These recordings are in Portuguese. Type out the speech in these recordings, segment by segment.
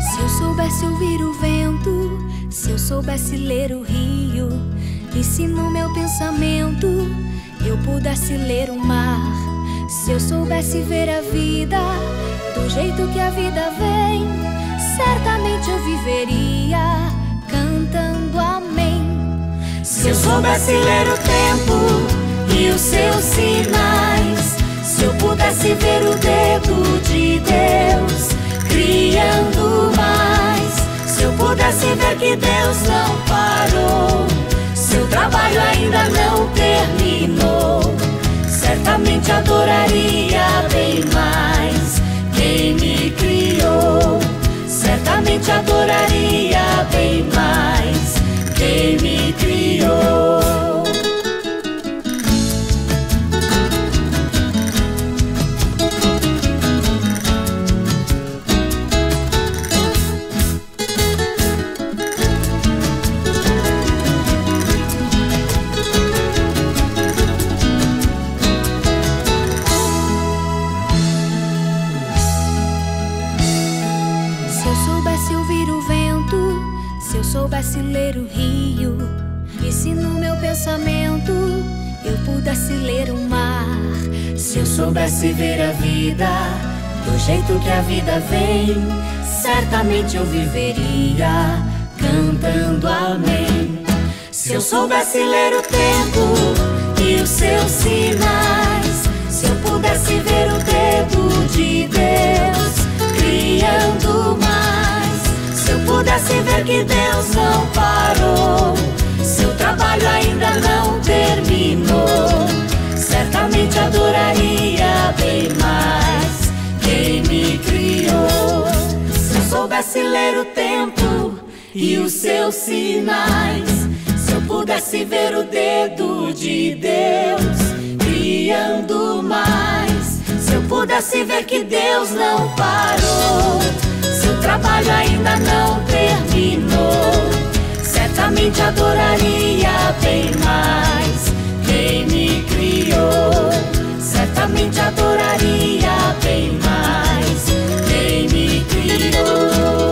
Se eu soubesse ouvir o vento, se eu soubesse ler o rio, e se no meu pensamento eu pudesse ler o mar, se eu soubesse ver a vida do jeito que a vida vem, certamente eu viveria cantando amém. Se eu soubesse ler o tempo e os seus sinais, se eu pudesse ver o dedo de Deus criando mais, se eu pudesse ver que Deus não parou, seu trabalho ainda não terminou, certamente adoraria bem mais quem me criou, certamente adoraria bem mais quem me criou. Pensamento eu pudesse ler o mar, Se eu soubesse ver a vida do jeito que a vida vem, certamente eu viveria cantando amém. Se eu soubesse ler o tempo e os seus sinais, se eu pudesse ver o dedo de Deus criando mais, se eu pudesse ver que Deus não parou, seu trabalho ainda não terminou, certamente adoraria bem mais quem me criou. Se eu soubesse ler o tempo e os seus sinais, se eu pudesse ver o dedo de Deus criando mais, se eu pudesse ver que Deus não parou, seu trabalho ainda não terminou, certamente adoraria bem mais quem me criou, certamente adoraria bem mais quem me criou.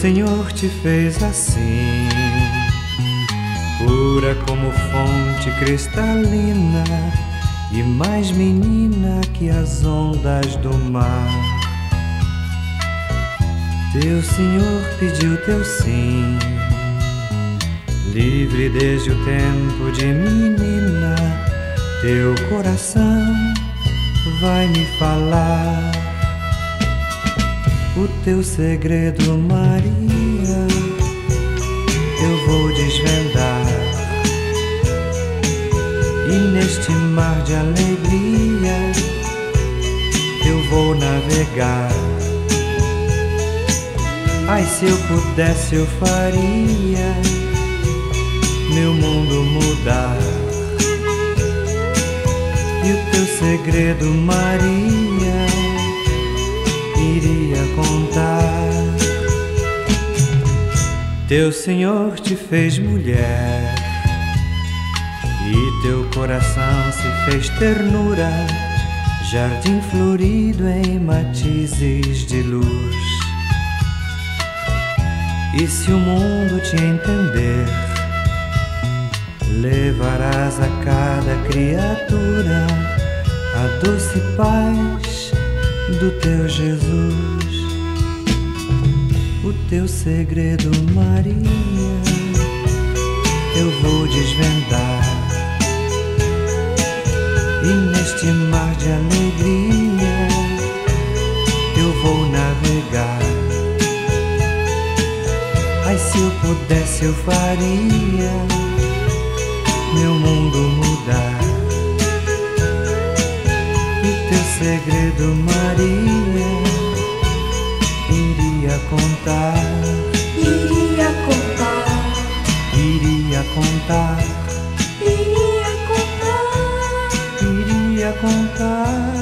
Senhor te fez assim, pura como fonte cristalina e mais menina que as ondas do mar. Teu Senhor pediu teu sim, livre desde o tempo de menina. Teu coração vai me falar o teu segredo, Maria, eu vou desvendar. E neste mar de alegria, eu vou navegar. Ai, se eu pudesse, eu faria meu mundo mudar. E o teu segredo, Maria, contar. Teu Senhor te fez mulher e teu coração se fez ternura, jardim florido em matizes de luz. E se o mundo te entender, levarás a cada criatura a doce paz do teu Jesus. Teu segredo, Maria, eu vou desvendar. E neste mar de alegria eu vou navegar. Ai, se eu pudesse, eu faria contar, iria contar, iria contar,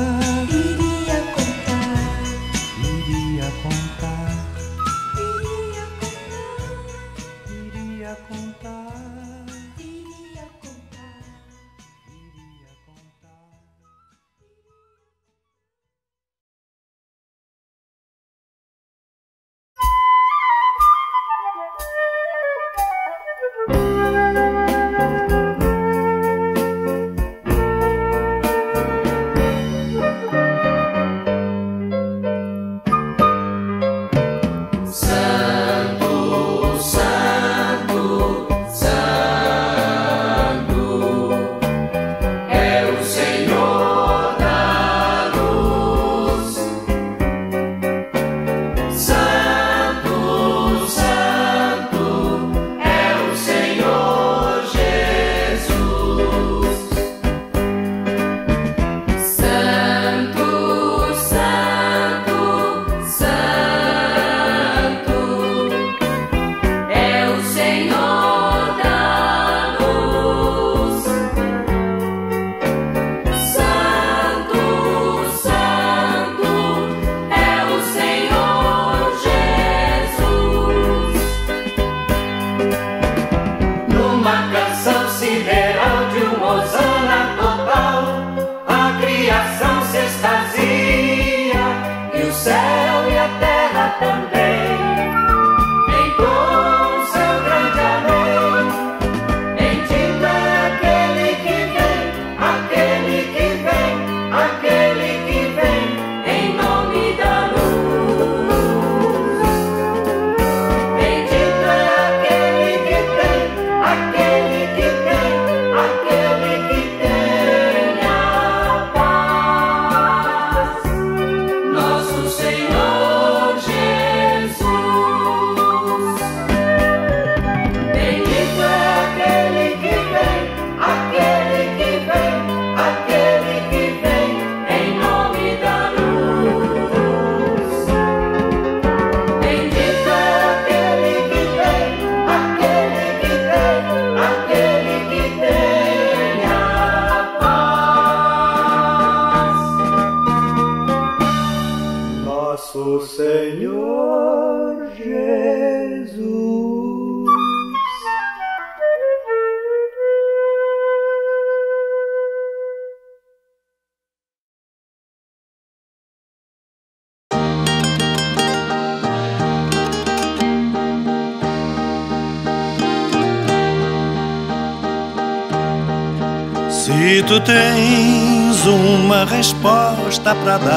resposta para dar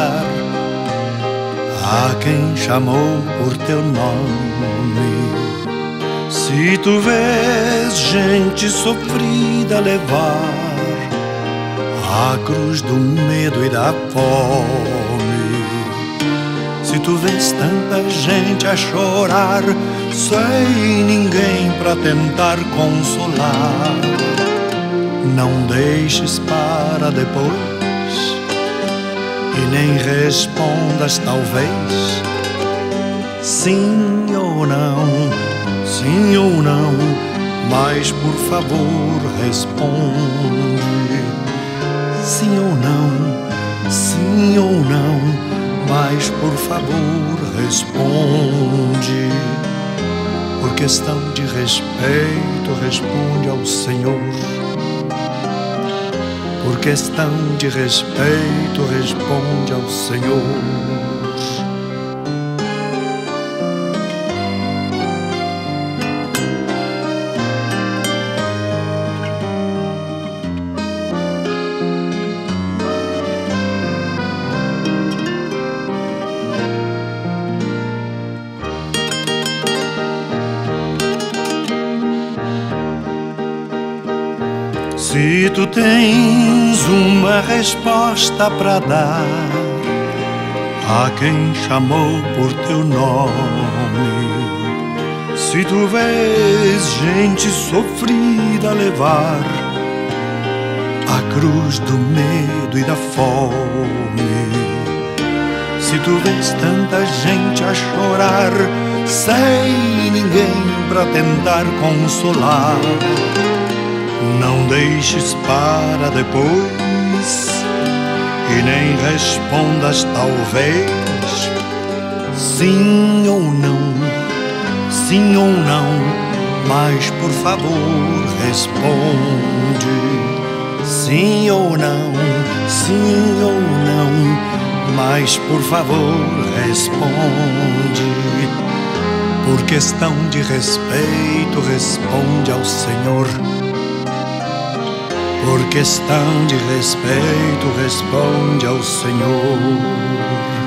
talvez? Sim ou não, sim ou não, mas por favor responde. Sim ou não, sim ou não, mas por favor responde. Por questão de respeito, responde ao Senhor. Questão de respeito, responde ao Senhor. Tens uma resposta para dar a quem chamou por teu nome, se tu vês gente sofrida levar a cruz do medo e da fome, se tu vês tanta gente a chorar sem ninguém para tentar consolar deixes para depois e nem respondas talvez. Sim ou não, sim ou não, mas por favor responde. Sim ou não, sim ou não, mas por favor responde. Por questão de respeito, responde ao Senhor por questão de respeito, responde ao Senhor.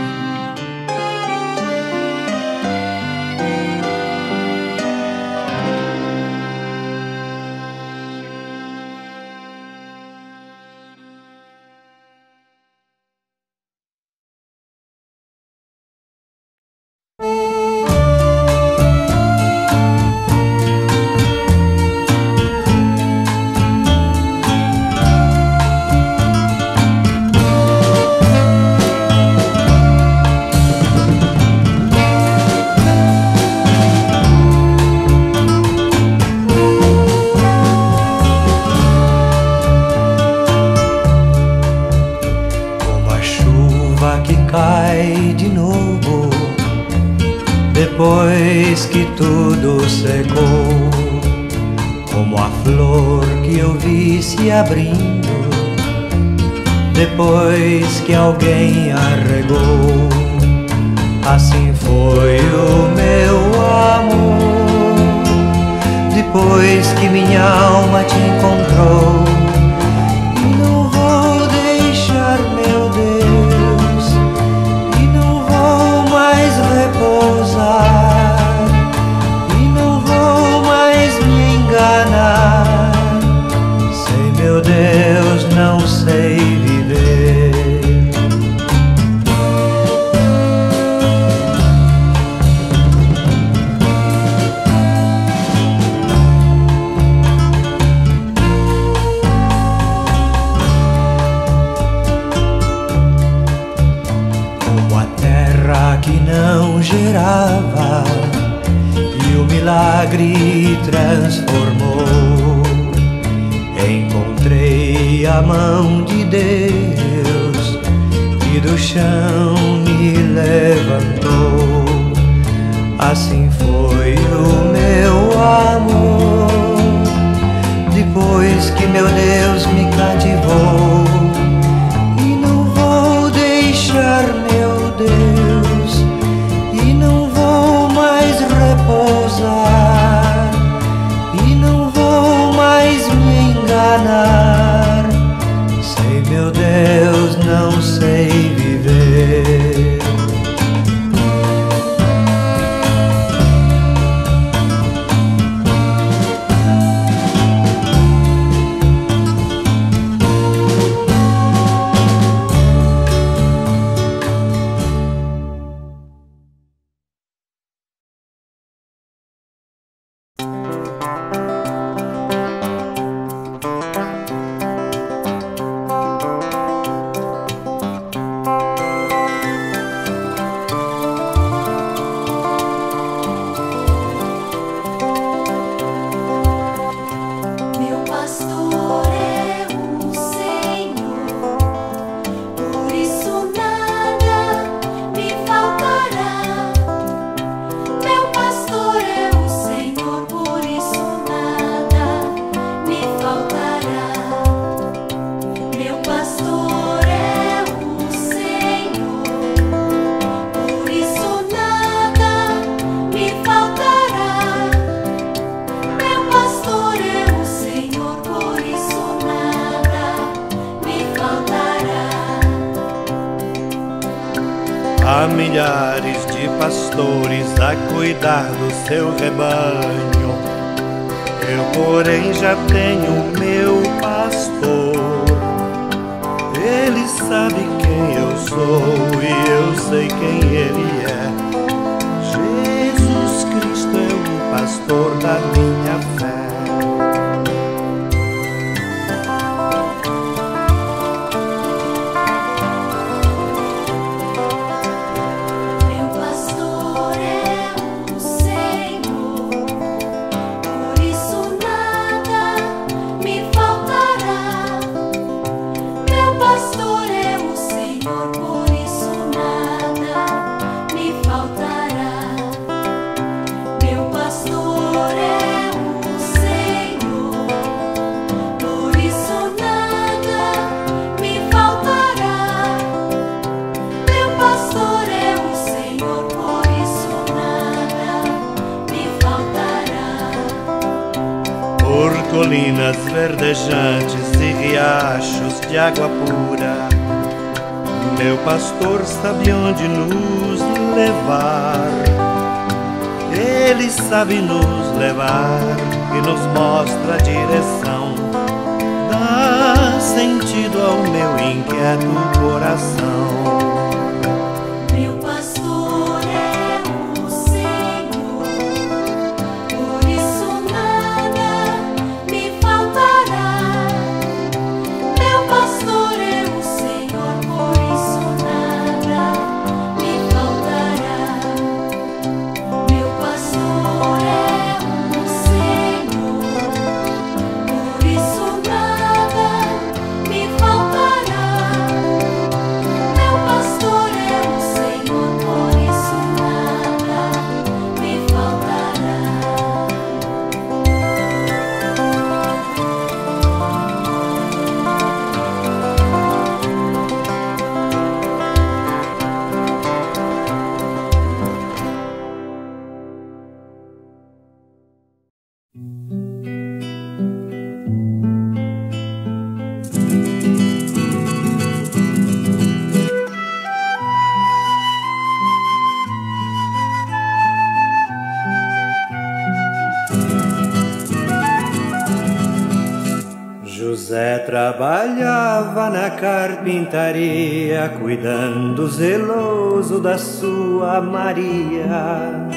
Carpintaria, cuidando zeloso da sua Maria.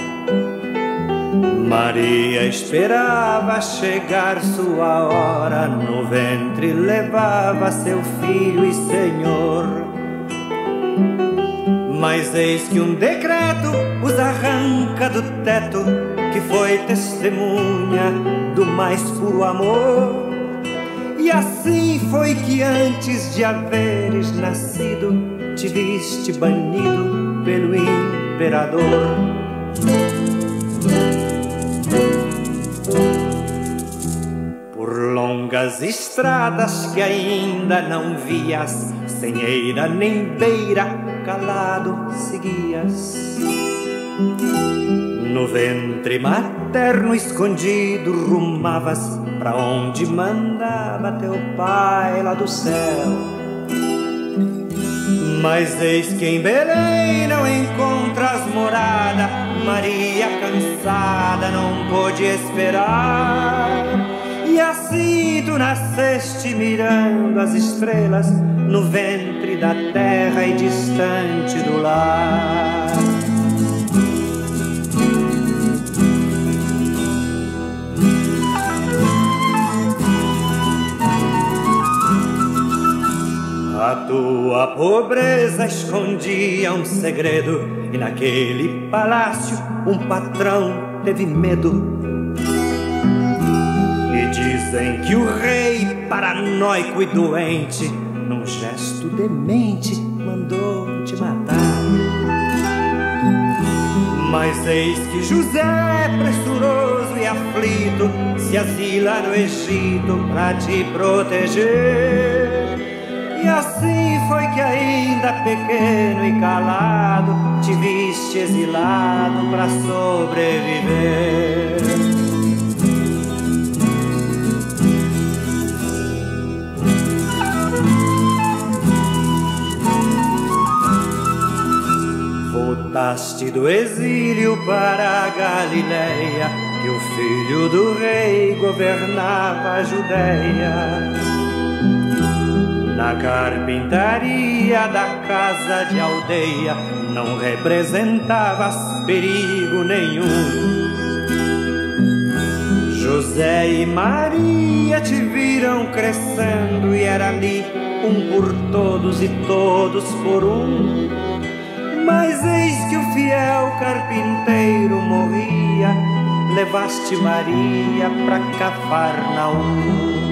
Maria esperava chegar sua hora, no ventre levava seu filho e senhor. Mas eis que um decreto os arranca do teto, que foi testemunha do mais puro amor. Assim foi que antes de haveres nascido, te viste banido pelo imperador. Por longas estradas que ainda não vias, sem eira nem beira, calado seguias. No ventre materno escondido rumavas para onde mandava teu pai lá do céu. Mas eis que em Belém não encontras morada, Maria cansada não pôde esperar. E assim tu nasceste mirando as estrelas no ventre da terra e distante do lar. A tua pobreza escondia um segredo, e naquele palácio um patrão teve medo. E dizem que o rei, paranoico e doente, num gesto demente, mandou te matar. Mas eis que José, pressuroso e aflito, se asila no Egito pra te proteger. Assim foi que ainda pequeno e calado te viste exilado para sobreviver. Voltaste do exílio para a Galileia, que o filho do rei governava a Judéia. Na carpintaria da casa de aldeia não representavas perigo nenhum. José e Maria te viram crescendo e era ali um por todos e todos por um. Mas eis que o fiel carpinteiro morria, levaste Maria pra Cafarnaum.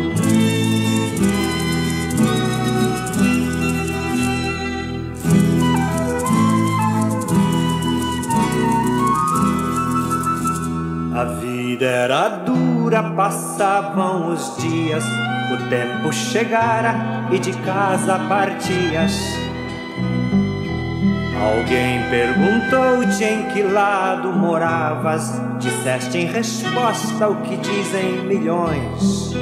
Vida era dura, passavam os dias, o tempo chegara e de casa partias. Alguém perguntou-te em que lado moravas, disseste em resposta o que dizem milhões.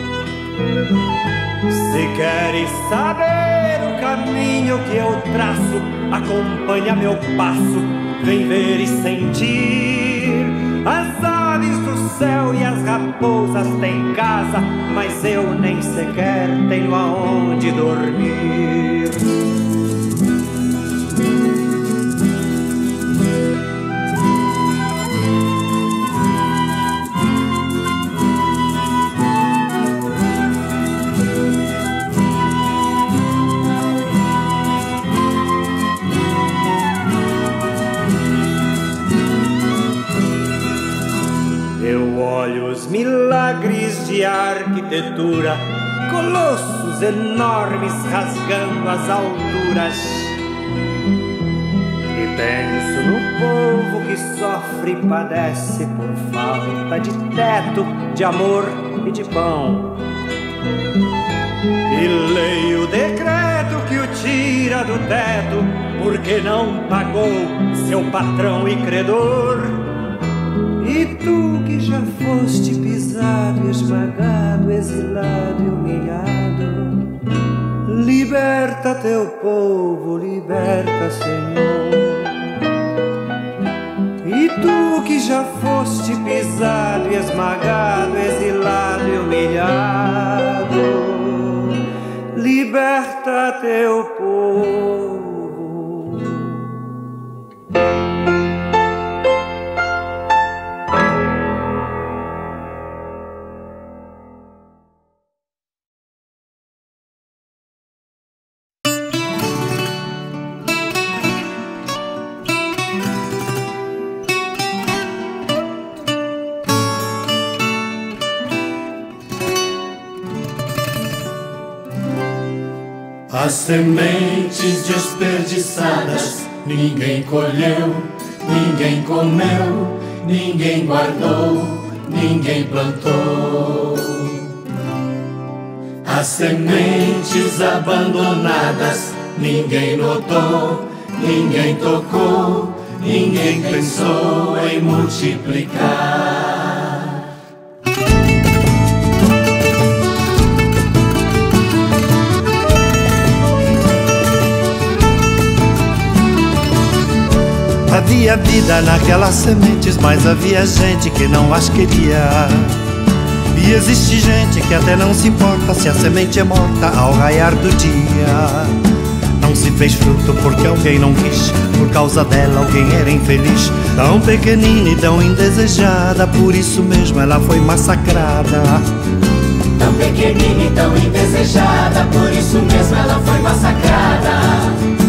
Se queres saber o caminho que eu traço, acompanha meu passo, vem ver e sentir. Céu e as raposas têm casa, mas eu nem sequer tenho aonde dormir. Colossos enormes rasgando as alturas. E penso no povo que sofre e padece por falta de teto, de amor e de pão. E leio o decreto que o tira do teto, porque não pagou seu patrão e credor. E tu que já foste pisado, esmagado, exilado e humilhado, liberta teu povo, liberta, Senhor. E tu que já foste pisado e esmagado, sementes desperdiçadas, ninguém colheu, ninguém comeu, ninguém guardou, ninguém plantou. As sementes abandonadas, ninguém notou, ninguém tocou, ninguém pensou em multiplicar. Havia vida naquelas sementes, mas havia gente que não as queria. E existe gente que até não se importa se a semente é morta ao raiar do dia. Não se fez fruto porque alguém não quis, por causa dela alguém era infeliz. Tão pequenina e tão indesejada, por isso mesmo ela foi massacrada. Tão pequenina e tão indesejada, por isso mesmo ela foi massacrada.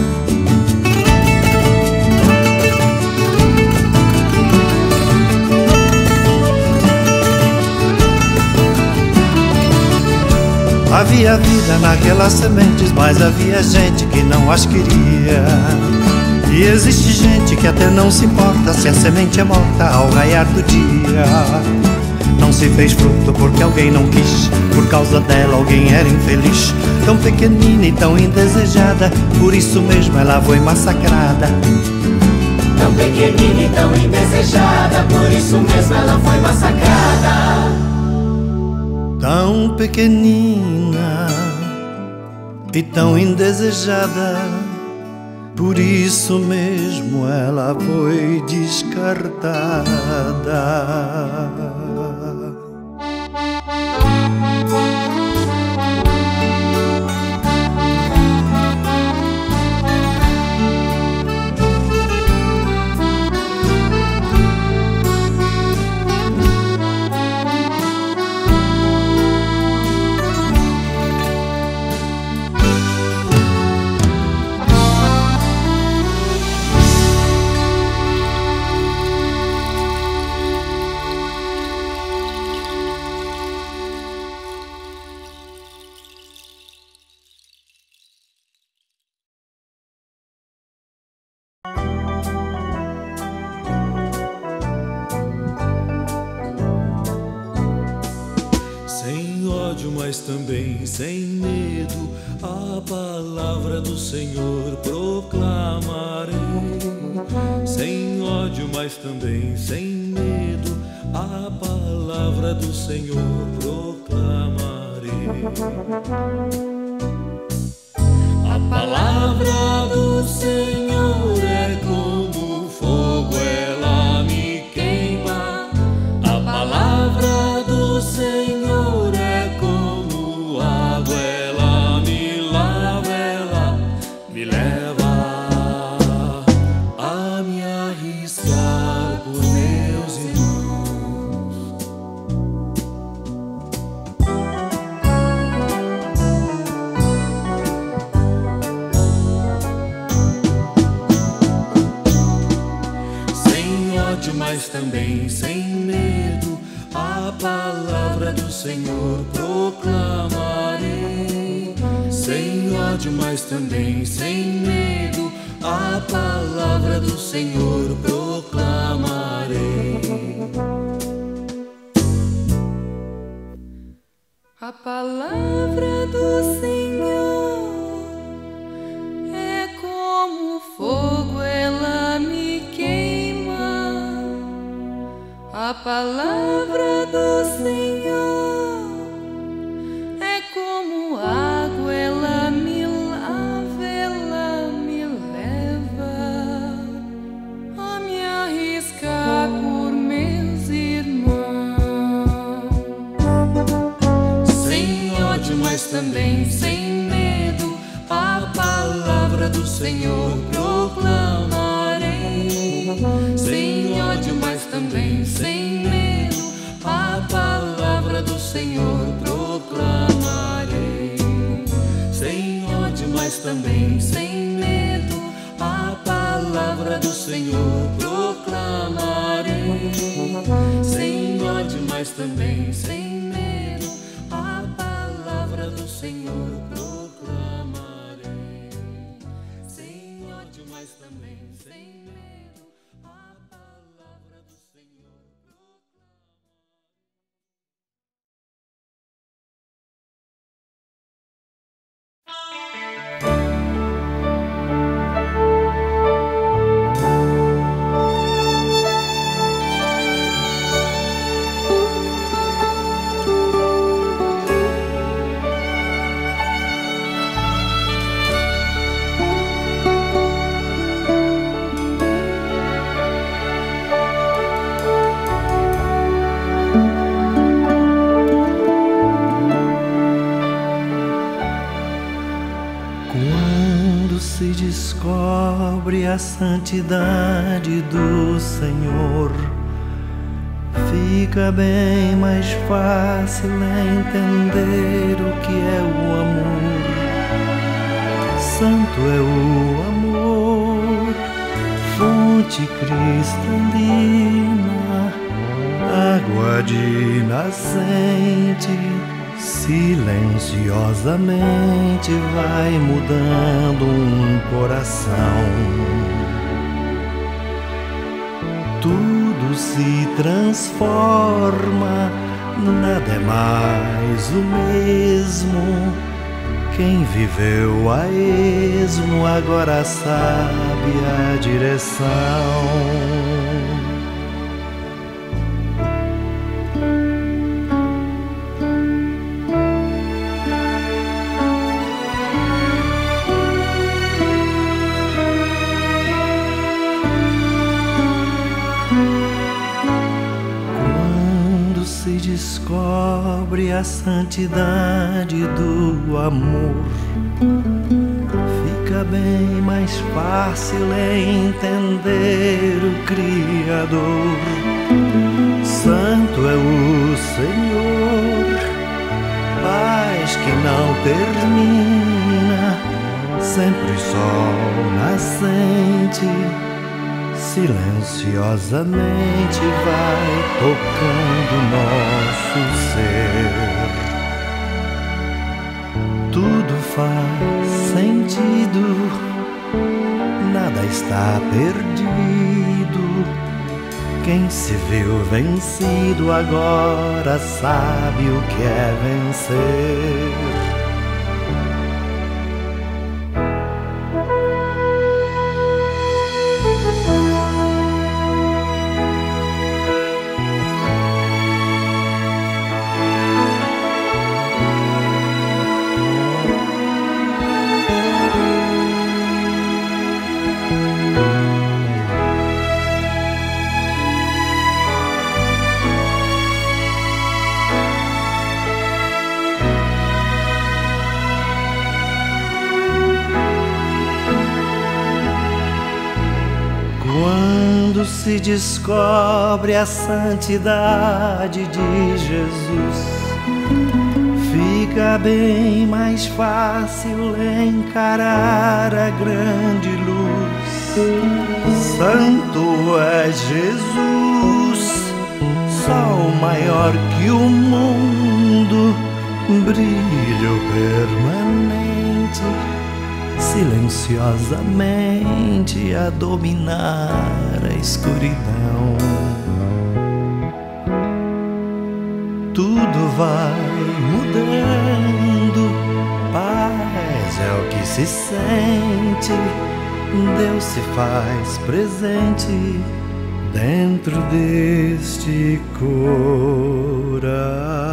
Havia vida naquelas sementes, mas havia gente que não as queria. E existe gente que até não se importa se a semente é morta ao raiar do dia. Não se fez fruto porque alguém não quis, por causa dela alguém era infeliz. Tão pequenina e tão indesejada, por isso mesmo ela foi massacrada. Tão pequenina e tão indesejada, por isso mesmo ela foi massacrada. Tão pequenina e tão indesejada. Por isso mesmo ela foi descartada. sem medo, a palavra do Senhor proclamarei. Sem ódio, mas também sem medo, a palavra do Senhor proclamarei. A palavra do Senhor. Senhor proclamarei, sem ódio, mas também sem medo, a palavra do Senhor proclamarei. A palavra do Senhor é como fogo. A palavra do Senhor é como água, ela me lava, ela me leva a me arriscar por meus irmãos. Senhor, demais também sem medo, a palavra do Senhor proclamarei. Sem Senhor proclamarei, sem ódio, mas também sem medo, a palavra do Senhor proclamarei, sem ódio, mas também sem medo, a palavra do Senhor proclamarei, sem ódio, mas também sem medo. santidade do Senhor, fica bem mais fácil entender o que é o amor. Santo é o amor, fonte cristalina, água de nascente silenciosamente vai mudando um coração. se transforma, nada é mais o mesmo. Quem viveu a esmo agora sabe a direção. A santidade do amor, fica bem mais fácil entender o Criador. Santo é o Senhor, paz que não termina, sempre sol nascente silenciosamente vai tocando nosso ser. Tudo faz sentido, nada está perdido. Quem se viu vencido agora sabe o que é vencer. Descobre a santidade de Jesus, fica bem mais fácil encarar a grande luz. Santo é Jesus, sol maior que o mundo, brilho permanente silenciosamente a dominar escuridão. Tudo vai mudando, paz é o que se sente, Deus se faz presente dentro deste coração.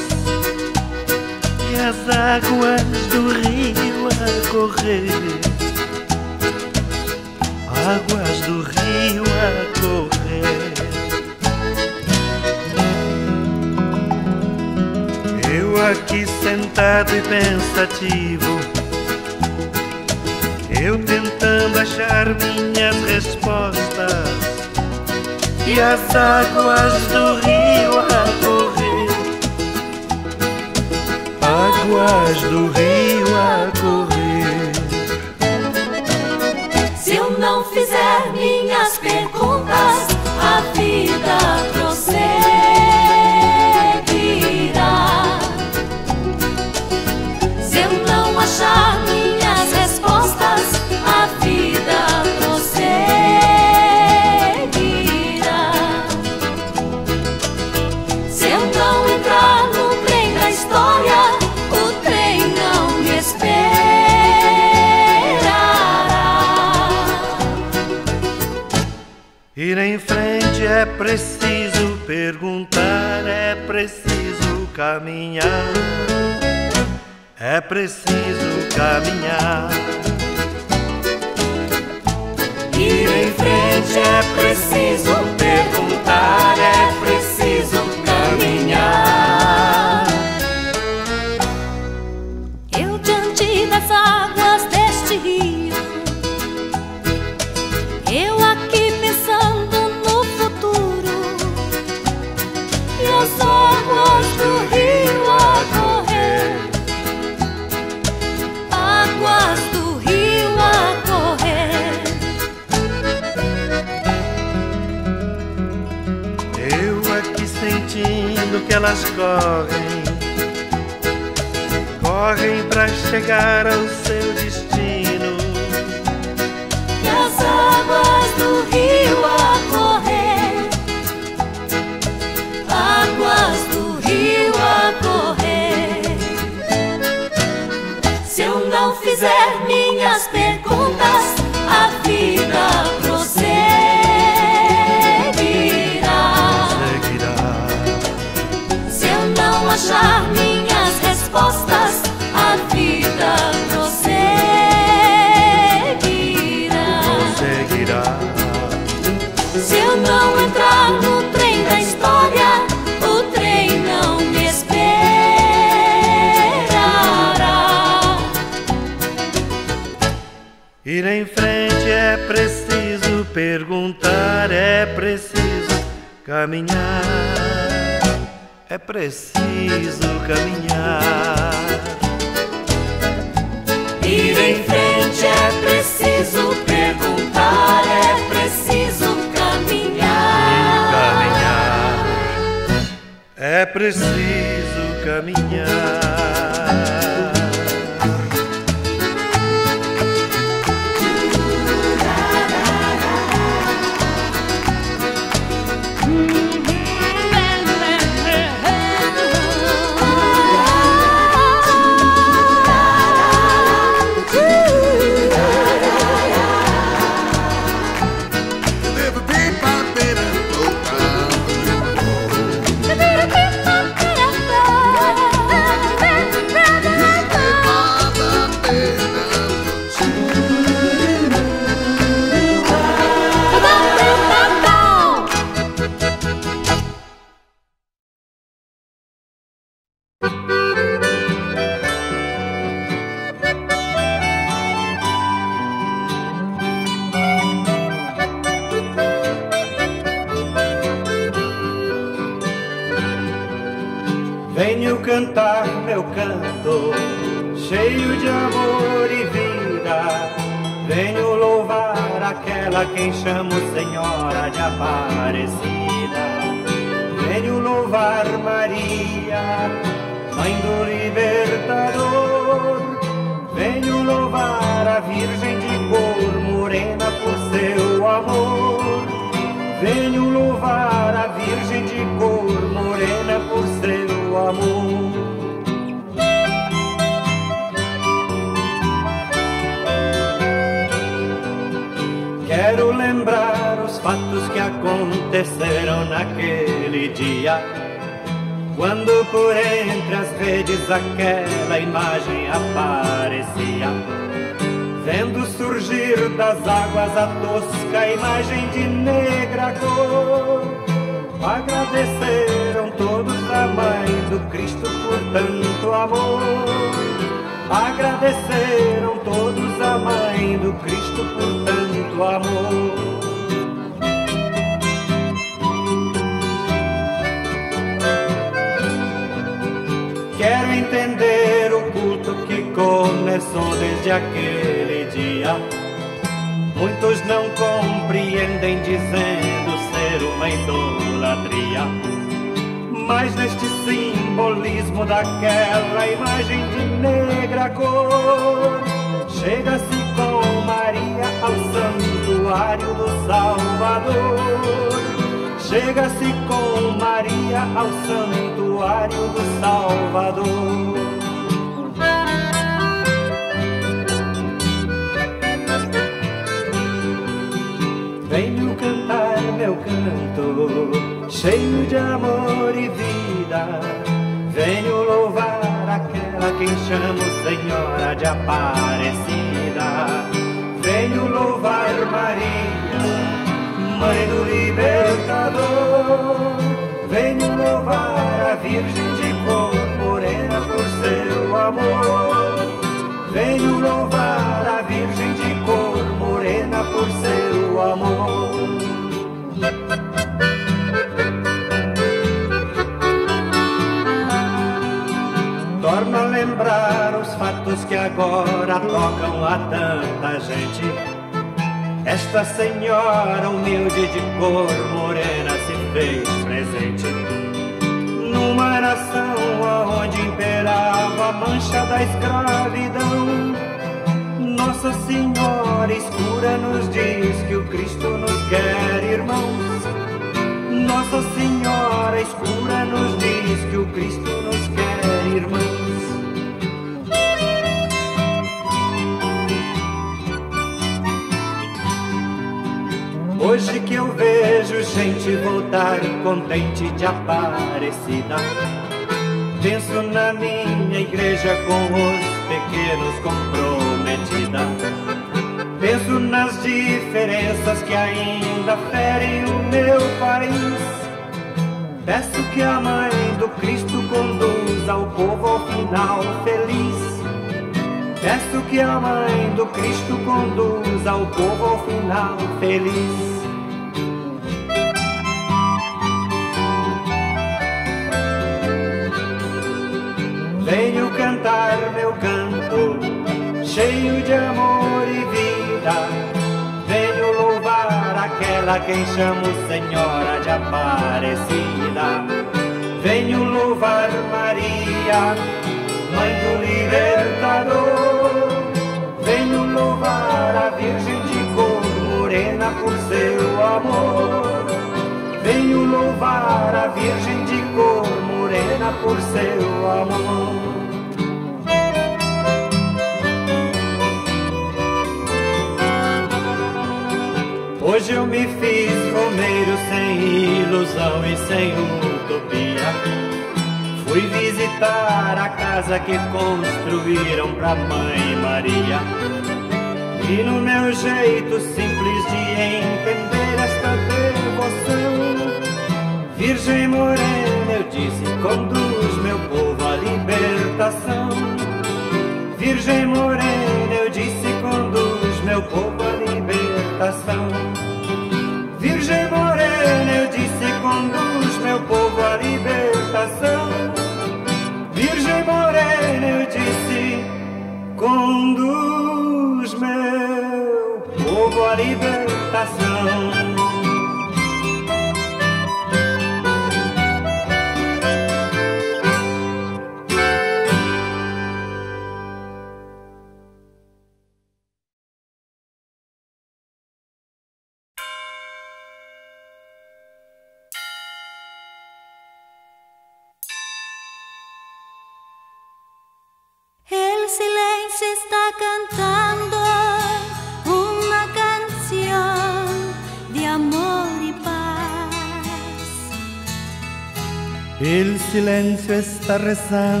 Está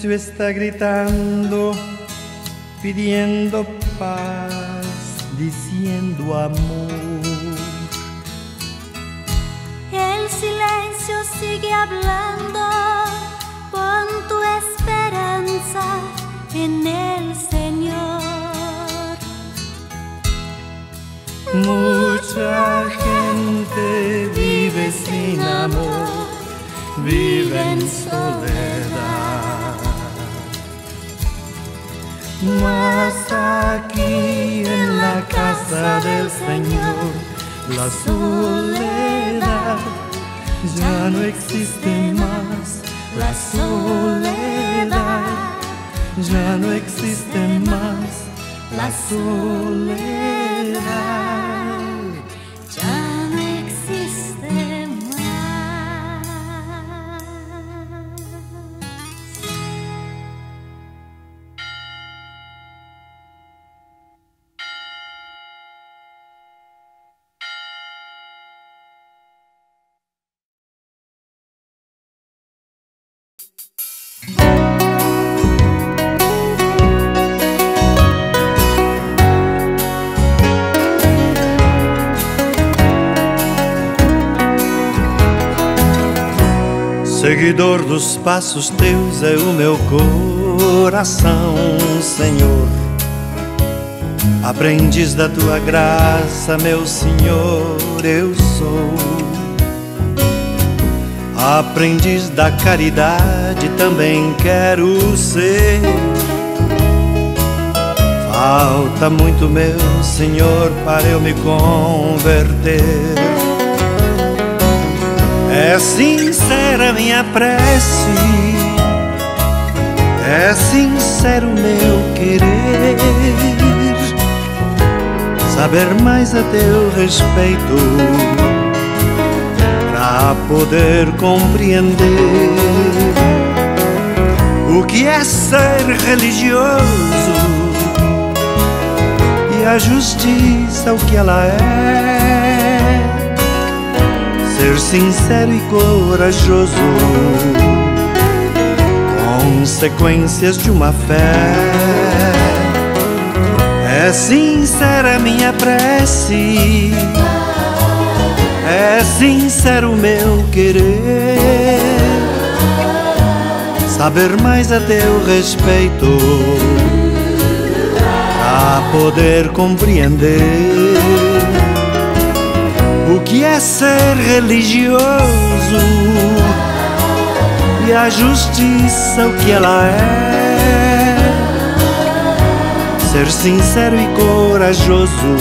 silencio está gritando, pidiendo la soledad ya no existe más. La soledad ya no existe más. La soledad. Dos passos teus é o meu coração, Senhor. Aprendiz da tua graça, meu Senhor, eu sou. Aprendiz da caridade também quero ser. Falta muito, meu Senhor, para eu me converter. É sincera minha prece, é sincero meu querer, saber mais a teu respeito, pra poder compreender o que é ser religioso e a justiça, o que ela é ser sincero e corajoso, consequências de uma fé. É sincera minha prece, é sincero meu querer, saber mais a teu respeito, a poder compreender que é ser religioso e a justiça o que ela é. Ser sincero e corajoso,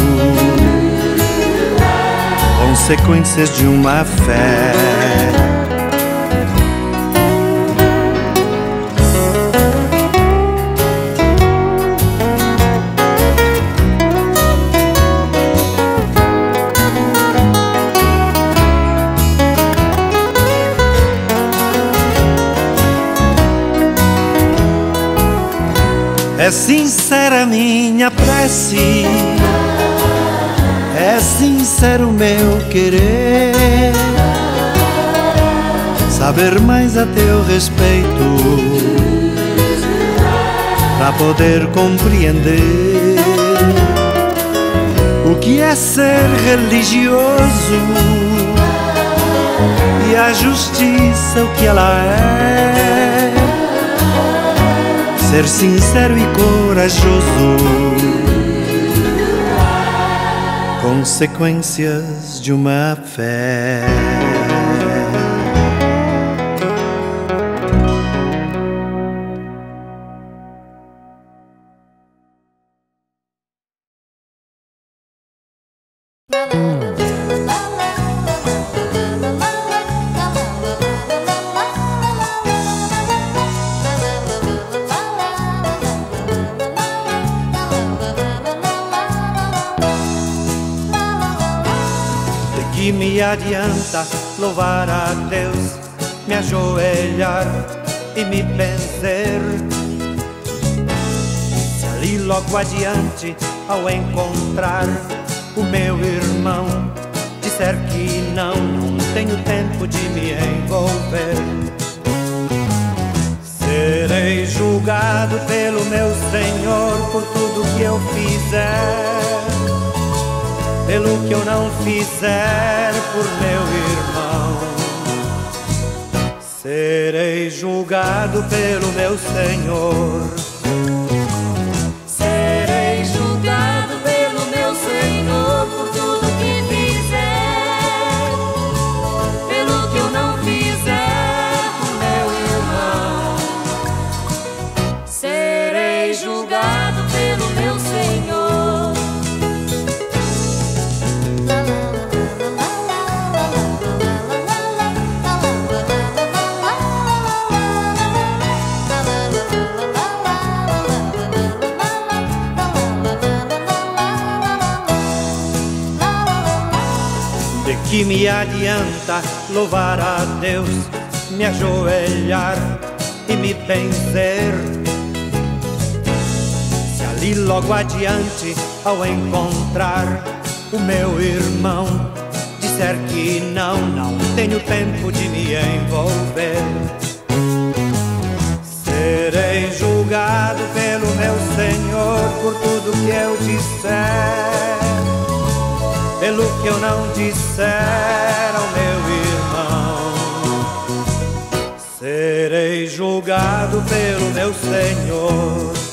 consequências de uma fé. É sincera minha prece, é sincero meu querer, saber mais a teu respeito, para poder compreender o que é ser religioso. E a justiça o que ela é ser sincero e corajoso. Consequências de uma fé. Logo adiante, ao encontrar o meu irmão, disser que não tenho tempo de me envolver. Serei julgado pelo meu Senhor por tudo que eu fizer pelo que eu não fizer por meu irmão. Serei julgado pelo meu Senhor. Que me adianta louvar a Deus, me ajoelhar e me benzer? Se ali logo adiante, ao encontrar o meu irmão, disser que não, não tenho tempo de me envolver. Serei julgado pelo meu Senhor por tudo que eu disser pelo que eu não disser ao meu irmão. Serei julgado pelo meu Senhor.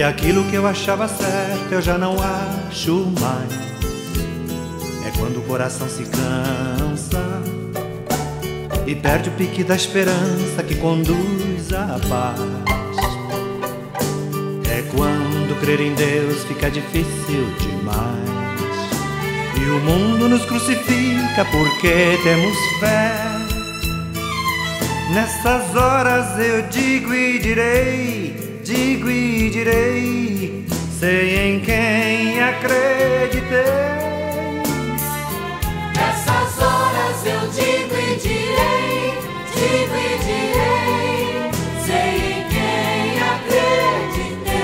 E aquilo que eu achava certo eu já não acho mais. É quando o coração se cansa e perde o pique da esperança que conduz à paz. É quando crer em Deus fica difícil demais. E o mundo nos crucifica porque temos fé. Nessas horas eu digo e direi, digo e direi, sei em quem acreditei. Nessas horas eu digo e direi, digo e direi, sei em quem acreditei.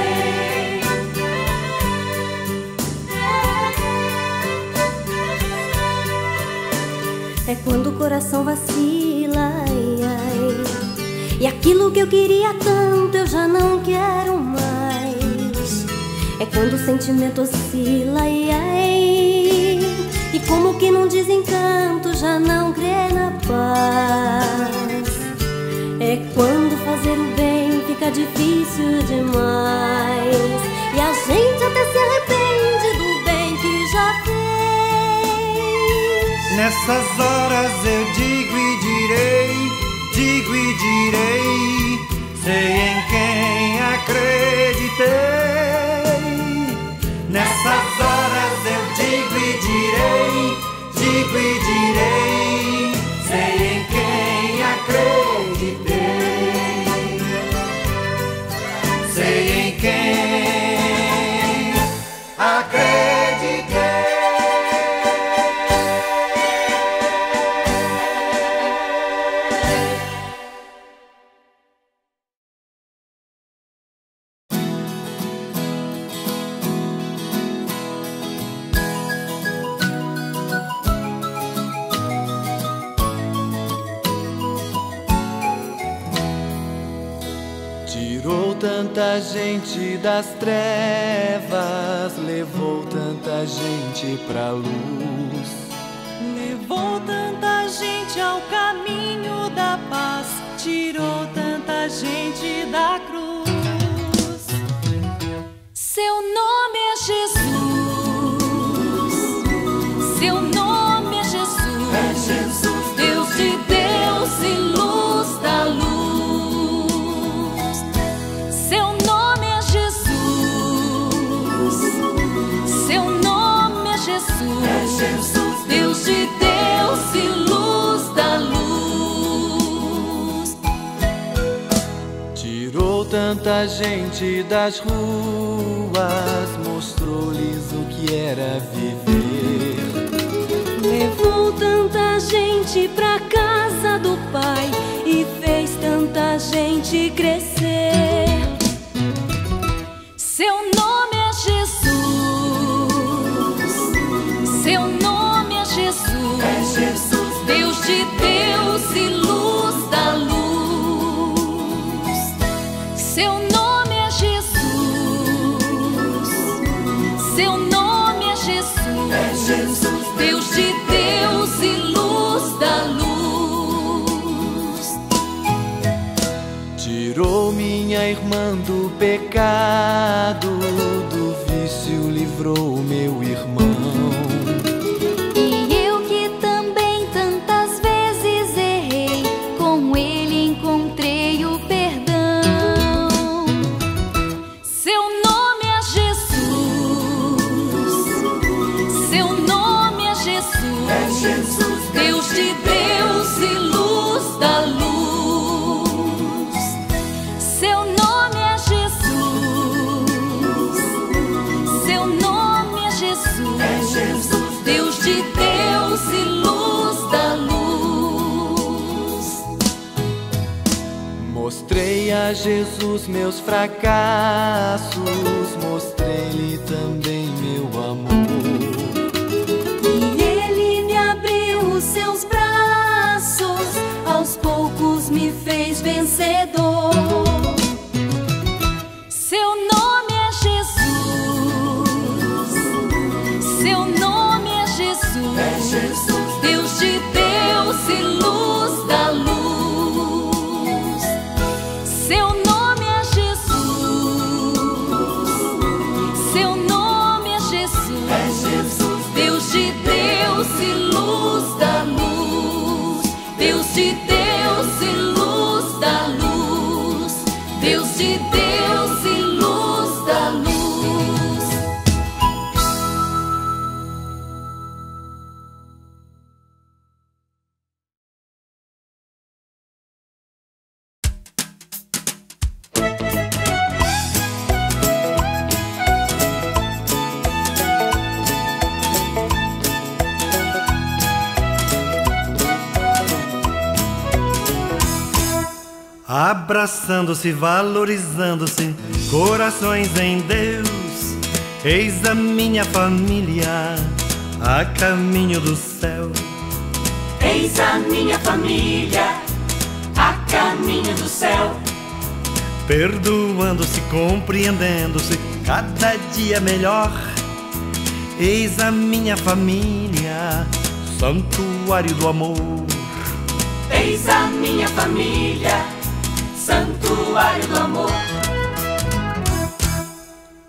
É quando o coração vacila. E aquilo que eu queria tanto eu já não quero mais. É quando o sentimento oscila, ai, ai. E como que num desencanto já não crê na paz. É quando fazer o bem fica difícil demais. E a gente até se arrepende do bem que já fez. Nessas horas eu digo e direi, digo e direi, sei em quem acreditei. Nessas horas eu digo e direi, digo e direi, sei em das trevas, levou tanta gente pra luz. Levou tanta gente ao caminho da paz, tirou tanta gente da cruz. Seu nome é Jesus. Tanta gente das ruas, mostrou-lhes o que era viver. Levou tanta gente pra casa do Pai e fez tanta gente crescer. Seu minha irmã do pecado, do vício livrou a Jesus meus fracassos, mostrei-lhe Abraçando-se, valorizando-se, corações em Deus. Eis a minha família a caminho do céu. Eis a minha família a caminho do céu. Perdoando-se, compreendendo-se, cada dia melhor. Eis a minha família, santuário do amor. Eis a minha família, santuário do amor.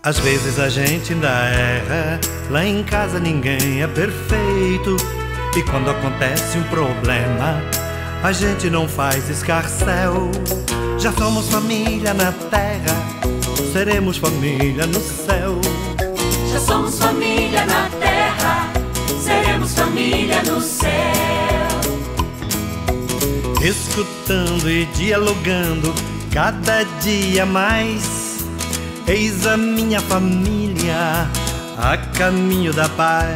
Às vezes a gente ainda erra, lá em casa ninguém é perfeito. E quando acontece um problema, a gente não faz escarcel. Já somos família na terra, seremos família no céu. Já somos família na terra, seremos família no céu. Escutando e dialogando cada dia mais. Eis a minha família a caminho da paz.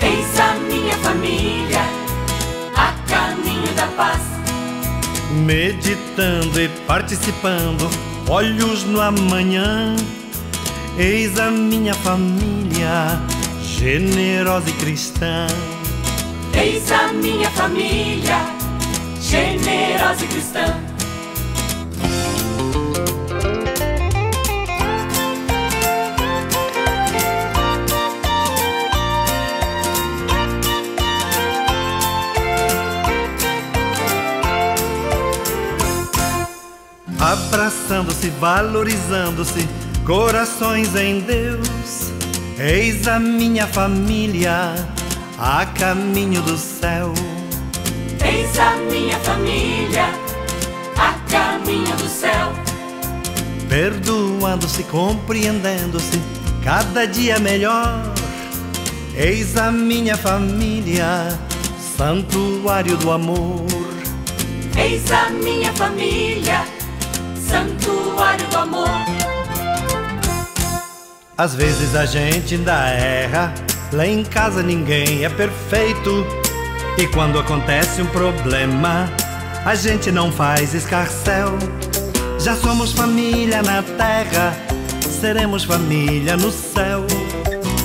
Eis a minha família a caminho da paz. Meditando e participando, olhos no amanhã. Eis a minha família, generosa e cristã. Eis a minha família, generosa e cristã. Abraçando-se, valorizando-se, corações em Deus. Eis a minha família a caminho do céu. Eis a minha família a caminho do céu. Perdoando-se, compreendendo-se, cada dia melhor. Eis a minha família, santuário do amor. Eis a minha família, santuário do amor. Às vezes a gente ainda erra, lá em casa ninguém é perfeito. E quando acontece um problema, a gente não faz escarcel. Já somos família na terra, seremos família no céu.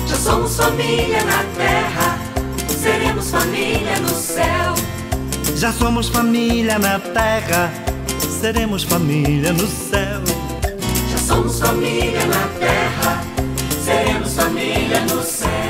Já somos família na terra, seremos família no céu. Já somos família na terra, seremos família no céu. Já somos família na terra, seremos família no céu.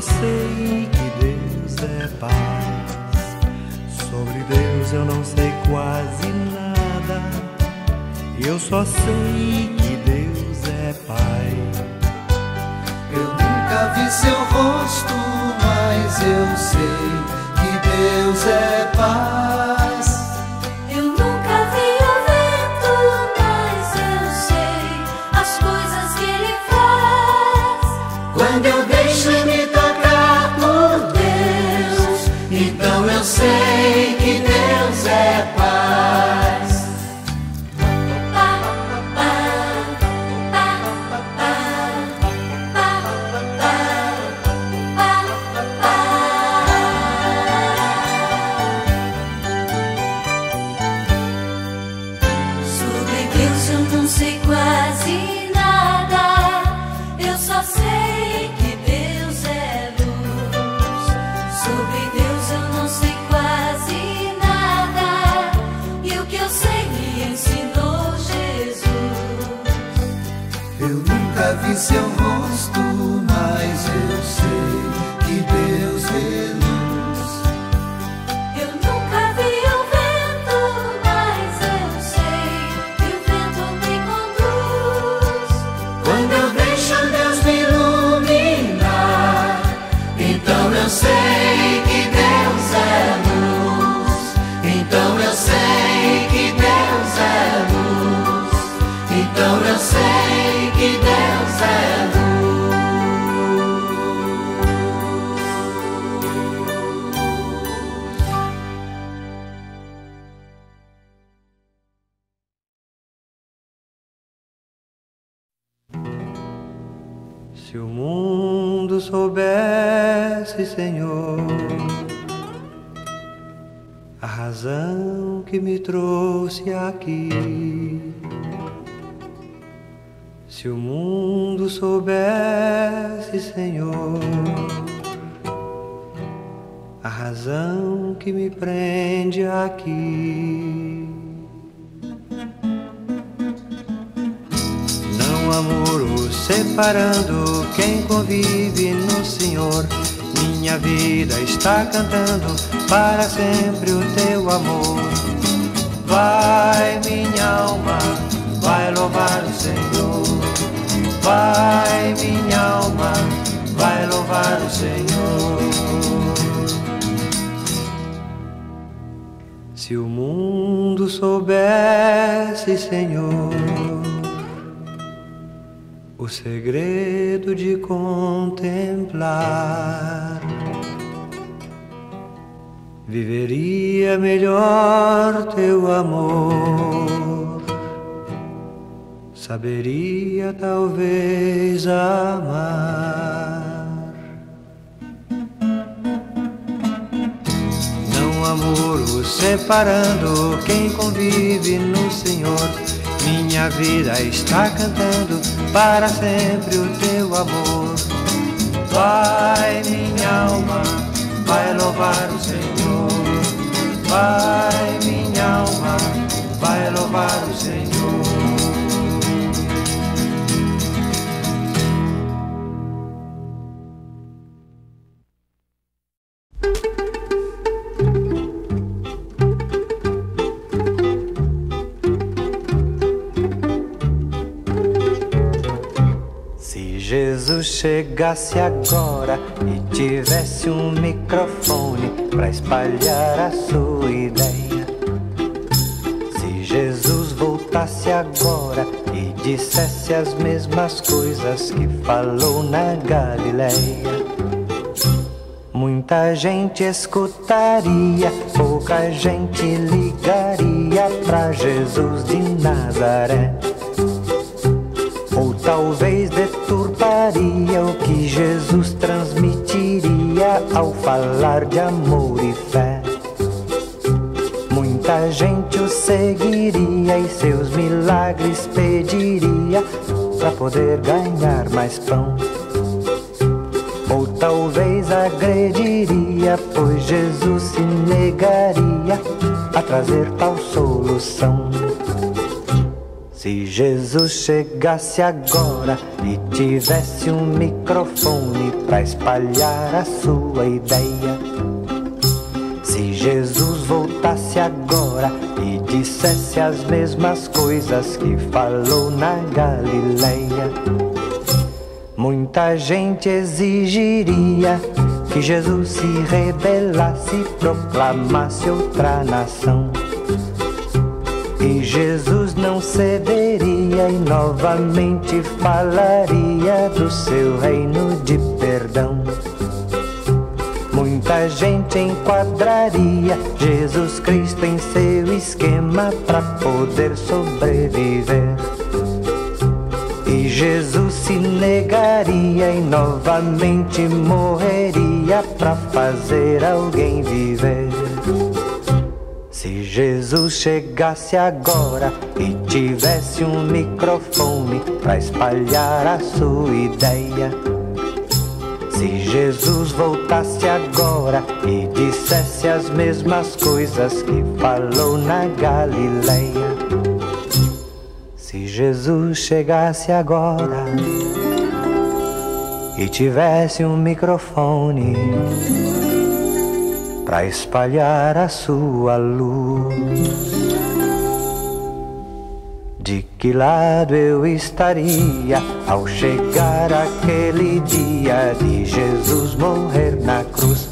Eu segredo de contemplar. Viveria melhor teu amor, saberia talvez amar. Não há muro separando quem convive no Senhor. Minha vida está cantando para sempre o teu amor. Vai, minha alma, vai louvar o Senhor. Vai, minha alma, vai louvar o Senhor. Jesus chegasse agora e tivesse um microfone para espalhar a sua ideia. Se Jesus voltasse agora e dissesse as mesmas coisas que falou na Galileia. Muita gente escutaria, pouca gente ligaria pra Jesus de Nazaré. Talvez deturparia o que Jesus transmitiria ao falar de amor e fé. Muita gente o seguiria e seus milagres pediria para poder ganhar mais pão. Ou talvez agrediria, pois Jesus se negaria a trazer tal solução. Se Jesus chegasse agora e tivesse um microfone para espalhar a sua ideia. Se Jesus voltasse agora e dissesse as mesmas coisas que falou na Galileia, muita gente exigiria que Jesus se rebelasse e proclamasse outra nação. E Jesus não cederia e novamente falaria do seu reino de perdão. Muita gente enquadraria Jesus Cristo em seu esquema para poder sobreviver. E Jesus se negaria e novamente morreria para fazer alguém viver. Jesus chegasse agora e tivesse um microfone para espalhar a sua ideia. Se Jesus voltasse agora e dissesse as mesmas coisas que falou na Galileia. Se Jesus chegasse agora e tivesse um microfone para espalhar a sua luz. De que lado eu estaria ao chegar aquele dia de Jesus morrer na cruz?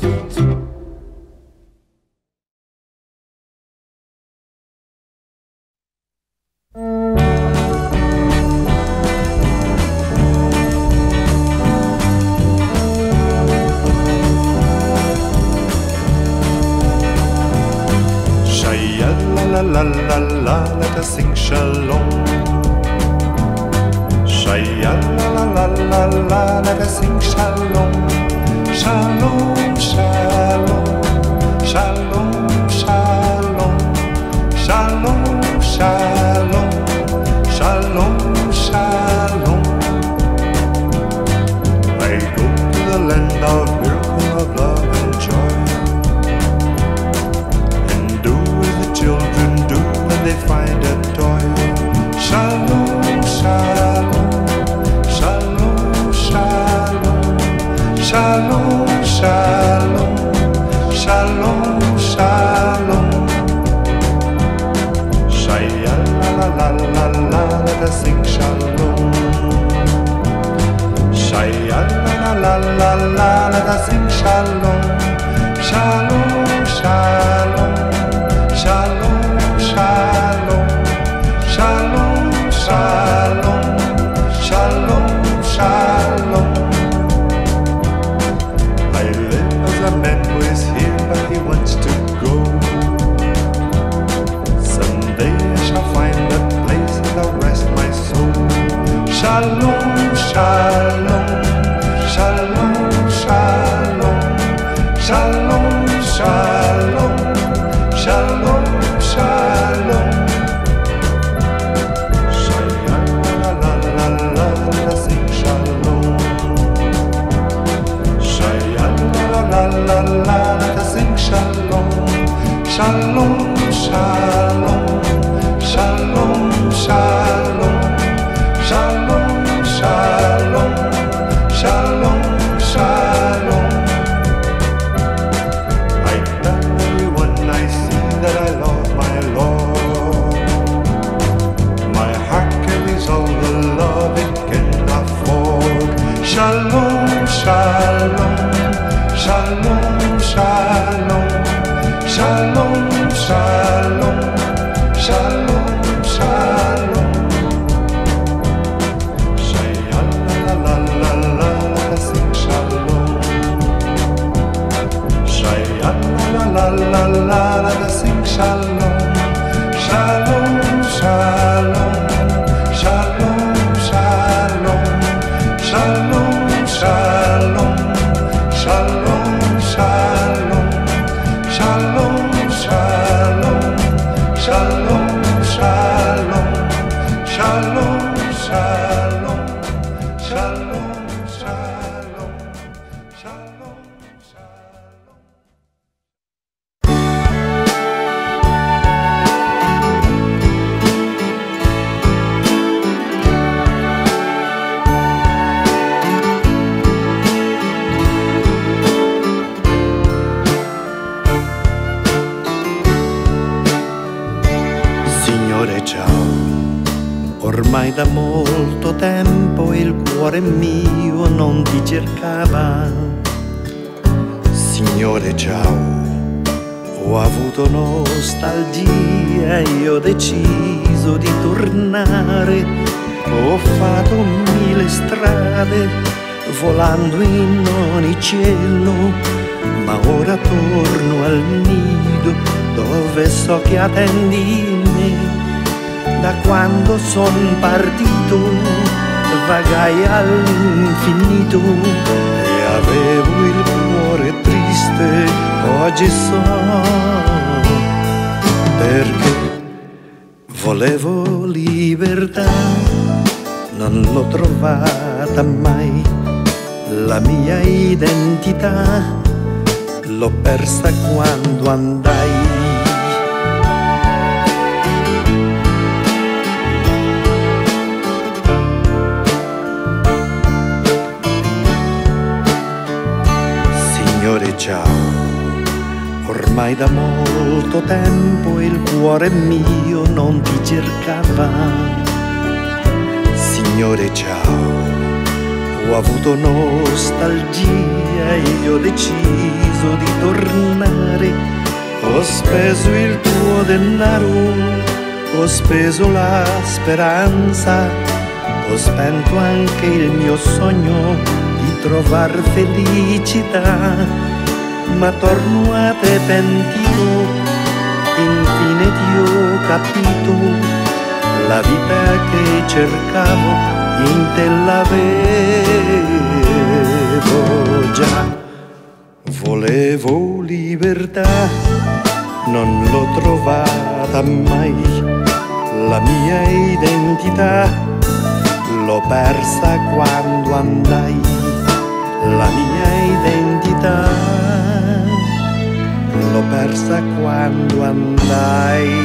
cercavo in te l'avevo già. Volevo libertà, non l'ho trovata mai, la mia identità l'ho persa quando andai, la mia identità l'ho persa quando andai.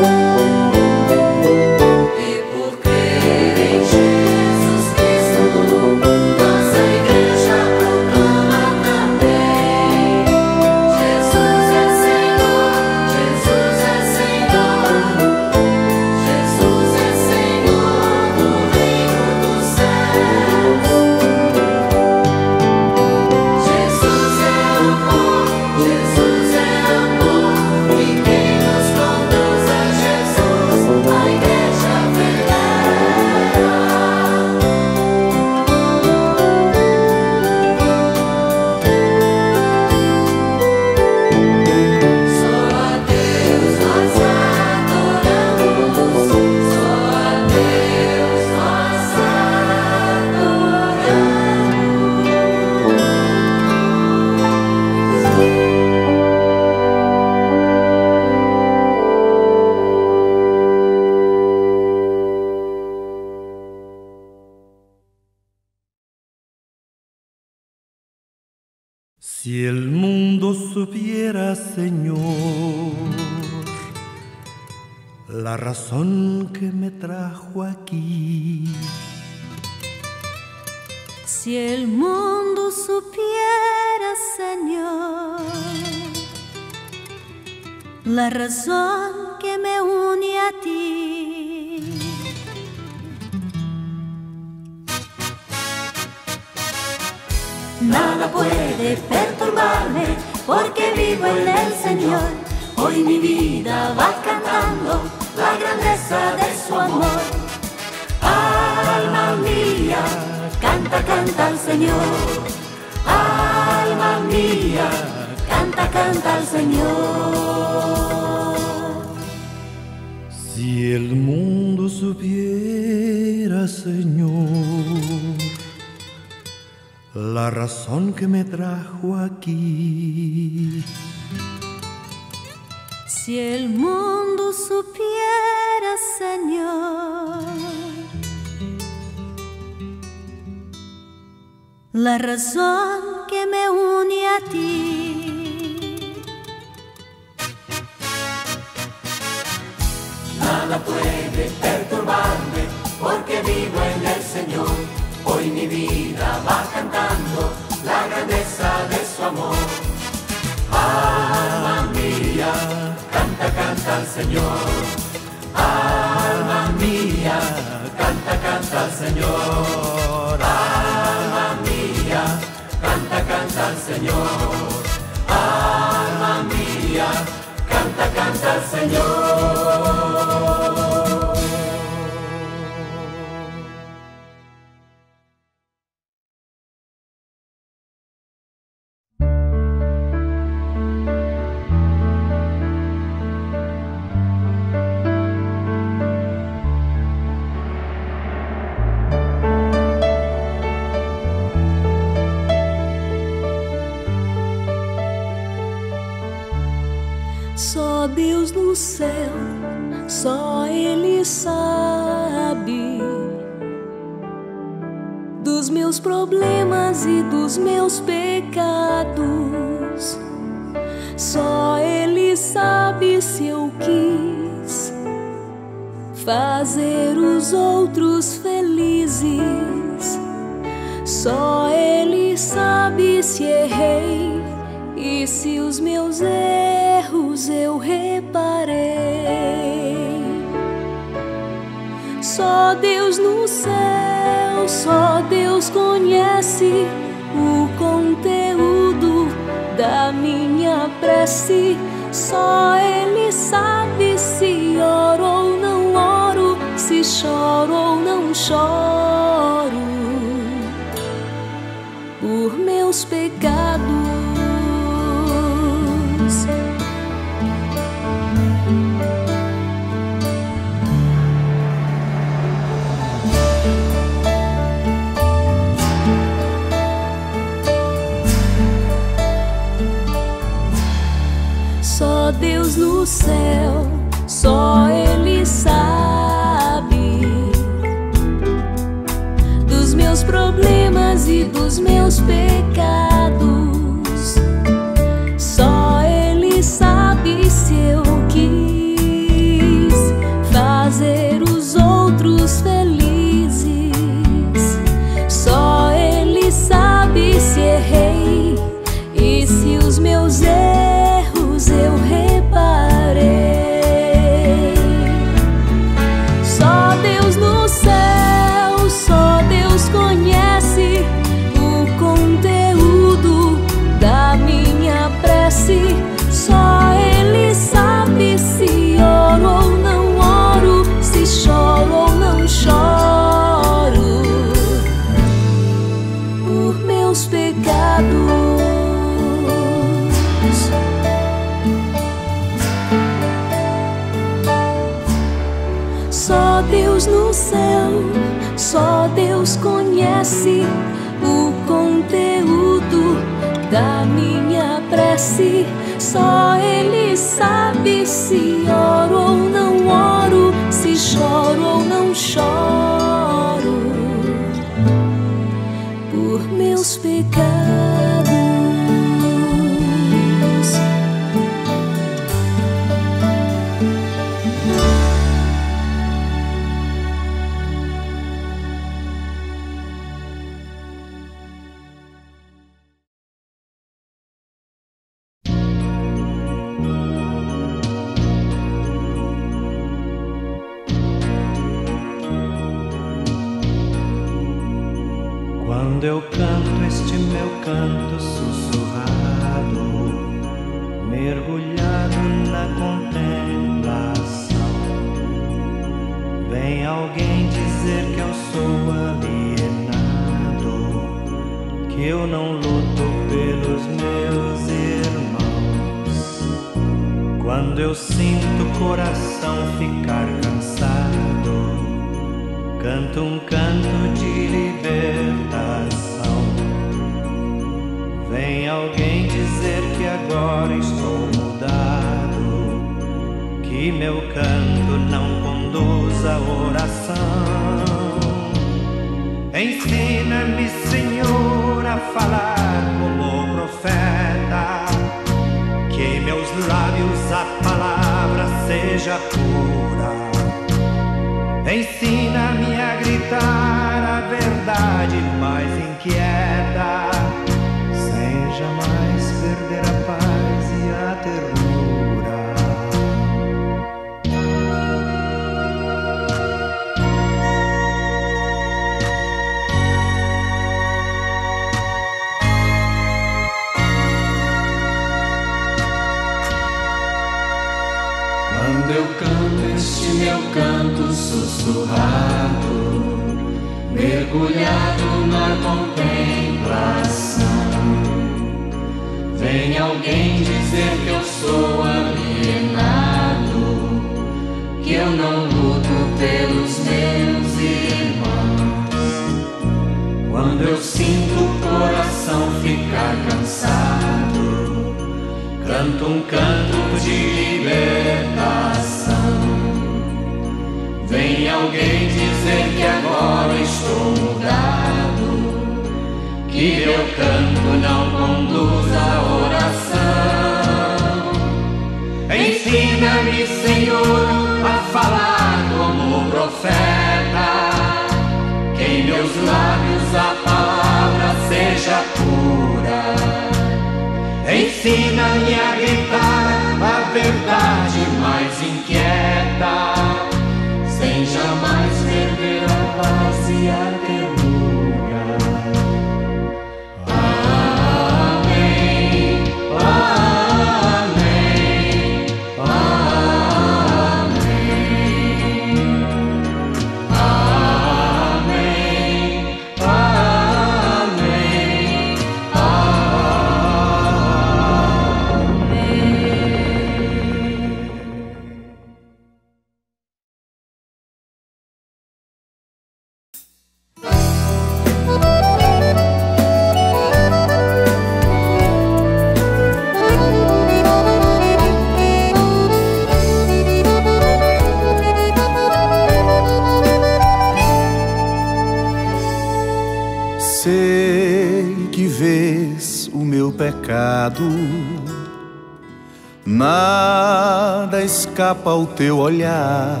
escapa o teu olhar.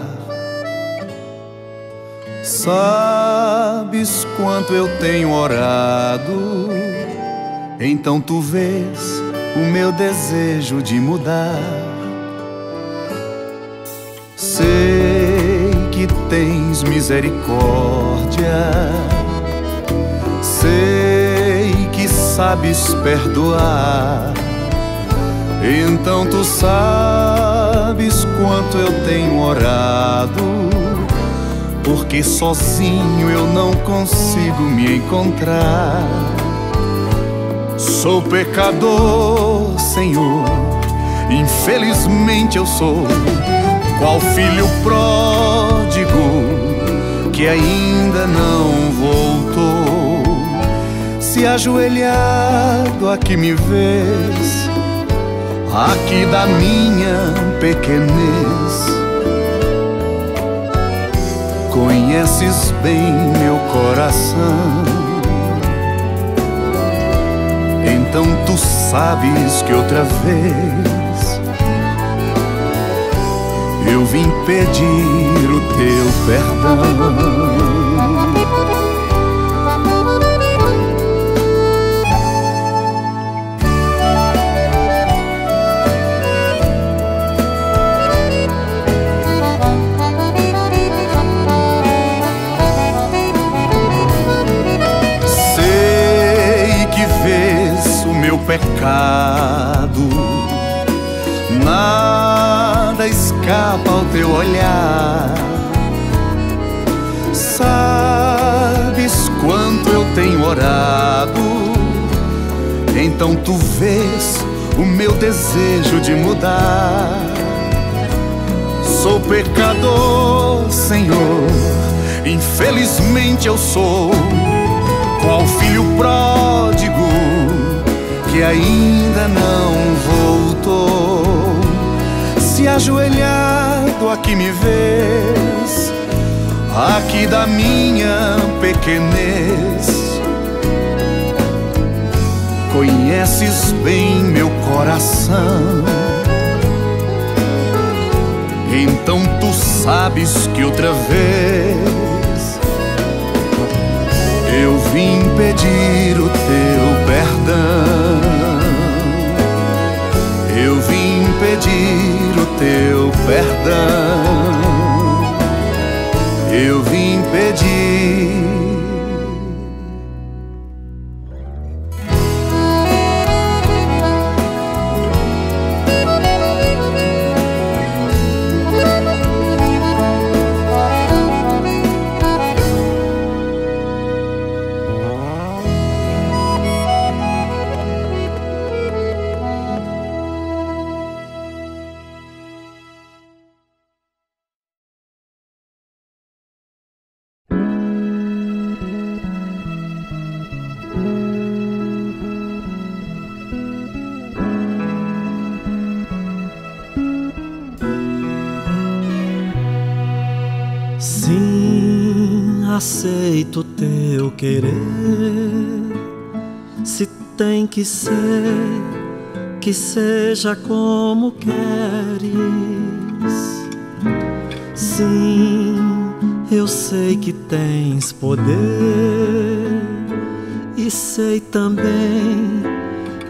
Sabes quanto eu tenho orado, então tu vês o meu desejo de mudar. Sei que tens misericórdia, sei que sabes perdoar, então tu sabes quanto eu tenho orado, porque sozinho eu não consigo me encontrar. Sou pecador, Senhor, infelizmente eu sou, qual filho pródigo que ainda não voltou. Se ajoelhado aqui me vês aqui da minha pequenez. Conheces bem meu coração. Então tu sabes que outra vez eu vim pedir o teu perdão. Pecado. Nada escapa ao teu olhar. Sabes quanto eu tenho orado, então tu vês o meu desejo de mudar. Sou pecador, Senhor, infelizmente eu sou qual filho pródigo que ainda não voltou. Se ajoelhado aqui me vês, aqui da minha pequenez. Conheces bem meu coração. Então tu sabes que outra vez vim pedir o teu perdão. Eu vim pedir o teu perdão. Eu vim pedir. Que ser, que seja como queres. Sim, eu sei que tens poder e sei também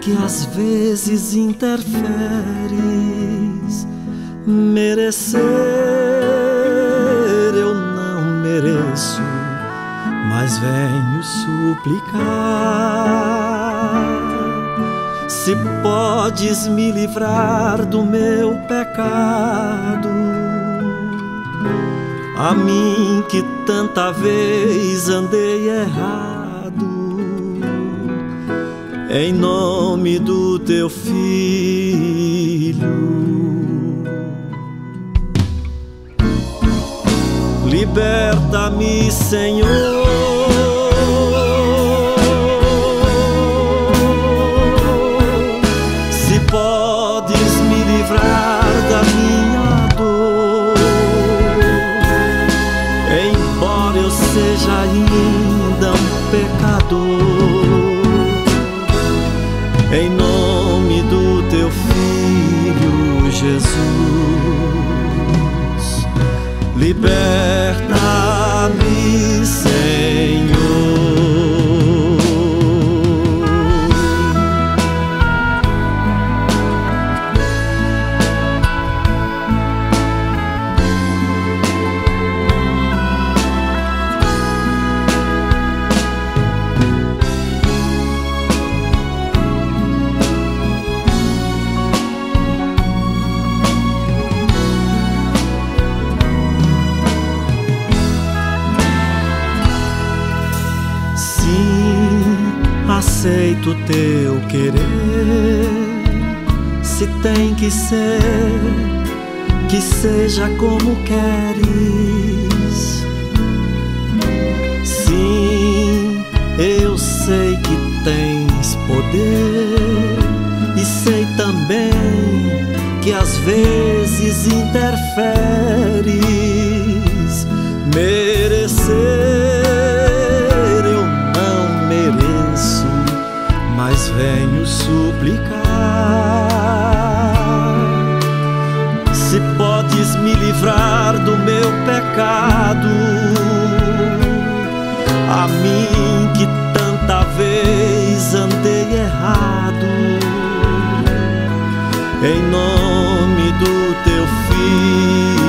que às vezes interferes. Merecer eu não mereço, mas venho suplicar. Se podes me livrar do meu pecado, a mim que tanta vez andei errado, em nome do teu filho. Liberta-me, Senhor. Aceito teu querer. Se tem que ser, que seja como queres. Sim, eu sei que tens poder e sei também que às vezes interferes. Merecer venho suplicar. Se podes me livrar do meu pecado, a mim que tanta vez andei errado, em nome do teu filho.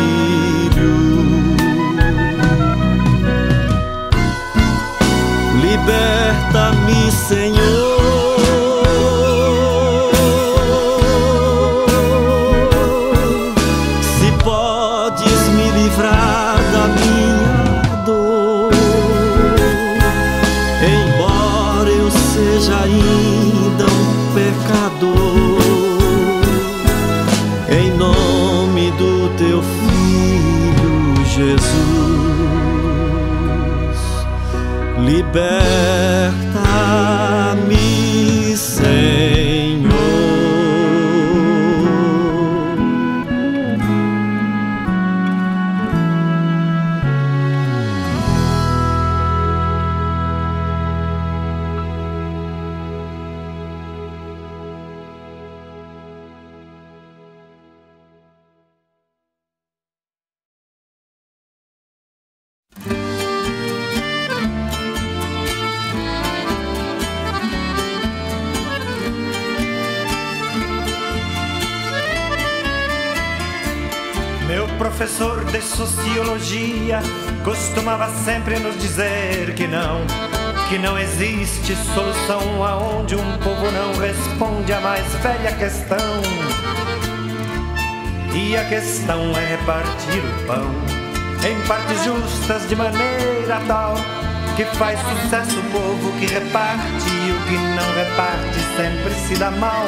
Questão é repartir o pão em partes justas de maneira tal que faz sucesso o povo que reparte e o que não reparte sempre se dá mal.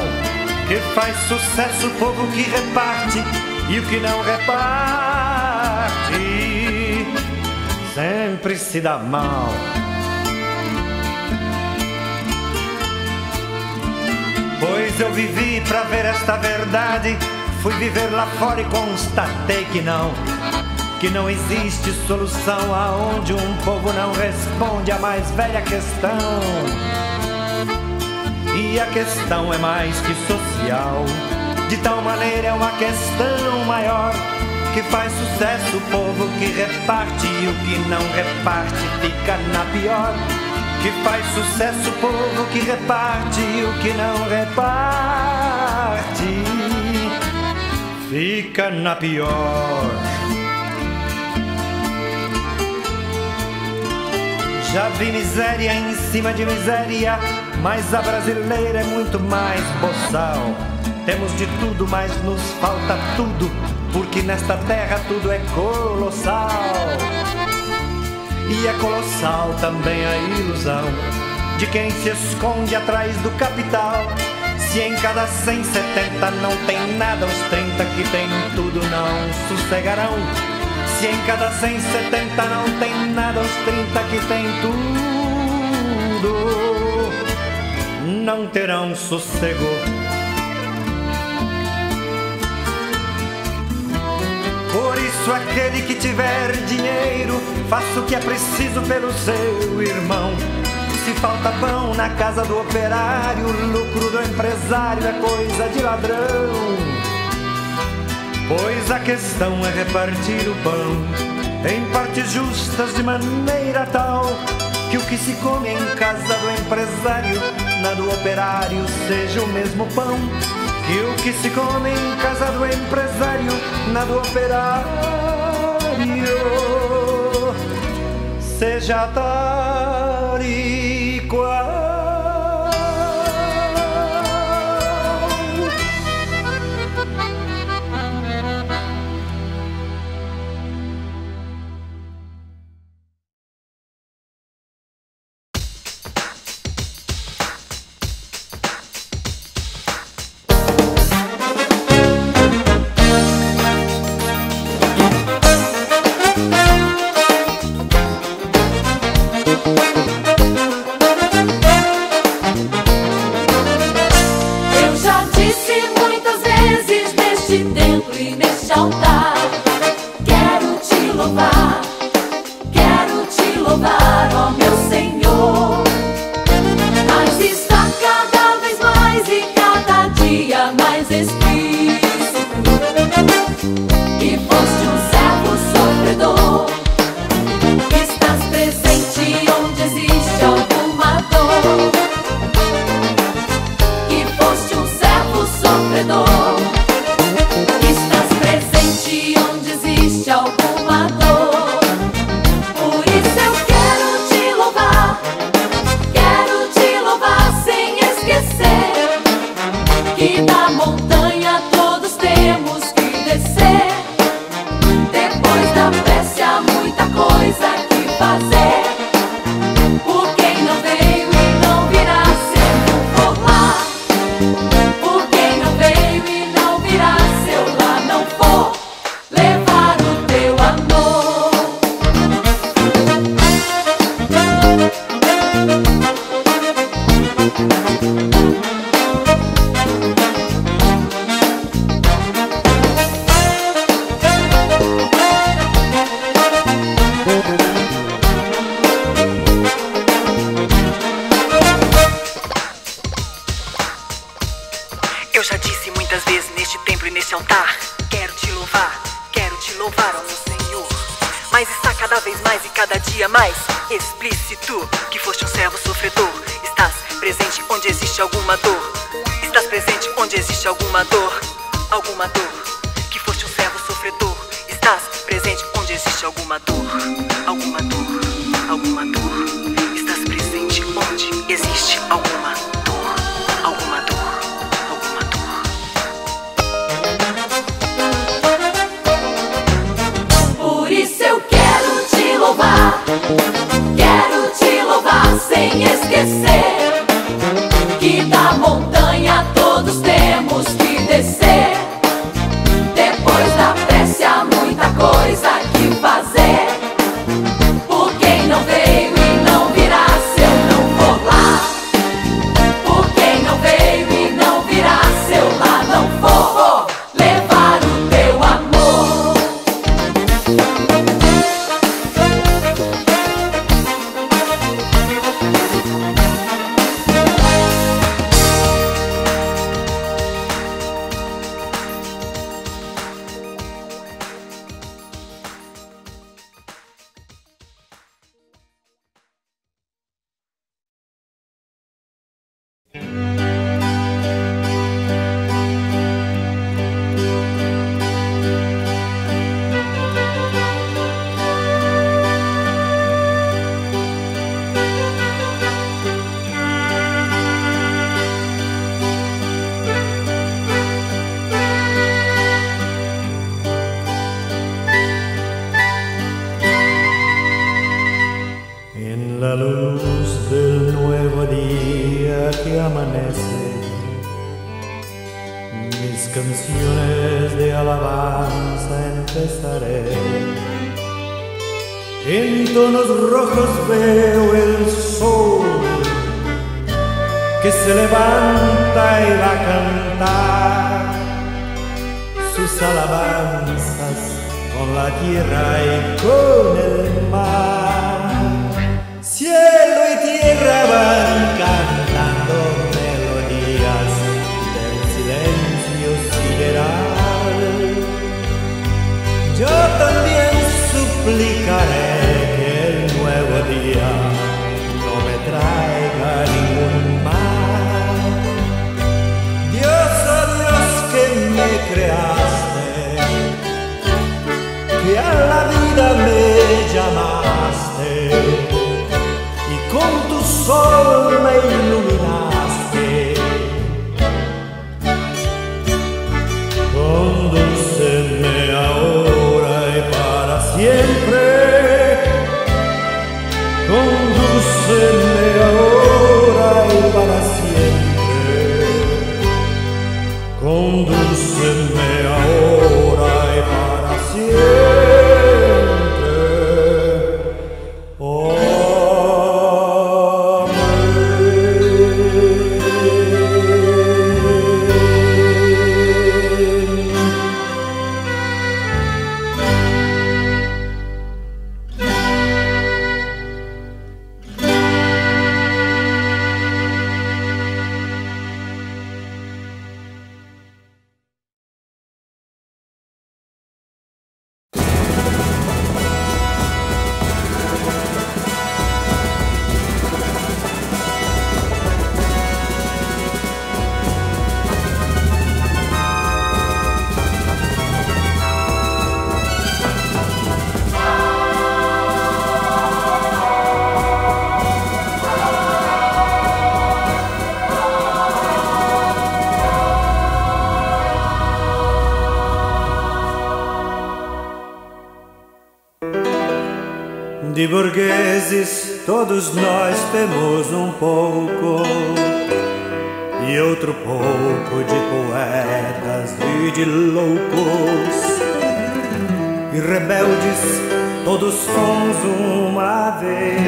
Que faz sucesso o povo que reparte e o que não reparte sempre se dá mal. Pois eu vivi pra ver esta verdade, fui viver lá fora e constatei que não, que não existe solução aonde um povo não responde a mais velha questão. E a questão é mais que social. De tal maneira é uma questão maior que faz sucesso o povo que reparte e o que não reparte fica na pior. Que faz sucesso o povo que reparte e o que não reparte fica na pior. Já vi miséria em cima de miséria, mas a brasileira é muito mais boçal. Temos de tudo, mas nos falta tudo, porque nesta terra tudo é colossal. E é colossal também a ilusão de quem se esconde atrás do capital. Se em cada 170 não tem nada, os 30 que tem tudo não sossegarão. Se em cada 170 não tem nada, os 30 que tem tudo não terão sossego. Por isso, aquele que tiver dinheiro, faça o que é preciso pelo seu irmão. Se falta pão na casa do operário, o lucro do empresário é coisa de ladrão. Pois a questão é repartir o pão em partes justas de maneira tal que o que se come em casa do empresário, na do operário, seja o mesmo pão. Que o que se come em casa do empresário, na do operário, seja tal todos nós temos um pouco e outro pouco de poetas e de loucos e rebeldes, todos somos uma vez.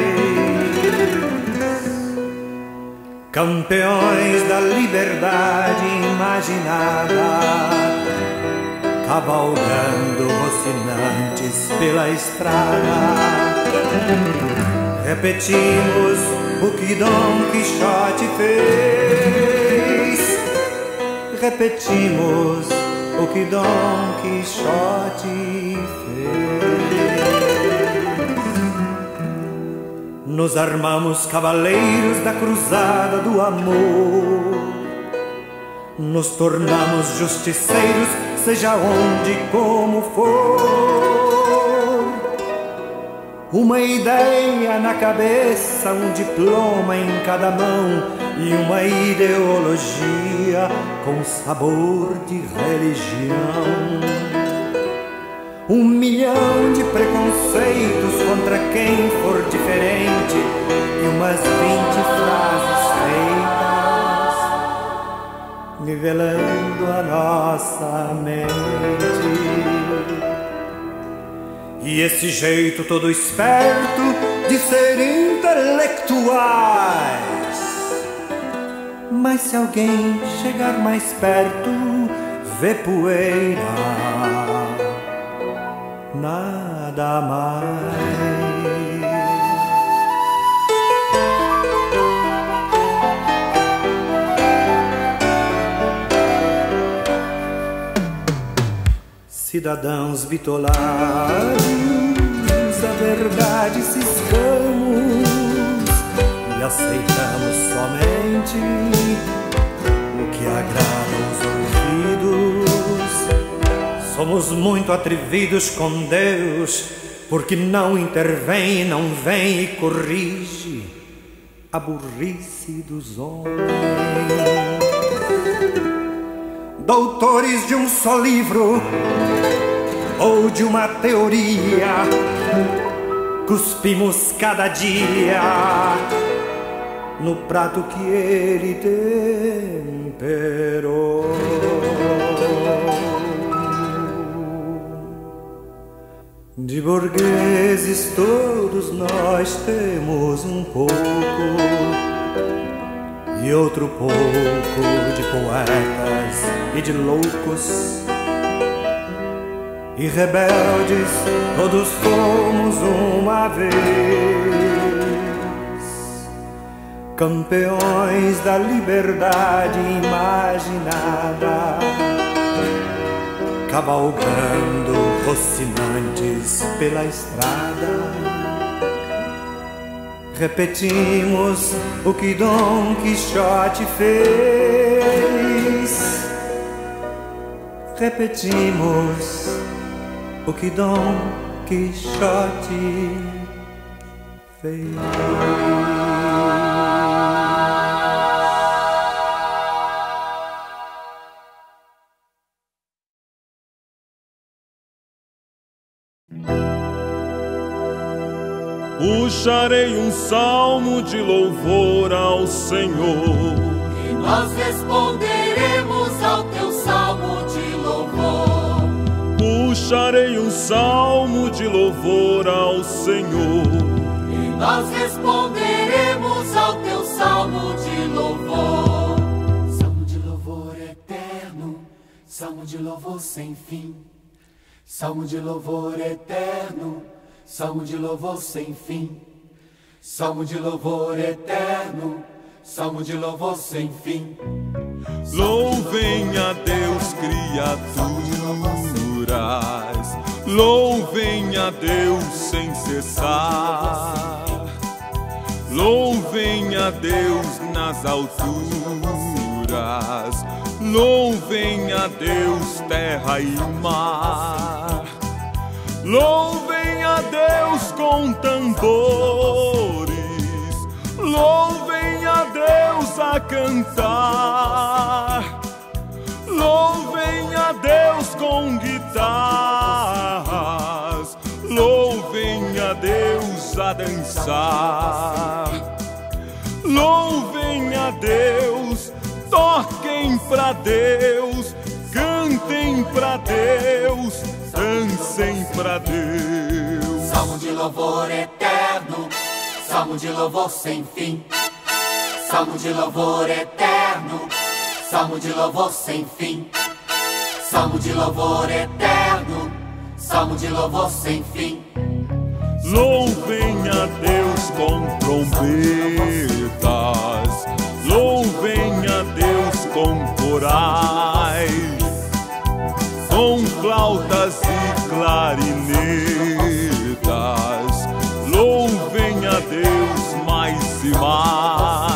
Campeões da liberdade imaginada, cavalgando rocinantes pela estrada. Repetimos o que Dom Quixote fez. Repetimos o que Dom Quixote fez. Nos armamos cavaleiros da cruzada do amor. Nos tornamos justiceiros, seja onde como for uma ideia na cabeça, um diploma em cada mão e uma ideologia com sabor de religião. Um milhão de preconceitos contra quem for diferente e umas vinte frases feitas nivelando a nossa mente. E esse jeito todo esperto de ser intelectuais. Mas se alguém chegar mais perto, vê poeira nada mais. Cidadãos bitolados, a verdade ciscamos e aceitamos somente o que agrada os ouvidos Somos muito atrevidos com Deus, porque não intervém, não vem e corrige a burrice dos homens. Doutores de um só livro ou de uma teoria, cuspimos cada dia no prato que ele temperou. De burgueses todos nós temos um pouco e outro pouco de poetas e de loucos e rebeldes todos fomos uma vez campeões da liberdade imaginada cavalgando rocinantes pela estrada. Repetimos o que Dom Quixote fez. Repetimos o que Dom Quixote fez. Puxarei um salmo de louvor ao Senhor. E nós responderemos ao teu Puxarei um salmo de louvor ao Senhor. E nós responderemos ao teu salmo de louvor. Salmo de louvor eterno, salmo de louvor sem fim. Salmo de louvor eterno salmo de louvor sem fim, salmo de louvor eterno, salmo de louvor sem fim. Louvem a Deus, louvem a Deus sem cessar. Louvem a Deus nas alturas, louvem a Deus terra e mar. Louvem a Deus com tambores, louvem a Deus a cantar, louvem a Deus com guitarras, louvem a Deus a dançar, louvem a Deus, toquem pra Deus, cantem pra Deus dancem pra Deus. Salmo de louvor eterno, salmo de louvor sem fim. Salmo de louvor eterno, salmo de louvor sem fim. Salmo de louvor eterno, salmo de louvor sem fim. Louvem a Deus com trombetas, louvem a Deus com corais, com flautas e clarinetas. Louvem a Deus pra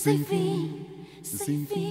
sem fim, sem fim.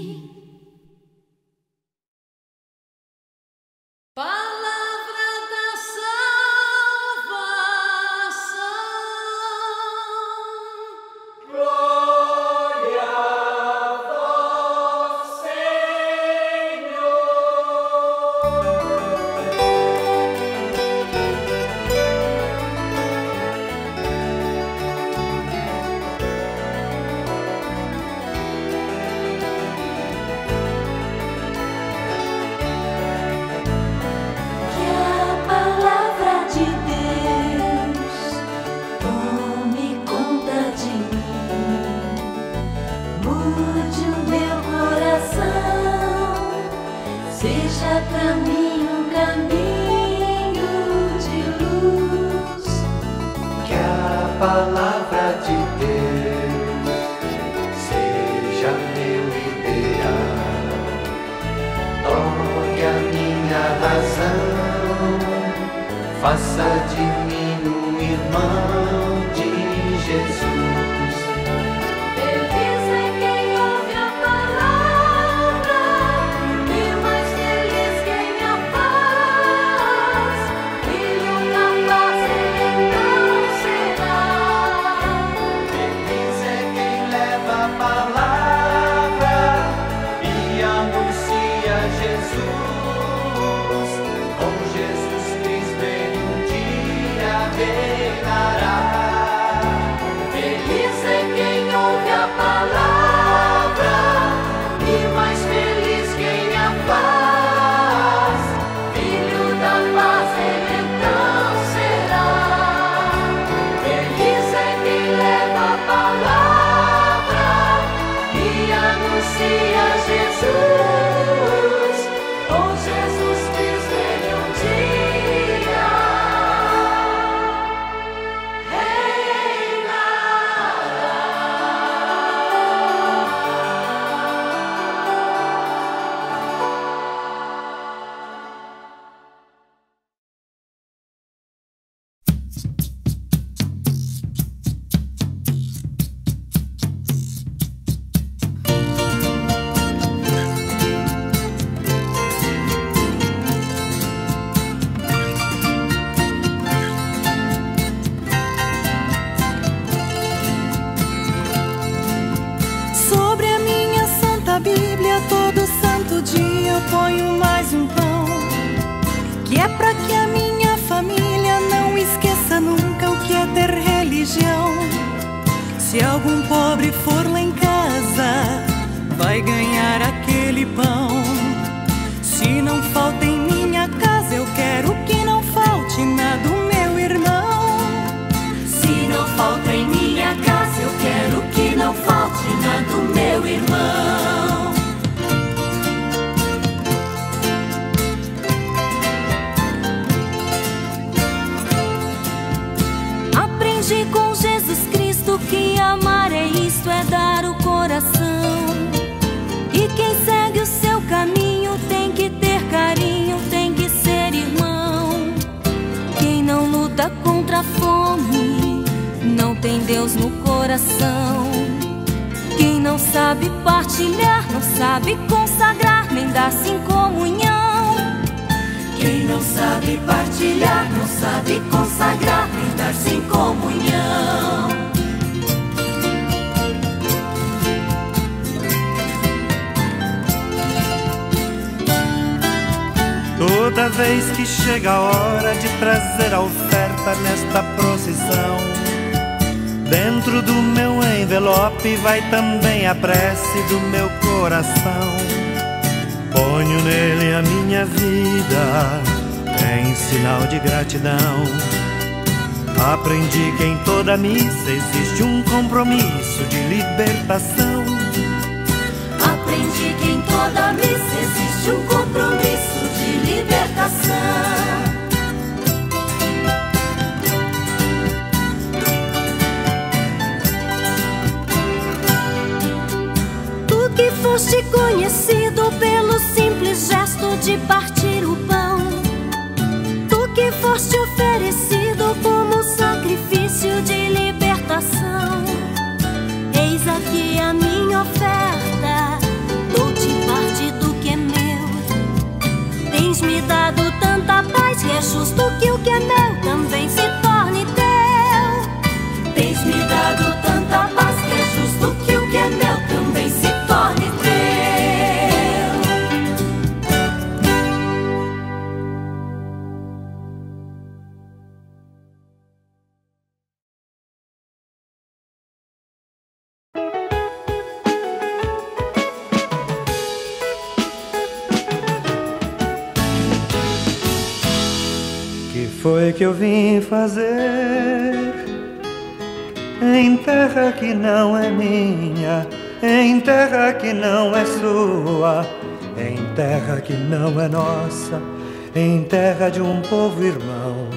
De um povo irmão,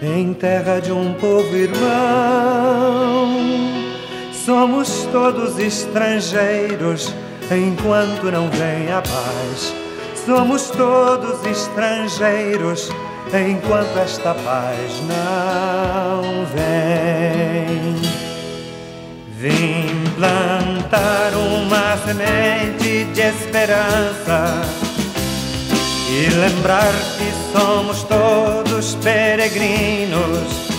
em terra de um povo irmão. Somos todos estrangeiros enquanto não vem a paz. Somos todos estrangeiros enquanto esta paz não vem. Vim plantar uma semente de esperança e lembrar somos todos peregrinos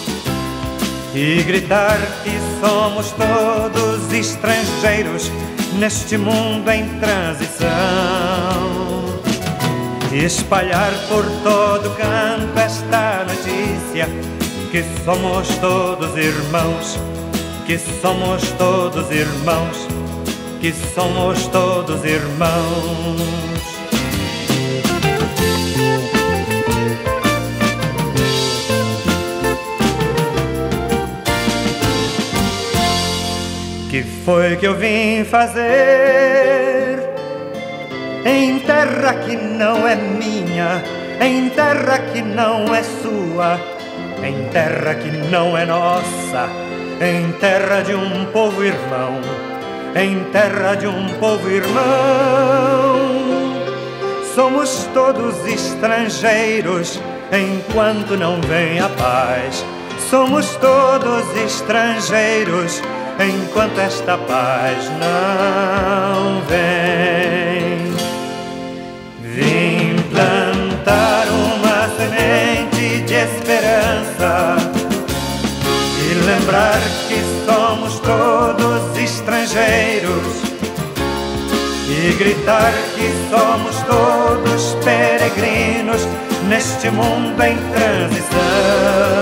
e gritar que somos todos estrangeiros neste mundo em transição e espalhar por todo canto esta notícia que somos todos irmãos, que somos todos irmãos, que somos todos irmãos. Foi que eu vim fazer em terra que não é minha, em terra que não é sua, em terra que não é nossa, em terra de um povo irmão, em terra de um povo irmão. Somos todos estrangeiros enquanto não vem a paz. Somos todos estrangeiros enquanto esta paz não vem. Vim plantar uma semente de esperança e lembrar que somos todos estrangeiros e gritar que somos todos peregrinos neste mundo em transição.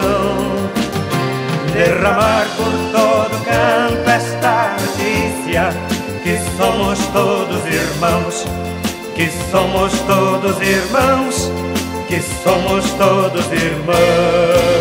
Derramar por todo canto esta notícia que somos todos irmãos, que somos todos irmãos, que somos todos irmãos.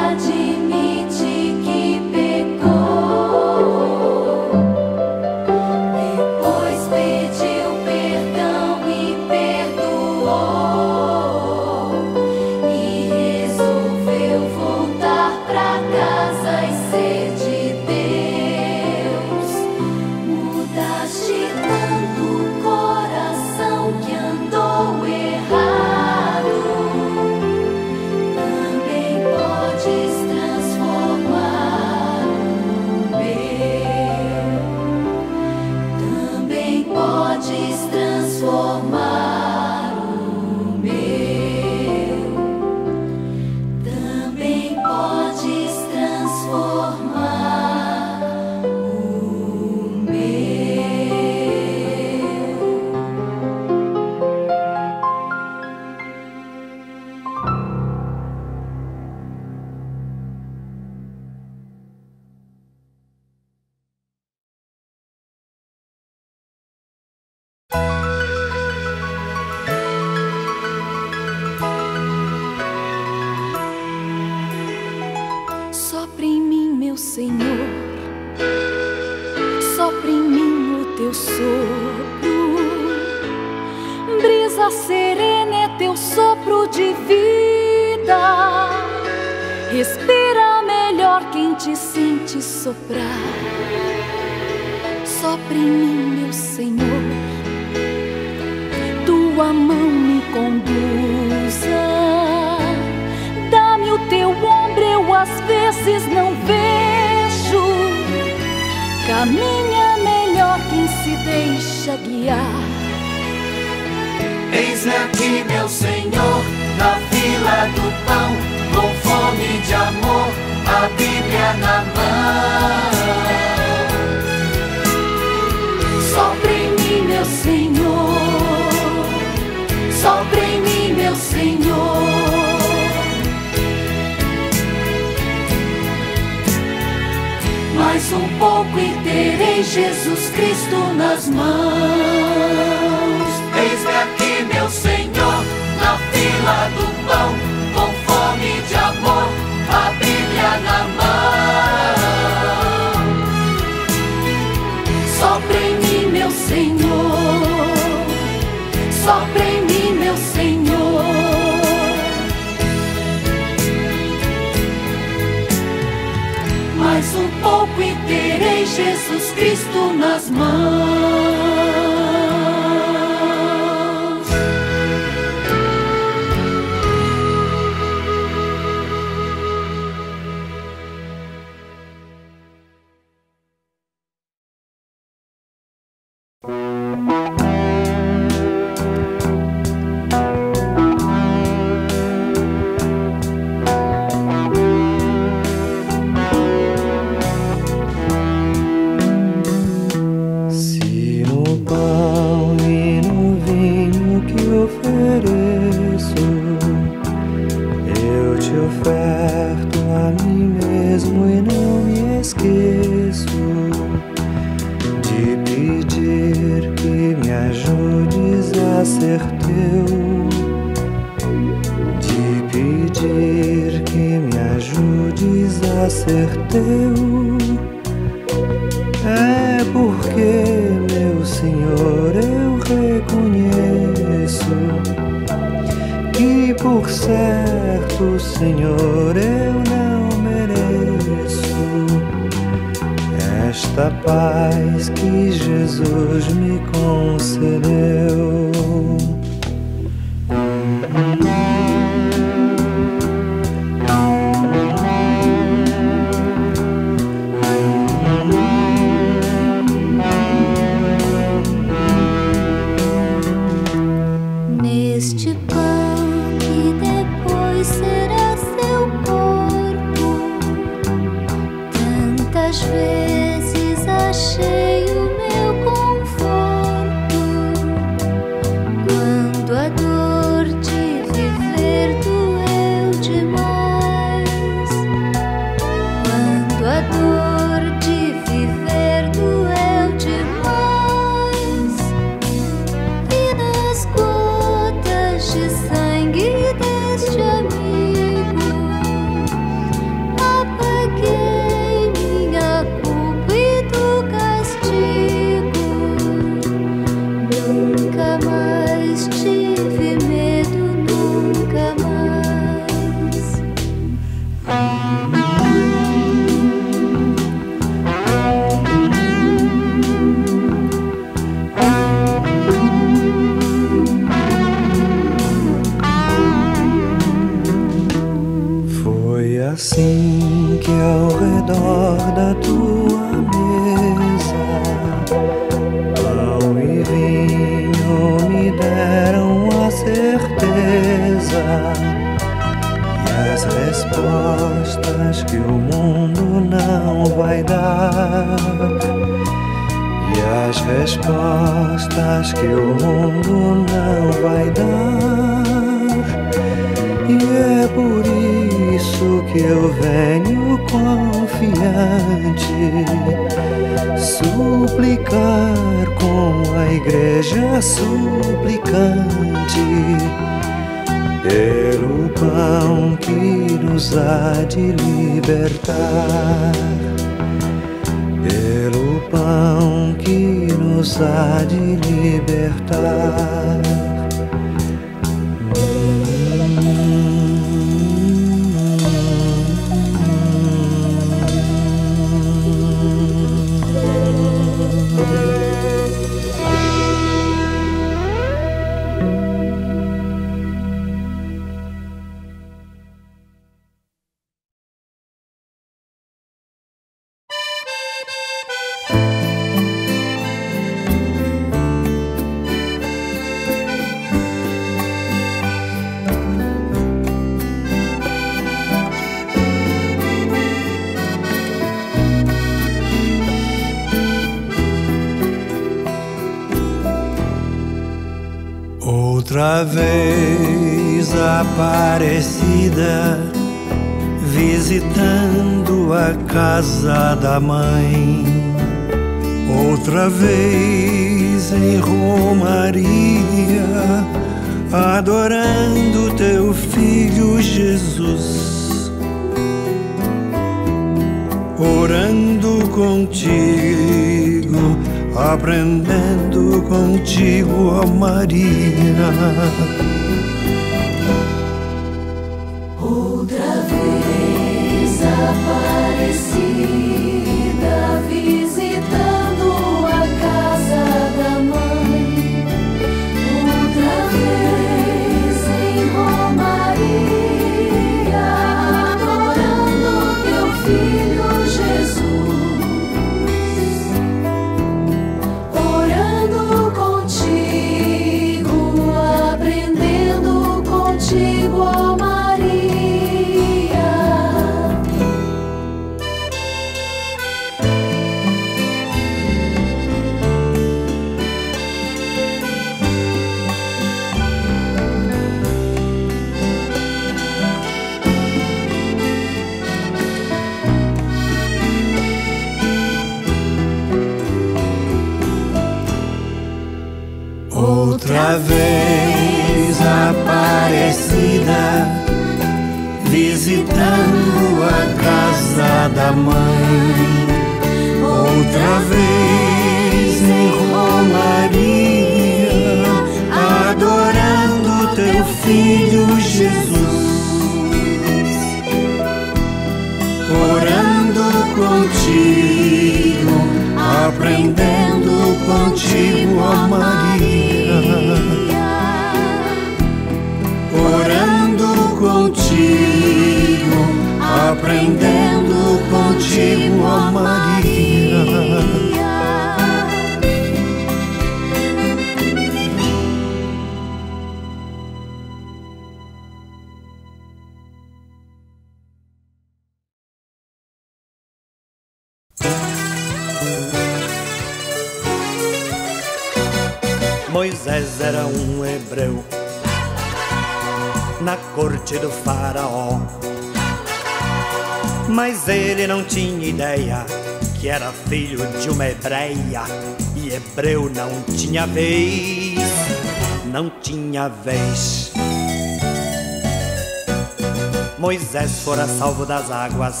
Fora salvo das águas,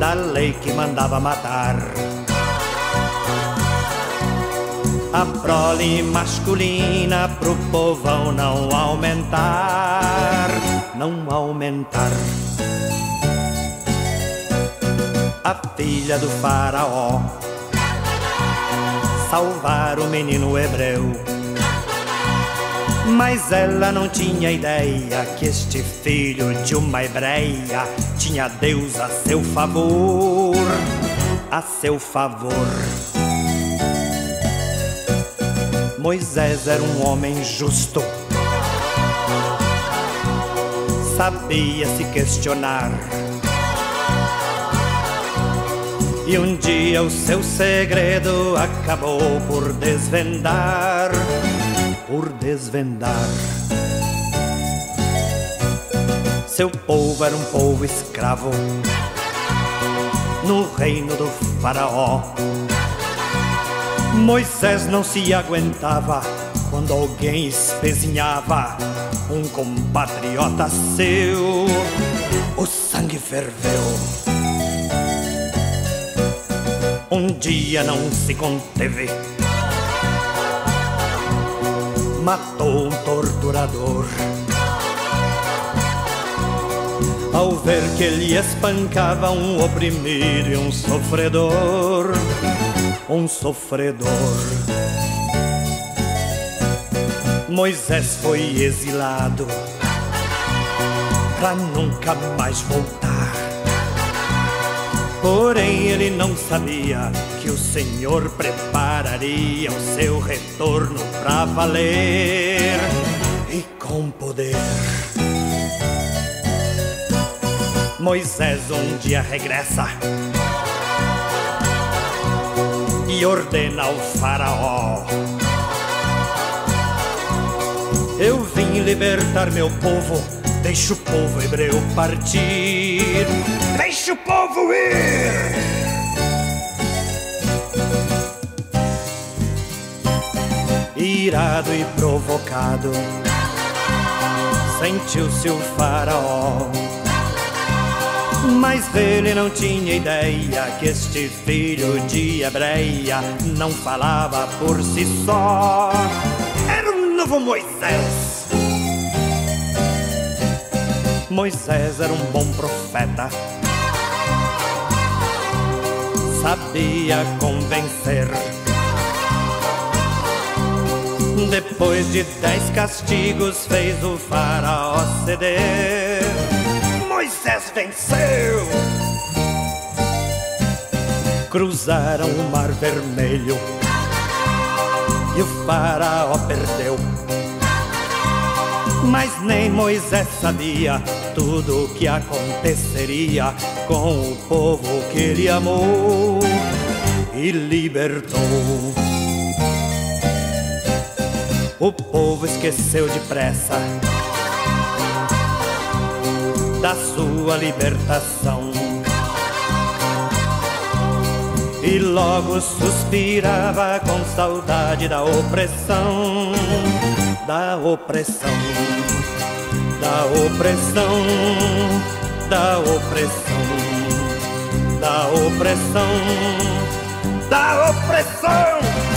da lei que mandava matar. A prole masculina pro povão não aumentar, não aumentar. A filha do faraó salvar o menino hebreu. Mas ela não tinha ideia que este filho de uma hebreia tinha Deus a seu favor, a seu favor. Moisés era um homem justo, sabia se questionar. E um dia o seu segredo acabou por desvendar, desvendar. Seu povo era um povo escravo no reino do Faraó. Moisés não se aguentava quando alguém espezinhava um compatriota seu. O sangue ferveu. Um dia não se conteve, matou um torturador. Ao ver que ele espancava um oprimido e um sofredor um sofredor. Moisés foi exilado pra nunca mais voltar. Porém, ele não sabia que o Senhor prepararia o seu retorno pra valer e com poder. Moisés um dia regressa e ordena ao faraó. Eu vim libertar meu povo, deixa o povo hebreu partir, deixa o povo ir. Irado e provocado, sentiu-se o faraó. Mas ele não tinha ideia que este filho de Hebreia não falava por si só. Era um novo Moisés. Moisés era um bom profeta. Sabia convencer. Depois de dez castigos, fez o faraó ceder. Moisés venceu. Cruzaram o Mar Vermelho e o Faraó perdeu. Mas nem Moisés sabia tudo o que aconteceria com o povo que ele amou e libertou. O povo esqueceu depressa da sua libertação. E logo suspirava com saudade da opressão, da opressão, da opressão, da opressão, da opressão, da opressão. respirar.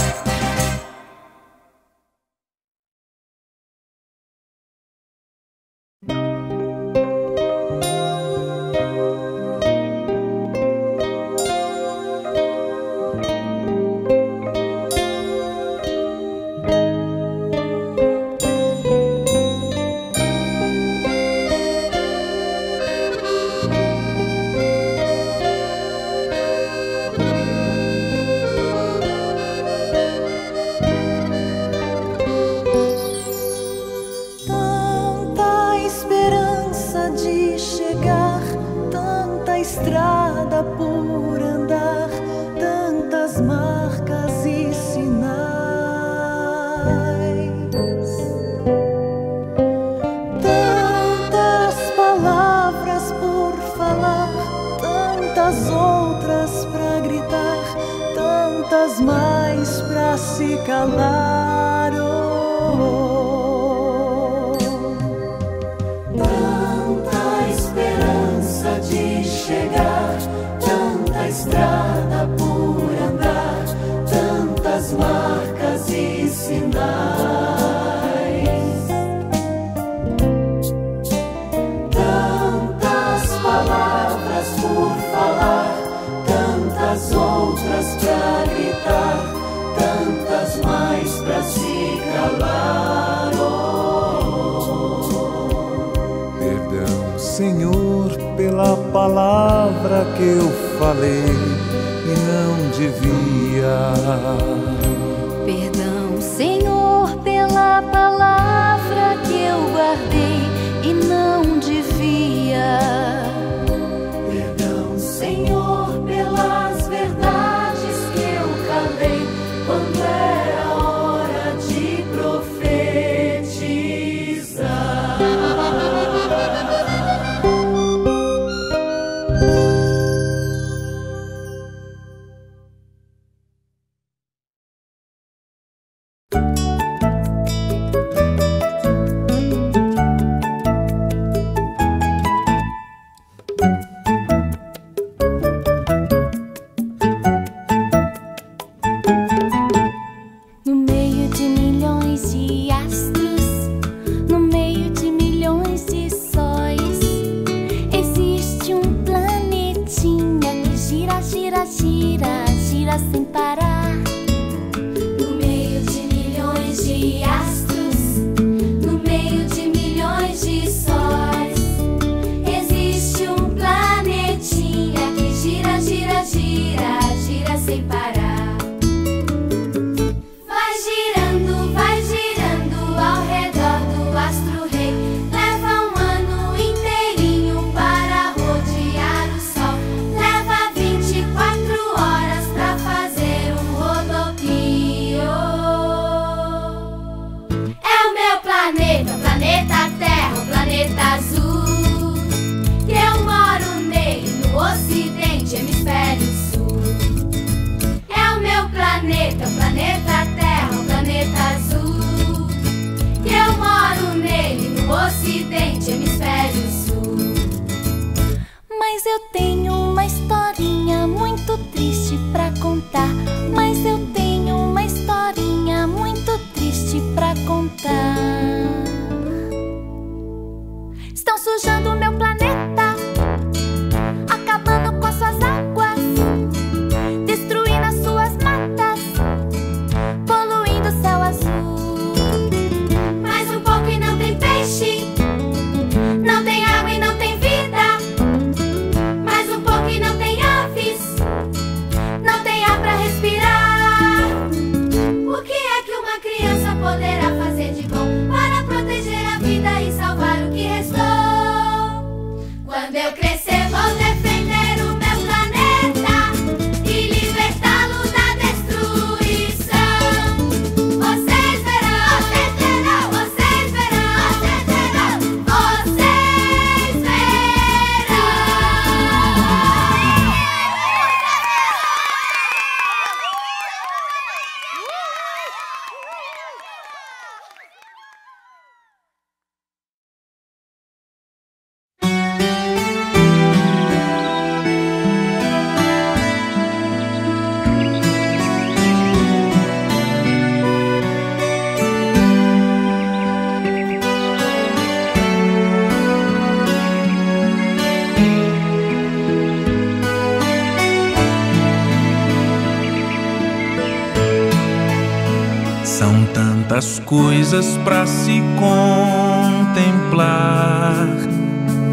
Coisas para se contemplar,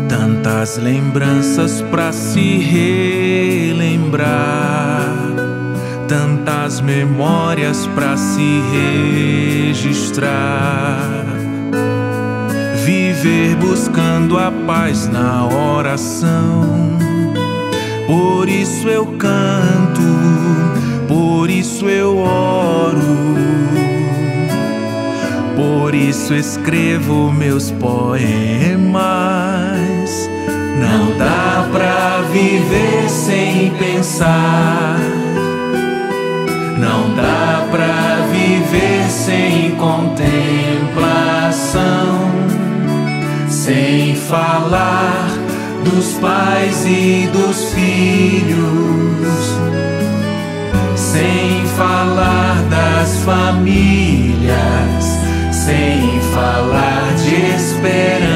tantas lembranças para se relembrar, tantas memórias para se registrar. Viver buscando a paz na oração. Por isso eu canto, isso escrevo meus poemas. Não dá pra viver sem pensar. Não dá pra viver sem contemplação, sem falar dos pais e dos filhos, sem falar das famílias sem falar de esperança.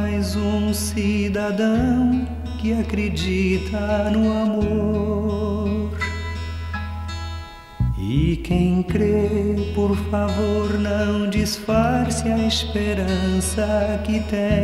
mais um cidadão que acredita no amor. E quem crê, por favor, não disfarce a esperança que tem.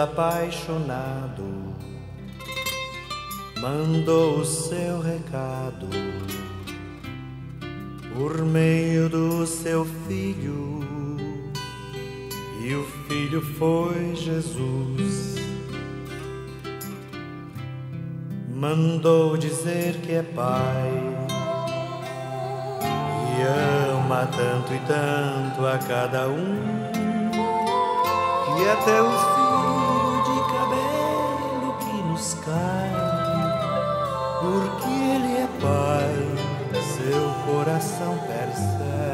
apaixonar. said.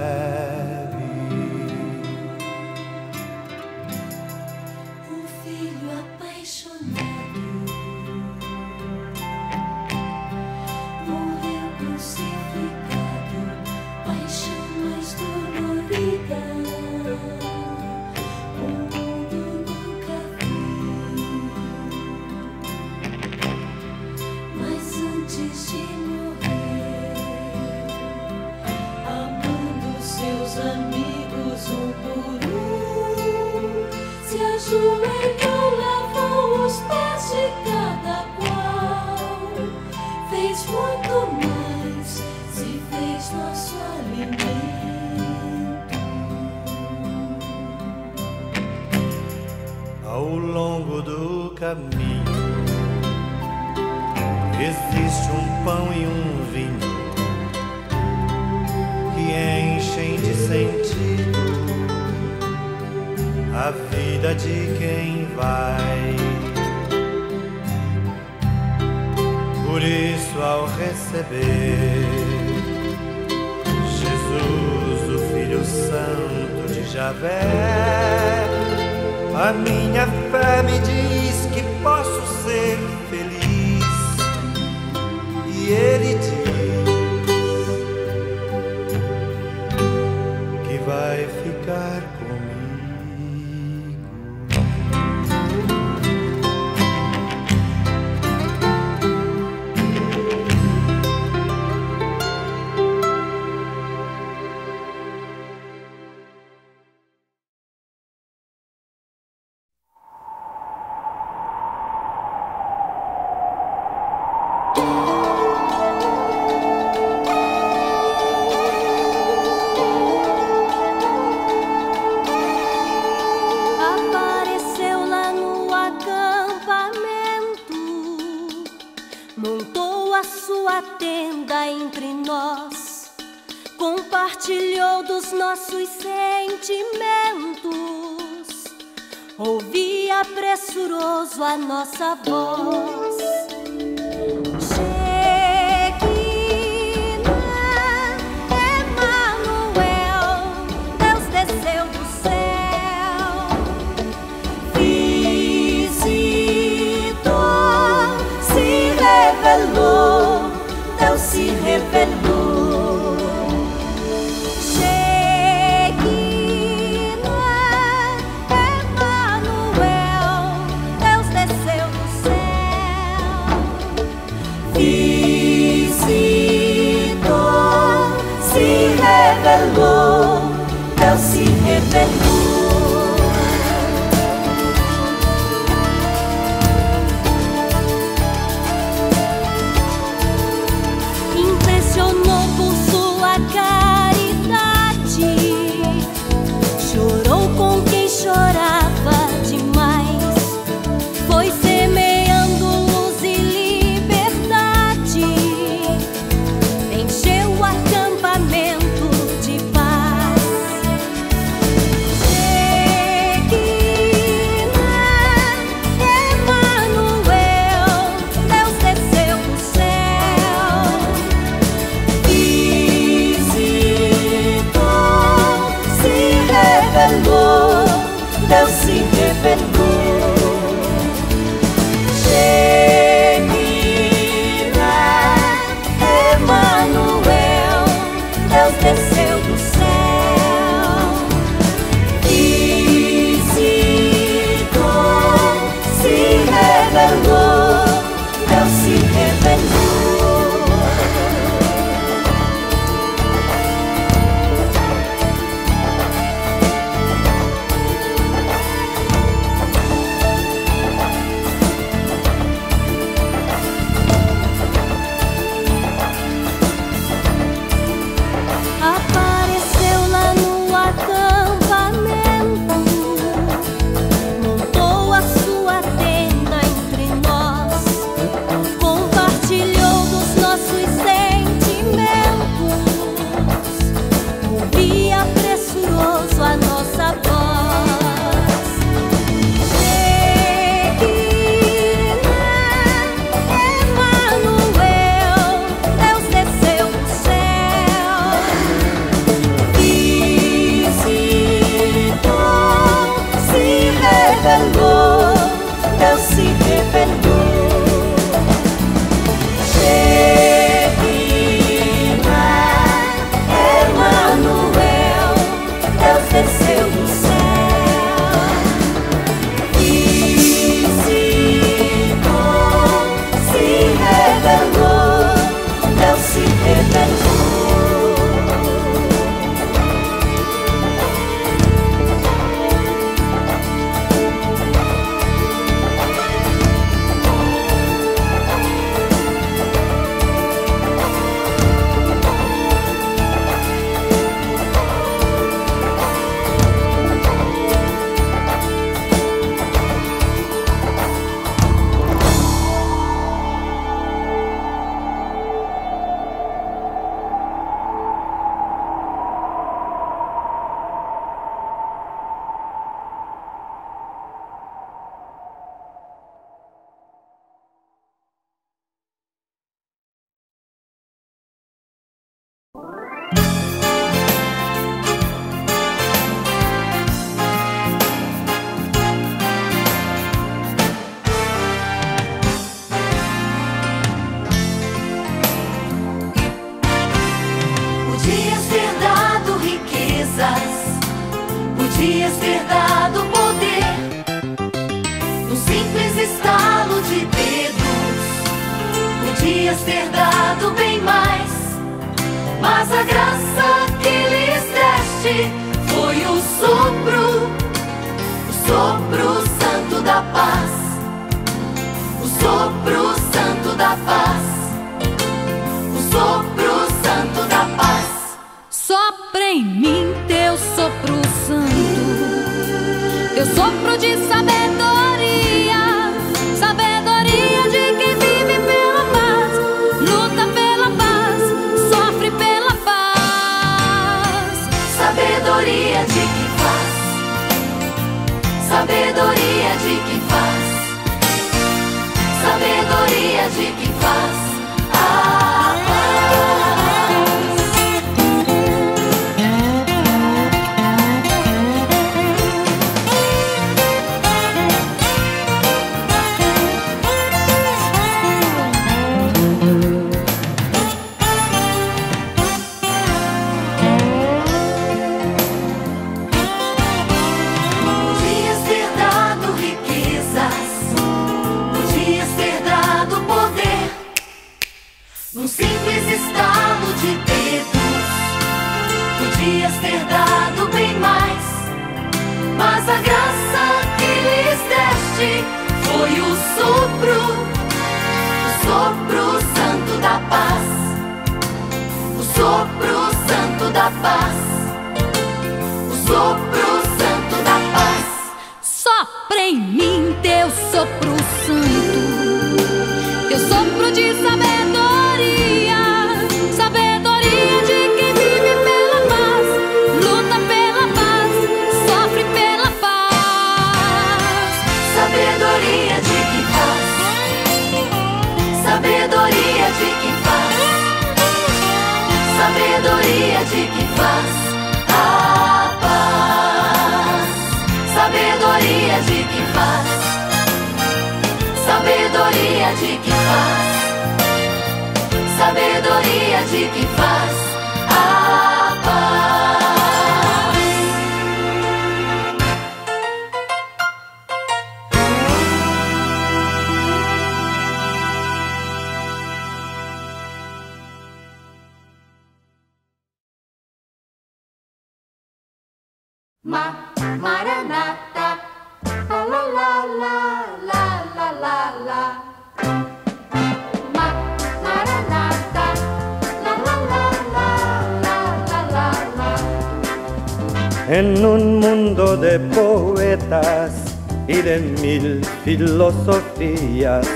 filosofías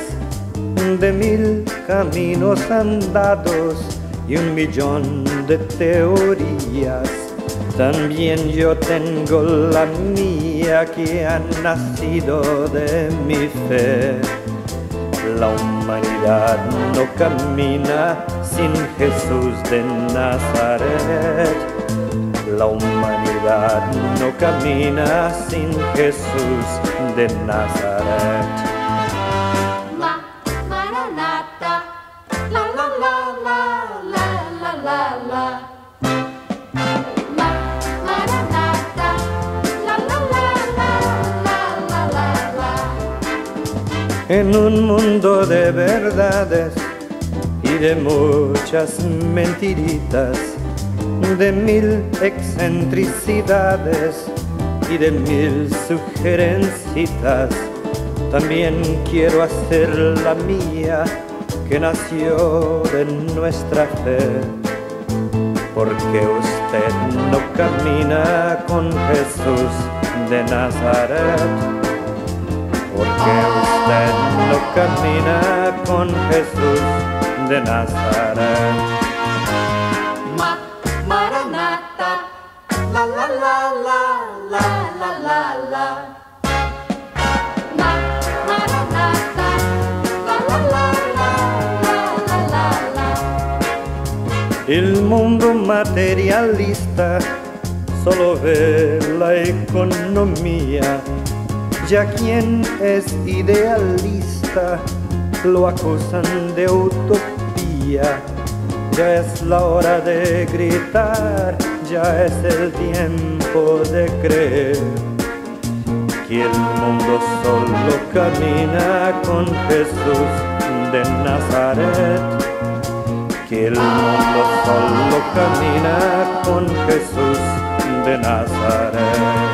de mil caminos andados y un millón de teorías. También yo tengo la mía que ha nacido de mi fe. La humanidad no camina sin Jesús de Nazaret. La humanidad no camina sin Jesús de Nazaret. en un mundo de verdades y de muchas mentiritas, de mil excentricidades y de mil sugerencitas. También quiero hacer la mía que nació de nuestra fe, porque usted no camina con Jesús de Nazaret que usted no camina con Jesús de Nazaret. Ma, maranata, la la la la la la la. Ma, maranata, la la la la la la la. El mundo materialista solo ve la economía ya quien es idealista lo acusan de utopía. Ya es la hora de gritar, ya es el tiempo de creer. Que el mundo solo camina con Jesús de Nazaret. Que el mundo solo camina con Jesús de Nazaret.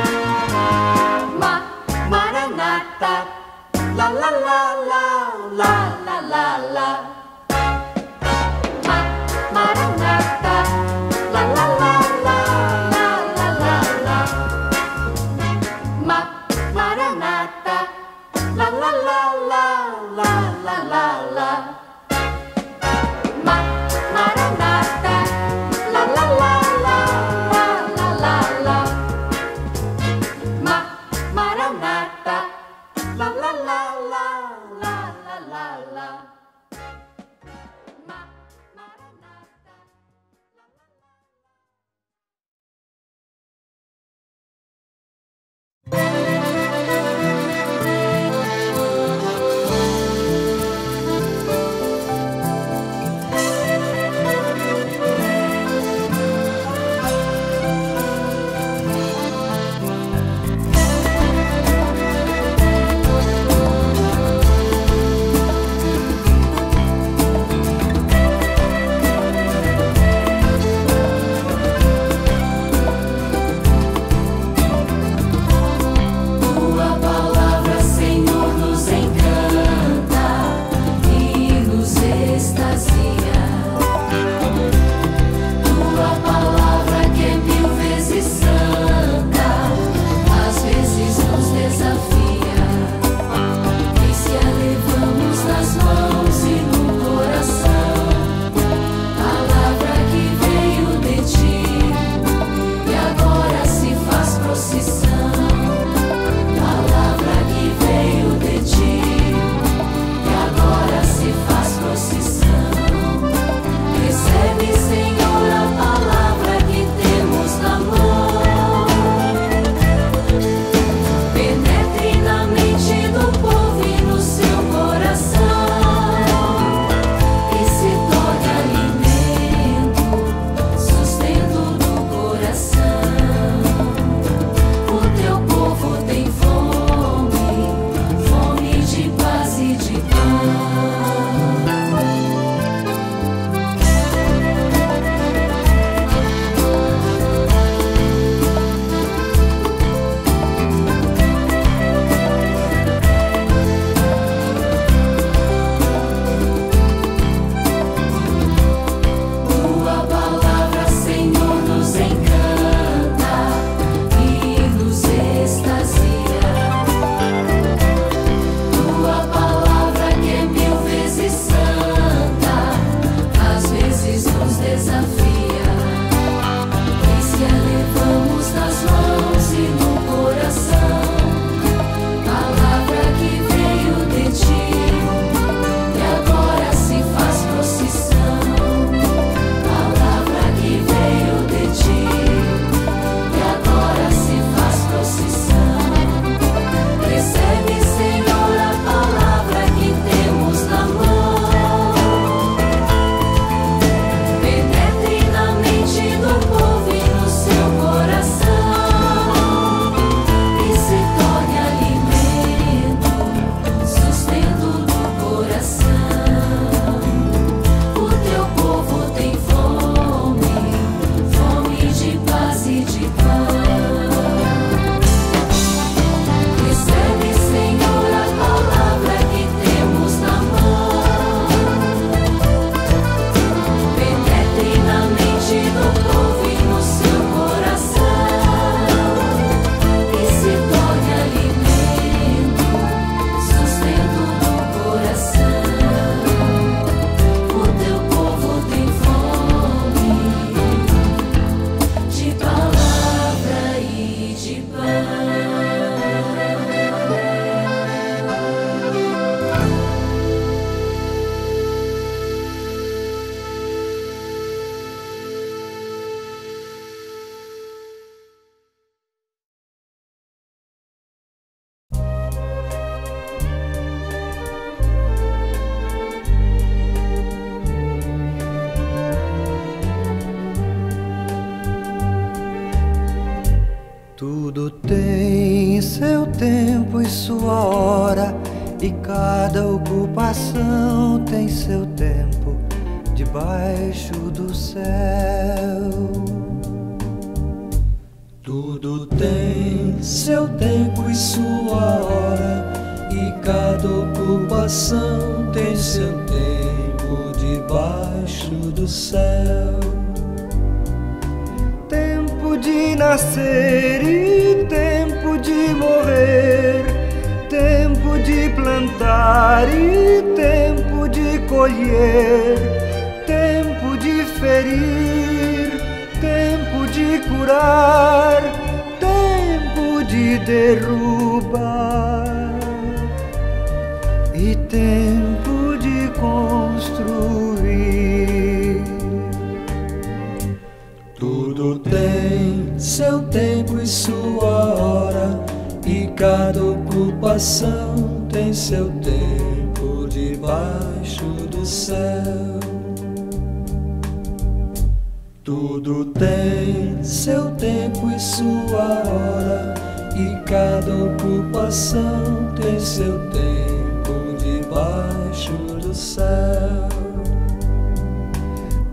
Ocupação tem seu tempo debaixo do céu.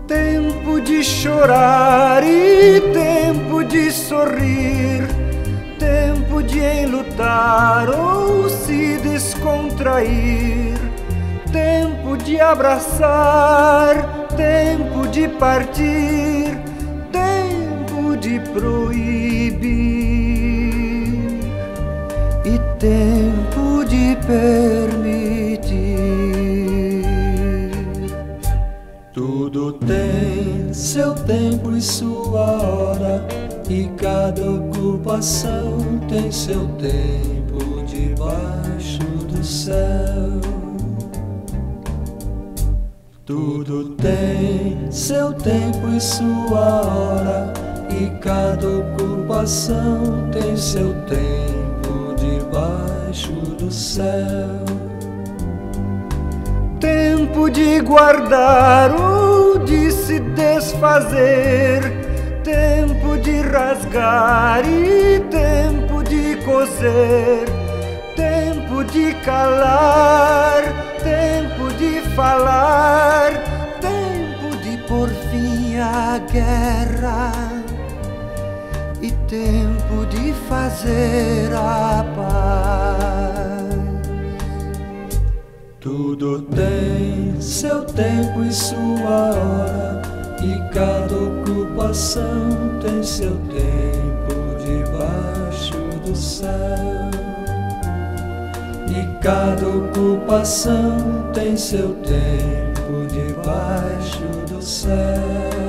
Tempo de chorar e tempo de sorrir, tempo de enlutar ou se descontrair, tempo de abraçar, tempo de partir, Tudo tem seu tempo e sua hora, e cada ocupação tem seu tempo debaixo do céu. Tudo tem seu tempo e sua hora, e cada ocupação tem seu tempo debaixo do céu. Tempo de guardar ou de se desfazer, tempo de rasgar e tempo de coser, tempo de calar, tempo de falar, tempo de por fim a guerra e tempo de fazer a paz. Tudo tem seu tempo e sua hora, e cada ocupação tem seu tempo debaixo do céu. E cada ocupação tem seu tempo debaixo do céu.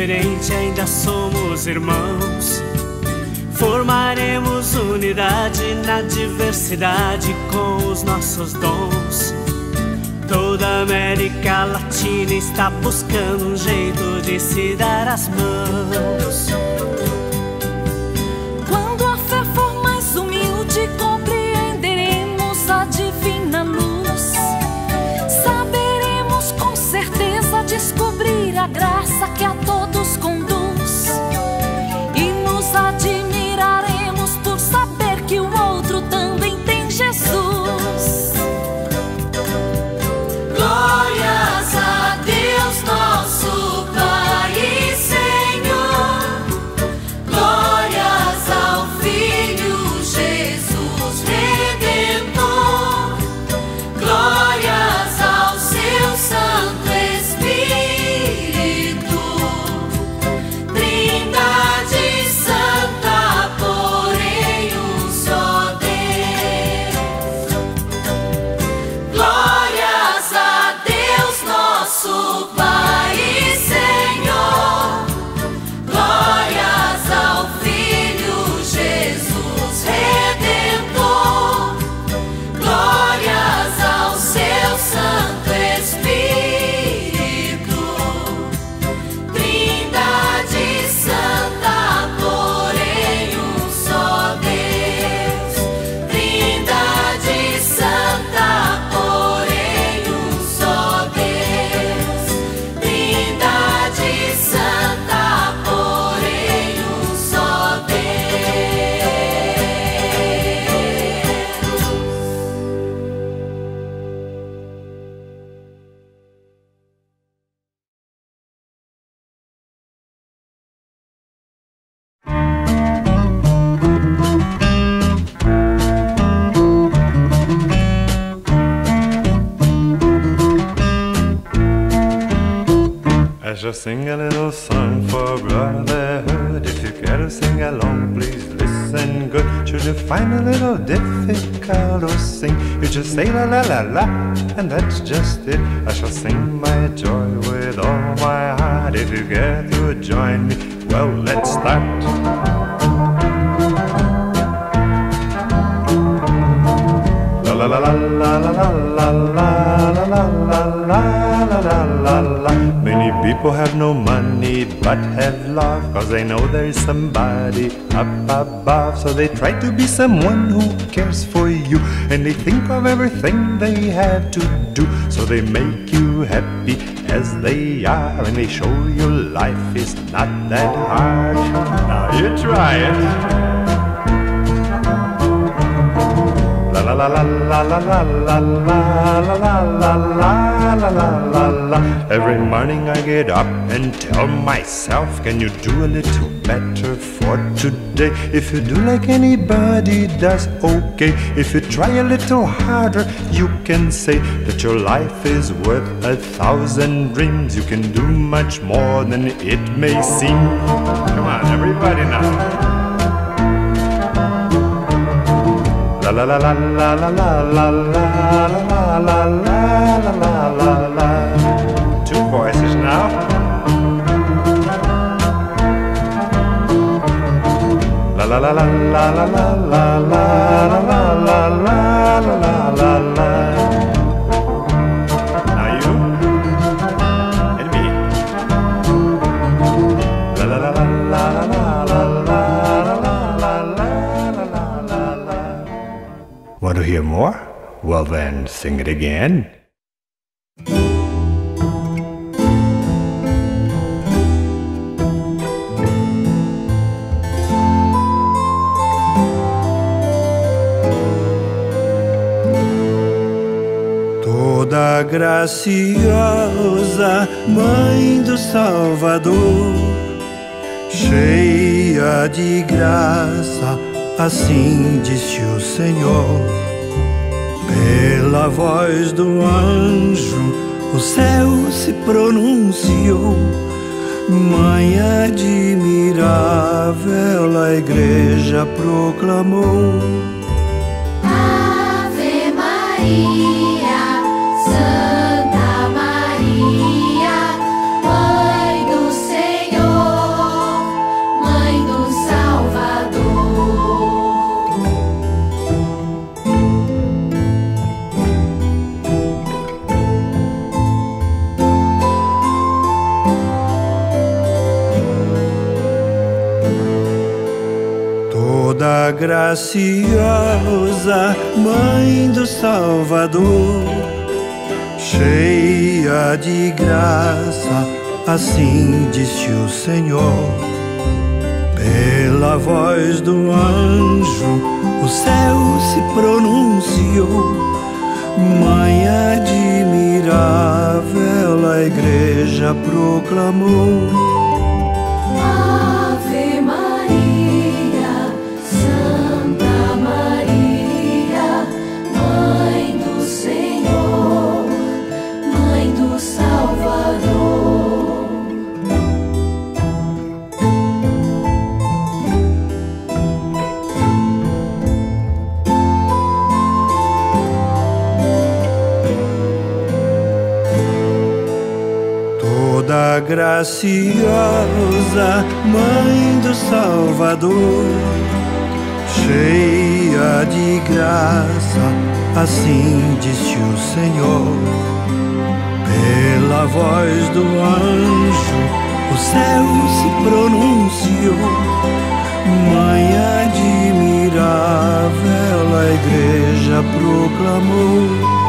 diferente, ainda somos irmãos. Formaremos unidade na diversidade com os nossos dons. Toda América Latina está buscando um jeito de se dar as mãos. to sing a little song for brotherhood. If you care to sing along, please listen good. Should you find a little difficult to sing, you just say la la la la, and that's just it. I shall sing my joy with all my heart. If you get to join me, well, let's start. Many people have no money but have love Cause they know there's somebody up above. So they try to be someone who cares for you And they think of everything they have to do. So they make you happy as they are And they show you life is not that hard. Now you try it la la la la la la la la la la la la la Every morning I get up and tell myself Can you do a little better for today If you do like anybody does, okay If you try a little harder You can say that your life is worth a thousand dreams You can do much more than it may seem Come on, everybody now la la la la la la la la la la la la la la Two voices now. La la la la la la la la la la la la la la Want to hear more? Well, then, sing it again. Toda graciosa Mãe do Salvador, cheia de graça, assim disse Senhor pela voz do anjo, o céu se pronunciou. Mãe admirável, a igreja proclamou. Ave Maria, Graciosa Mãe do Salvador, cheia de graça, assim disse o Senhor. Pela voz do anjo, o céu se pronunciou. Mãe admirável, a igreja proclamou. Graciosa Mãe do Salvador, cheia de graça, assim disse o Senhor. Pela voz do anjo, o céu se pronunciou. Mãe admirável, a igreja proclamou.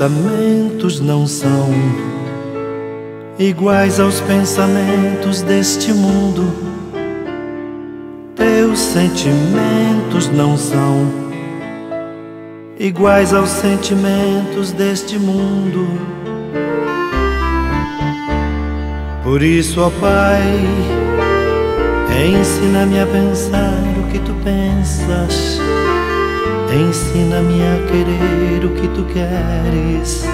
Pensamentos não são iguais aos pensamentos deste mundo. Teus sentimentos não são iguais aos sentimentos deste mundo. Por isso, ó Pai, ensina-me a pensar o que tu pensas Ensina-me a querer o que tu queres.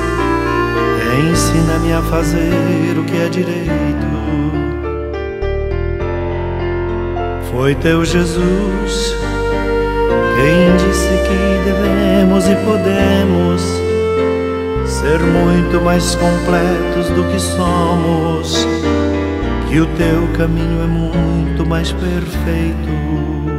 Ensina-me a fazer o que é direito. Foi teu Jesus quem disse que devemos e podemos ser muito mais completos do que somos. Que o teu caminho é muito mais perfeito.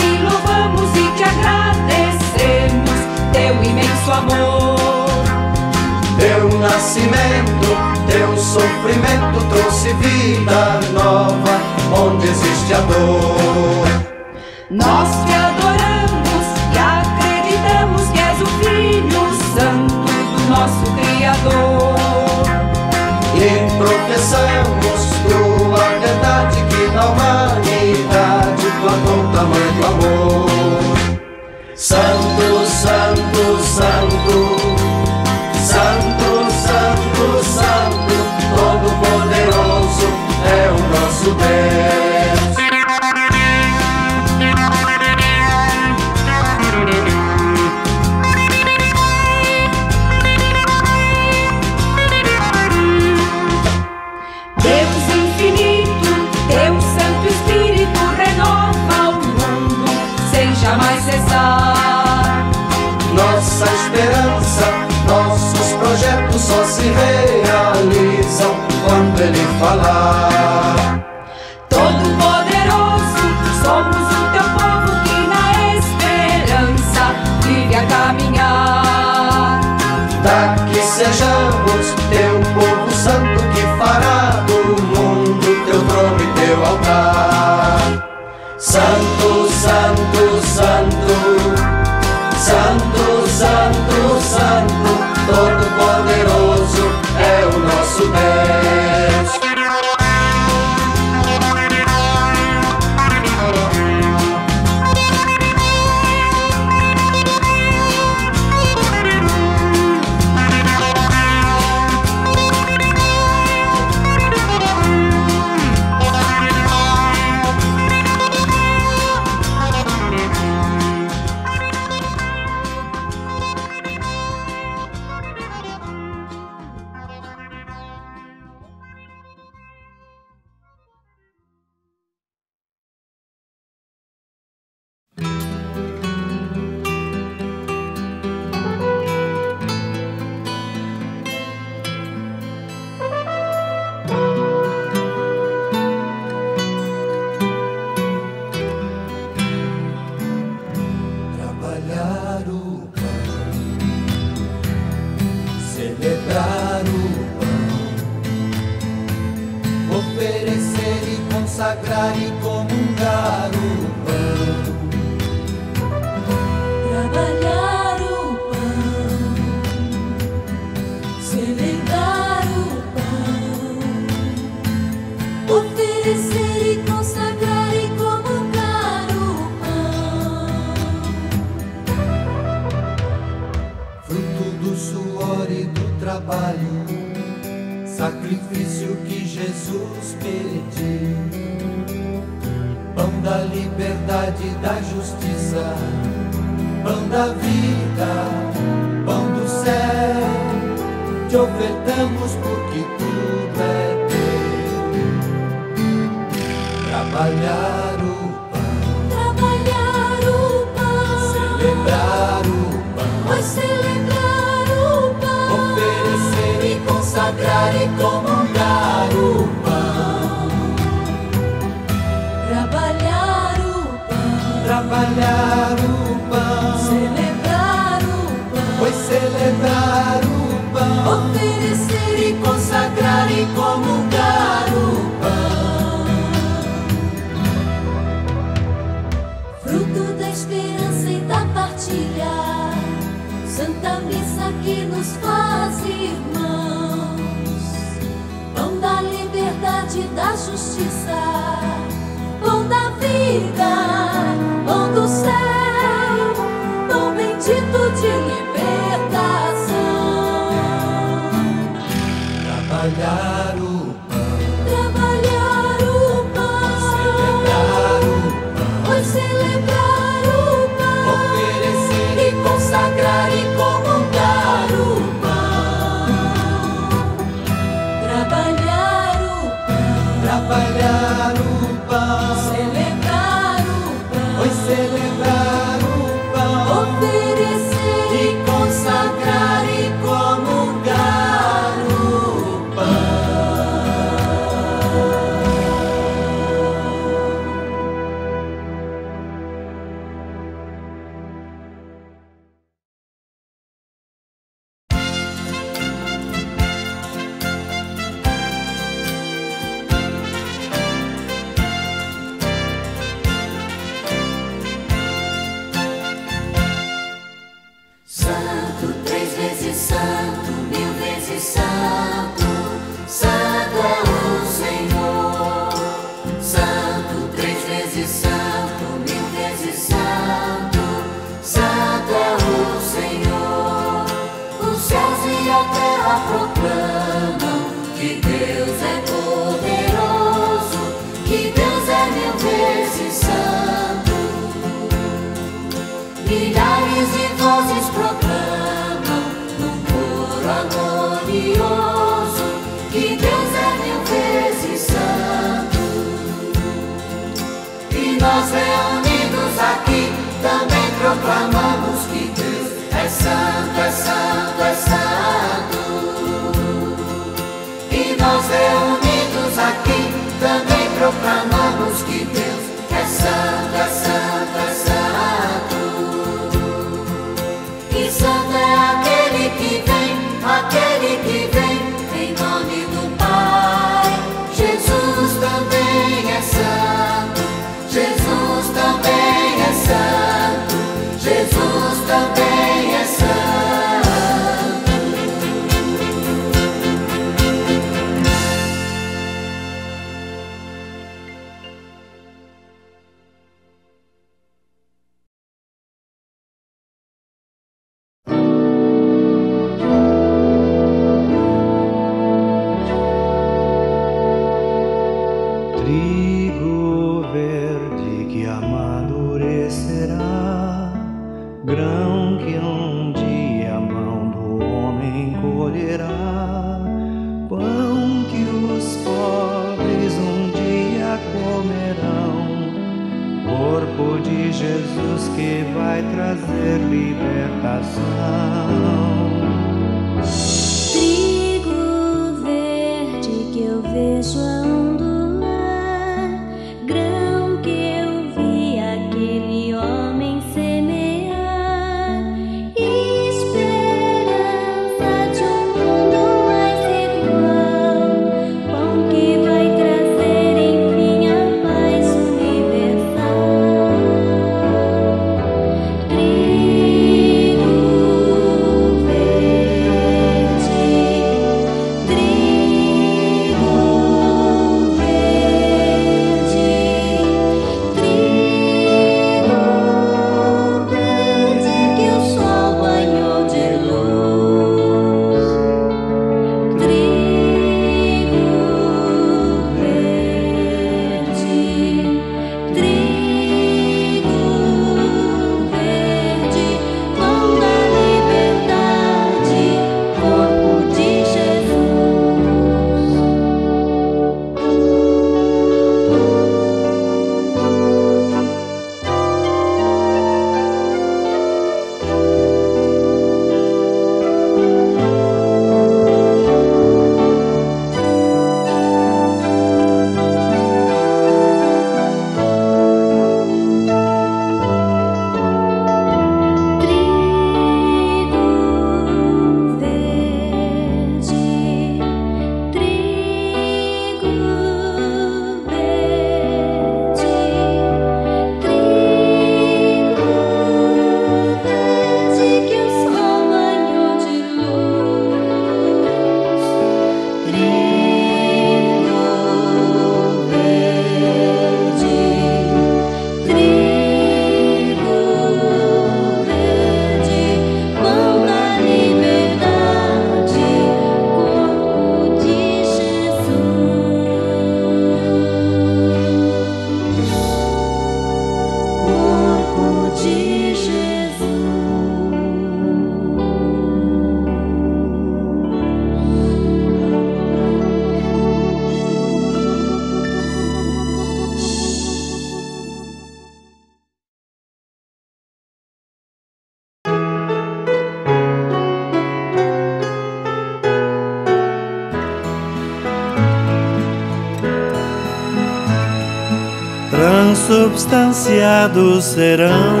transubstanciados serão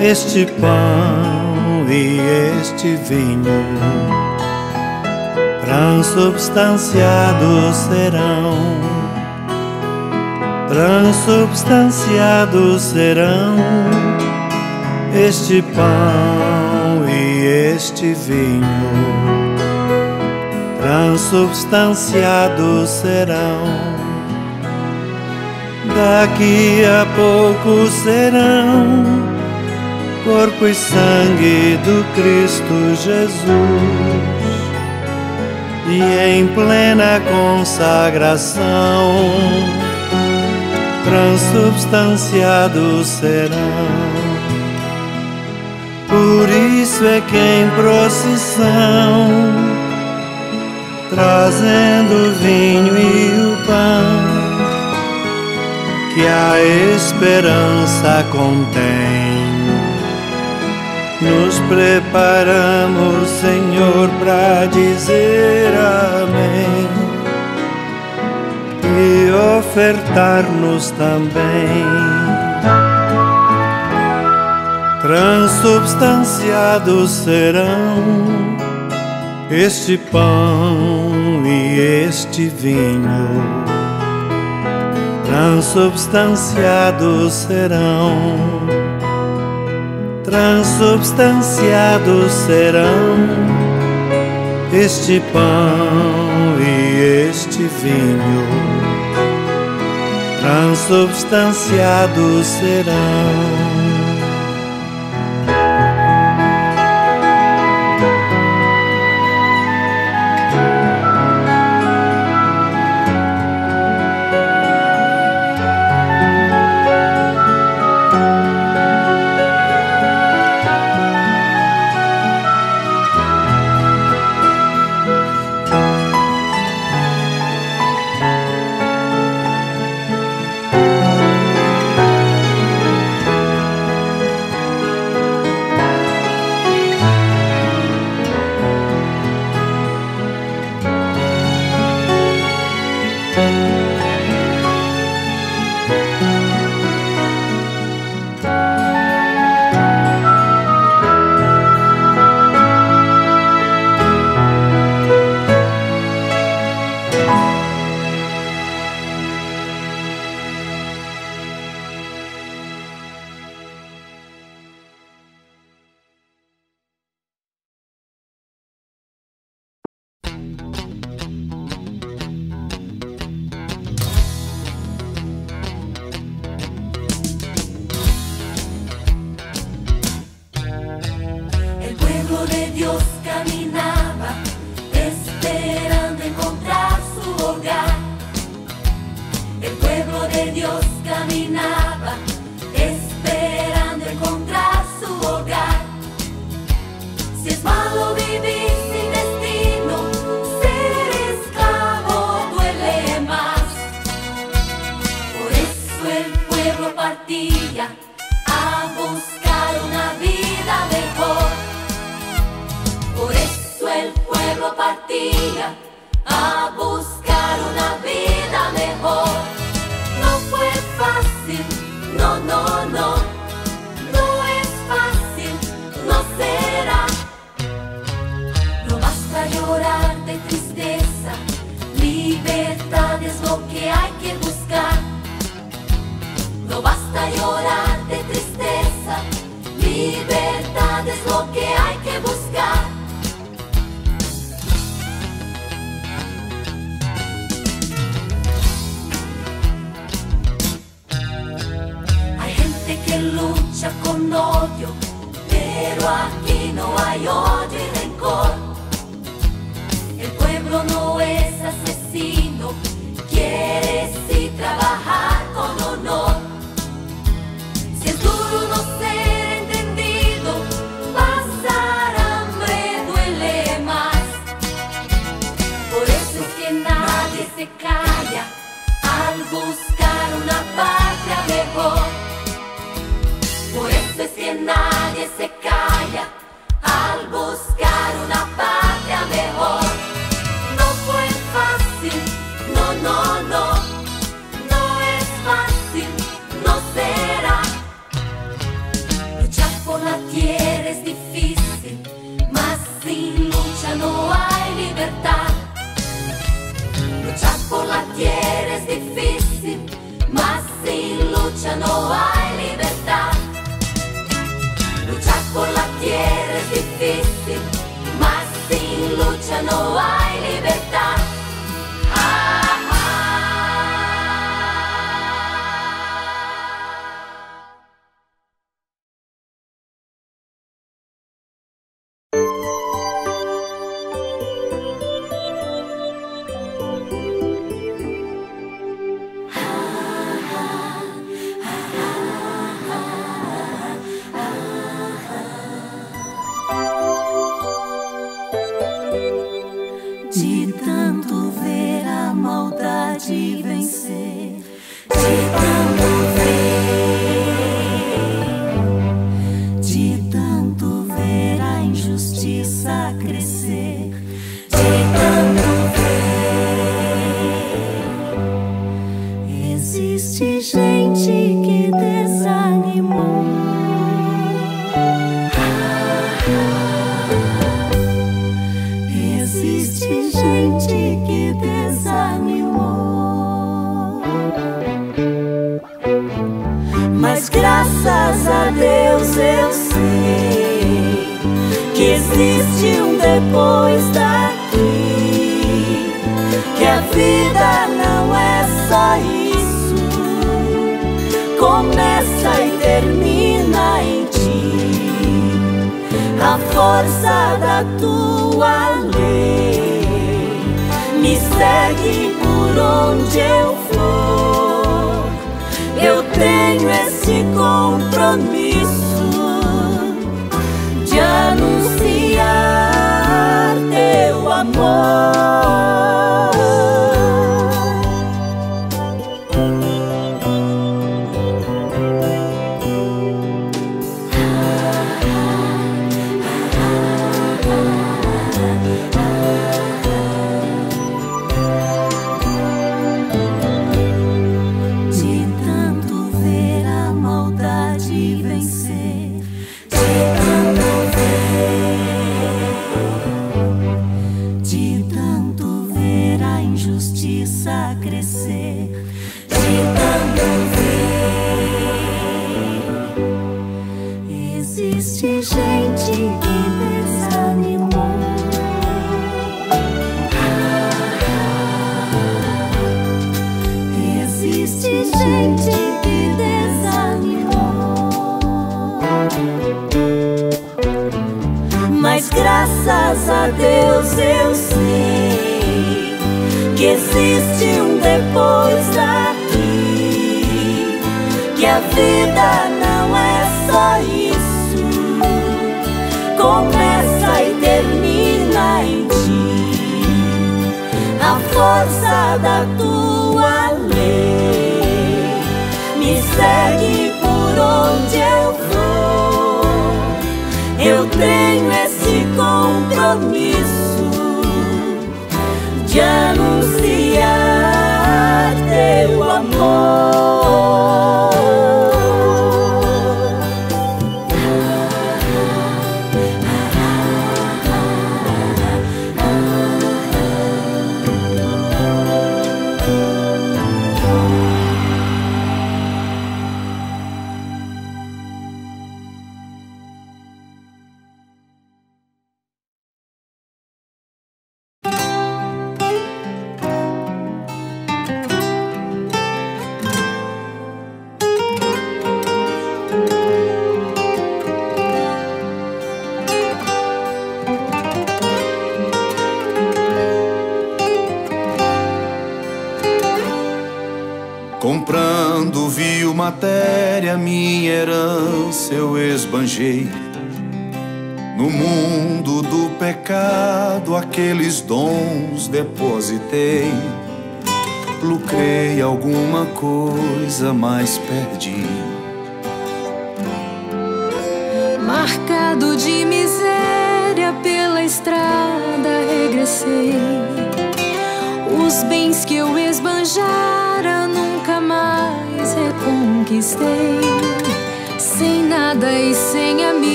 este pão e este vinho. Transubstanciados serão, transubstanciados serão este pão e este vinho. Transubstanciados serão daqui a pouco serão corpo e sangue do Cristo Jesus. E em plena consagração, transubstanciados serão. Por isso é que em procissão, trazendo o vinho e o pão, que a esperança contém. Nos preparamos, Senhor, para dizer amém e ofertar-nos também. Transubstanciados serão este pão e este vinho transubstanciados serão, transubstanciados serão. Este pão e este vinho, transubstanciados serão.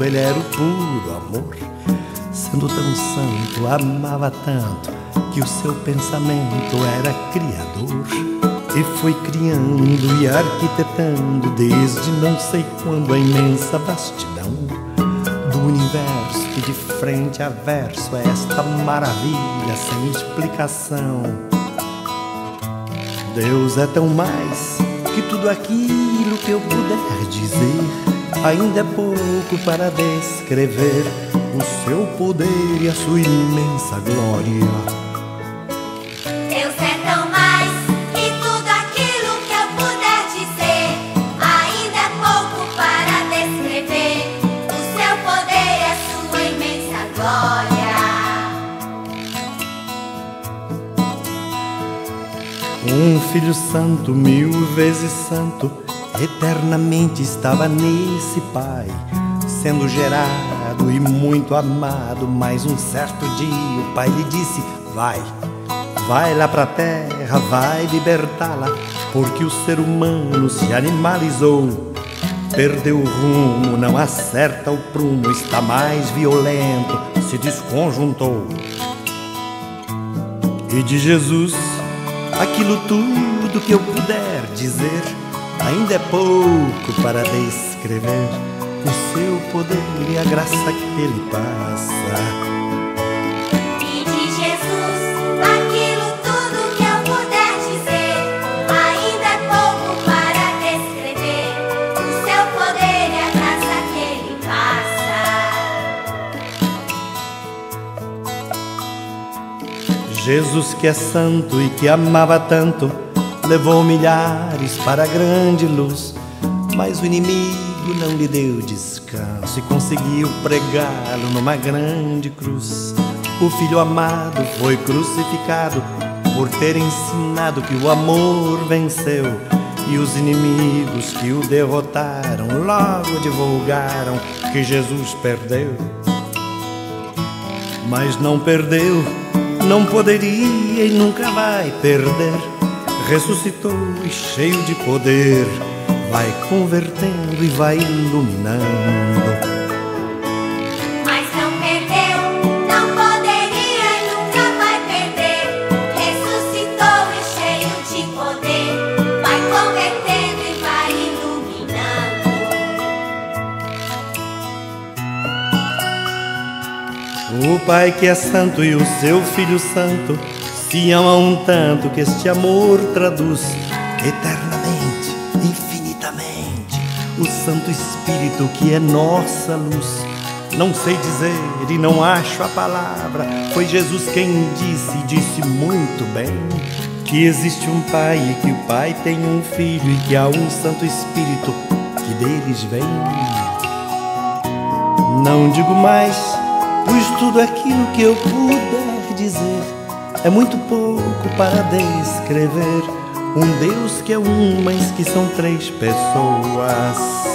Santo ele era o puro amor. Sendo tão santo, amava tanto, que o seu pensamento era criador. E foi criando e arquitetando, desde não sei quando, a imensa vastidão do universo, que de frente a verso é esta maravilha sem explicação. Deus é tão mais que tudo aquilo que eu puder dizer ainda é pouco para descrever o seu poder e a sua imensa glória. Deus é tão mais que tudo aquilo que eu puder dizer. Ainda é pouco para descrever o seu poder e a sua imensa glória. Um filho santo, mil vezes santo, eternamente estava nesse pai, sendo gerado e muito amado. Mas um certo dia o pai lhe disse: Vai, vai lá pra terra, vai libertá-la, porque o ser humano se animalizou. Perdeu o rumo, não acerta o prumo, está mais violento, se desconjuntou. E de Jesus aquilo tudo que eu puder dizer ainda é pouco para descrever o seu poder e a graça que ele passa. E de Jesus, aquilo tudo que eu puder dizer. Ainda é pouco para descrever o seu poder e a graça que ele passa. Jesus que é santo e que amava tanto, levou milhares para a grande luz, mas o inimigo não lhe deu descanso e conseguiu pregá-lo numa grande cruz. O filho amado foi crucificado por ter ensinado que o amor venceu. E os inimigos que o derrotaram logo divulgaram que Jesus perdeu. Mas não perdeu, não poderia e nunca vai perder. Ressuscitou e cheio de poder, vai convertendo e vai iluminando. Mas não perdeu, não poderia e nunca vai perder. Ressuscitou e cheio de poder, vai convertendo e vai iluminando. O Pai que é santo e o seu Filho santo se um tanto que este amor traduz eternamente, infinitamente, o Santo Espírito que é nossa luz. Não sei dizer e não acho a palavra, foi Jesus quem disse, e disse muito bem, que existe um Pai e que o Pai tem um Filho e que há um Santo Espírito que deles vem. Não digo mais, pois tudo aquilo que eu puder dizer é muito pouco para descrever um Deus que é um, mas que são três pessoas.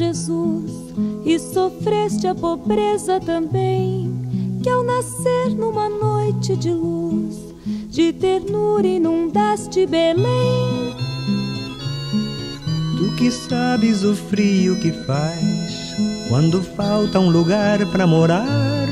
Jesus, e sofreste a pobreza também, que ao nascer numa noite de luz, de ternura inundaste Belém. Tu que sabes o frio que faz quando falta um lugar para morar,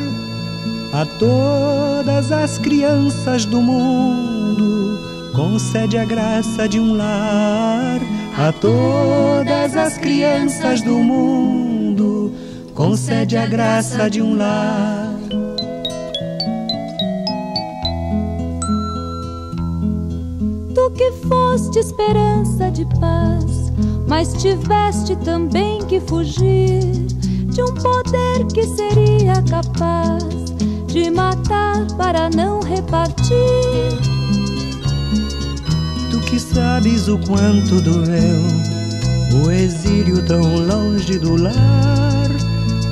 a todas as crianças do mundo concede a graça de um lar a todas as crianças do mundo, concede a graça de um lar. Tu que foste esperança de paz, mas tiveste também que fugir de um poder que seria capaz de matar para não repartir que sabes o quanto doeu o exílio tão longe do lar.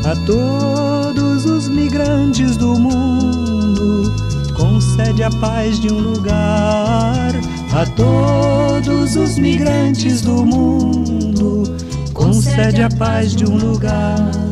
A todos os migrantes do mundo concede a paz de um lugar. A todos os migrantes do mundo concede a paz de um lugar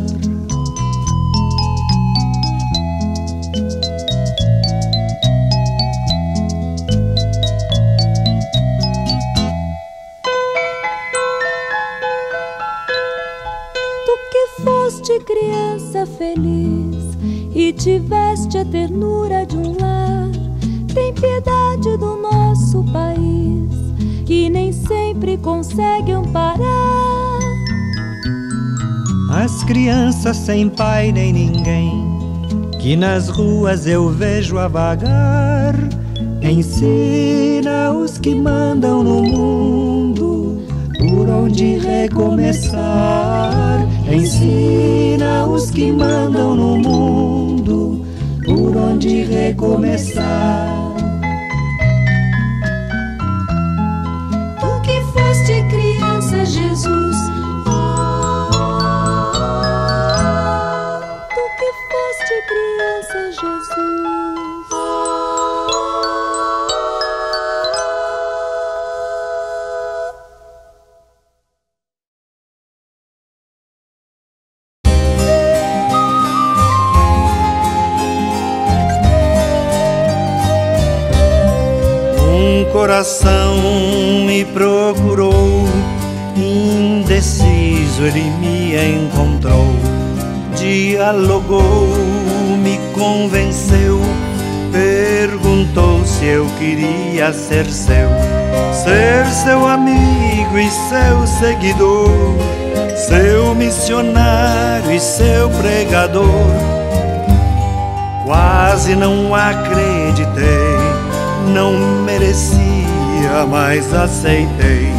sem pai nem ninguém, que nas ruas eu vejo a vagar. Ensina os que mandam no mundo por onde recomeçar. Ensina os que mandam no mundo por onde recomeçar. Ser seu, ser seu amigo e seu seguidor, seu missionário e seu pregador. Quase não acreditei, não merecia mas aceitei.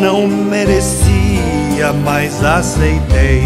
Não merecia, mas aceitei.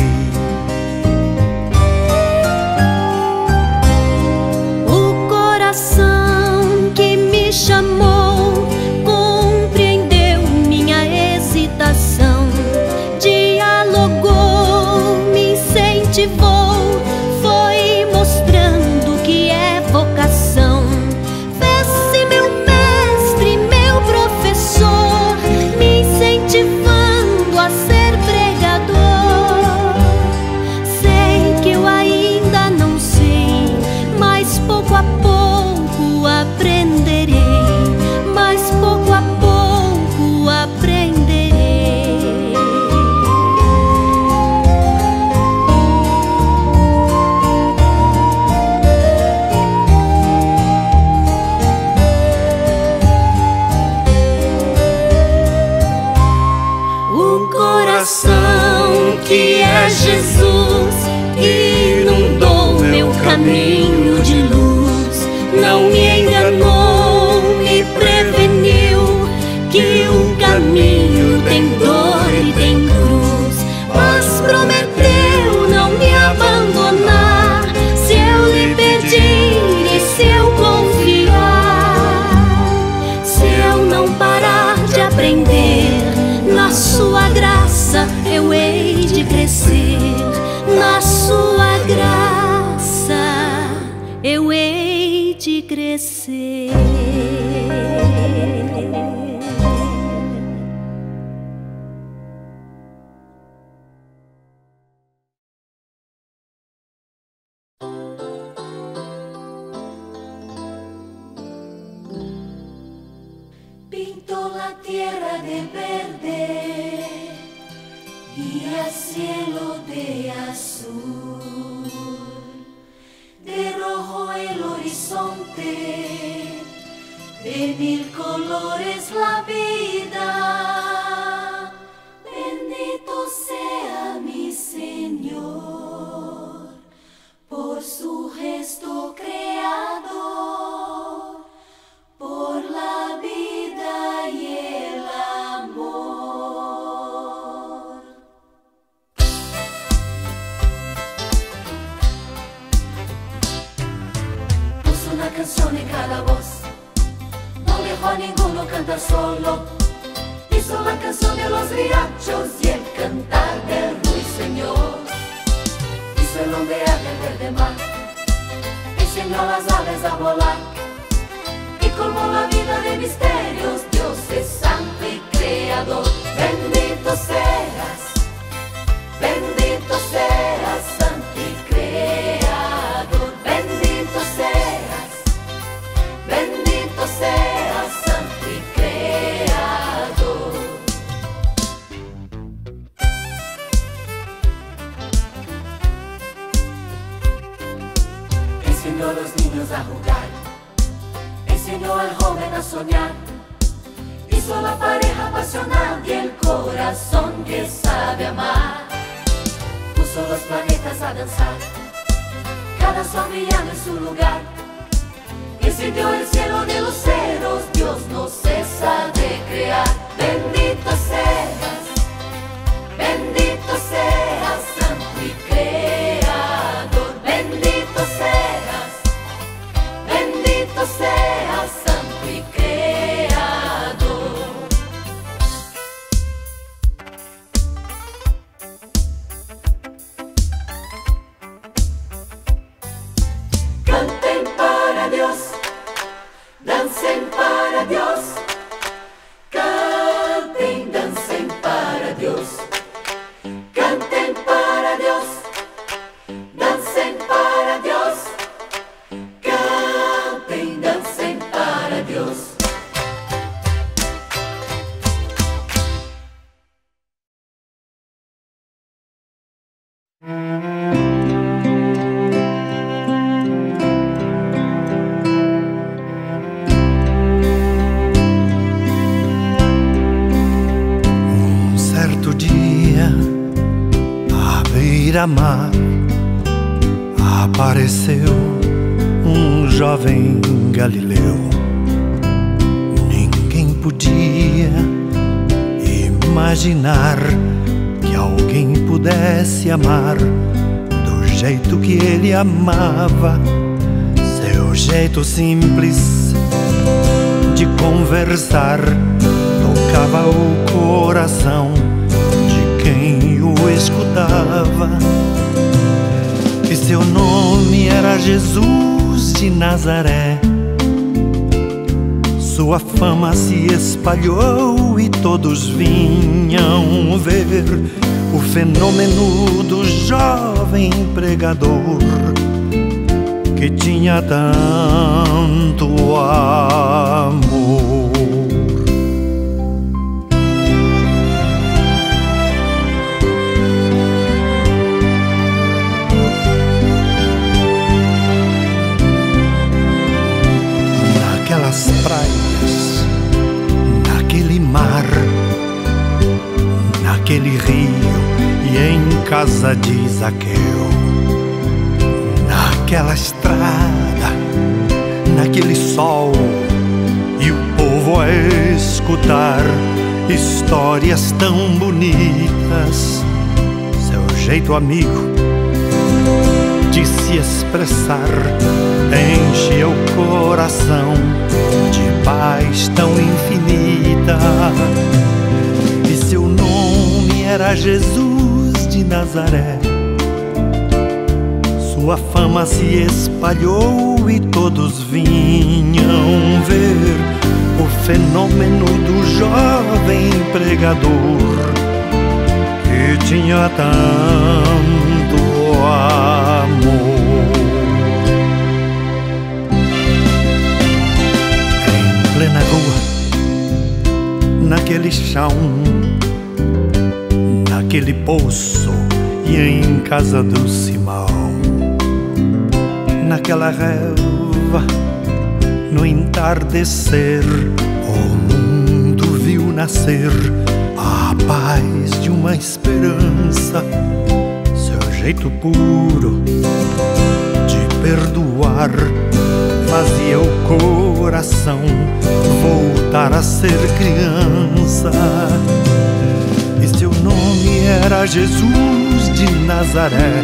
Nazaré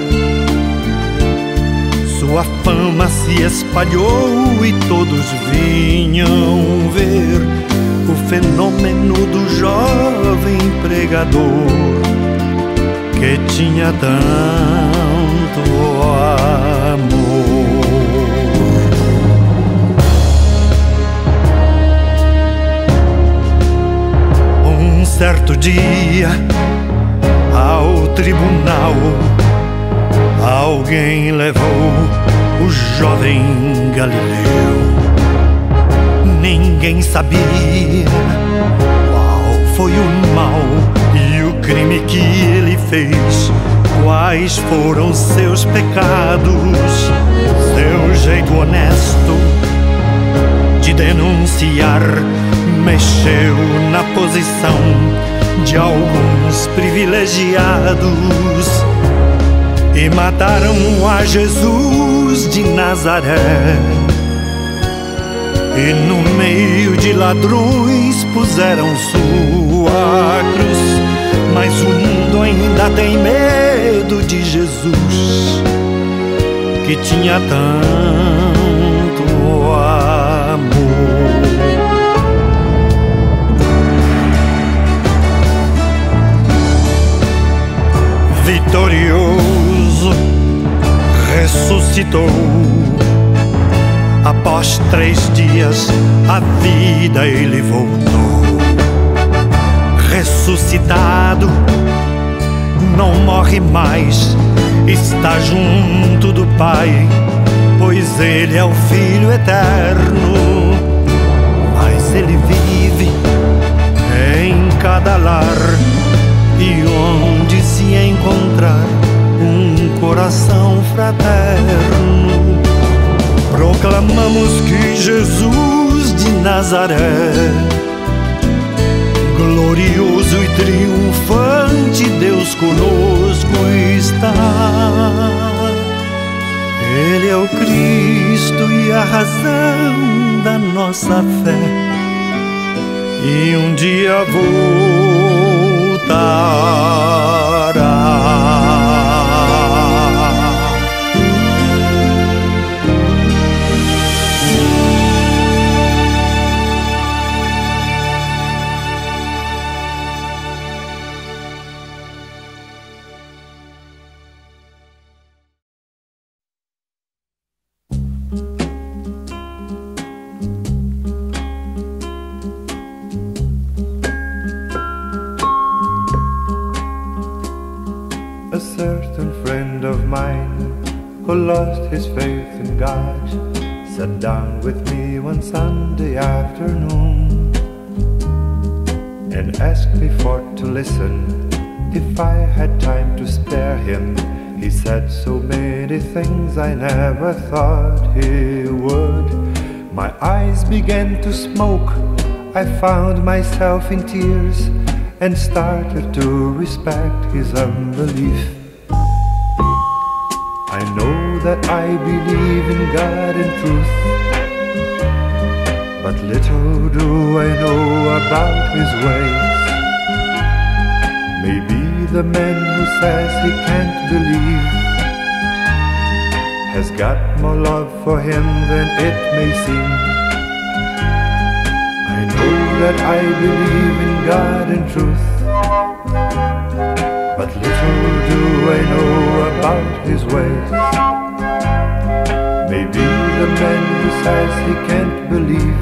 sua fama se espalhou e todos vinham ver o fenômeno do jovem pregador que tinha tanto amor. Um certo dia, tribunal Alguém levou o jovem Galileu. Ninguém sabia qual foi o mal e o crime que ele fez. Quais foram seus pecados, seu jeito honesto de denunciar mexeu na posição de alguns privilegiados e mataram a Jesus de Nazaré. E no meio de ladrões puseram sua cruz. Mas o mundo ainda tem medo de Jesus, que tinha tanto amor. Vitorioso ressuscitou. Após três dias, a vida ele voltou. Ressuscitado, não morre mais, está junto do Pai, pois ele é o Filho eterno. Mas ele vive em cada lar se encontrar um coração fraterno. Proclamamos que Jesus de Nazaré, glorioso e triunfante, Deus conosco está. Ele é o Cristo e a razão da nossa fé. E um dia voltará. To smoke. I found myself in tears and started to respect his unbelief. I know that I believe in God and truth, but little do I know about His ways. Maybe the man who says he can't believe has got more love for Him than it may seem. That I believe in God and truth. But little do I know about his ways. Maybe the man who says he can't believe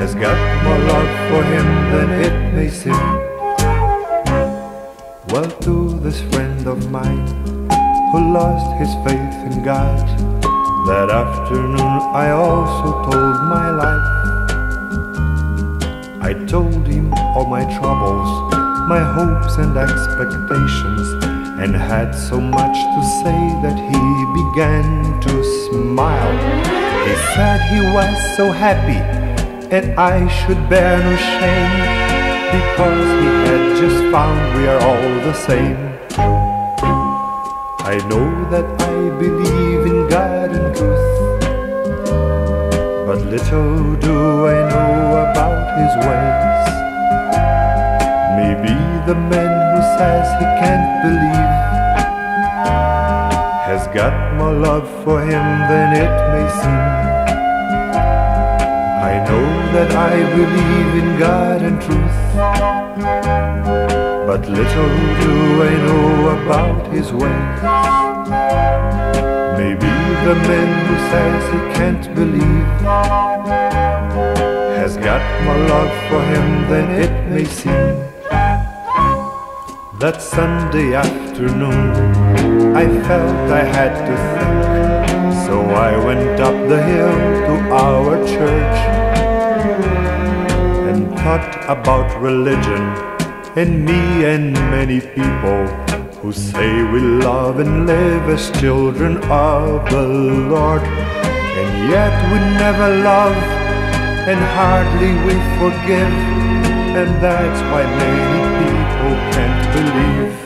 has got more love for him than it may seem. Well, to this friend of mine who lost his faith in God, that afternoon I also told my life. Him all my troubles, my hopes and expectations, and had so much to say that he began to smile. He said he was so happy, and I should bear no shame, because he had just found we are all the same. I know that I believe in God and truth, but little do I know about his ways. The man who says he can't believe has got more love for him than it may seem. I know that I believe in God and truth, but little do I know about his ways. Maybe the man who says he can't believe has got more love for him than it may seem. That Sunday afternoon, I felt I had to think, so I went up the hill to our church and thought about religion and me and many people who say we love and live as children of the Lord, and yet we never love and hardly we forgive, and that's why many people can't believe.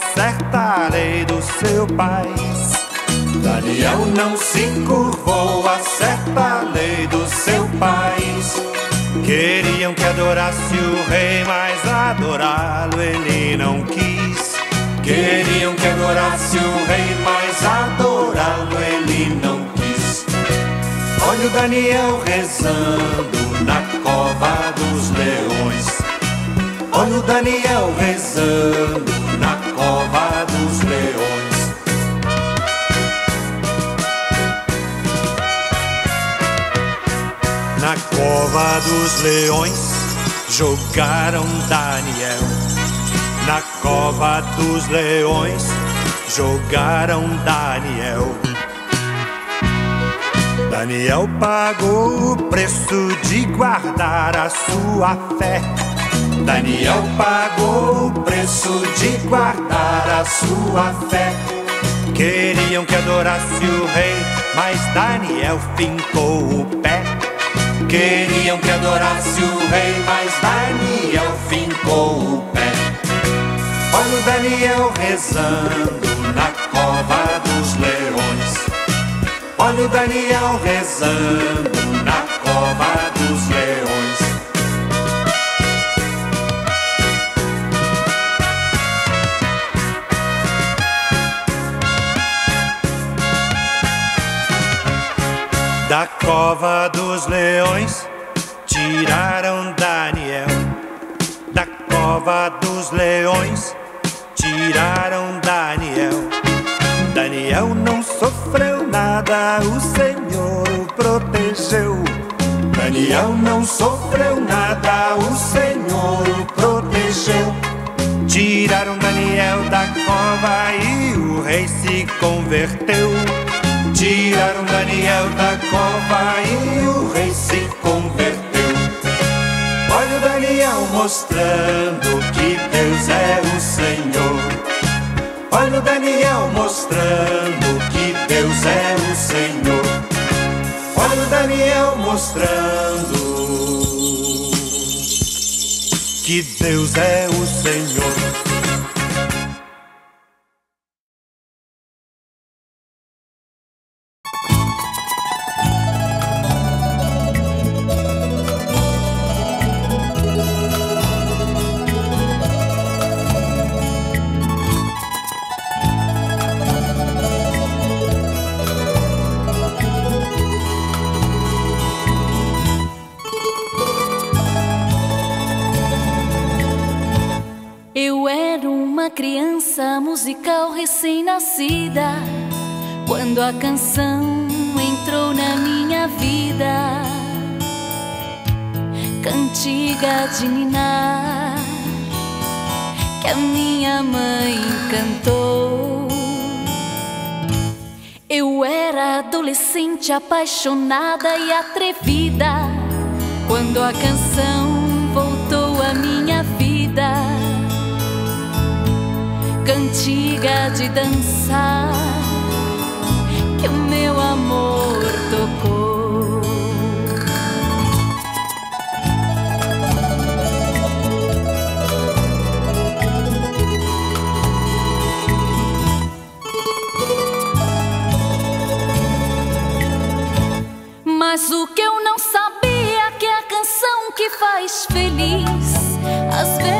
Curvou a certa lei do seu país. Daniel não se curvou a certa lei do seu país. Queriam que adorasse o rei, mas adorá-lo ele não quis. Queriam que adorasse o rei, mas adorá-lo ele não quis. Olha o Daniel rezando na cova dos leões. Olha o Daniel rezando na cova dos leões. Na cova dos leões jogaram Daniel. Na cova dos leões jogaram Daniel. Daniel pagou o preço de guardar a sua fé. Daniel pagou o preço de guardar a sua fé. Queriam que adorasse o rei, mas Daniel fincou o pé. Queriam que adorasse o rei, mas Daniel fincou o pé. Olha o Daniel rezando na cova dos leões. Olha o Daniel rezando na cova dos leões. Da cova dos leões tiraram Daniel. Da cova dos leões tiraram Daniel. Daniel não sofreu nada, o Senhor o protegeu. Daniel não sofreu nada, o Senhor o protegeu. Tiraram Daniel da cova e o rei se converteu. Tiraram Daniel da cova e o rei se converteu. Olha o Daniel mostrando que Deus é o Senhor. Olha o Daniel mostrando que Deus é o Senhor. Olha o Daniel mostrando que Deus é o Senhor. dança musical recém-nascida. Quando a canção entrou na minha vida, cantiga de Niná, que a minha mãe cantou. Eu era adolescente apaixonada e atrevida. Quando a canção voltou à minha vida cantiga de dançar que o meu amor tocou. Mas o que eu não sabia é que a canção que faz feliz às vezes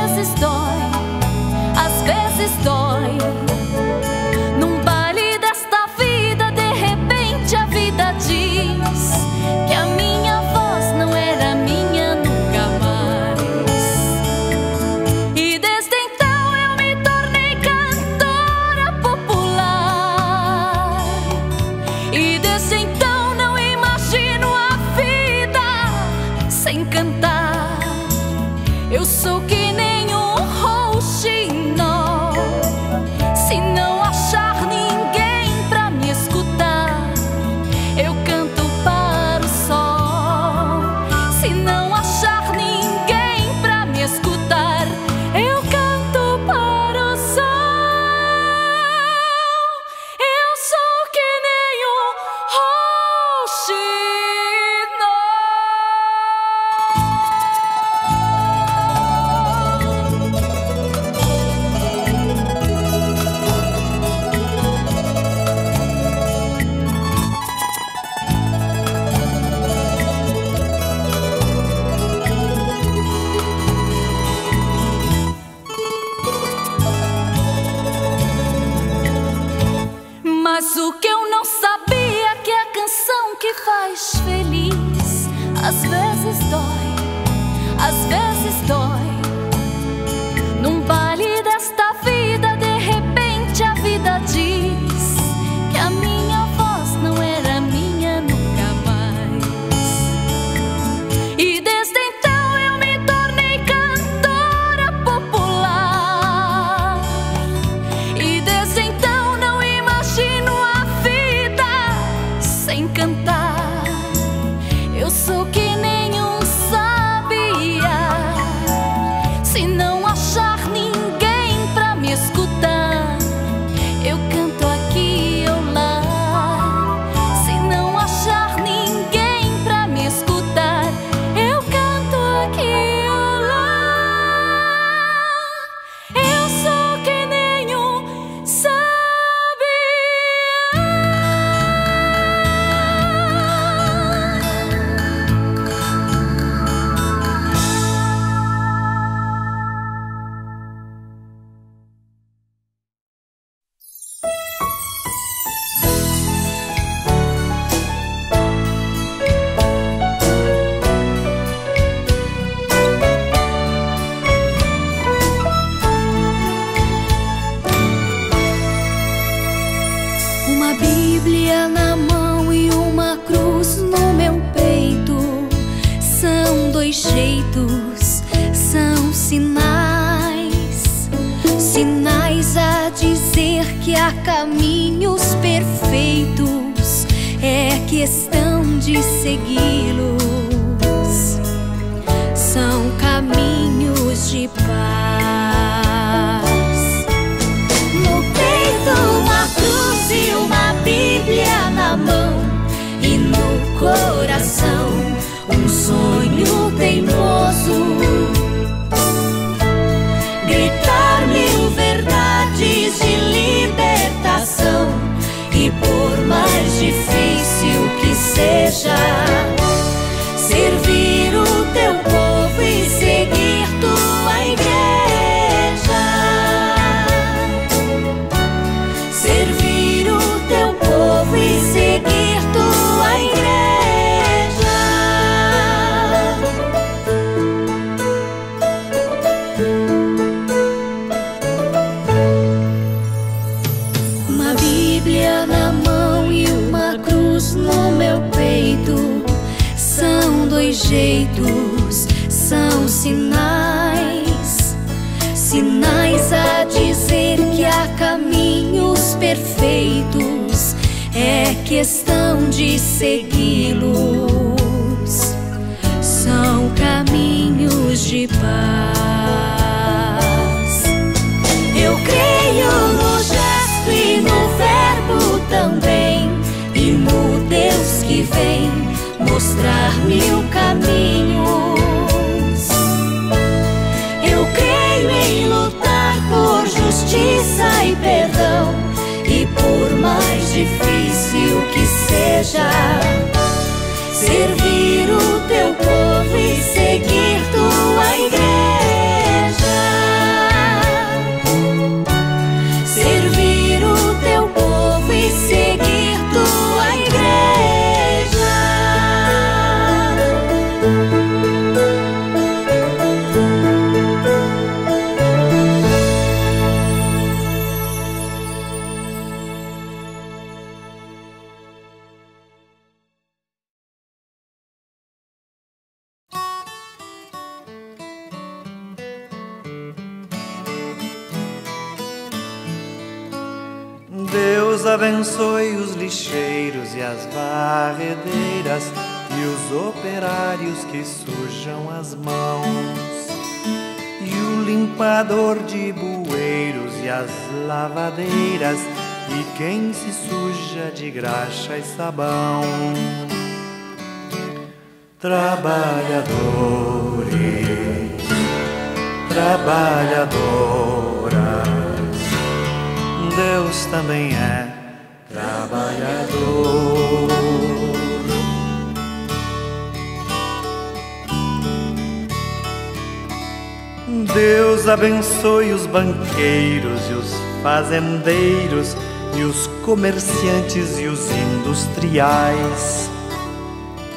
graxa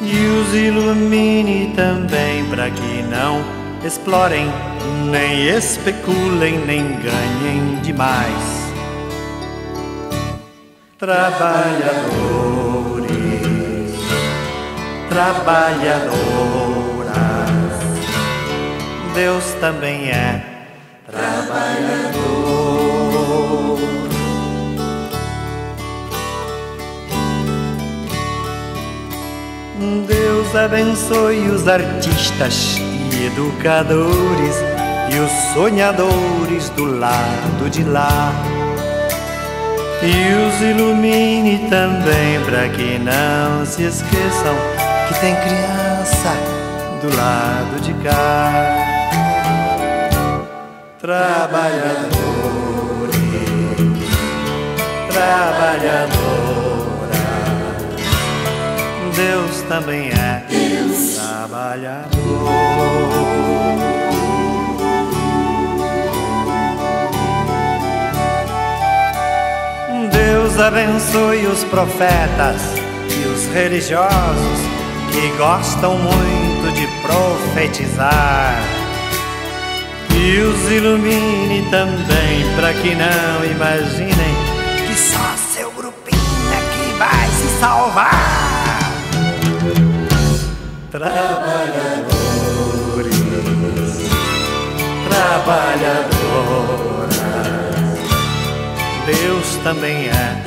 E os ilumine também para que não explorem, nem especulem, nem ganhem demais. Trabalhadores, trabalhadoras, Deus também é trabalhador. Deus abençoe os artistas e educadores e os sonhadores do lado de lá. E os ilumine também para que não se esqueçam que tem criança do lado de cá. Trabalhadores, trabalhadoras, Deus também é trabalhador. Deus abençoe os profetas e os religiosos que gostam muito de profetizar. E os ilumine também para que não imaginem trabalhadoras. Deus também é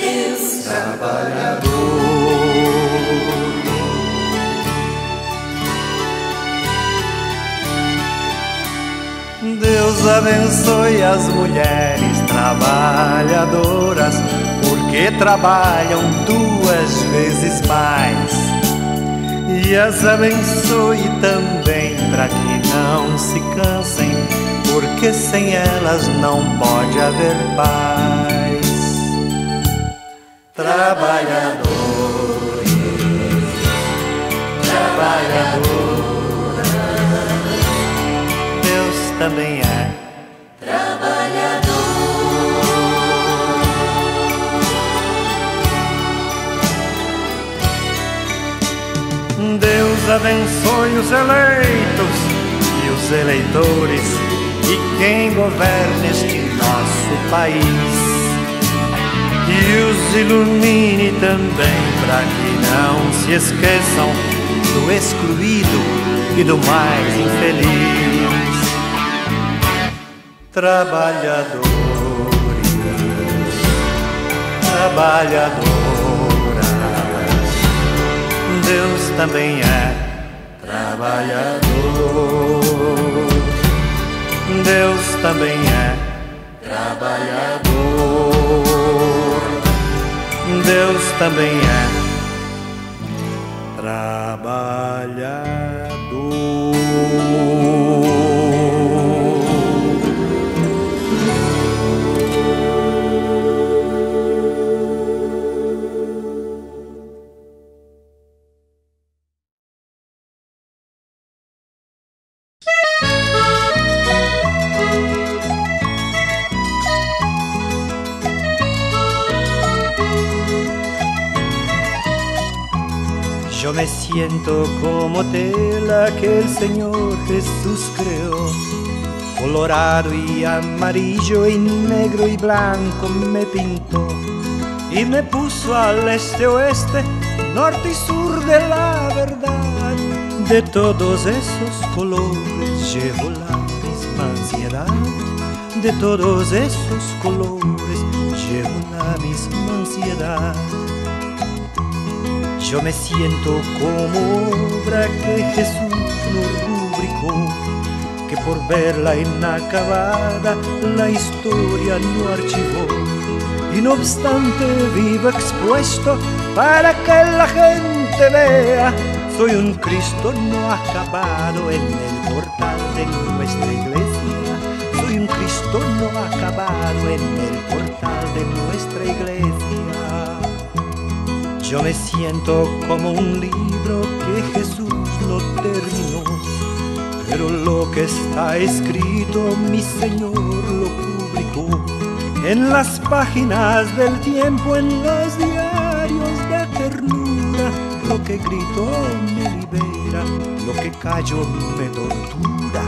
trabalhador. Deus abençoe as mulheres trabalhadoras, porque trabalham duas vezes mais. E as abençoe também para que não se cansem, porque sem elas não pode haver paz. Trabalhadores, trabalhadoras, Deus também é. Deus abençoe os eleitos e os eleitores e quem governa este nosso país. E os ilumine também para que não se esqueçam do excluído e do mais infeliz. Trabalhadores, trabalhadoras, Deus também é trabalhador. Deus também é trabalhador. Deus também é trabalhador. Como tela que el Señor Jesús creó. Colorado y amarillo y negro y blanco me pintó. Y me puso al este oeste, norte y sur de la verdad. De todos esos colores llevo la misma ansiedad. De todos esos colores llevo la misma ansiedad. Yo me siento como obra que Jesús nos rubricó, que por verla inacabada la historia no archivó. Y no obstante vivo expuesto para que la gente vea, soy un Cristo no acabado en el portal de nuestra iglesia. Soy un Cristo no acabado en el portal de nuestra iglesia. Yo me siento como un libro que Jesús no terminó, pero lo que está escrito mi Señor lo publicó en las páginas del tiempo, en los diarios de ternura. Lo que grito me libera, lo que callo me tortura,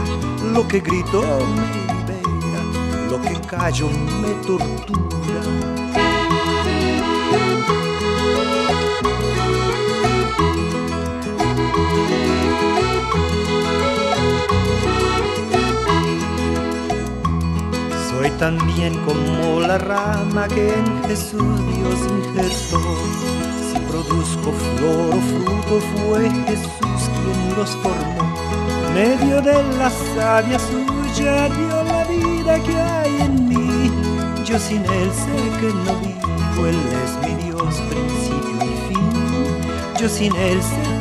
lo que grito me libera, lo que callo me tortura. También como la rama que en Jesús Dios injertó. Si produzco flor o fruto, fue Jesús quien los formó. Medio de la savia suya dio la vida que hay en mí. Yo sin él sé que no vivo, él es mi Dios, principio y fin. Yo sin él sé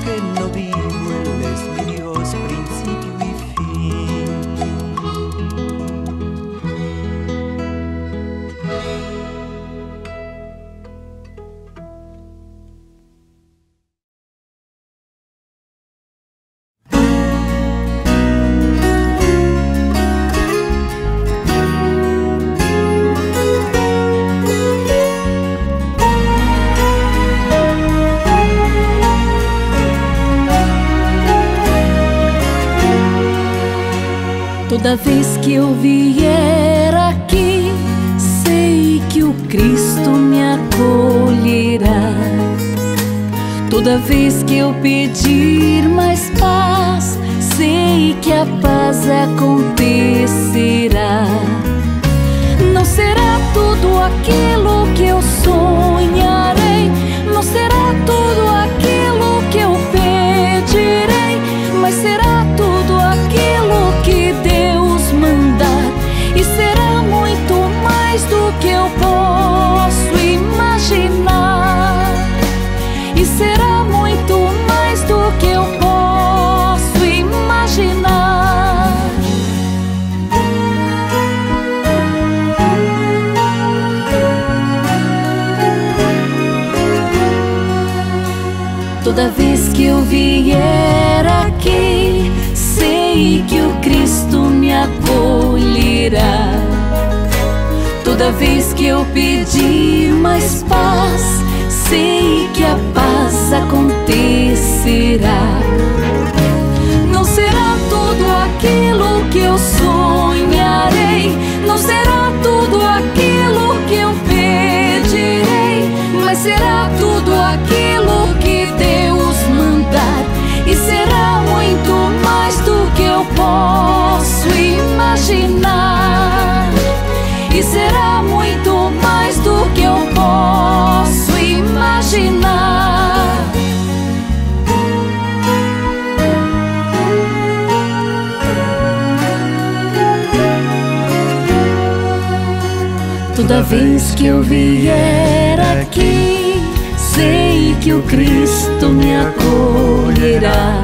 Toda vez que eu vier aqui, sei que o Cristo me acolherá.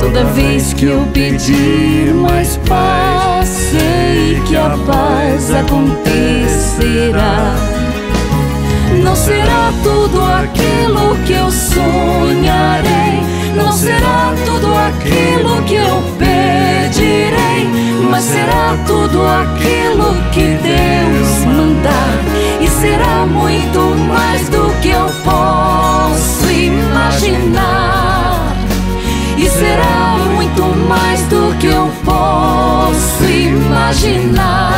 Toda vez que eu pedir mais paz, sei que a paz acontecerá. Não será tudo aquilo que eu sonharei, não será tudo aquilo que eu pedirei, mas será tudo aquilo que Deus mandar, e será muito mais do que eu posso imaginar, e será muito mais do que eu posso imaginar.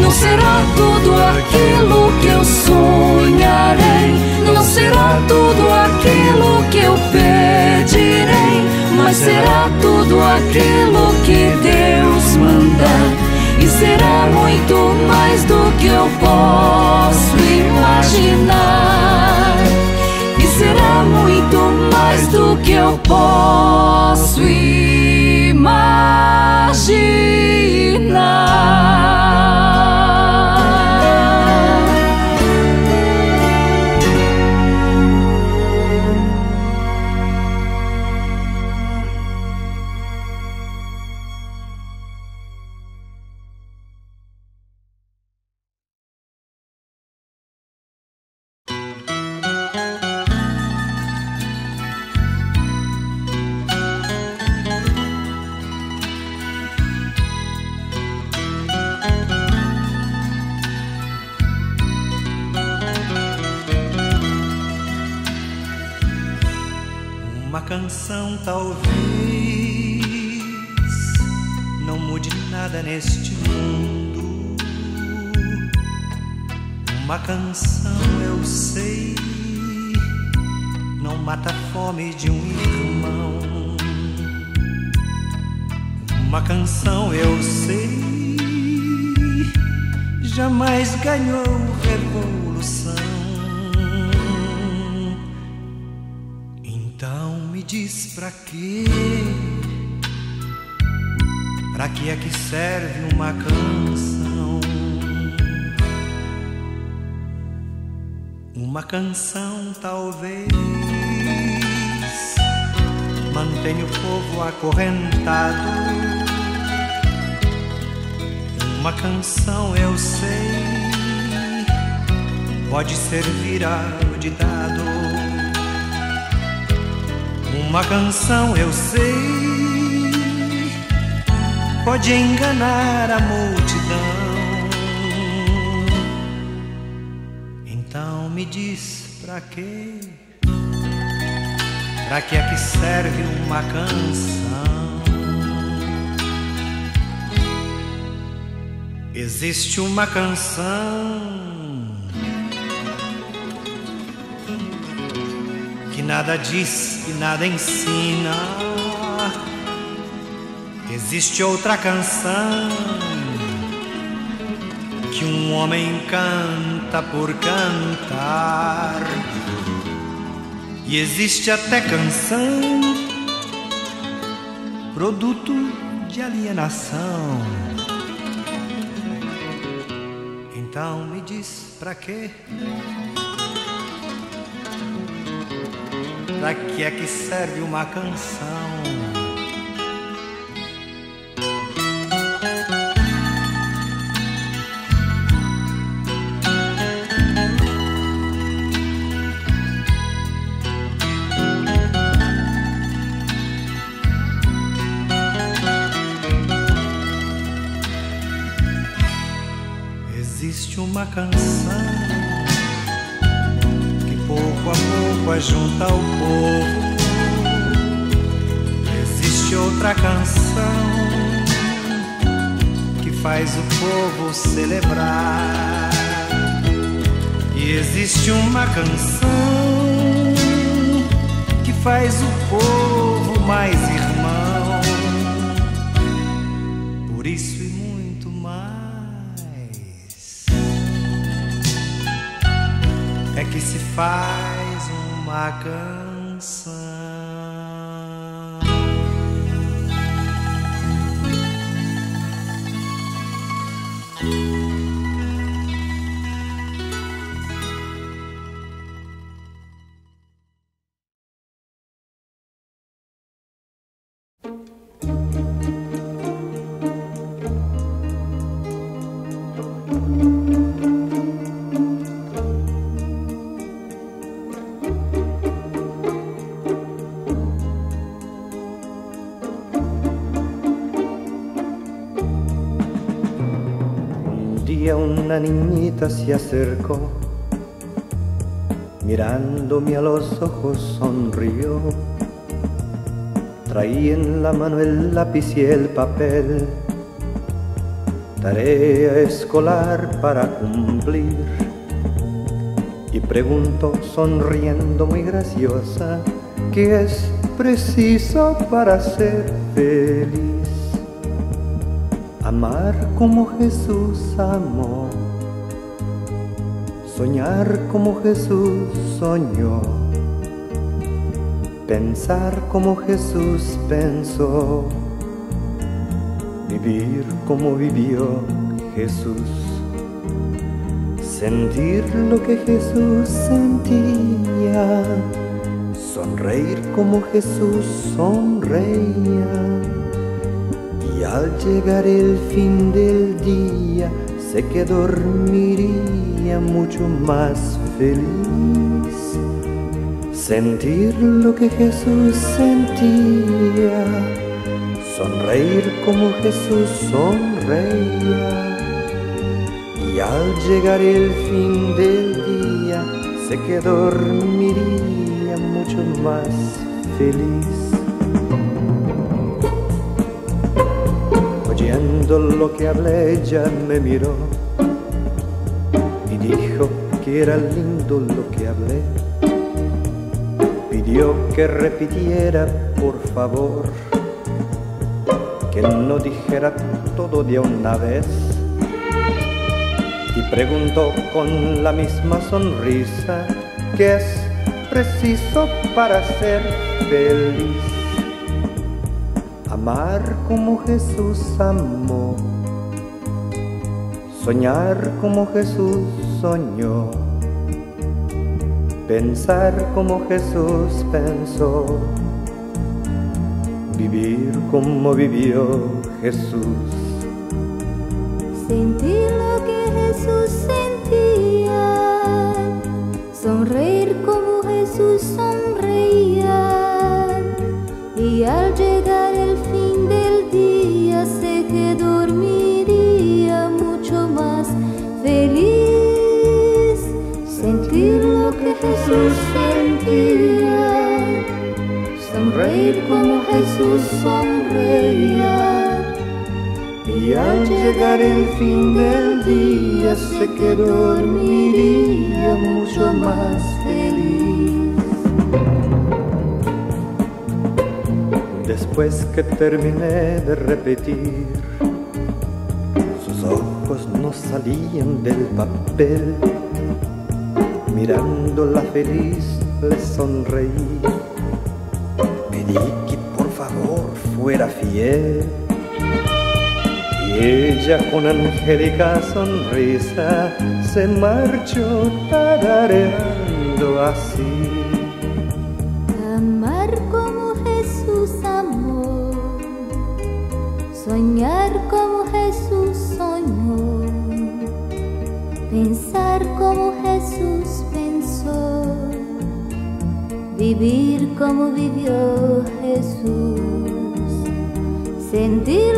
Não será tudo aquilo que eu sonharei, não será tudo aquilo que eu pedirei, mas será tudo aquilo que Deus mandar, e será muito mais do que eu posso imaginar, e será muito mais do que eu posso imaginar. Pra quê? Pra que é que serve uma canção? Uma canção talvez mantenha o povo acorrentado. Uma canção eu sei pode servir ao ditado. Uma canção eu sei pode enganar a multidão. Então me diz pra quê? Pra que é que serve uma canção? Existe uma canção nada diz e nada ensina. Existe outra canção que um homem canta por cantar. E existe até canção, produto de alienação. Então me diz pra quê? Pra que é que serve uma canção? Existe uma canção faz o povo celebrar. E existe uma canção que faz o povo mais irmão. Por isso e muito mais é que se faz uma canção. Se acercó, mirándome a los ojos sonrió. Traía en la mano el lápiz y el papel, tarea escolar para cumplir. Y preguntó sonriendo muy graciosa, ¿qué es preciso para ser feliz? Amar como Jesús amó, soñar como Jesús soñó, pensar como Jesús pensó, vivir como vivió Jesús, sentir lo que Jesús sentía, sonreír como Jesús sonreía. Y al llegar el fin del día sé que dormiría mucho más feliz. Sentir lo que Jesús sentía, sonreír como Jesús sonreía. Y al llegar el fin del día sé que dormiría mucho más feliz. Oyendo lo que hablé, ella me miró dijo que era lindo lo que hablé. Pidió que repitiera, por favor, que no dijera todo de una vez. Y preguntó con la misma sonrisa qué es preciso para ser feliz amar como Jesús amó, soñar como Jesús soñó, pensar como Jesús pensó, vivir como vivió Jesús. Sentir lo que Jesús sentía, sonreír como Jesús sonreía. Y al llegar el fin del día sé que Jesús sentía, sonreír como Jesús sonreía. Y al llegar el fin del día sé que dormiría mucho más feliz. Después que terminé de repetir, sus ojos no salían del papel. Mirándola feliz le sonreí. Pedí que por favor fuera fiel. Y ella con angélica sonrisa se marchó tarareando así. Como vivió Jesús, sentir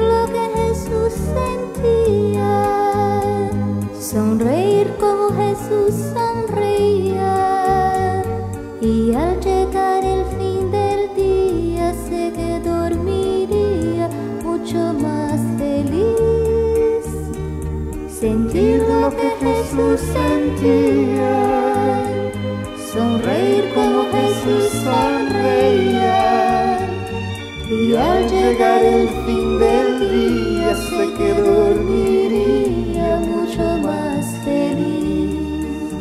llegar el fin del día sé que dormiría mucho más feliz.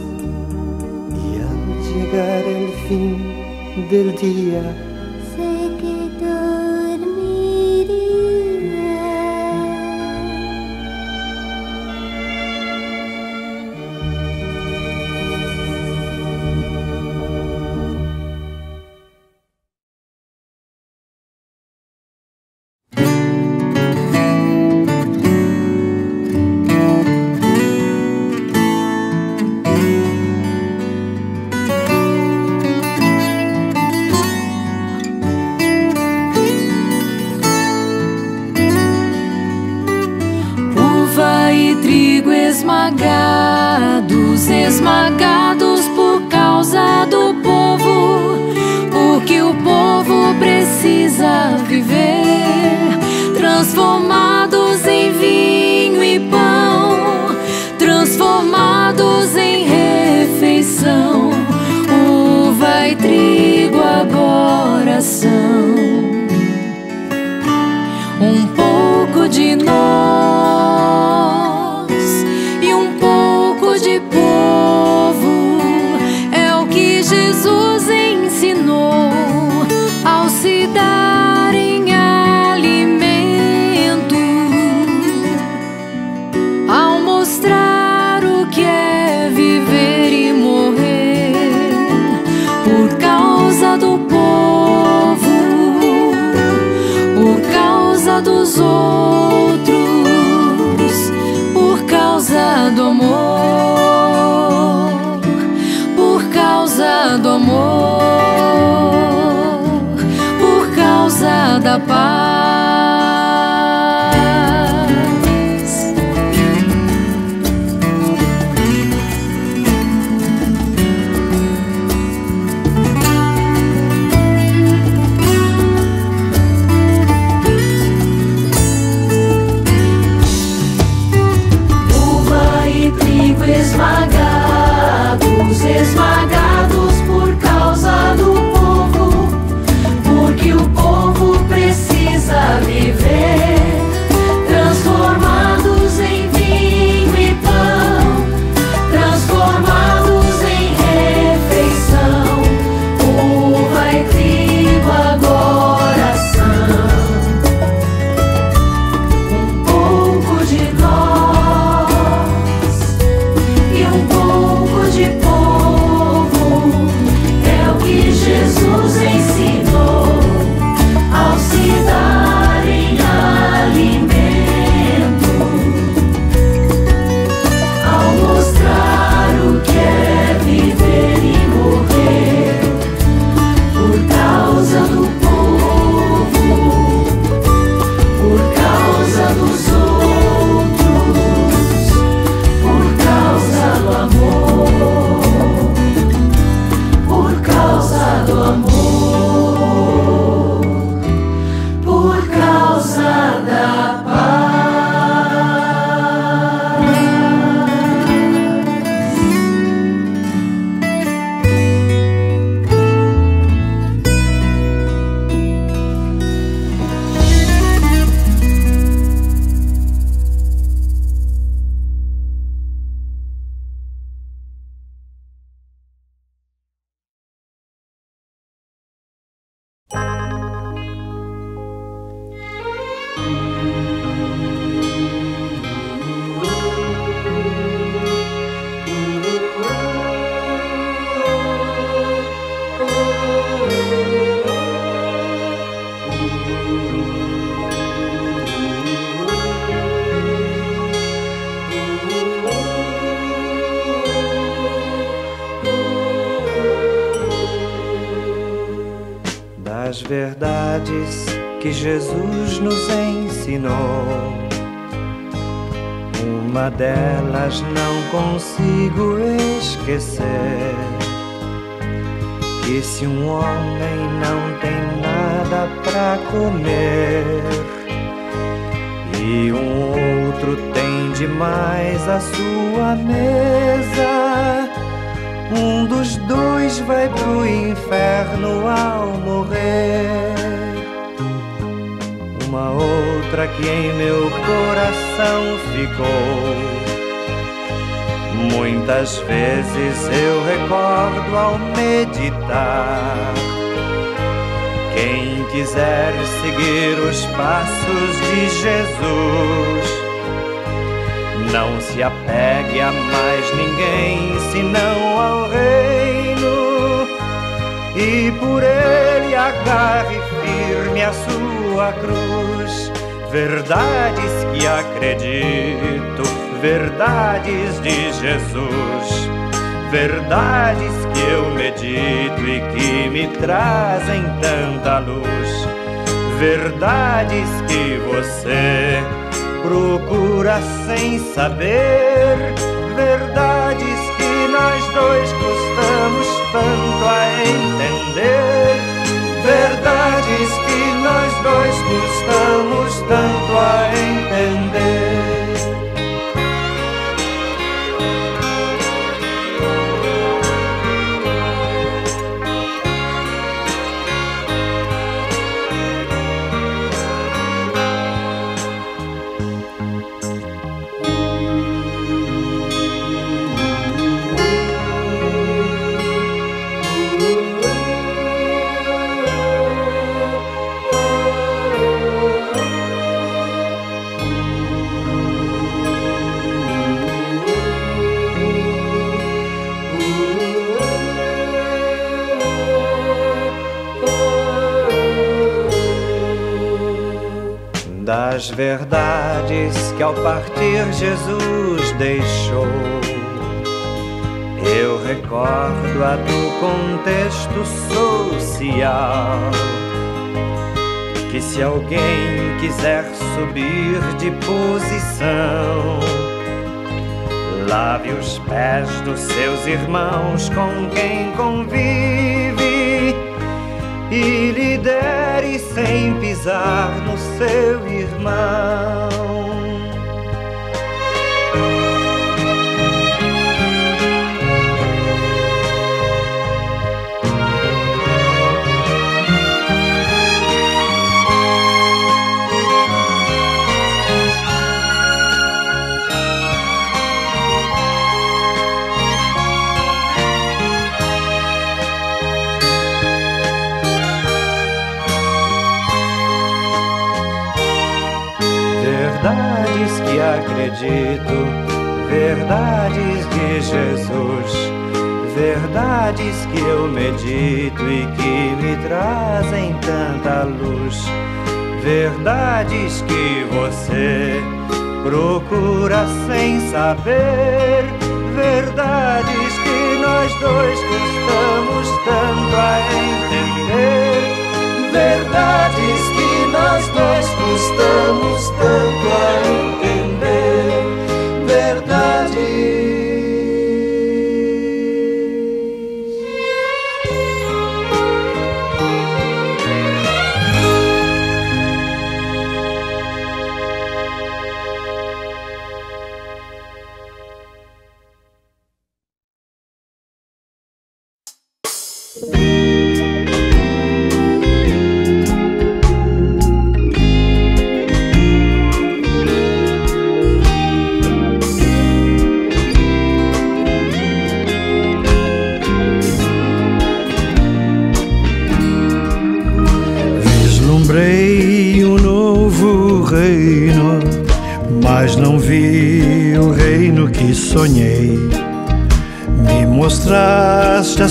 Y al llegar el fin del día. Jesus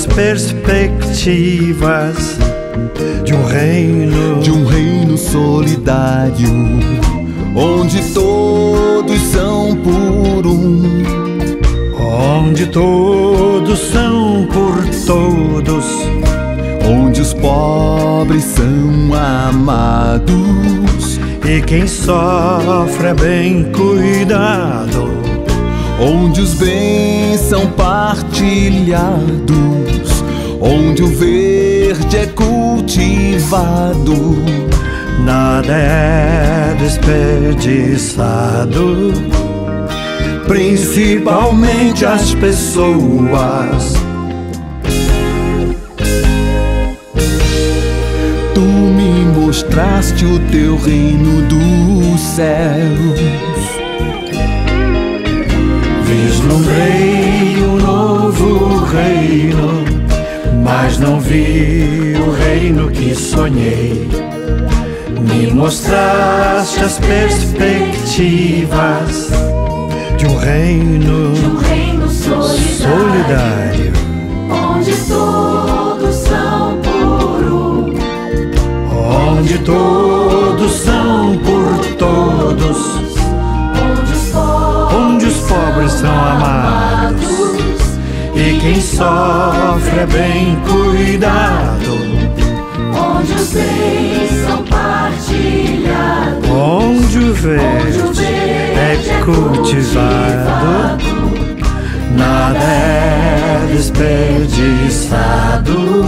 perspectivas de um reino, de um reino solidário, onde todos são por um, onde todos são por todos, onde os pobres são amados. E quem sofre é bem cuidado, onde os bens são partilhados onde o verde é cultivado, nada é desperdiçado, principalmente as pessoas. Tu me mostraste o teu reino dos céus. Vislumbrei um novo reino mas não vi o reino que sonhei. Me mostraste as perspectivas de um reino, de um reino solidário, solidário, onde todos são por um, onde todos são por todos, onde os pobres, onde os pobres são amados e quem sofre é bem cuidado. Onde os bens são partilhados. Onde o verde, onde o verde é cultivado. Nada é desperdiçado.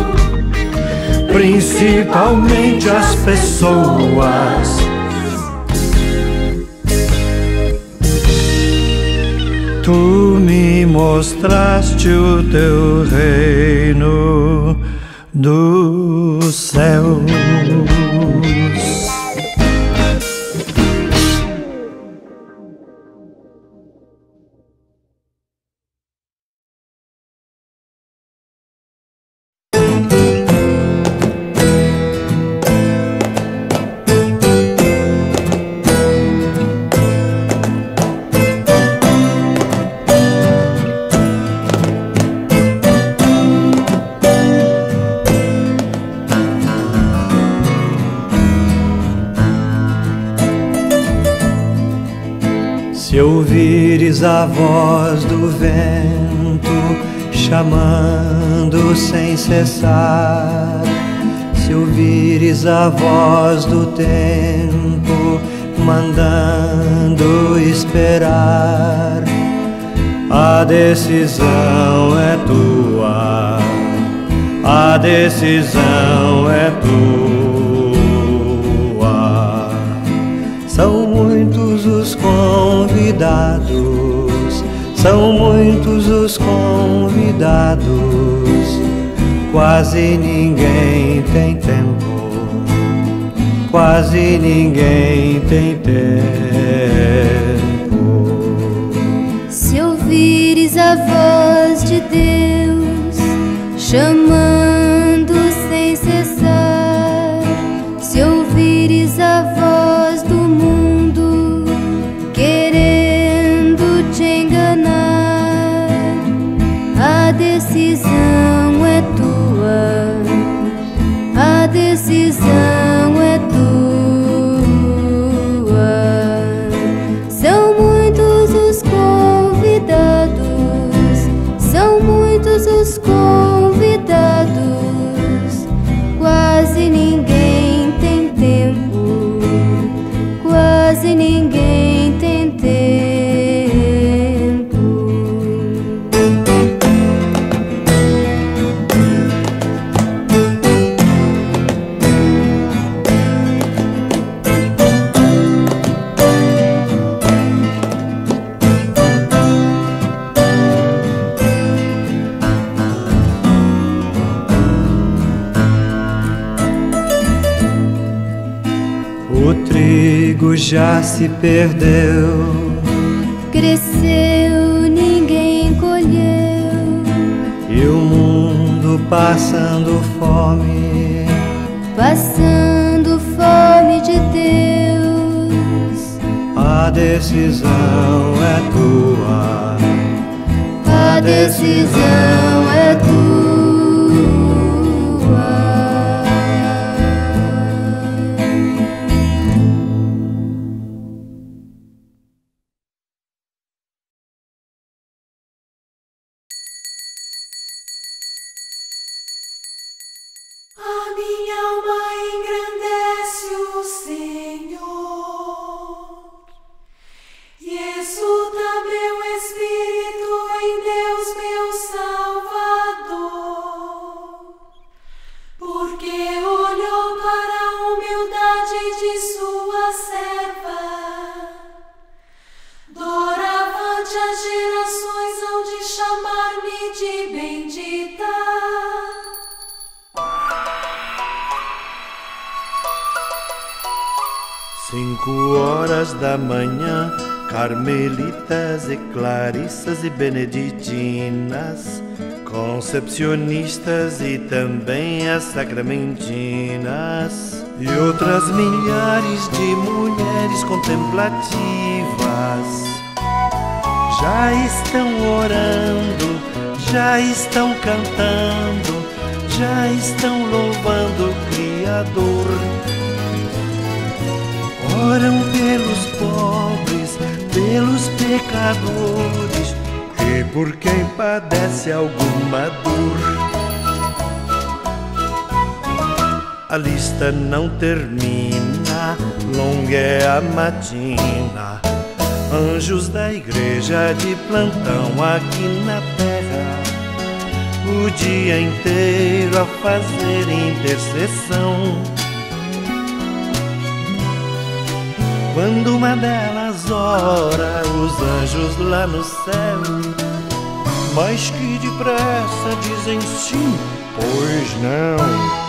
Principalmente as pessoas Tu me mostraste o teu reino do céu. A voz do tempo mandando esperar, a decisão é tua, a decisão é tua. São muitos os convidados são muitos os convidados, quase ninguém tem tempo, quase ninguém tem tempo. Se ouvires a voz de Deus chamando perdeu. Cresceu, ninguém colheu. E o mundo passando fome. Passando fome de Deus. A decisão é tua. A decisão é tua. Beneditinas concepcionistas e também as sacramentinas e outras milhares de mulheres contemplativas já estão orando, já estão cantando, já estão louvando o Criador. Oram pelos pobres, pelos pecadores e por quem padece alguma dor. A lista não termina, longa é a matina. Anjos da igreja de plantão aqui na terra, o dia inteiro a fazer intercessão. Quando uma delas ora, os anjos lá no céu, mas que depressa dizem sim, pois não.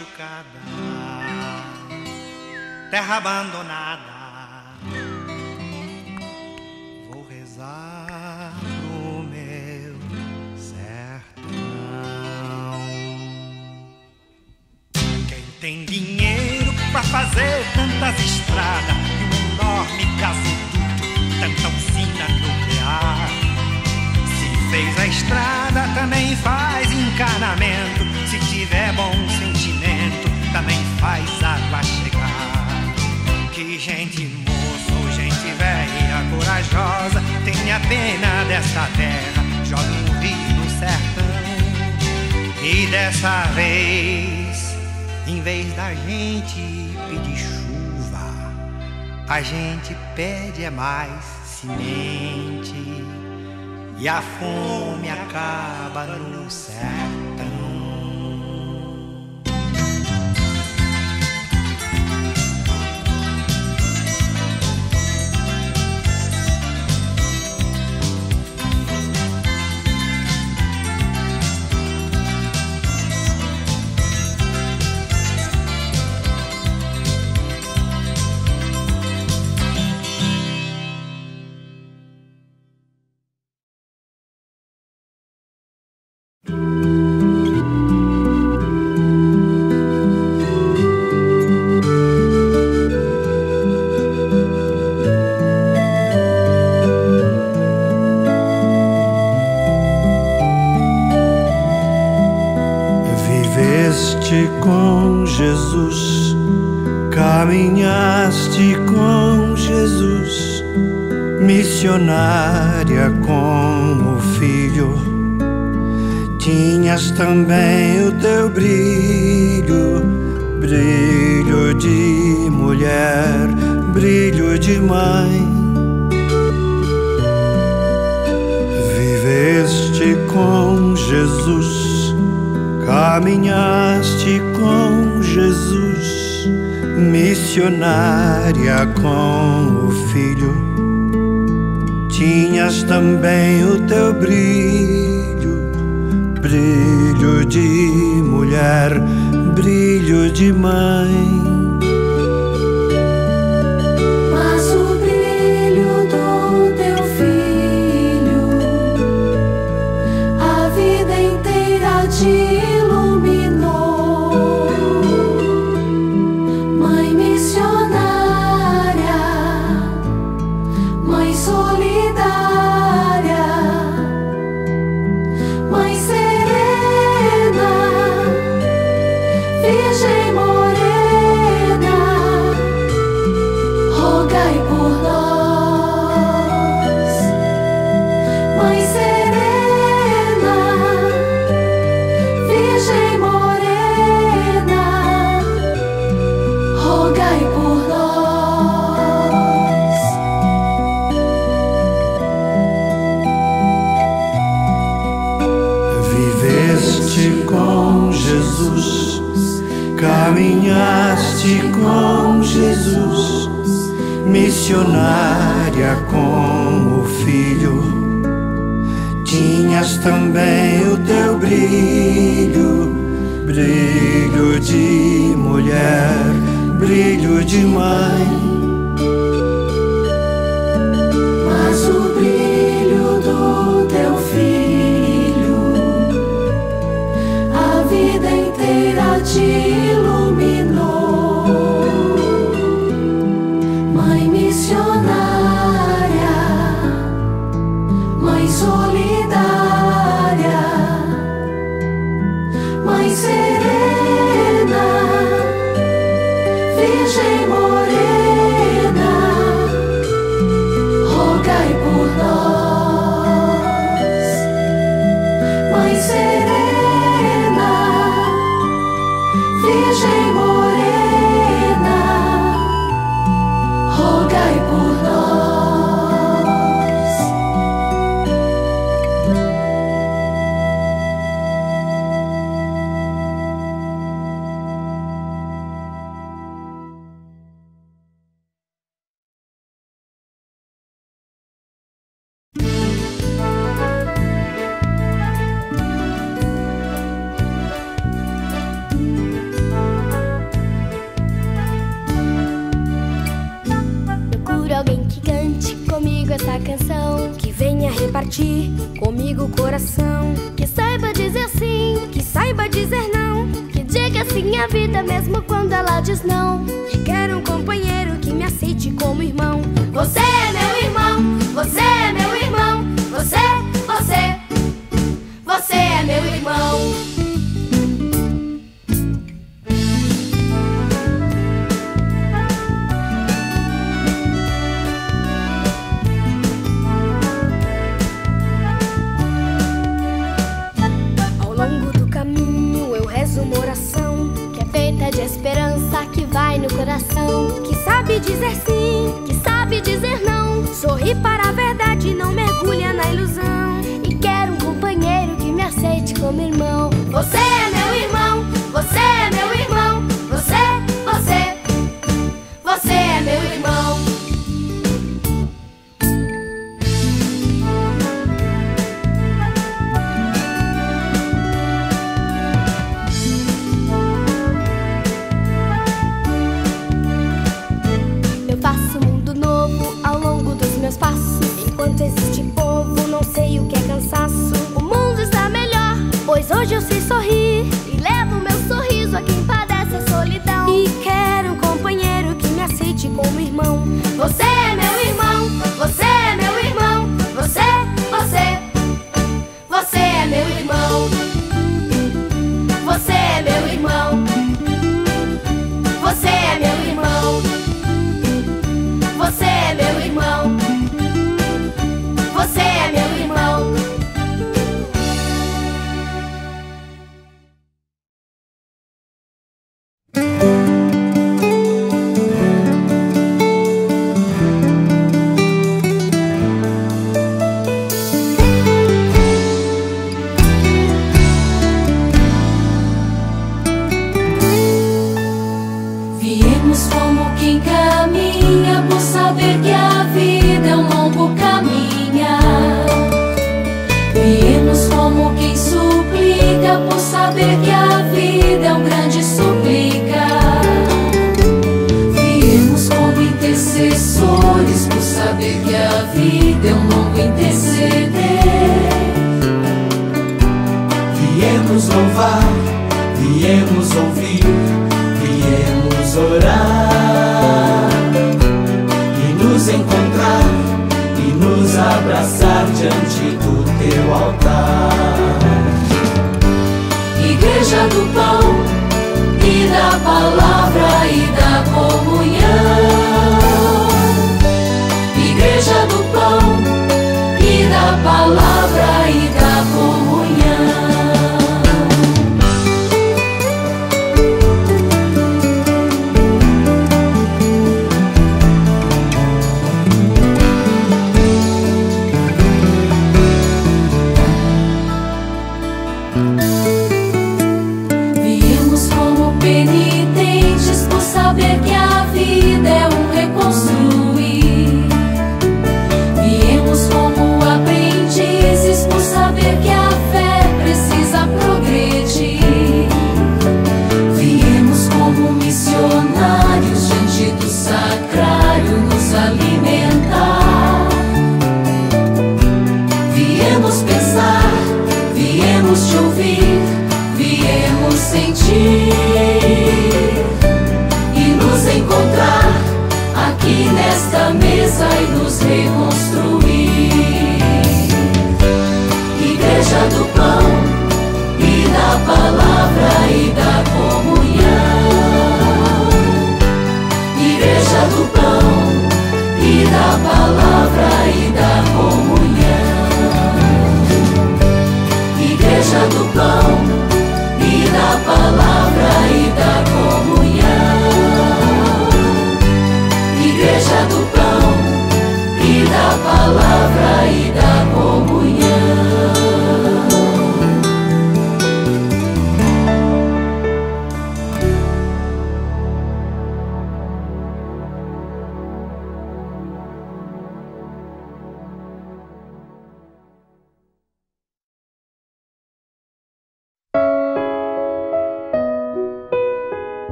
machucada, terra abandonada. a gente pede chuva, a gente pede é mais semente, e a fome acaba no sertão.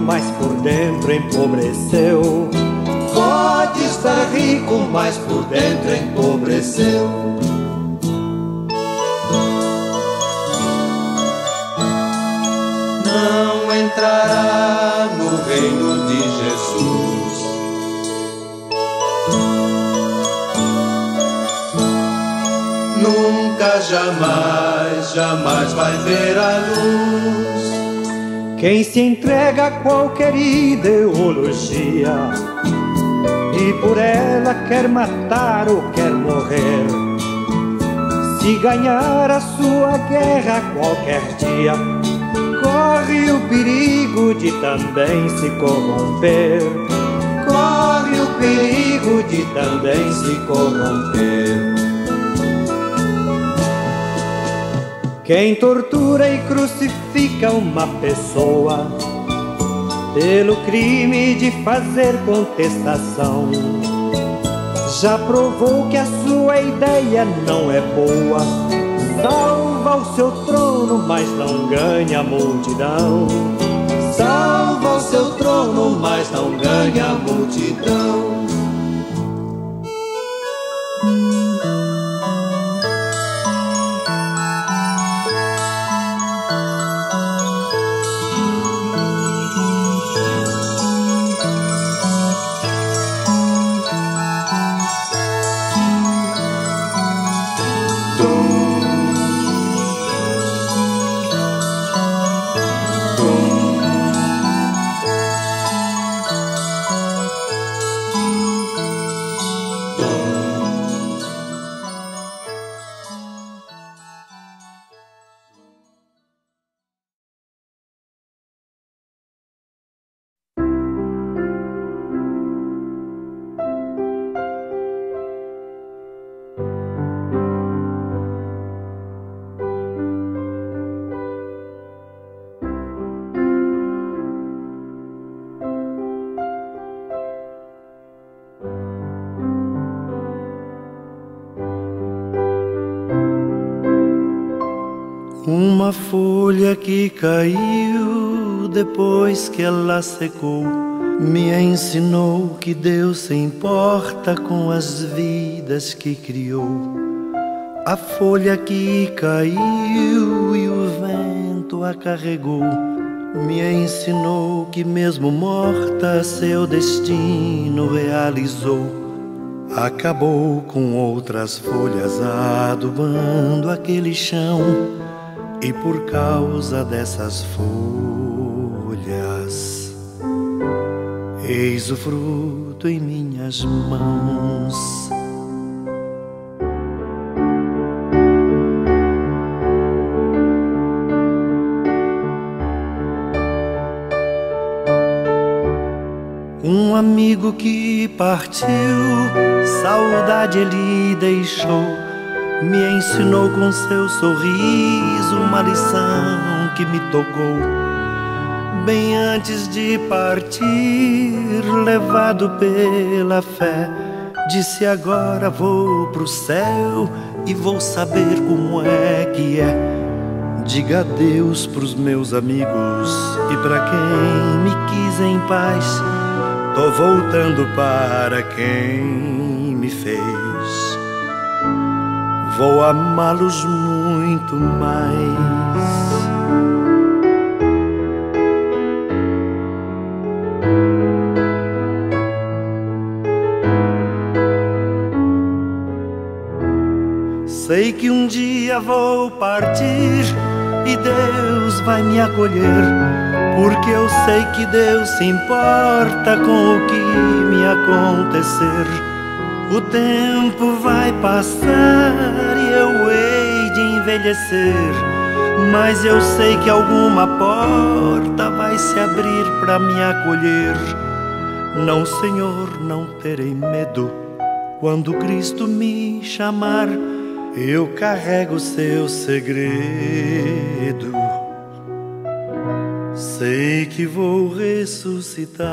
Mas por dentro qualquer ideologia e por ela quer matar ou quer morrer. Se ganhar a sua guerra qualquer dia, corre o perigo de também se corromper. Corre o perigo de também se corromper. Quem tortura e crucifica uma pessoa pelo crime de fazer contestação já provou que a sua ideia não é boa. Salva o seu trono, mas não ganha a multidão. Salva o seu trono, mas não ganha a multidão. Secou me ensinou que Deus se importa com as vidas que criou. A folha que caiu e o vento a carregou me ensinou que, mesmo morta, seu destino realizou. Acabou com outras folhas adubando aquele chão e por causa dessas folhas, eis o fruto em minhas mãos. Um amigo que partiu, saudade ele deixou me ensinou com seu sorriso uma lição que me tocou. Bem antes de partir, levado pela fé, disse: Agora vou pro céu e vou saber como é que é. Diga adeus pros meus amigos e pra quem me quis em paz. Tô voltando para quem me fez vou amá-los muito mais. Dia vou partir e Deus vai me acolher, porque eu sei que Deus se importa com o que me acontecer. O tempo vai passar e eu hei de envelhecer, mas eu sei que alguma porta vai se abrir para me acolher. Não, Senhor, não terei medo quando Cristo me chamar. Eu carrego seu segredo. Sei que vou ressuscitar.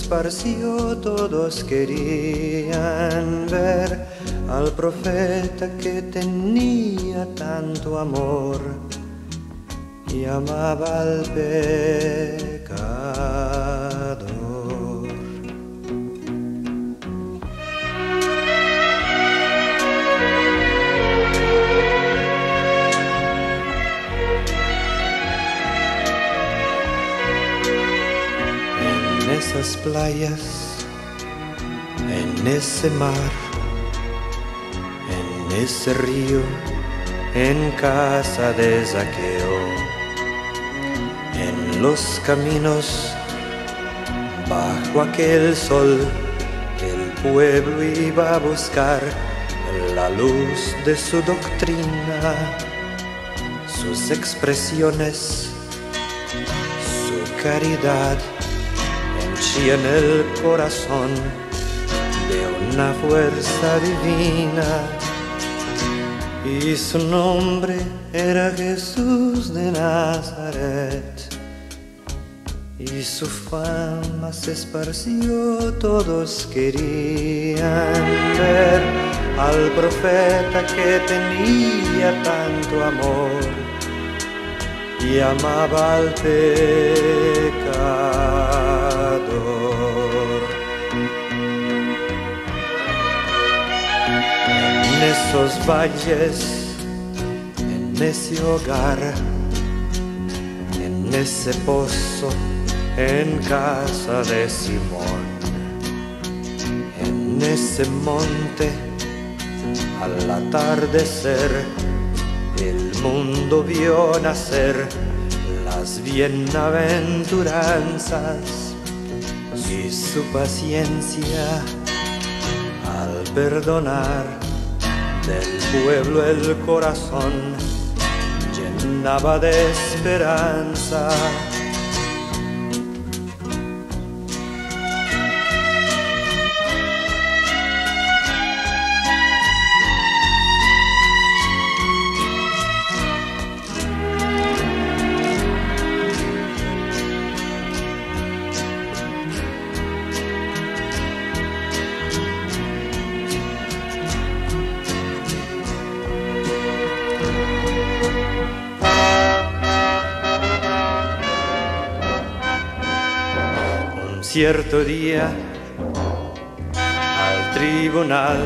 Esparció, todos querían ver al profeta que tenía tanto amor y amaba al pecador. Ese mar, en ese río, en casa de Zaqueo, en los caminos, bajo aquel sol, el pueblo iba a buscar la luz de su doctrina, sus expresiones, su caridad henchían el corazón una fuerza divina y su nombre era Jesús de Nazaret. Y su fama se esparció, todos querían ver al profeta que tenía tanto amor y amaba al pecador. Esos valles, en ese hogar, en ese pozo, en casa de Simón, en ese monte, al atardecer, el mundo vio nacer las bienaventuranzas y su paciencia al perdonar del pueblo el corazón llenaba de esperanza. Cierto día al tribunal.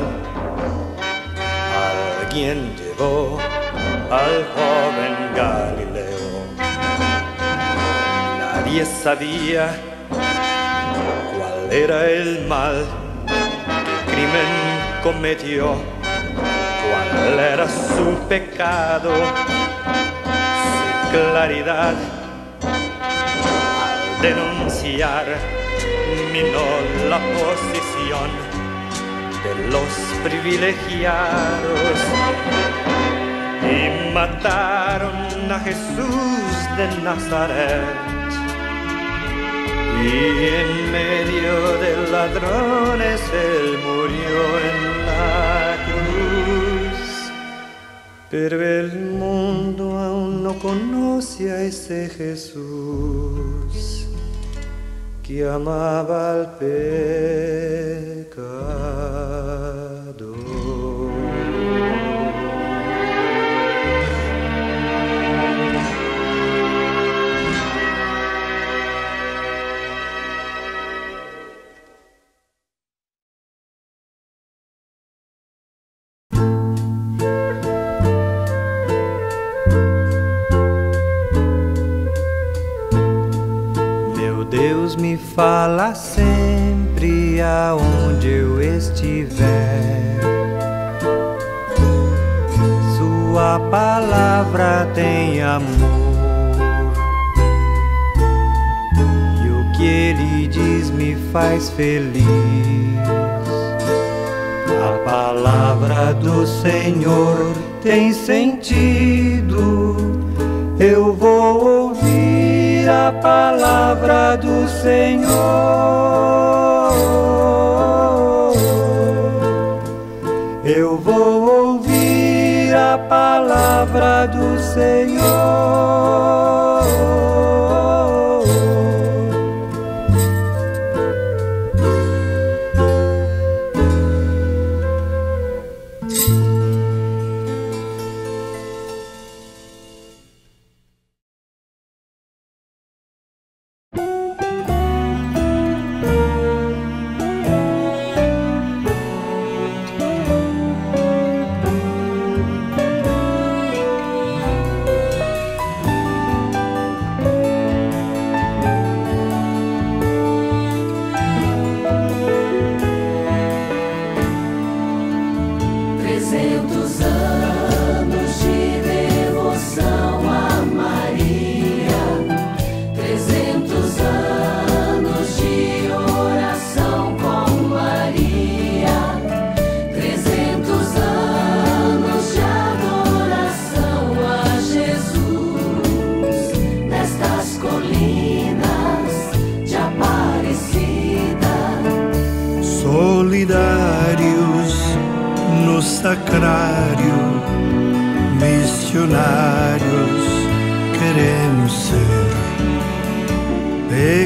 Alguien llevó al joven Galileo. Nadie sabía cuál era el mal que crimen cometió, cuál era su pecado, su claridad al denunciar minó la posición de los privilegiados y mataron a Jesús de Nazaret. Y en medio de ladrones Él murió en la cruz. Pero el mundo aún no conoce a ese Jesús chiamava il peccato. Palavra tem amor. E o que ele diz me faz feliz. A palavra do Senhor tem sentido. Eu vou ouvir a palavra do Senhor. A palavra do Senhor.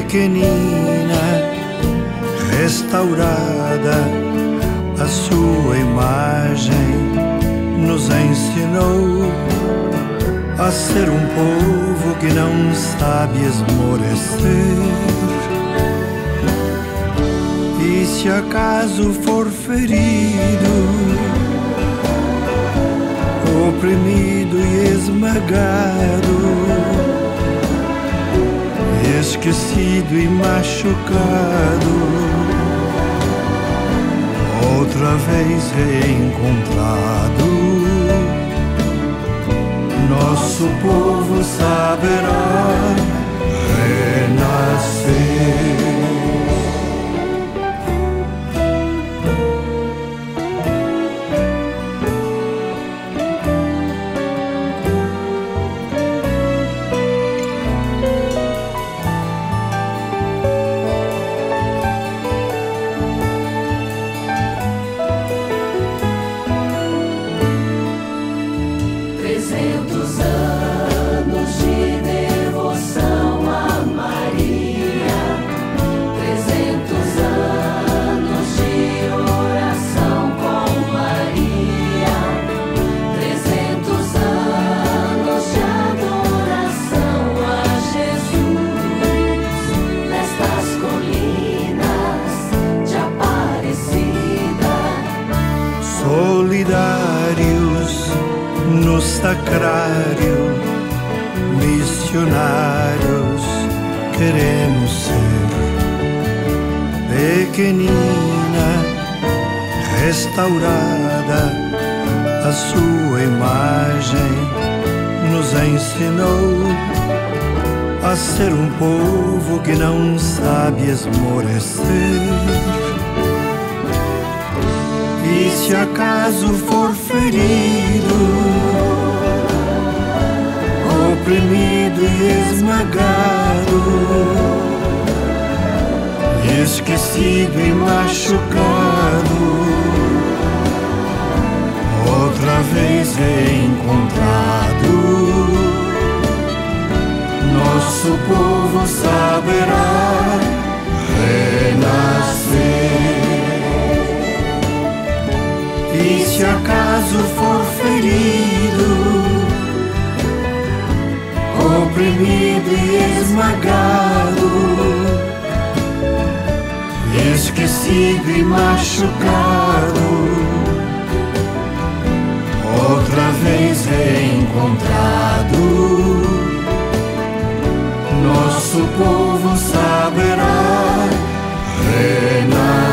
Pequenina, restaurada, a sua imagem nos ensinou a ser um povo que não sabe esmorecer. E se acaso for ferido, oprimido e esmagado, esquecido e machucado, outra vez reencontrado, nosso povo saberá renascer. sacrário, missionários queremos ser. Pequenina, restaurada, a sua imagem nos ensinou a ser um povo que não sabe esmorecer. E se acaso for ferido, oprimido e esmagado, esquecido e machucado, outra vez encontrado, Nosso povo saberá renascer. E se acaso for ferido, oprimido e esmagado, esquecido e machucado outra vez reencontrado. Nosso povo saberá reinar.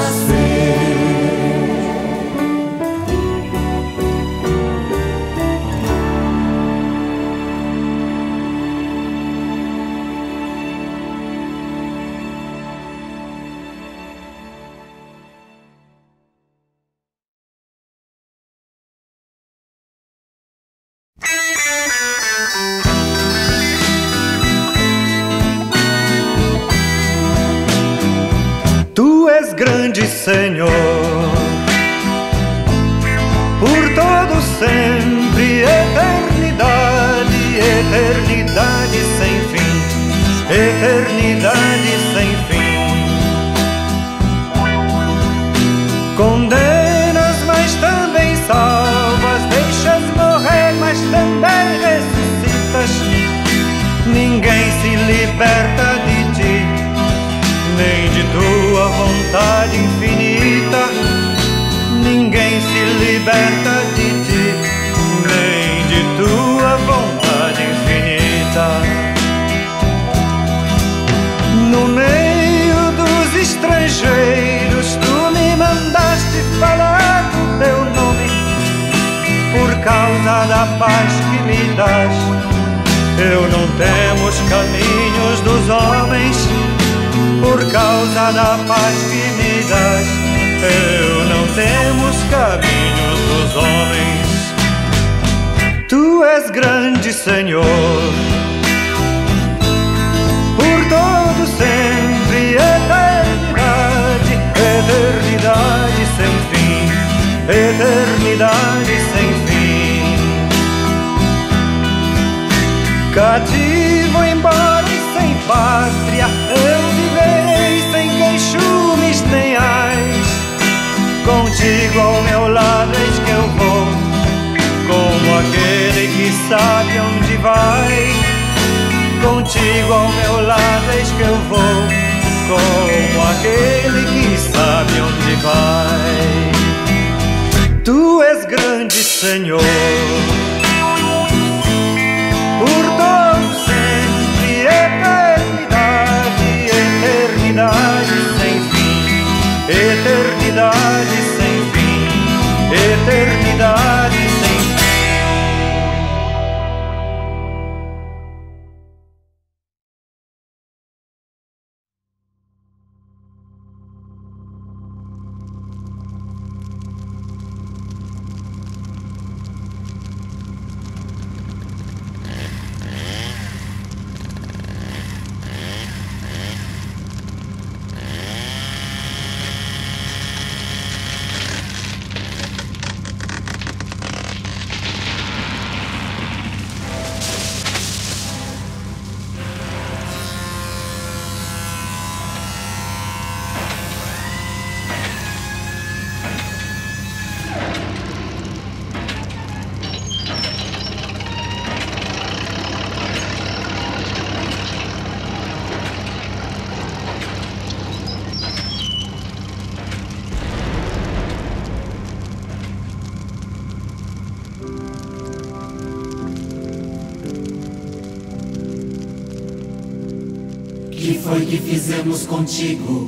contigo.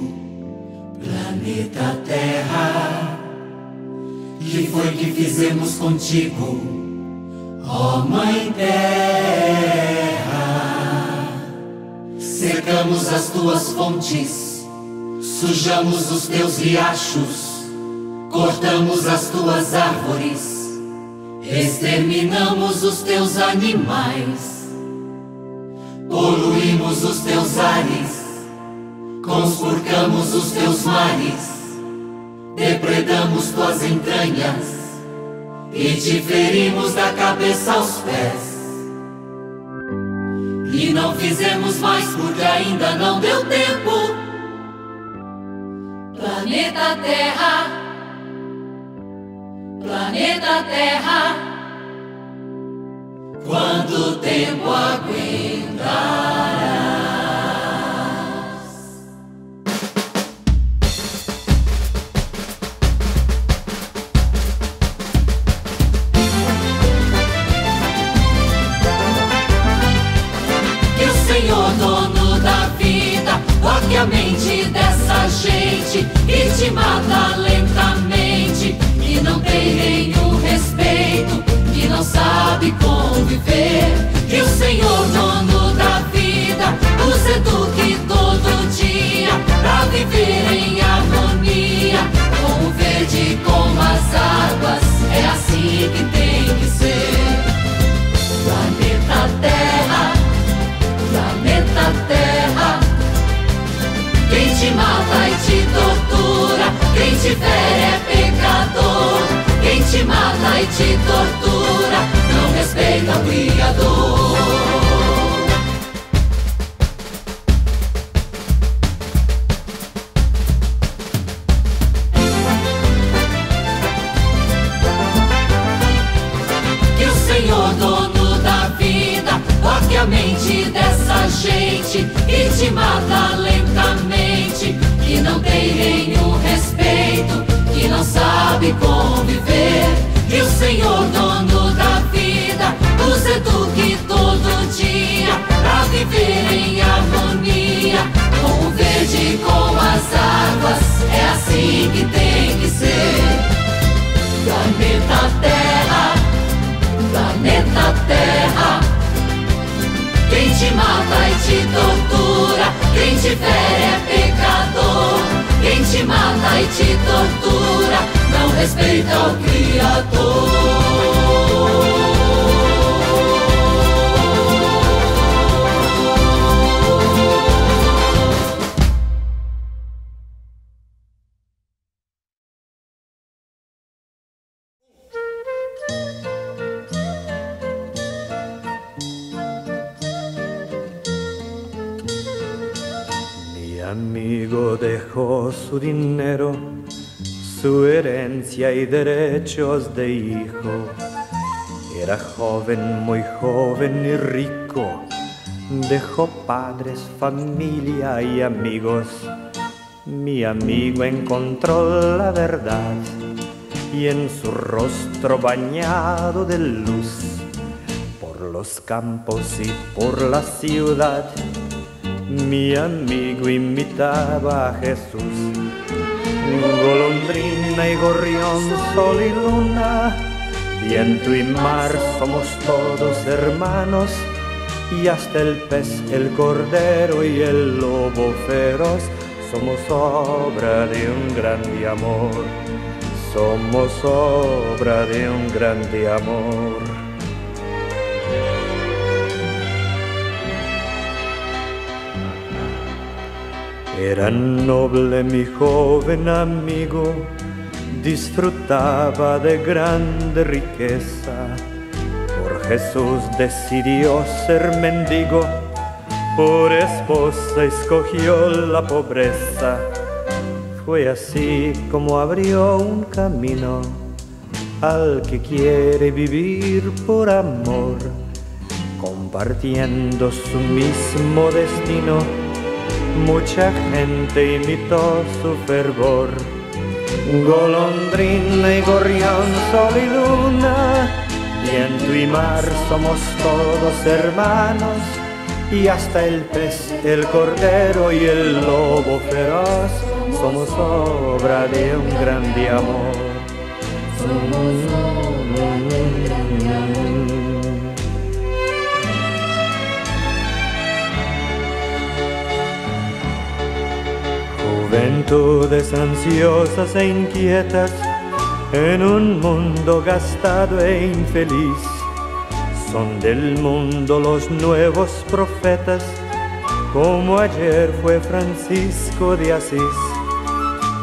de hijo. Era joven, muy joven y rico. Dejó padres, familia y amigos. Mi amigo encontró la verdad y en su rostro bañado de luz, por los campos y por la ciudad, mi amigo imitaba a Jesús. Golondrina y gorrión, sol y luna, viento y mar somos todos hermanos y hasta el pez, el cordero y el lobo feroz somos obra de un grande amor, somos obra de un grande amor. Era noble mi joven amigo, disfrutaba de grande riqueza. Por Jesús decidió ser mendigo, por esposa escogió la pobreza. Fue así como abrió un camino al que quiere vivir por amor, compartiendo su mismo destino. Mucha gente imitó su fervor Golondrina y gorrión, sol y luna, viento y mar somos todos hermanos, y hasta el pez, el cordero y el lobo feroz somos obra de un grande amor. Somos Juventudes ansiosas e inquietas en un mundo gastado e infeliz. Son del mundo los nuevos profetas, como ayer fue Francisco de Asís.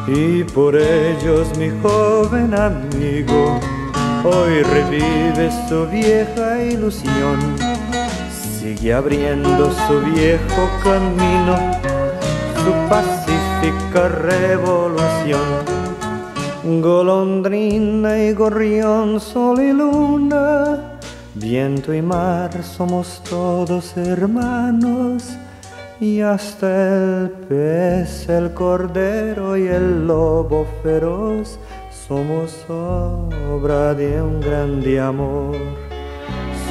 Y por ellos mi joven amigo hoy revive su vieja ilusión, sigue abriendo su viejo camino, su revolución. Golondrina y gorrión, sol y luna, viento y mar, somos todos hermanos y hasta el pez, el cordero y el lobo feroz somos obra de un grande amor.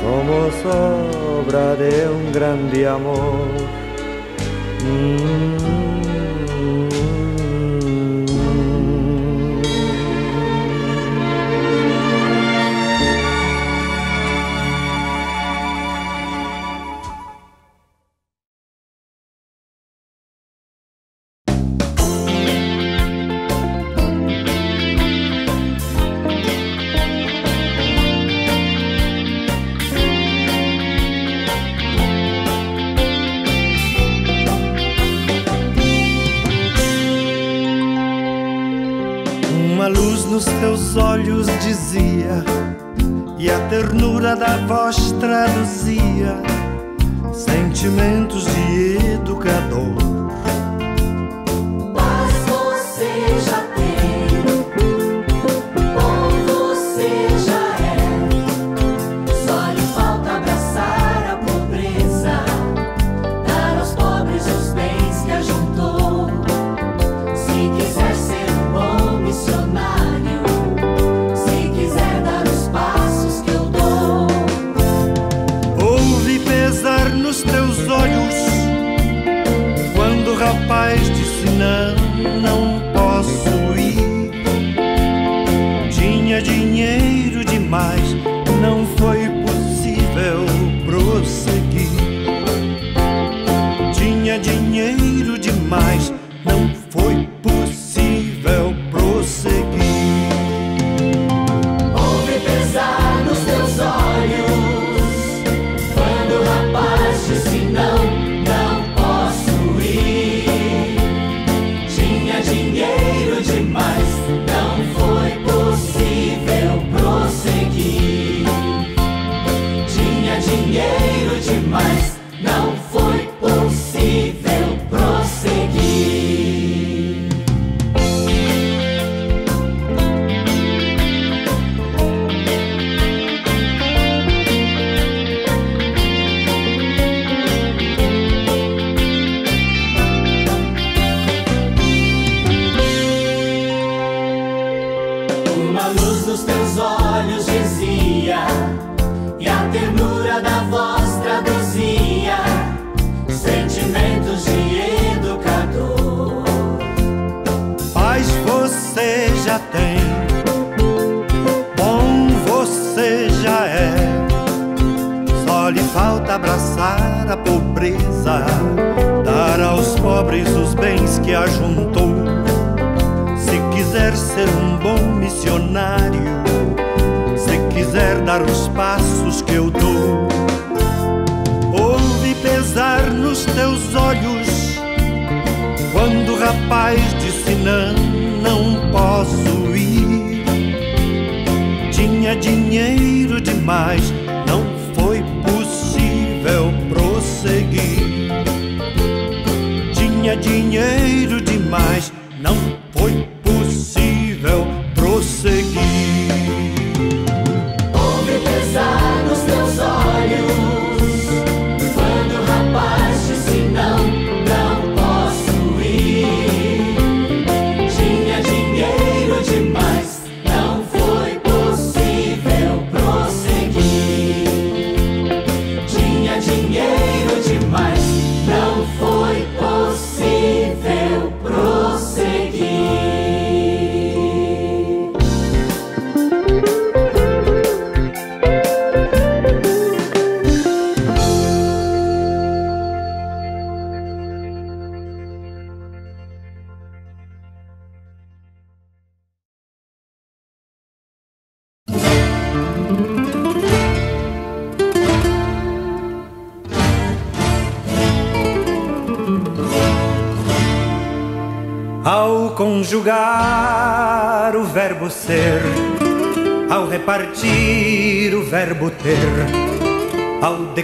Somos obra de un grande amor. Mm.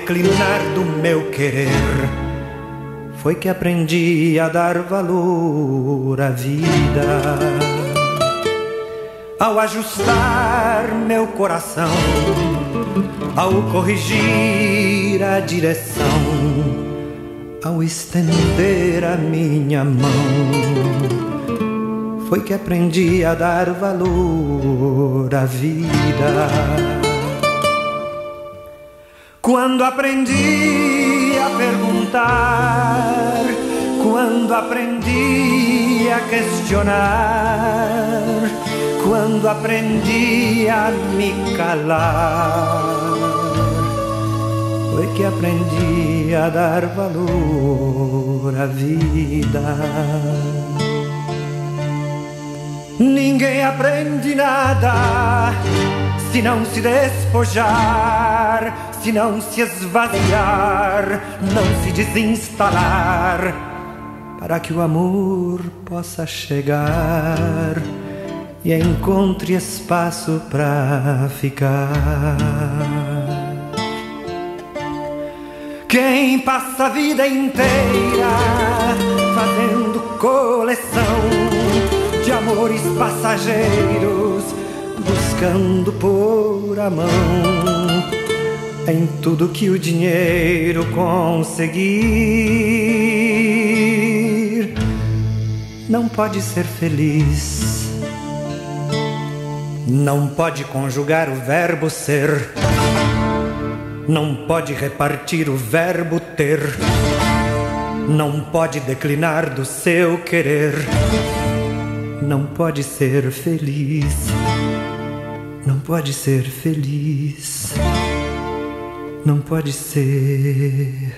Declinar do meu querer, foi que aprendi a dar valor à vida. Ao ajustar meu coração, ao corrigir a direção ao estender a minha mão, foi que aprendi a dar valor à vida. Quando aprendi a perguntar, quando aprendi a questionar, quando aprendi a me calar foi que aprendi a dar valor à vida. Ninguém aprende nada se não se despojar, se não se esvaziar, não se desinstalar, para que o amor possa chegar e encontre espaço para ficar. Quem passa a vida inteira fazendo coleção de amores passageiros, buscando pôr a mão em tudo que o dinheiro conseguir, não pode ser feliz. Não pode conjugar o verbo ser. Não pode repartir o verbo ter, não pode declinar do seu querer, não pode ser feliz, não pode ser feliz, não pode ser.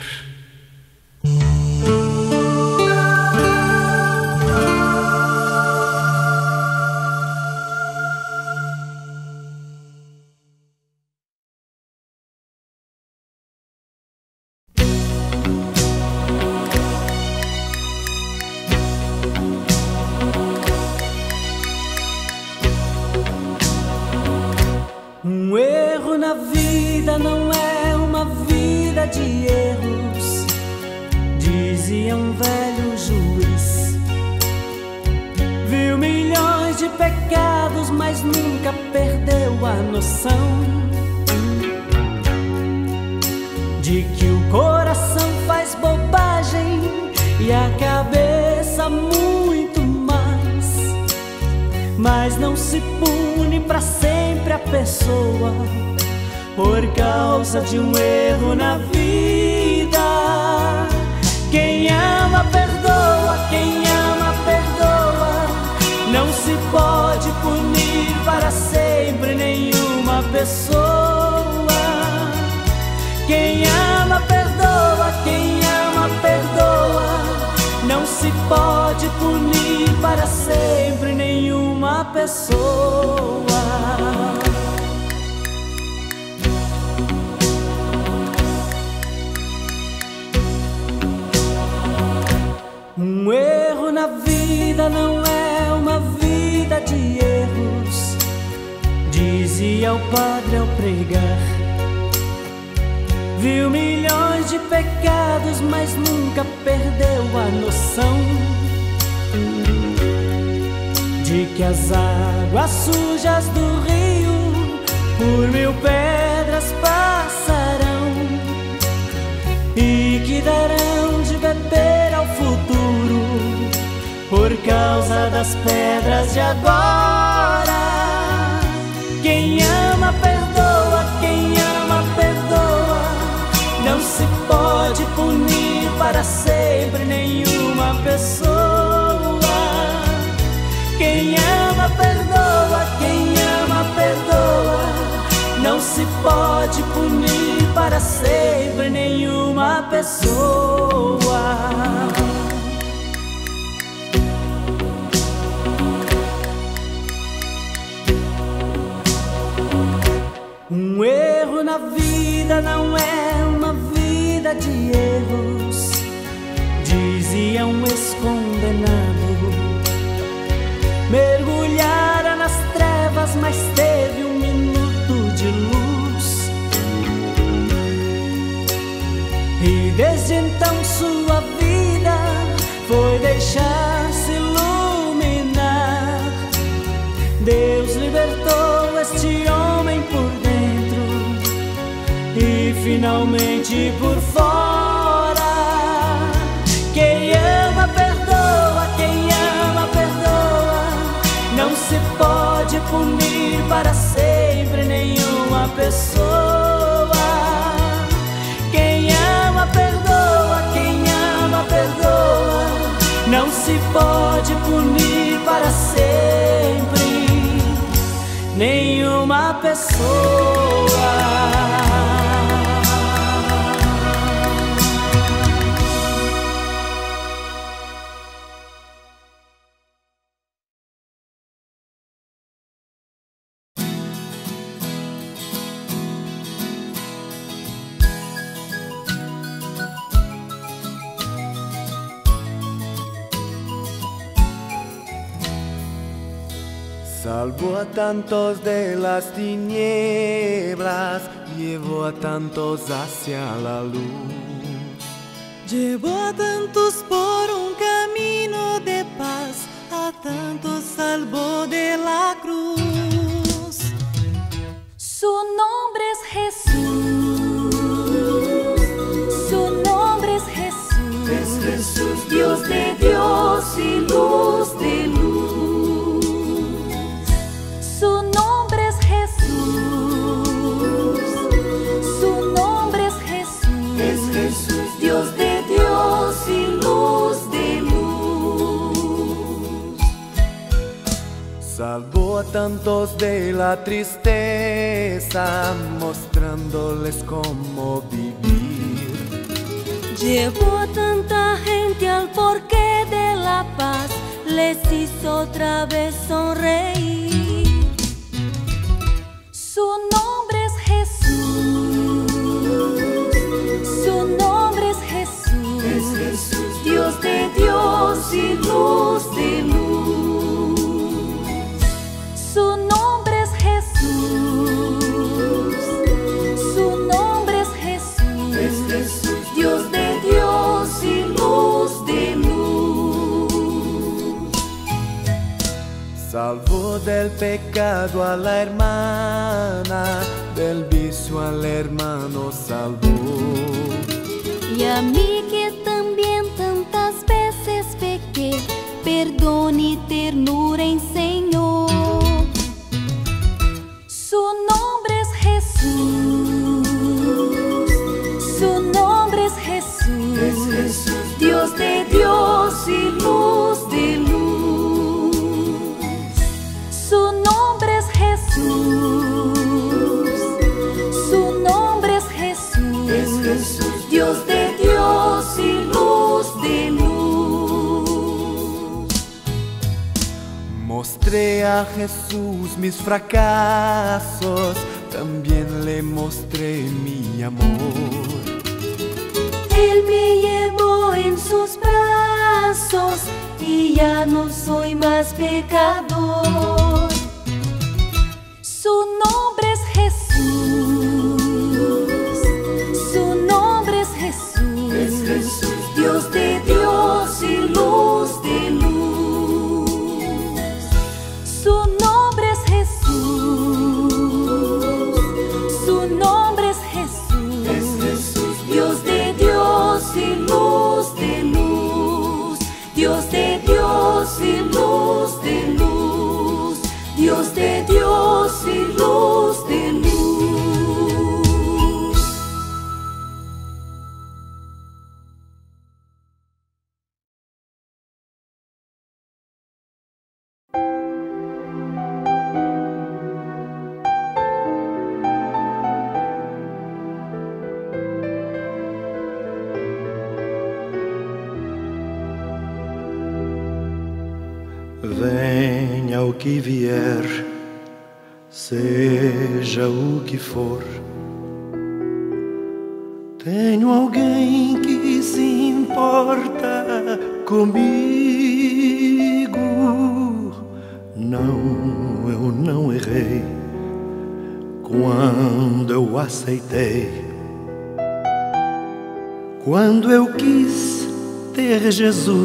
Jesus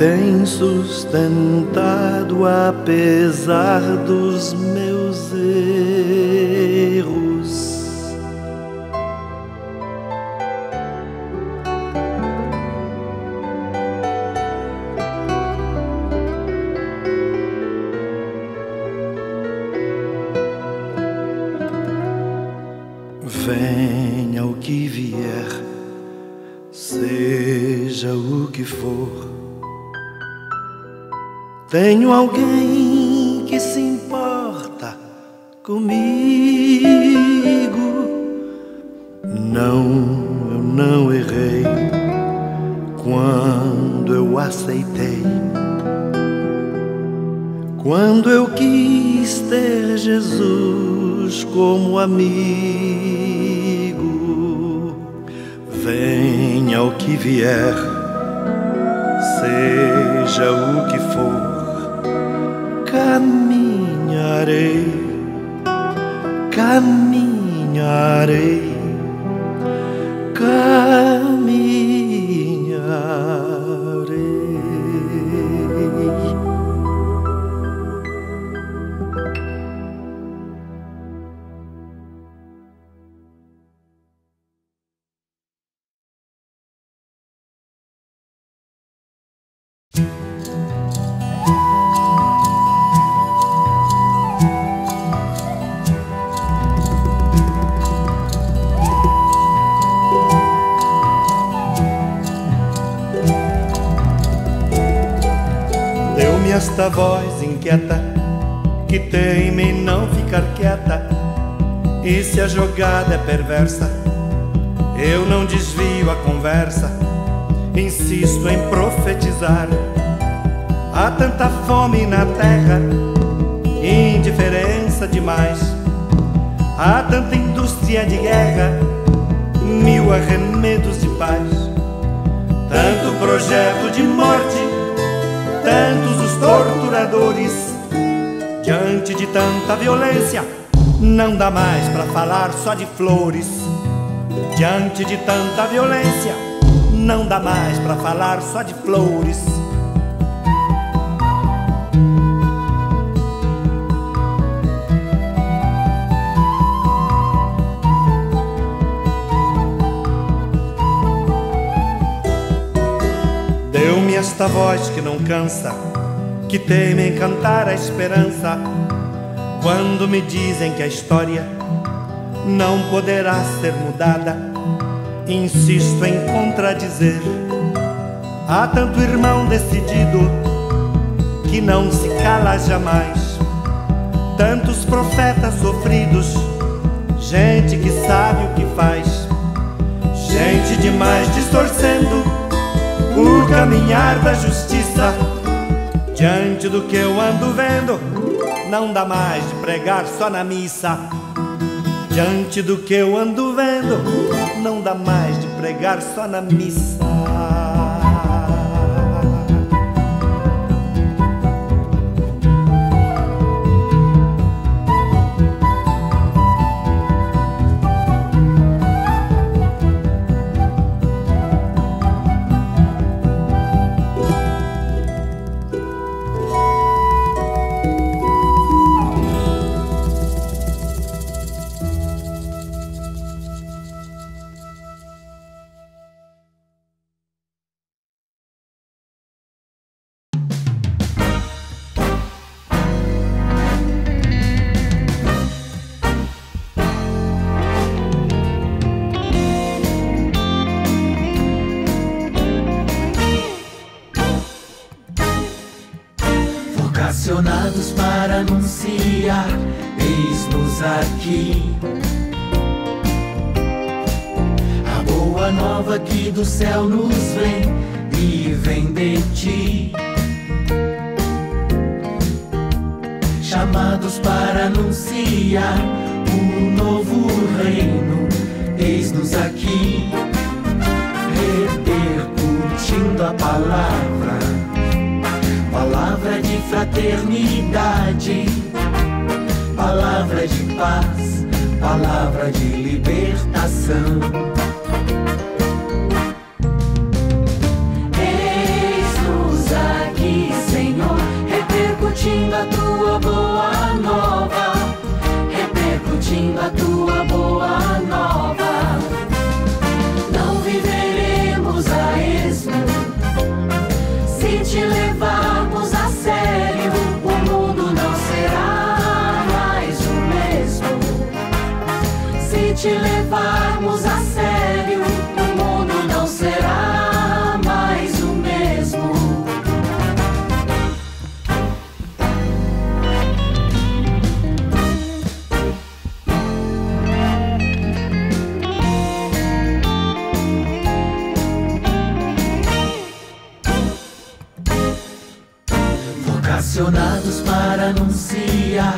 tem sustentado apesar dos meus erros. Tenho alguém só de flores. Diante de tanta violência, não dá mais para falar só de flores. Deu-me esta voz que não cansa, que teme em cantar a esperança. Quando me dizem que a história não poderá ser mudada, insisto em contradizer. Há tanto irmão decidido que não se cala jamais. Tantos profetas sofridos, gente que sabe o que faz, gente demais distorcendo o caminhar da justiça. Diante do que eu ando vendo, não dá mais de pregar só na missa. Diante do que eu ando vendo, não dá mais de pregar só na missa. paz, palavra de libertação. dia,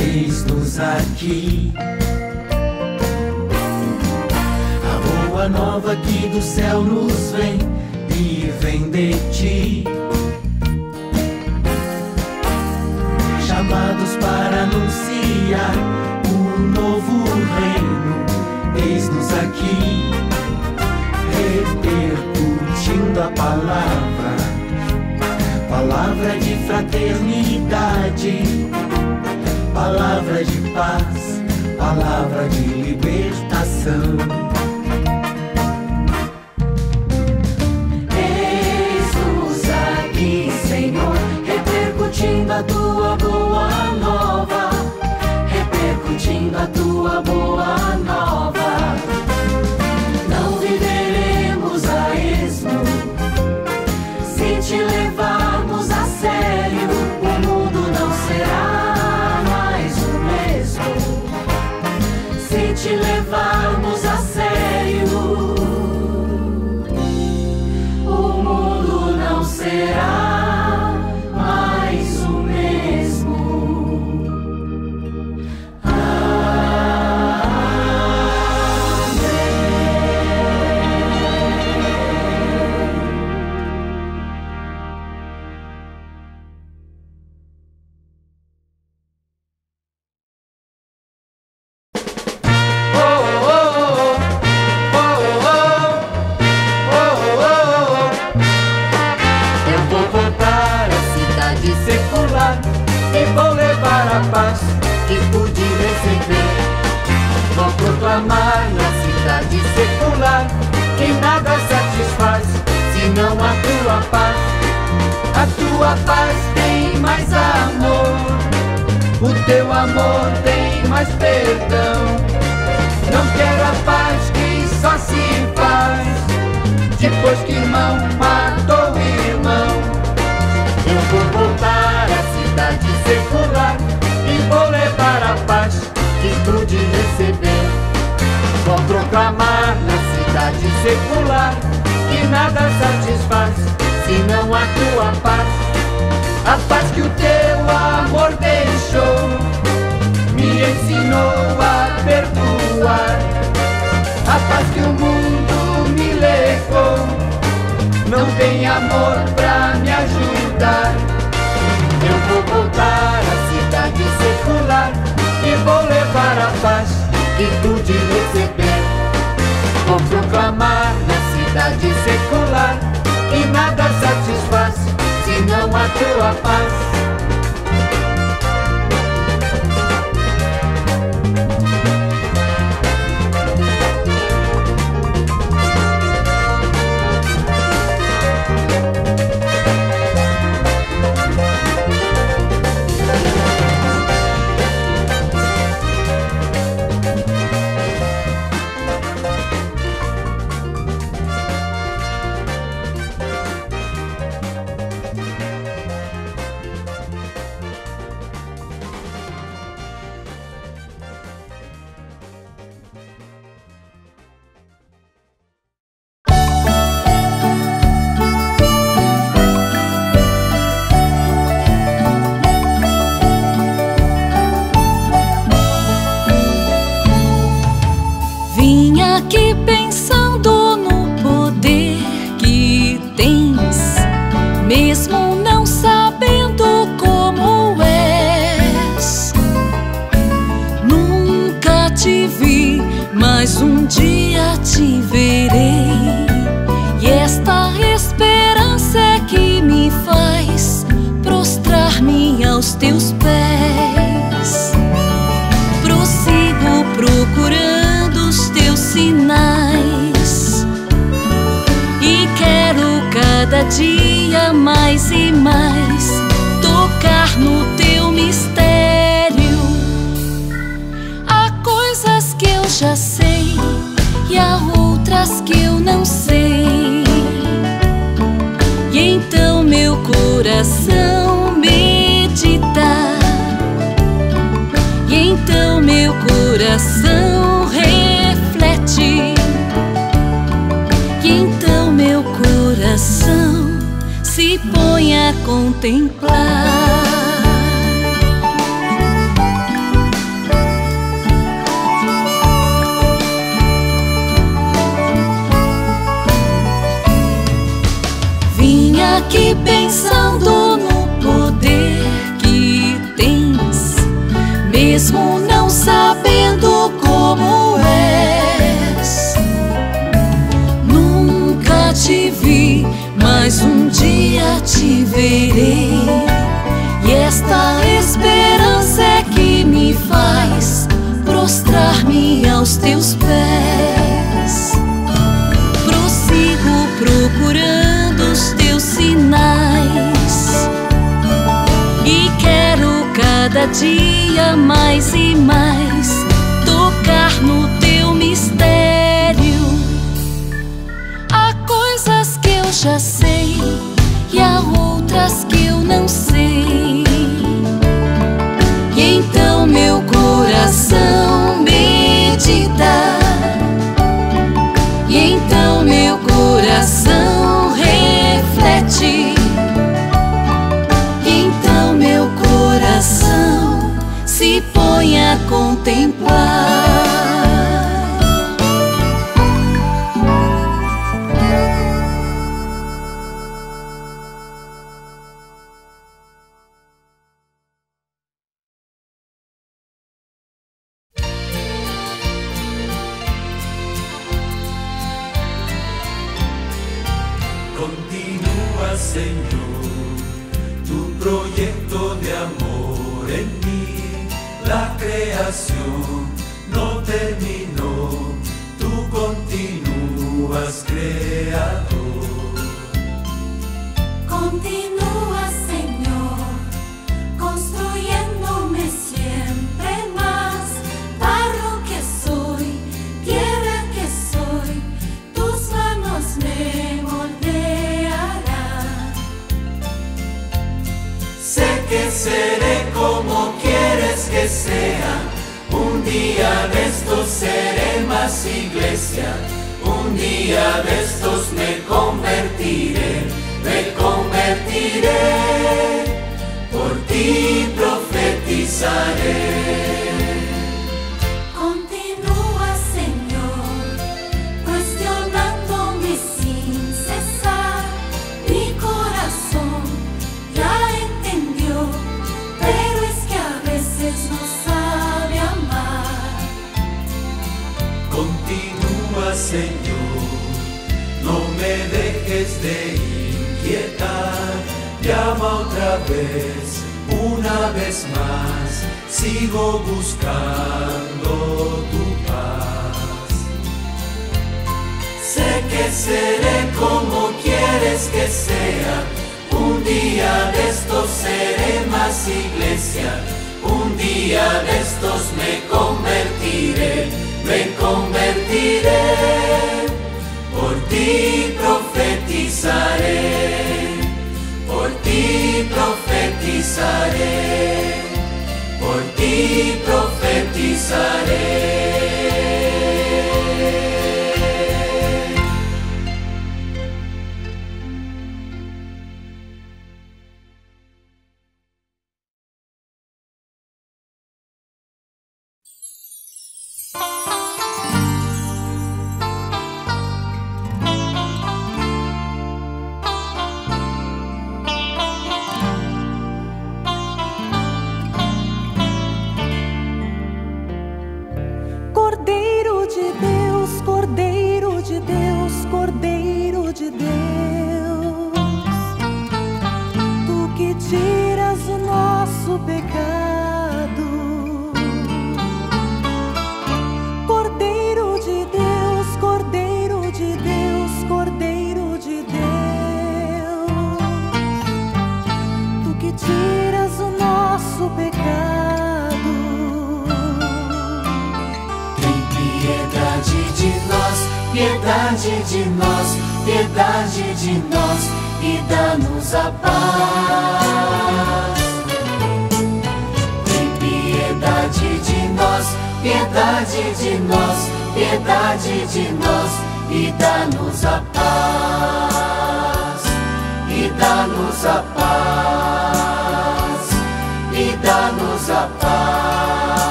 eis-nos aqui. A boa nova que do céu nos vem e vem de ti. Chamados para anunciar o novo reino, eis-nos aqui, repercutindo a palavra palavra de fraternidade palavra de paz, palavra de libertação. Eis-nos aqui, Senhor, repercutindo a tua boa nova, repercutindo a tua boa nova.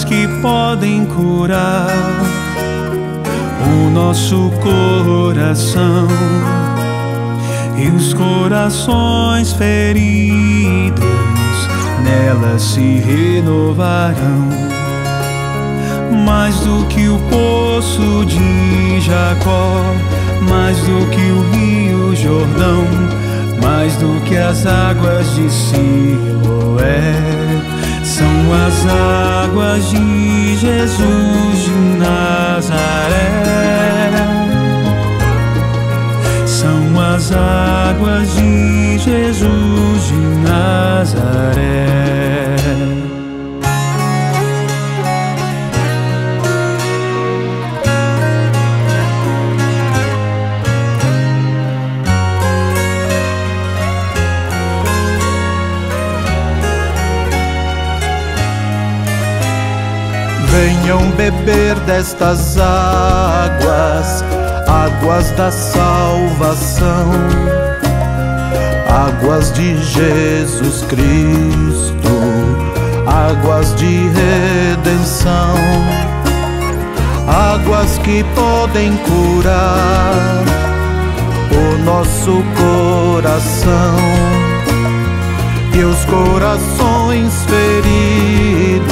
Que podem curar o nosso coração e os corações feridos nelas se renovarão. Mais do que o poço de Jacó, mais do que o rio Jordão, mais do que as águas de Siloé, de Jesus Cristo, águas de redenção, águas que podem curar o nosso coração e os corações feridos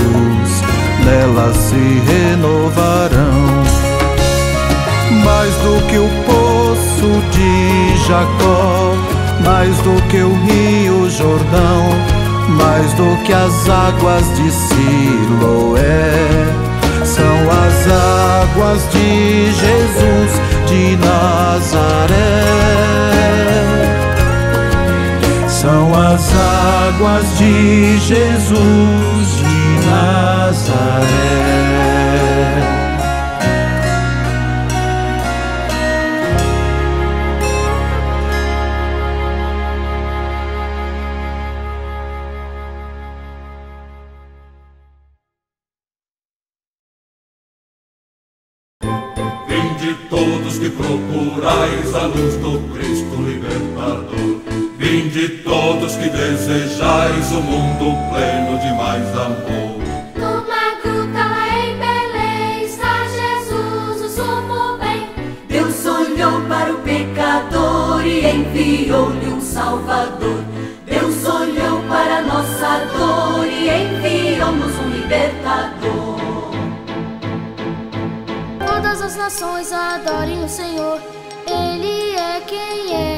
nelas se renovarão. Mais do que o poço de Jacó, mais do que o rio Jordão, mais do que as águas de Siloé. São as águas de Jesus de Nazaré. São as águas de Jesus de Nazaré. Adorem o Senhor. Ele é quem é,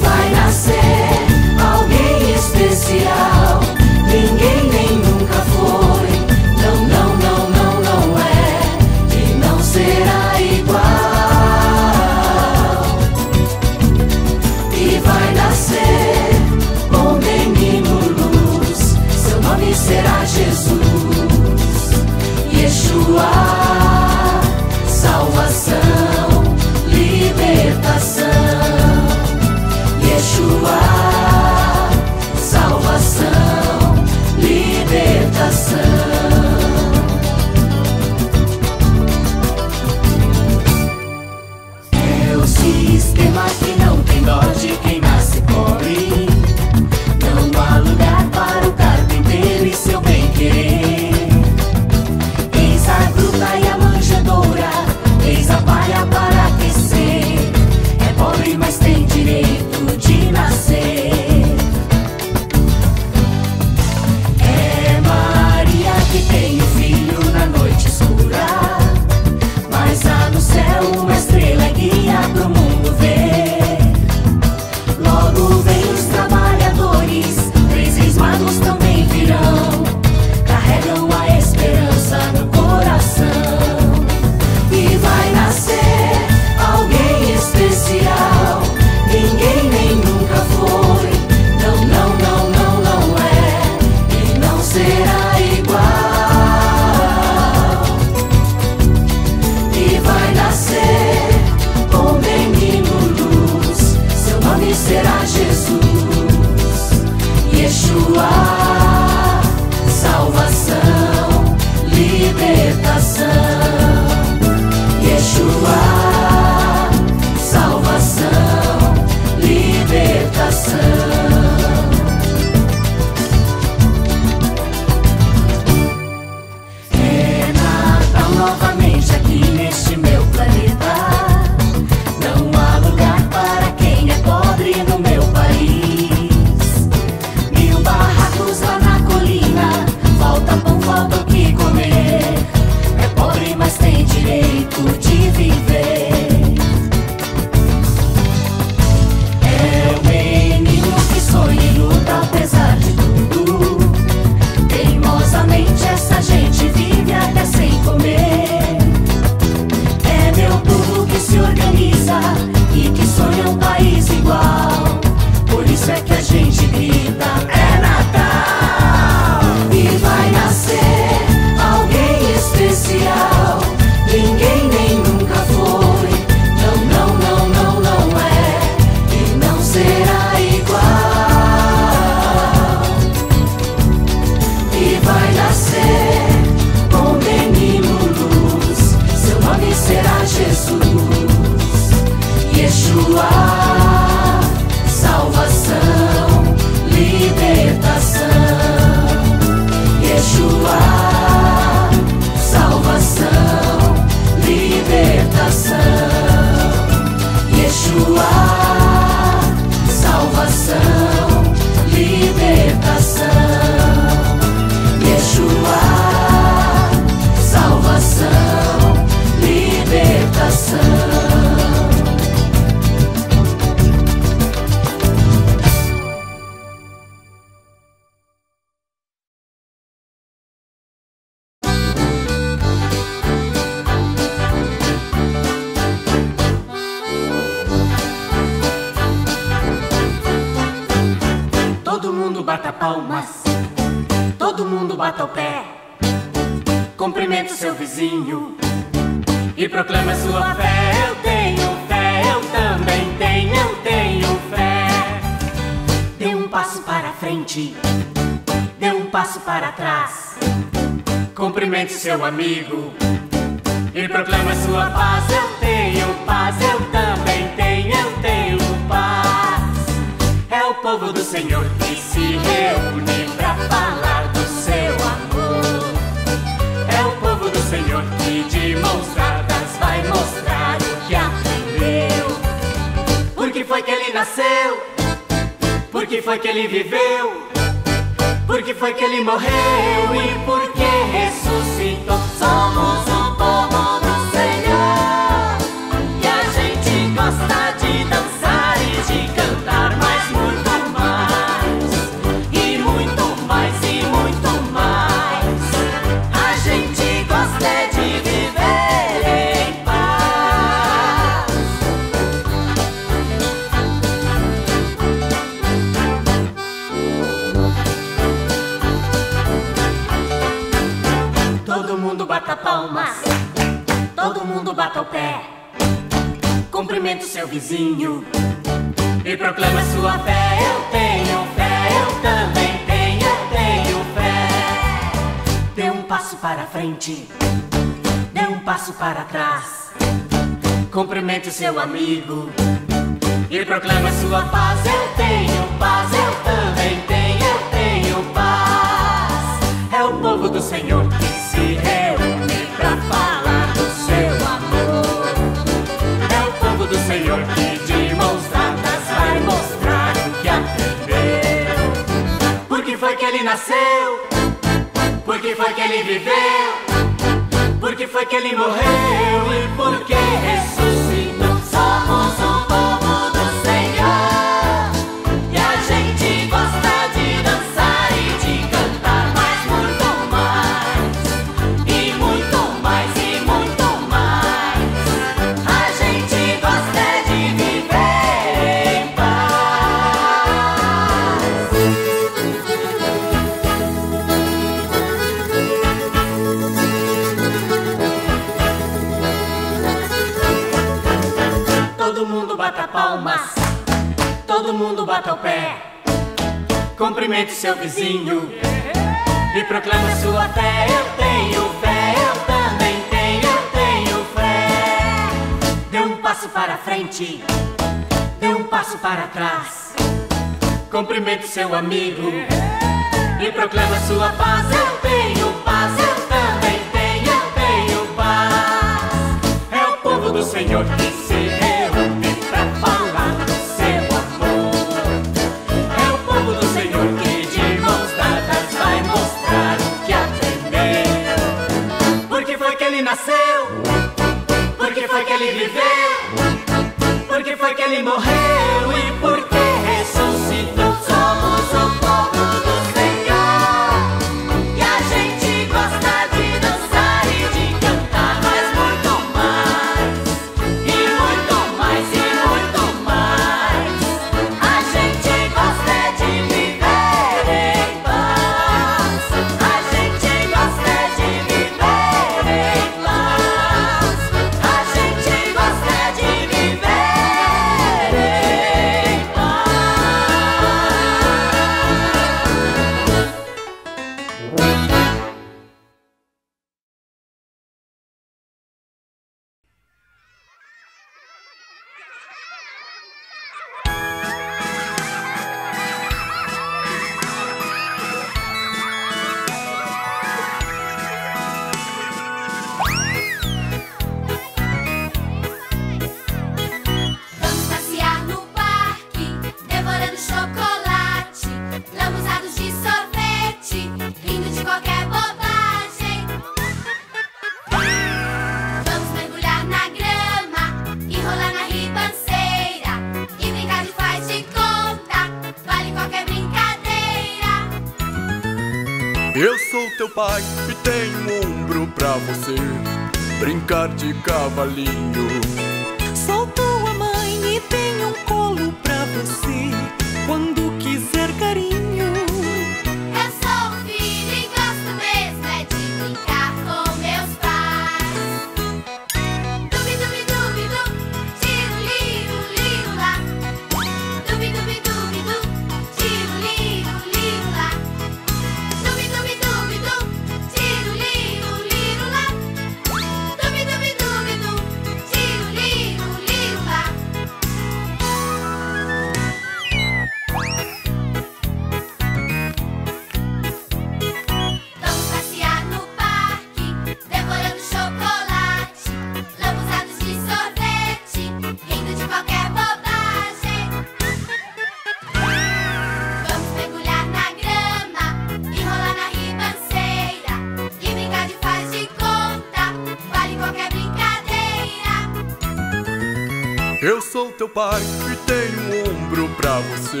parque tem um ombro pra você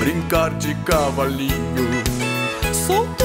brincar de cavalinho. Solta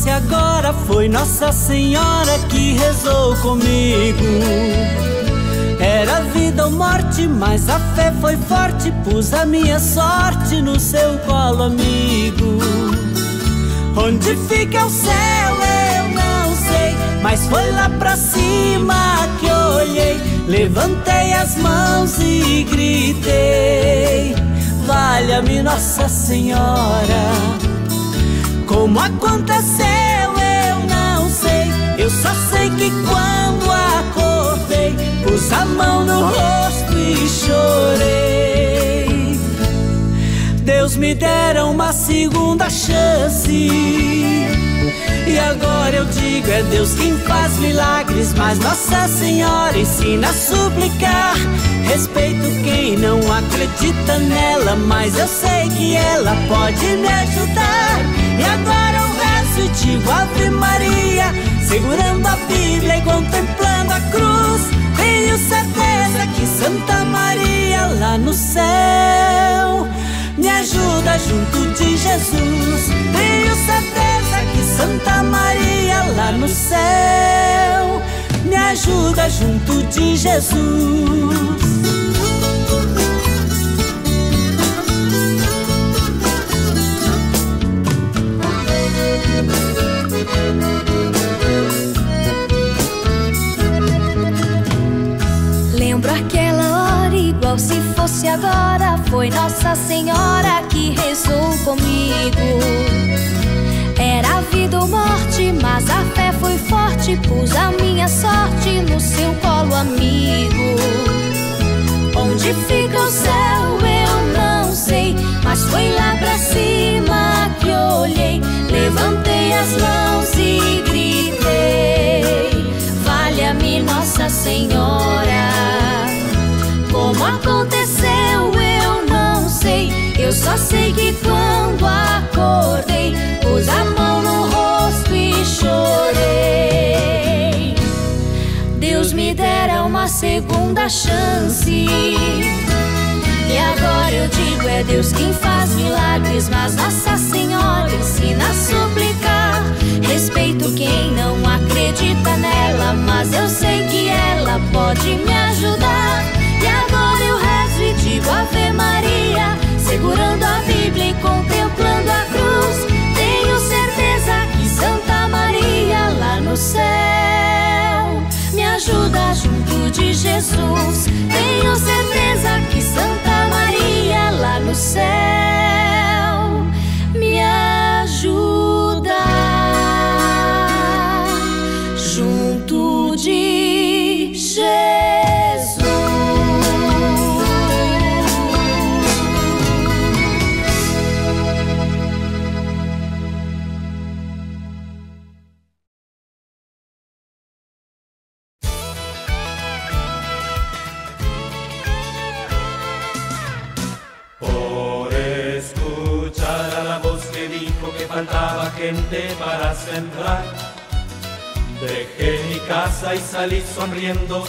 fosse agora. Foi Nossa Senhora que rezou comigo. Era vida ou morte, mas a fé foi forte. Pus a minha sorte no seu colo, amigo. Onde fica o céu eu não sei, mas foi lá pra cima que olhei. Levantei as mãos e gritei: Valha-me, Nossa Senhora. Como aconteceu eu não sei, eu só sei que quando acordei, pus a mão no rosto e chorei. Deus me dera uma segunda chance. E agora eu digo, é Deus quem faz milagres, mas Nossa Senhora ensina a suplicar. Respeito quem não acredita nela, mas eu sei que ela pode me ajudar. E agora rezo e digo Ave Maria, segurando a Bíblia e contemplando a cruz. Tenho certeza que Santa Maria lá no céu me ajuda junto de Jesus. Tenho certeza que Santa Maria lá no céu me ajuda junto de Jesus. Agora. Foi Nossa Senhora que rezou comigo. Era vida ou morte, mas a fé foi forte. Pus a minha sorte no seu colo, amigo. Onde fica o céu eu não sei, mas foi lá pra cima que olhei. Levantei as mãos e gritei: Valha-me, Nossa Senhora. A mão no rosto e chorei. Deus me dera uma segunda chance. E agora eu digo, é Deus quem faz milagres, mas Nossa Senhora ensina a suplicar. Respeito quem não acredita nela, mas eu sei que ela pode me ajudar. E agora eu rezo e digo Ave Maria, segurando a Bíblia e contemplando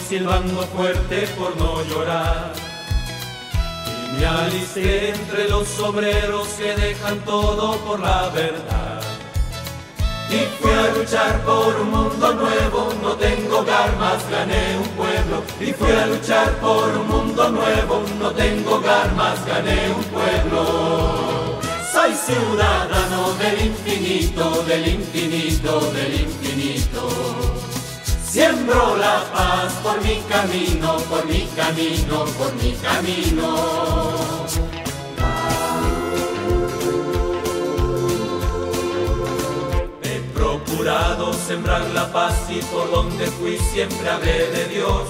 silbando fuerte por no llorar. Y me alisté entre los obreros que dejan todo por la verdad. Y fui a luchar por un mundo nuevo, no tengo hogar gané un pueblo. Y fui a luchar por un mundo nuevo, no tengo hogar gané un pueblo. Soy ciudadano del infinito, del infinito, del infinito. Siembro la paz por mi camino, por mi camino, por mi camino. He procurado sembrar la paz y por donde fui siempre hablé de Dios.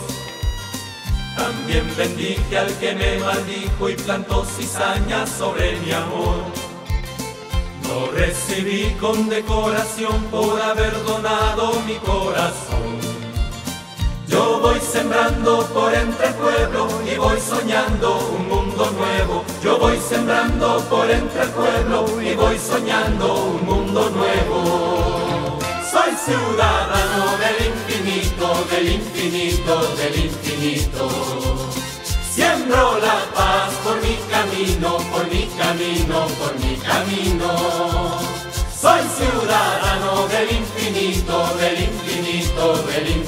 También bendije al que me maldijo y plantó cizaña sobre mi amor. No recibí condecoración por haber donado mi corazón. Yo voy sembrando por entre el pueblo y voy soñando un mundo nuevo. Yo voy sembrando por entre el pueblo y voy soñando un mundo nuevo. Soy ciudadano del infinito, del infinito, del infinito. Siembro la paz por mi camino, por mi camino, por mi camino. Soy ciudadano del infinito, del infinito, del infinito.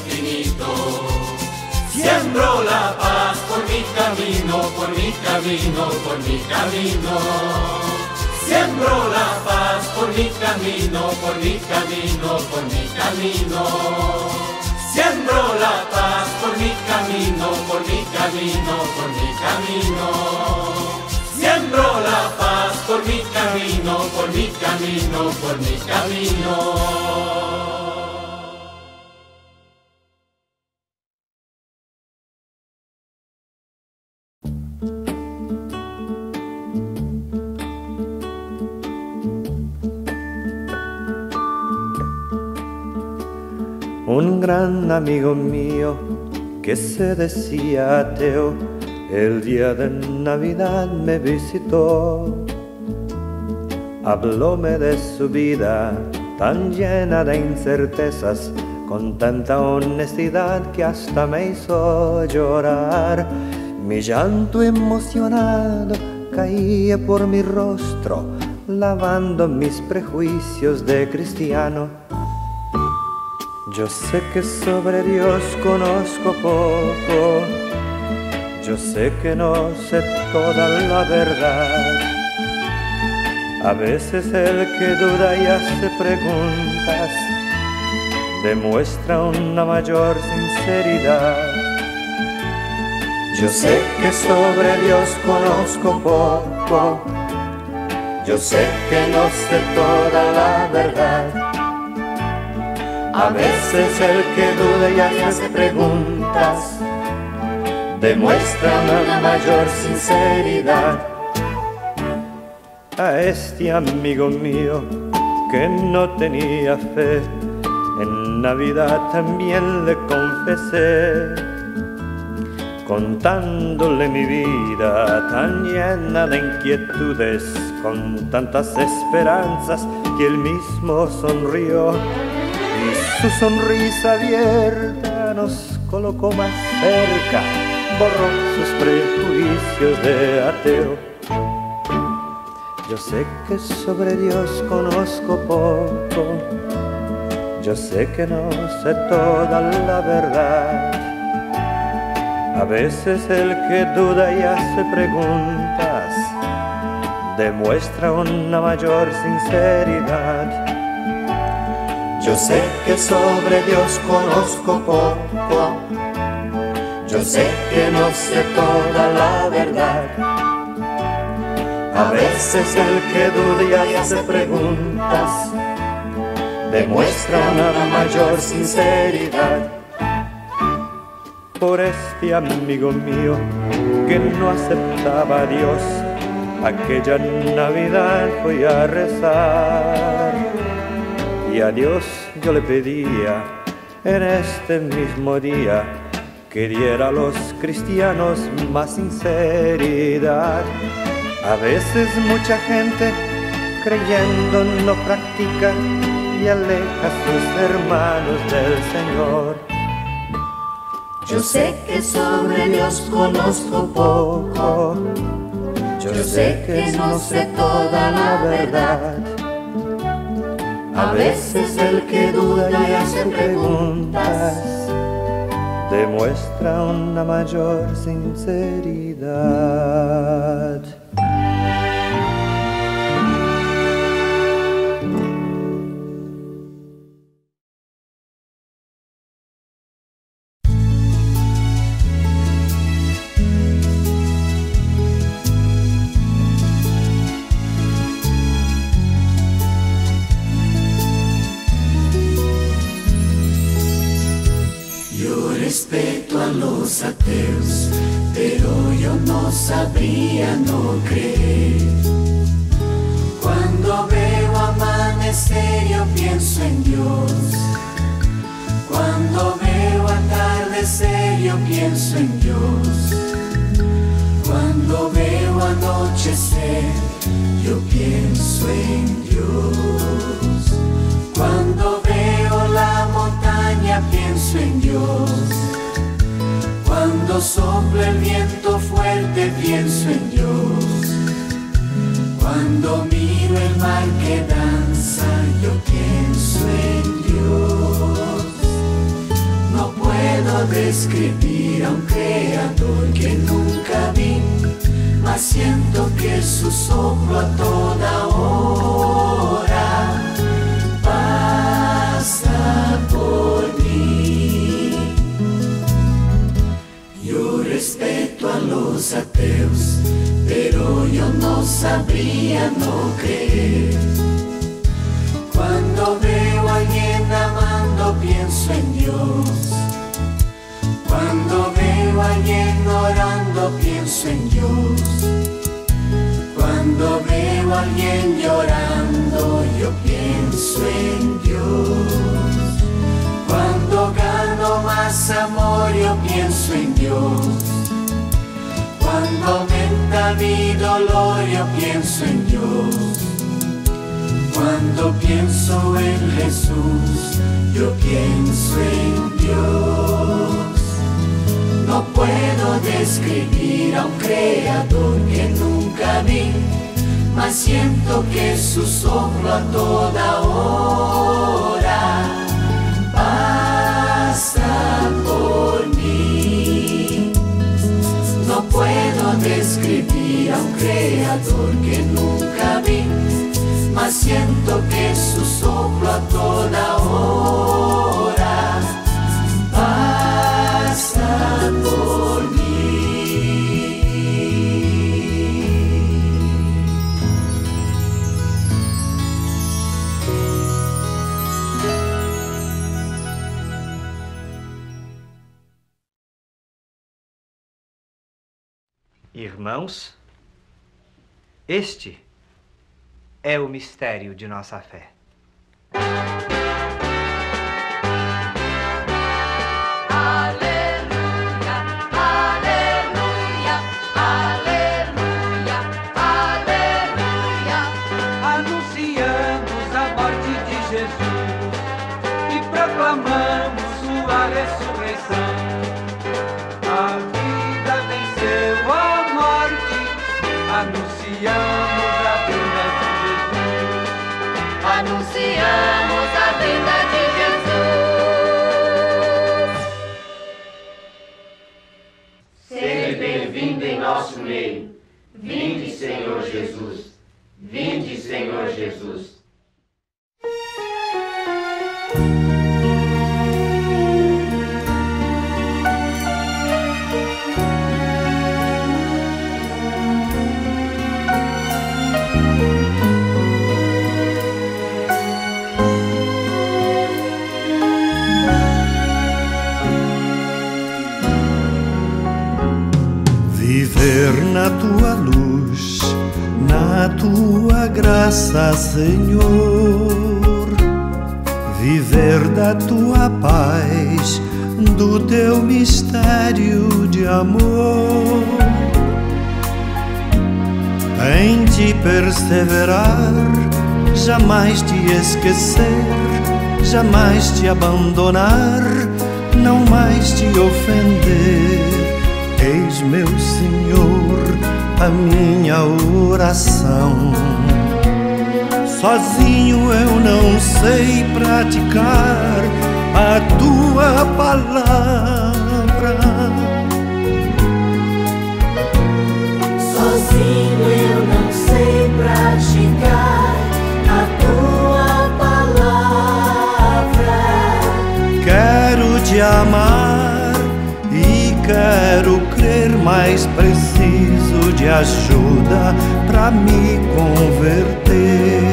Siembro la paz por mi camino, por mi camino, por mi camino. Siembro la paz por mi camino, por mi camino, por mi camino. Siembro la paz por mi camino, por mi camino, por mi camino. Siembro la paz por mi camino, por mi camino, por mi camino. Un gran amigo mío que se decía ateo, el día de Navidad me visitó. Hablóme de su vida tan llena de incertezas, con tanta honestidad que hasta me hizo llorar. Mi llanto emocionado caía por mi rostro, lavando mis prejuicios de cristiano yo sé que sobre Dios conozco poco, yo sé que no sé toda la verdad. A veces el que duda y hace preguntas demuestra una mayor sinceridad. Yo sé que sobre Dios conozco poco, yo sé que no sé toda la verdad. A veces el que duda y hace preguntas demuestra una mayor sinceridad. A este amigo mío que no tenía fe, en Navidad también le confesé, contándole mi vida tan llena de inquietudes, con tantas esperanzas que él mismo sonrió su sonrisa abierta nos colocó más cerca, borró sus prejuicios de ateo. Yo sé que sobre Dios conozco poco, yo sé que no sé toda la verdad. A veces el que duda y hace preguntas demuestra una mayor sinceridad yo sé que sobre Dios conozco poco, yo sé que no sé toda la verdad. A veces el que duda y hace preguntas demuestra una mayor sinceridad. Por este amigo mío que no aceptaba a Dios, aquella Navidad fui a rezar y a Dios yo le pedía en este mismo día que diera a los cristianos más sinceridad. A veces mucha gente creyendo no practica y aleja a sus hermanos del Señor. Yo sé que sobre Dios conozco poco, yo sé que no sé toda la verdad a veces el que duda y hace preguntas demuestra una mayor sinceridad. Acun Asar. Senhor, viver da tua paz, do teu mistério de amor. Em ti perseverar, jamais te esquecer, jamais te abandonar, não mais te ofender. Eis, meu Senhor, a minha oração Sozinho eu não sei praticar a tua palavra. Sozinho eu não sei praticar a tua palavra. Quero te amar e quero ser mais preciso de ajuda para me converter.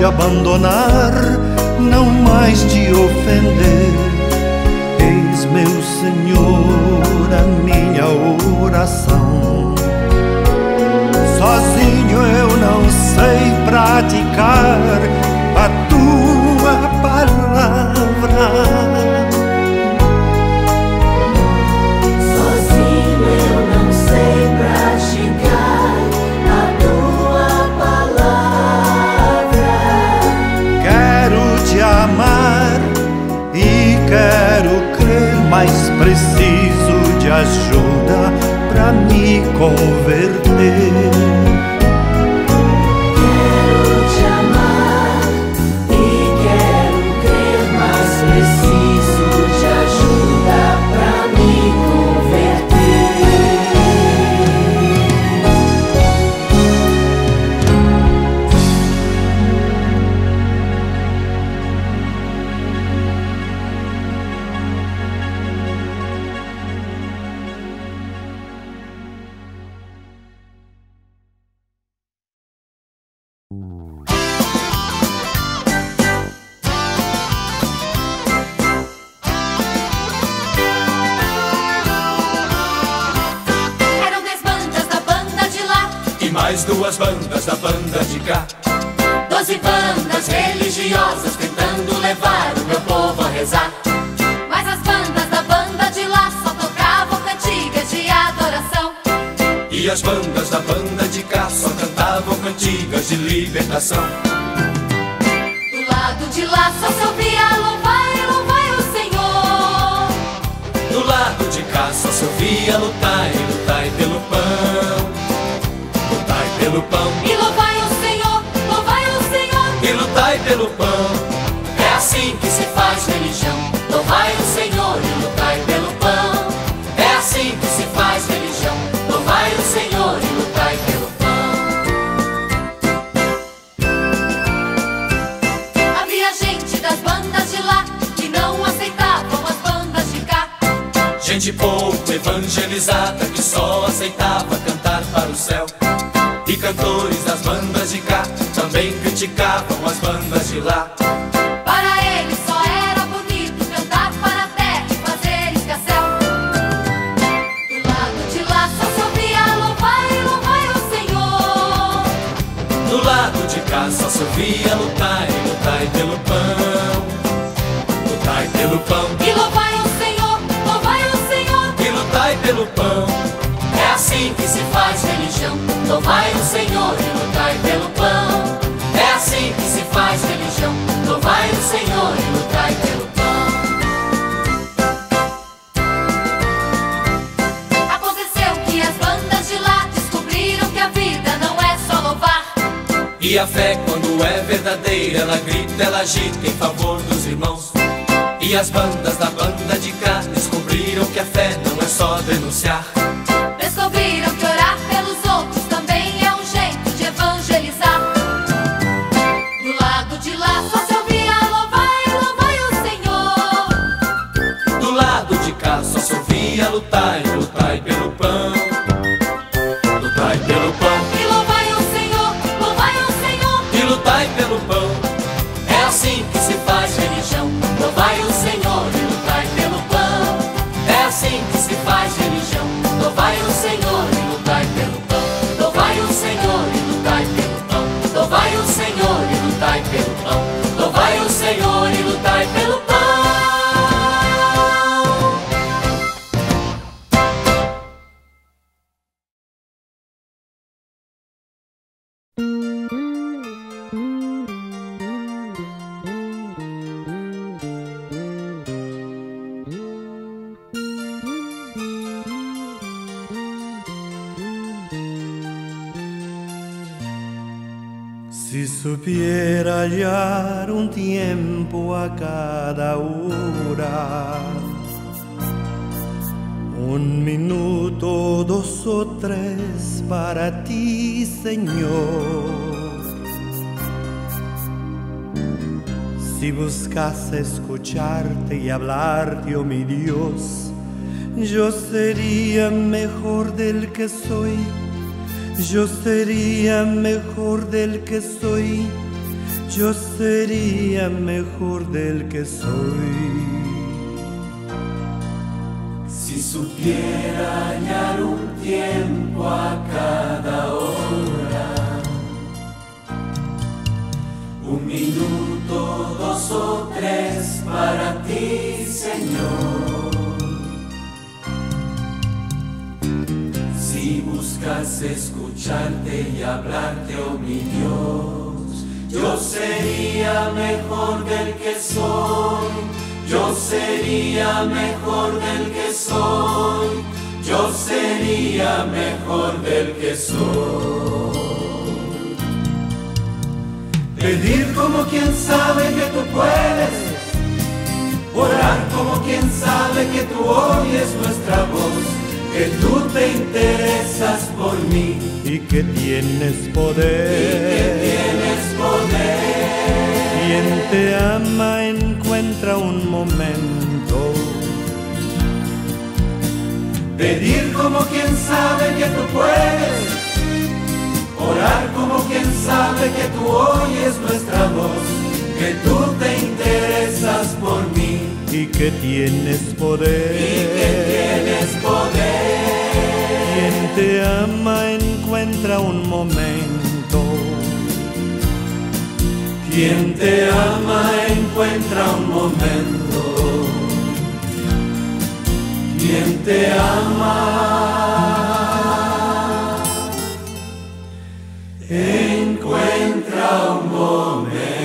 Te abandonar, me Y hablarte, oh mi Dios, yo sería mejor del que soy, yo sería mejor del que soy, yo sería mejor del que soy. Sería mejor del que soy, yo sería mejor del que soy. Pedir como quien sabe que tú puedes, orar como quien sabe que tú oyes nuestra voz que tú te interesas por mí y que tienes poder. Y que tienes poder. Quien te ama encuentra un momento. Pedir como quien sabe que tú puedes. Orar como quien sabe que tú oyes nuestra voz. Que tú te interesas por mí y que tienes poder. Y que tienes poder. Quien te ama encuentra un momento. Quien te ama encuentra un momento. Quien te ama encuentra un momento.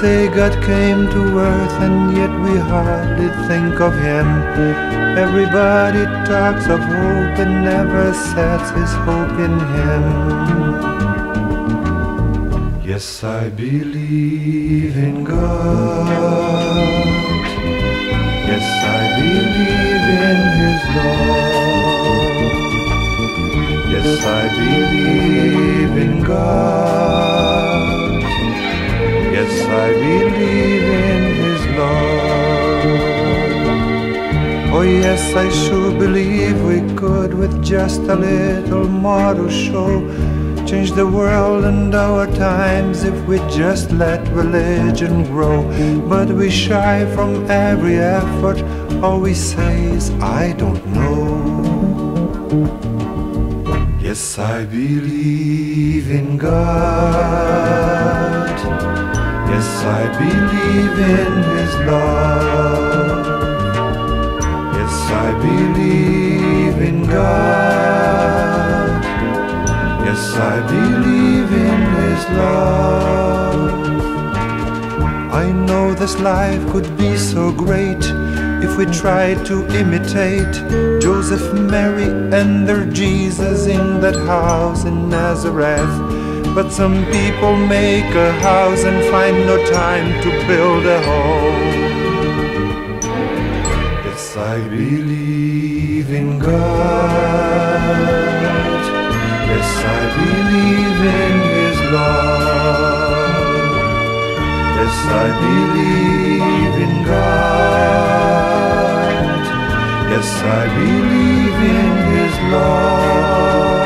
Say God came to earth and yet we hardly think of Him. Everybody talks of hope and never sets his hope in Him. Yes, I believe in God. Yes, I believe in His love. Yes, I believe in God. Yes, I believe in His love. Oh, yes, I sure believe we could, with just a little more to show, change the world and our times if we just let religion grow. But we shy from every effort, all we say is, I don't know. Yes, I believe in God. Yes, I believe in His love. Yes, I believe in God. Yes, I believe in His love. I know this life could be so great if we tried to imitate Joseph, Mary, and their Jesus in that house in Nazareth. But some people make a house and find no time to build a home. Yes, I believe in God. Yes, I believe in His love. Yes, I believe in God. Yes, I believe in His love.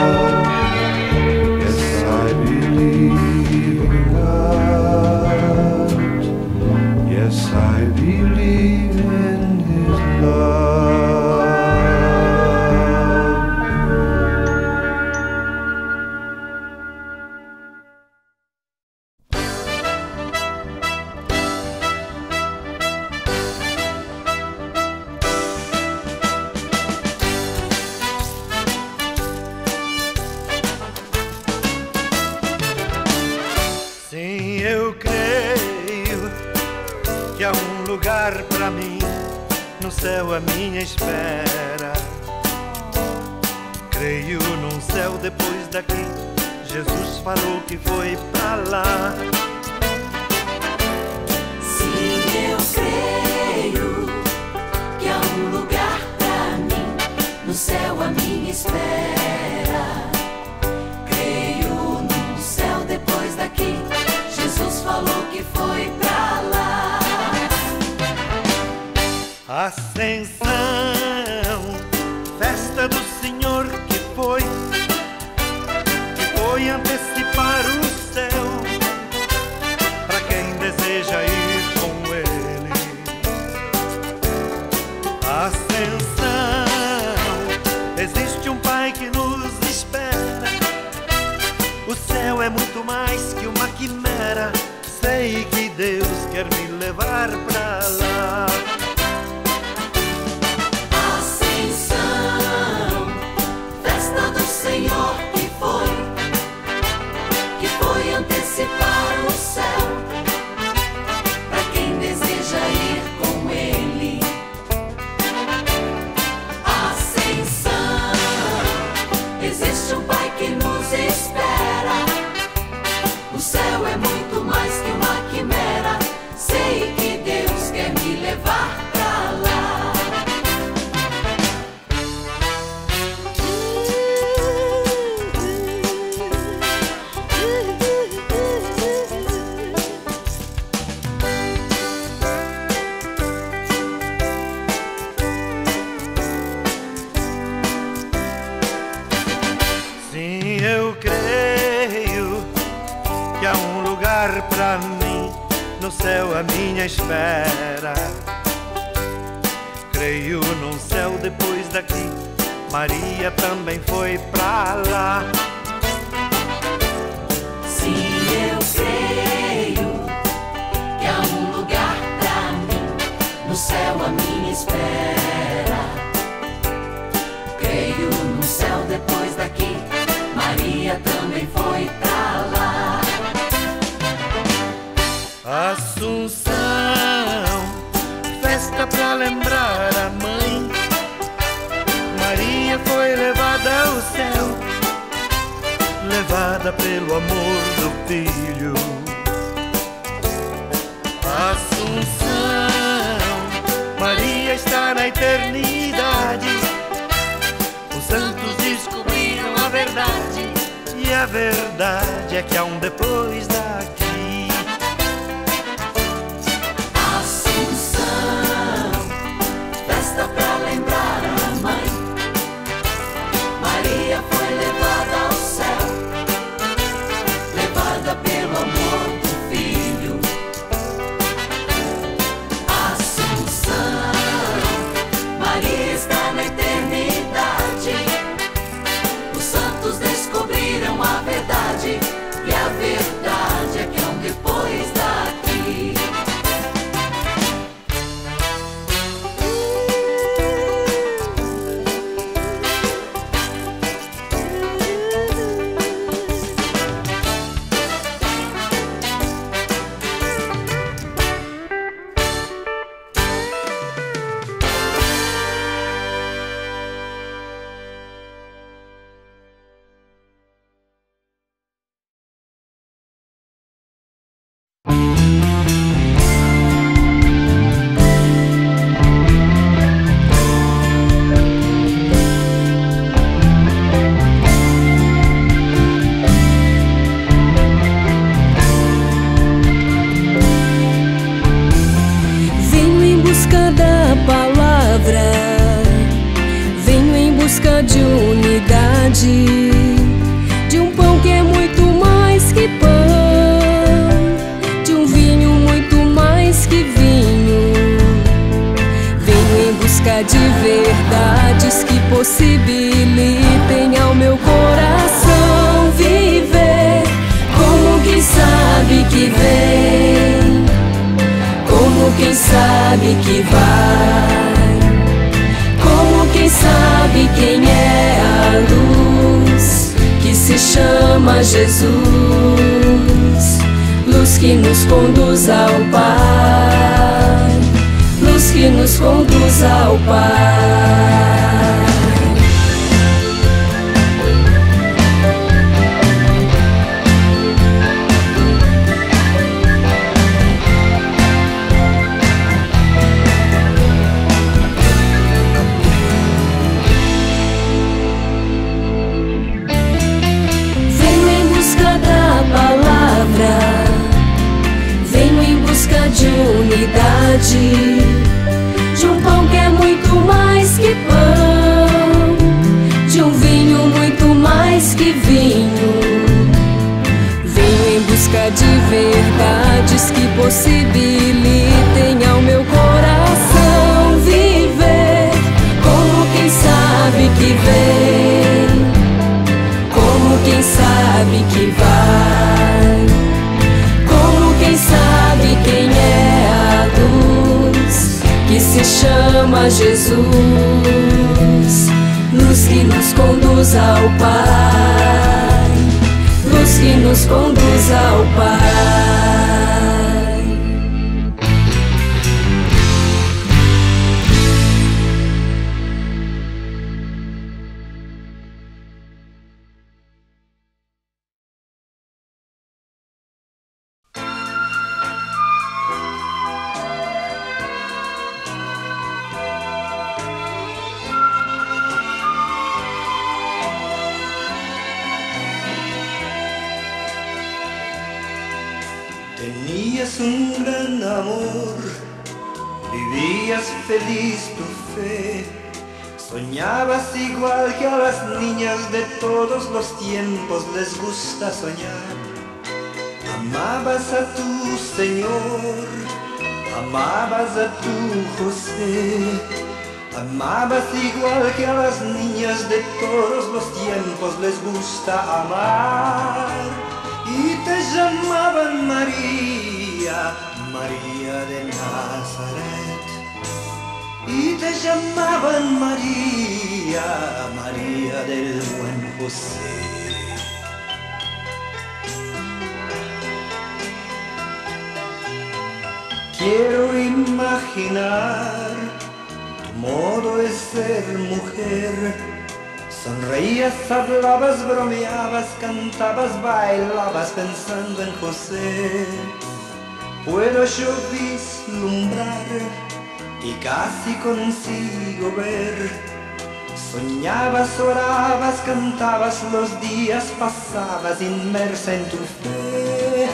Cantabas, los días pasabas inmersa en tu fe.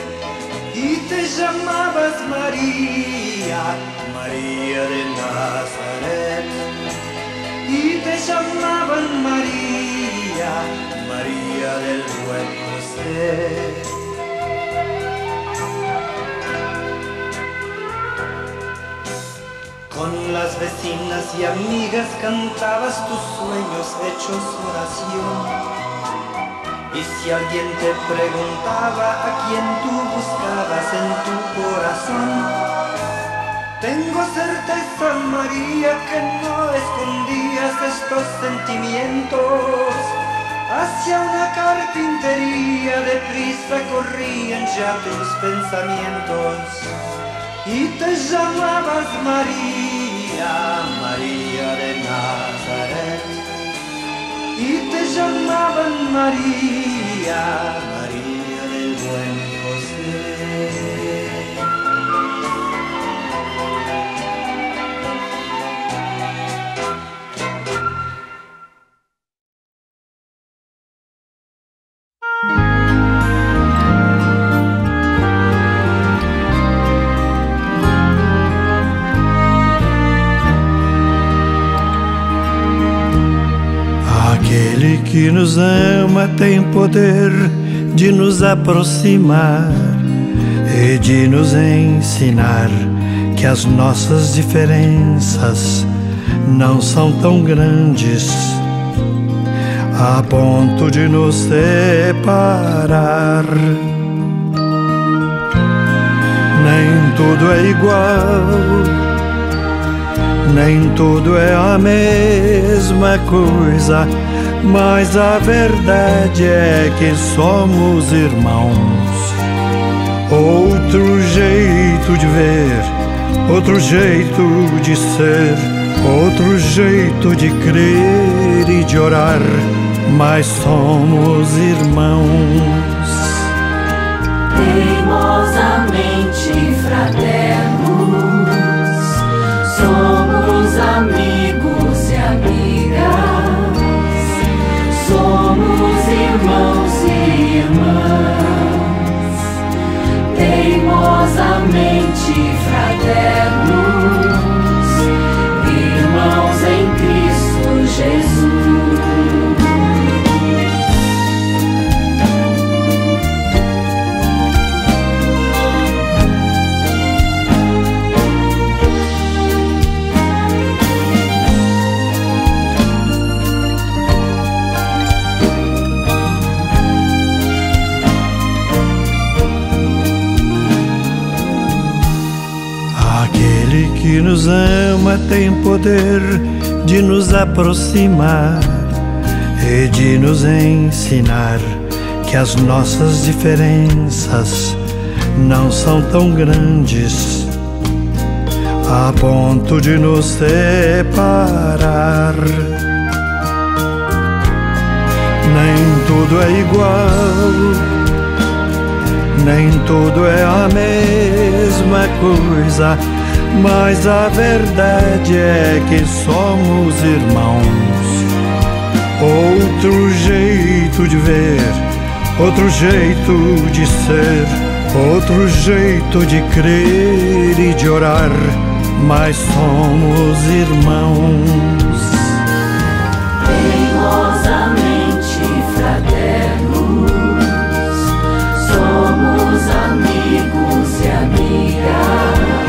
Y te llamabas María, María de Nazaret y te llamaban María, María del buen José. Con las vecinas y amigas cantabas tus sueños hechos oración. Y si alguien te preguntaba a quién tú buscabas en tu corazón, tengo certeza, María, que no escondías estos sentimientos. Hacia una carpintería deprisa corrían ya tus pensamientos. Y te llamabas María, Y te llamaban María, María del buen José. Que nos ama tem poder de nos aproximar e de nos ensinar que as nossas diferenças não são tão grandes a ponto de nos separar. Nem tudo é igual, nem tudo é a mesma coisa, mas a verdade é que somos irmãos. Outro jeito de ver, outro jeito de ser, outro jeito de crer e de orar, mas somos irmãos. Teimosamente fraternos, irmãs. Teimosamente fraternos, que nos ama tem poder de nos aproximar e de nos ensinar que as nossas diferenças não são tão grandes a ponto de nos separar. Nem tudo é igual, nem tudo é a mesma coisa mas a verdade é que somos irmãos. Outro jeito de ver, outro jeito de ser, outro jeito de crer e de orar, mas somos irmãos. Teimosamente fraternos, somos amigos e amigas.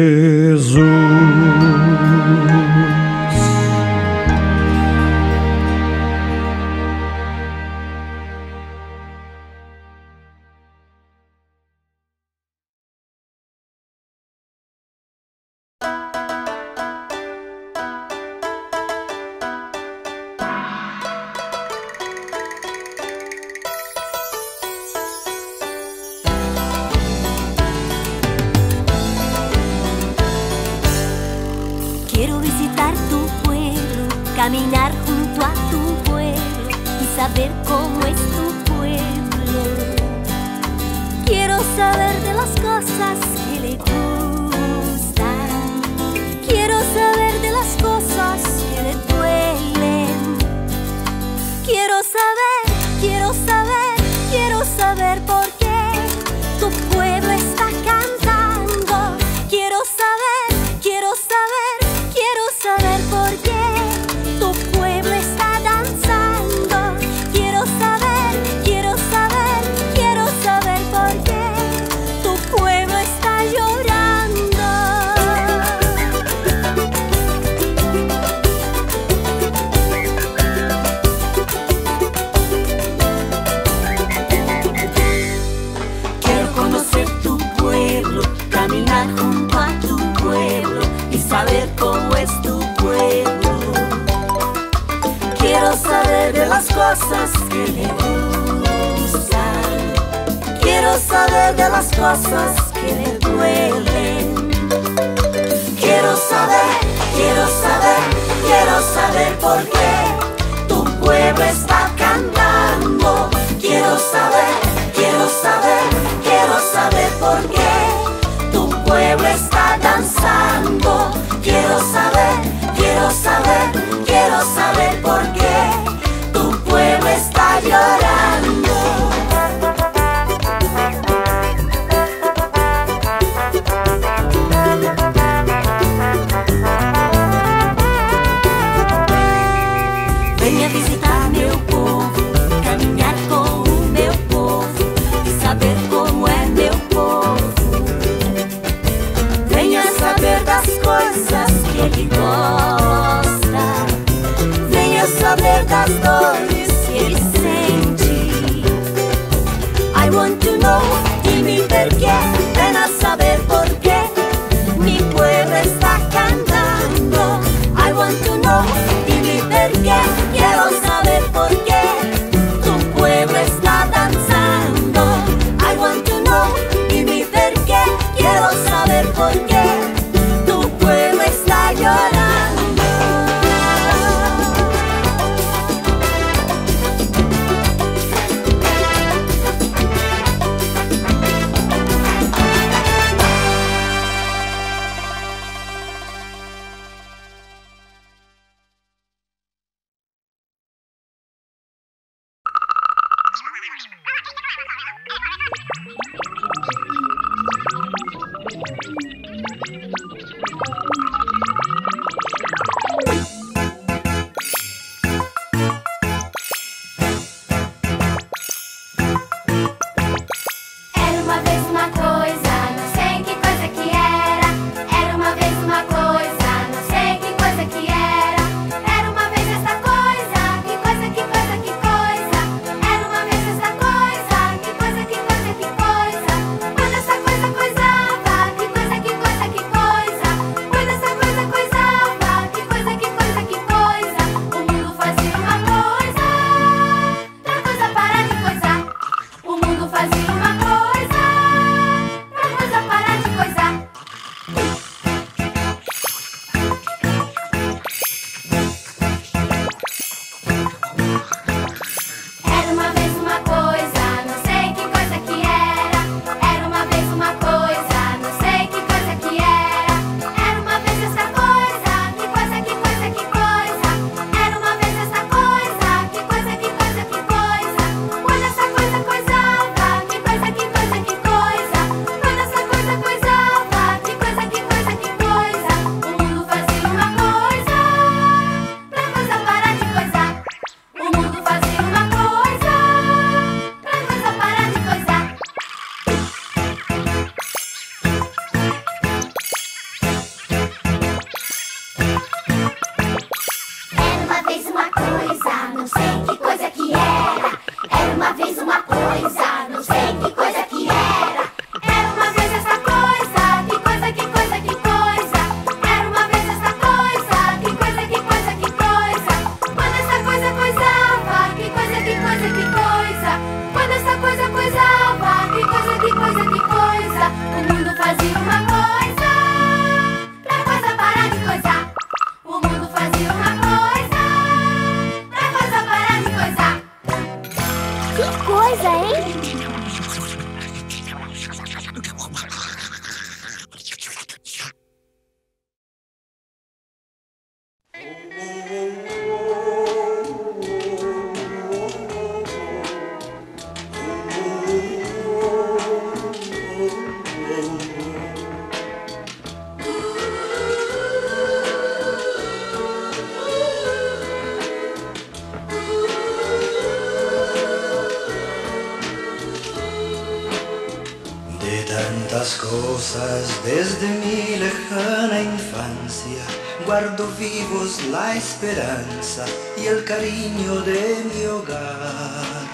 la esperanza y el cariño de mi hogar.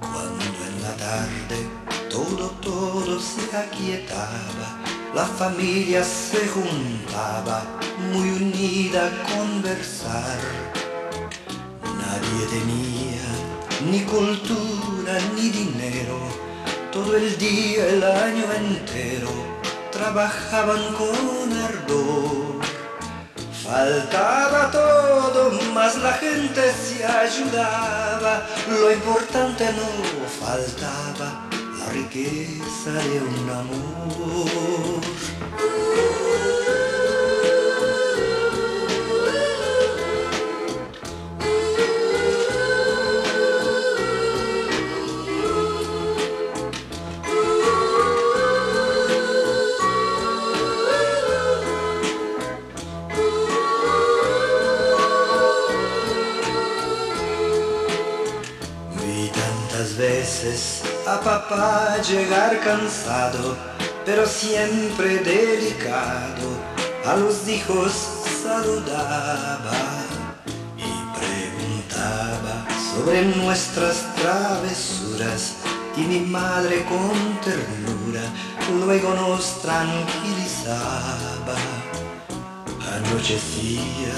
Cuando en la tarde todo, todo se aquietaba, la familia se juntaba muy unida a conversar. Nadie tenía ni cultura ni dinero, todo el día, el año entero, trabajaban con ayudaba, lo importante no faltaba, la riqueza de un amor. Llegar cansado, pero siempre delicado, a los hijos saludaba y preguntaba sobre nuestras travesuras y mi madre con ternura luego nos tranquilizaba. Anochecía,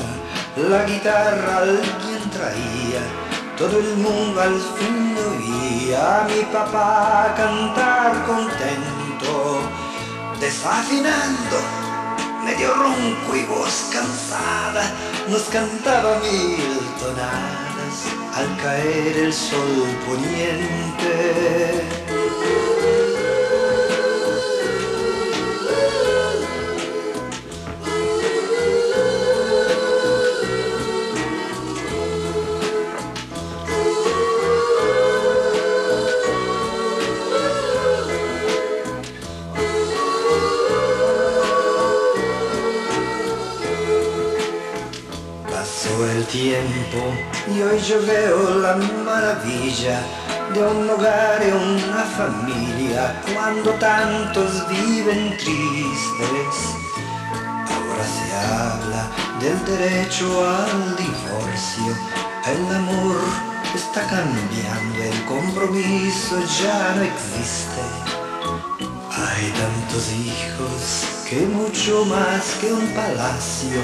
la guitarra alguien traía, todo el mundo al fin a mi papá cantar contento, desafinando, medio ronco y voz cansada, nos cantaba mil tonadas al caer el sol poniente. Yo veo la maravilla de un hogar y una familia cuando tantos viven tristes. Ahora se habla del derecho al divorcio, el amor está cambiando, el compromiso ya no existe. Hay tantos hijos que mucho más que un palacio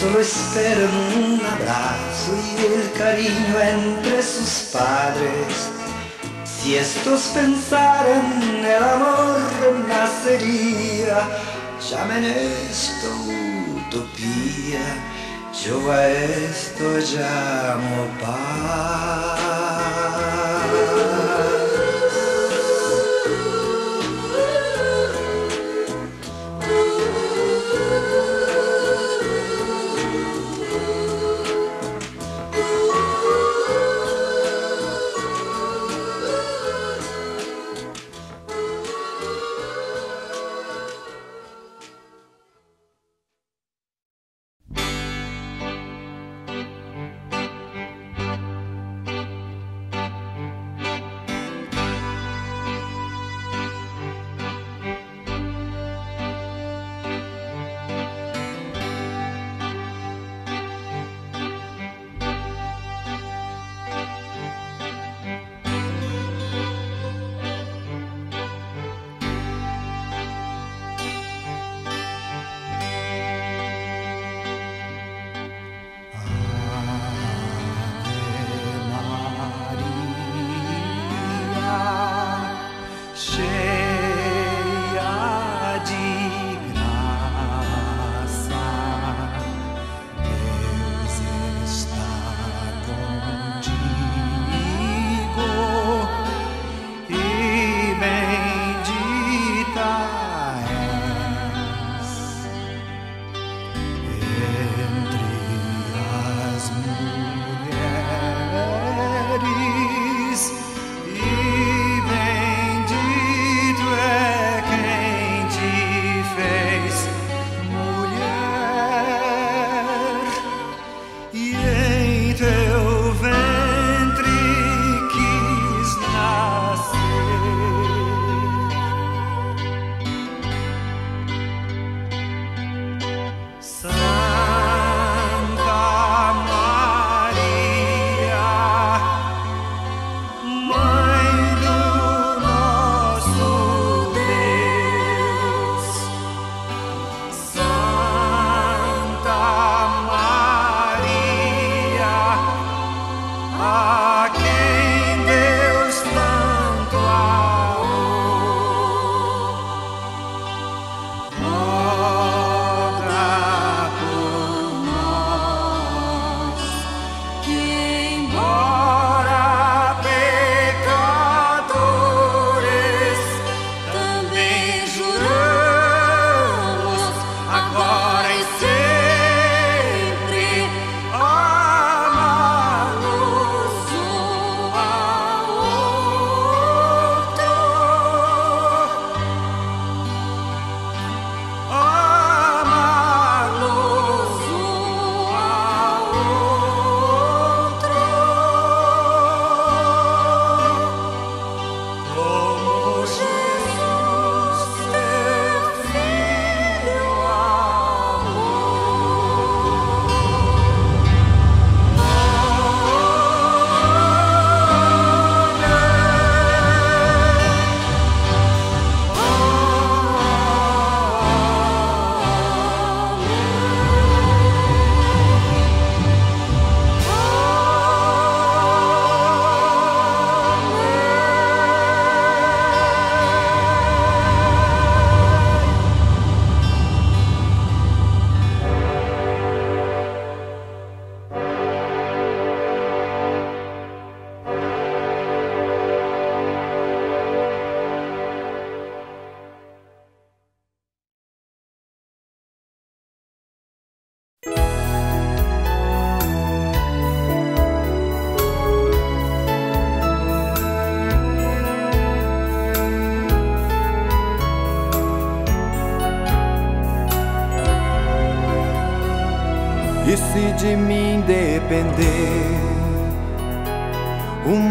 solo esperan un abrazo y el cariño entre sus padres. Si estos pensaran el amor nacería, llamen esto utopía, yo a esto llamo paz.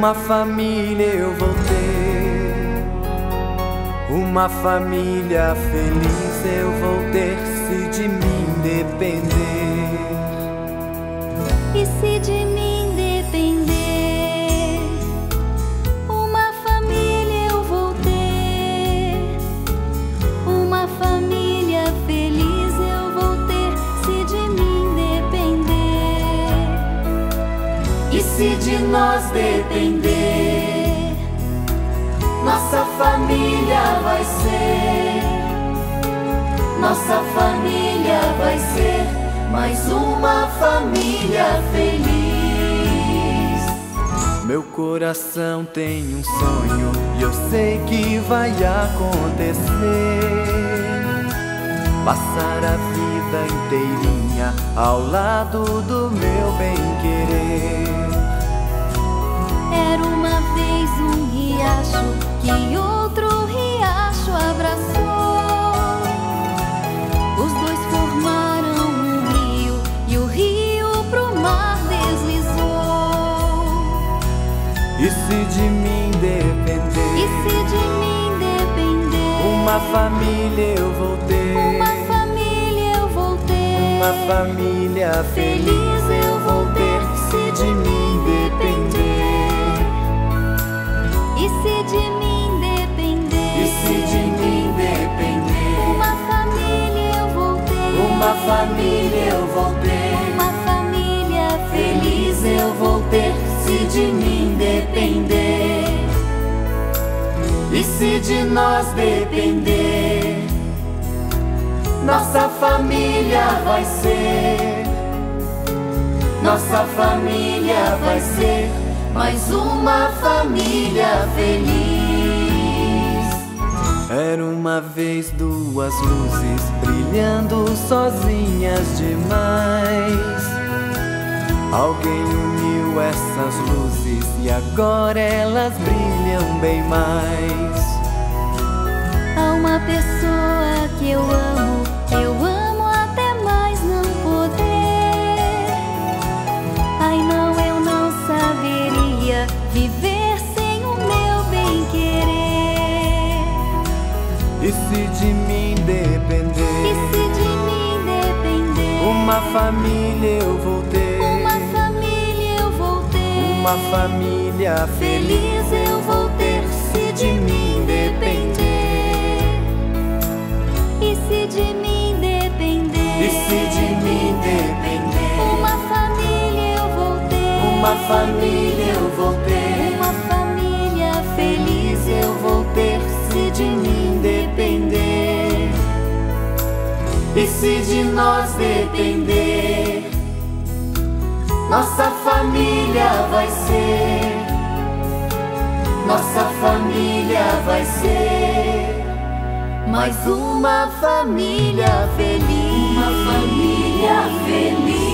Uma família eu vou ter. Uma família feliz coração tem um sonho e eu sei que vai acontecer. Passar a vida inteirinha ao lado do meu bem-querer. Era uma vez um riacho que outro se de mim depender? E se de mim depender? Uma família eu vou ter. Uma família eu vou ter. Uma família feliz eu vou ter. Se de mim depender. E se de mim depender? E se de mim depender? Uma família eu vou ter. Uma família eu vou ter. Se de nós depender? Nossa família vai ser. Nossa família vai ser mais uma família feliz. Era uma vez duas luzes brilhando sozinhas demais. Alguém uniu essas luzes e agora elas brilham bem mais. Uma pessoa que eu amo, eu amo até mais não poder. Ai, não, eu não saberia viver sem o meu bem-querer. E se de mim depender? E se de mim depender? Uma família eu vou ter. Uma família eu vou ter. Uma família feliz eu vou ter. Depender? Uma família eu vou ter. Uma família eu vou ter. Uma família feliz eu vou ter. Se de mim depender. E se de nós depender? Nossa família vai ser. Nossa família vai ser mais uma família feliz. Uma família feliz.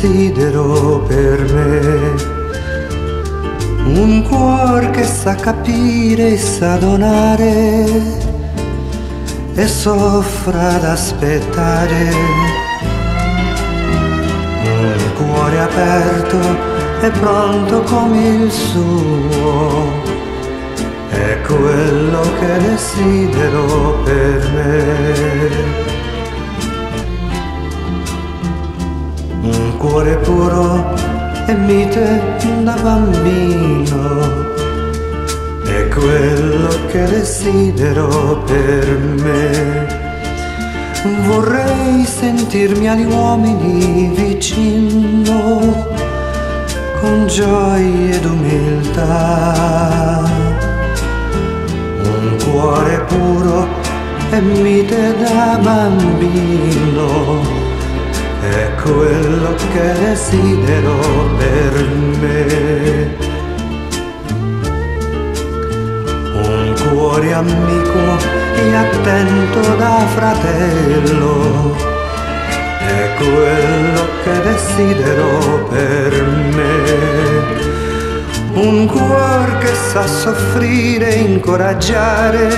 Desidero per me. Un cuore che sa capire e sa donare e soffra ad aspettare. Un cuore aperto e pronto come il suo è quello che desidero per me. Cuore puro e mite da bambino, è quello che desidero per me. Vorrei sentirmi agli uomini vicino, con gioia ed umiltà. Un cuore puro e mi te da bambino quello che desidero per me. Un cuore amico e attento da fratello è quello che desidero per me. Un cuore che sa soffrire, incoraggiare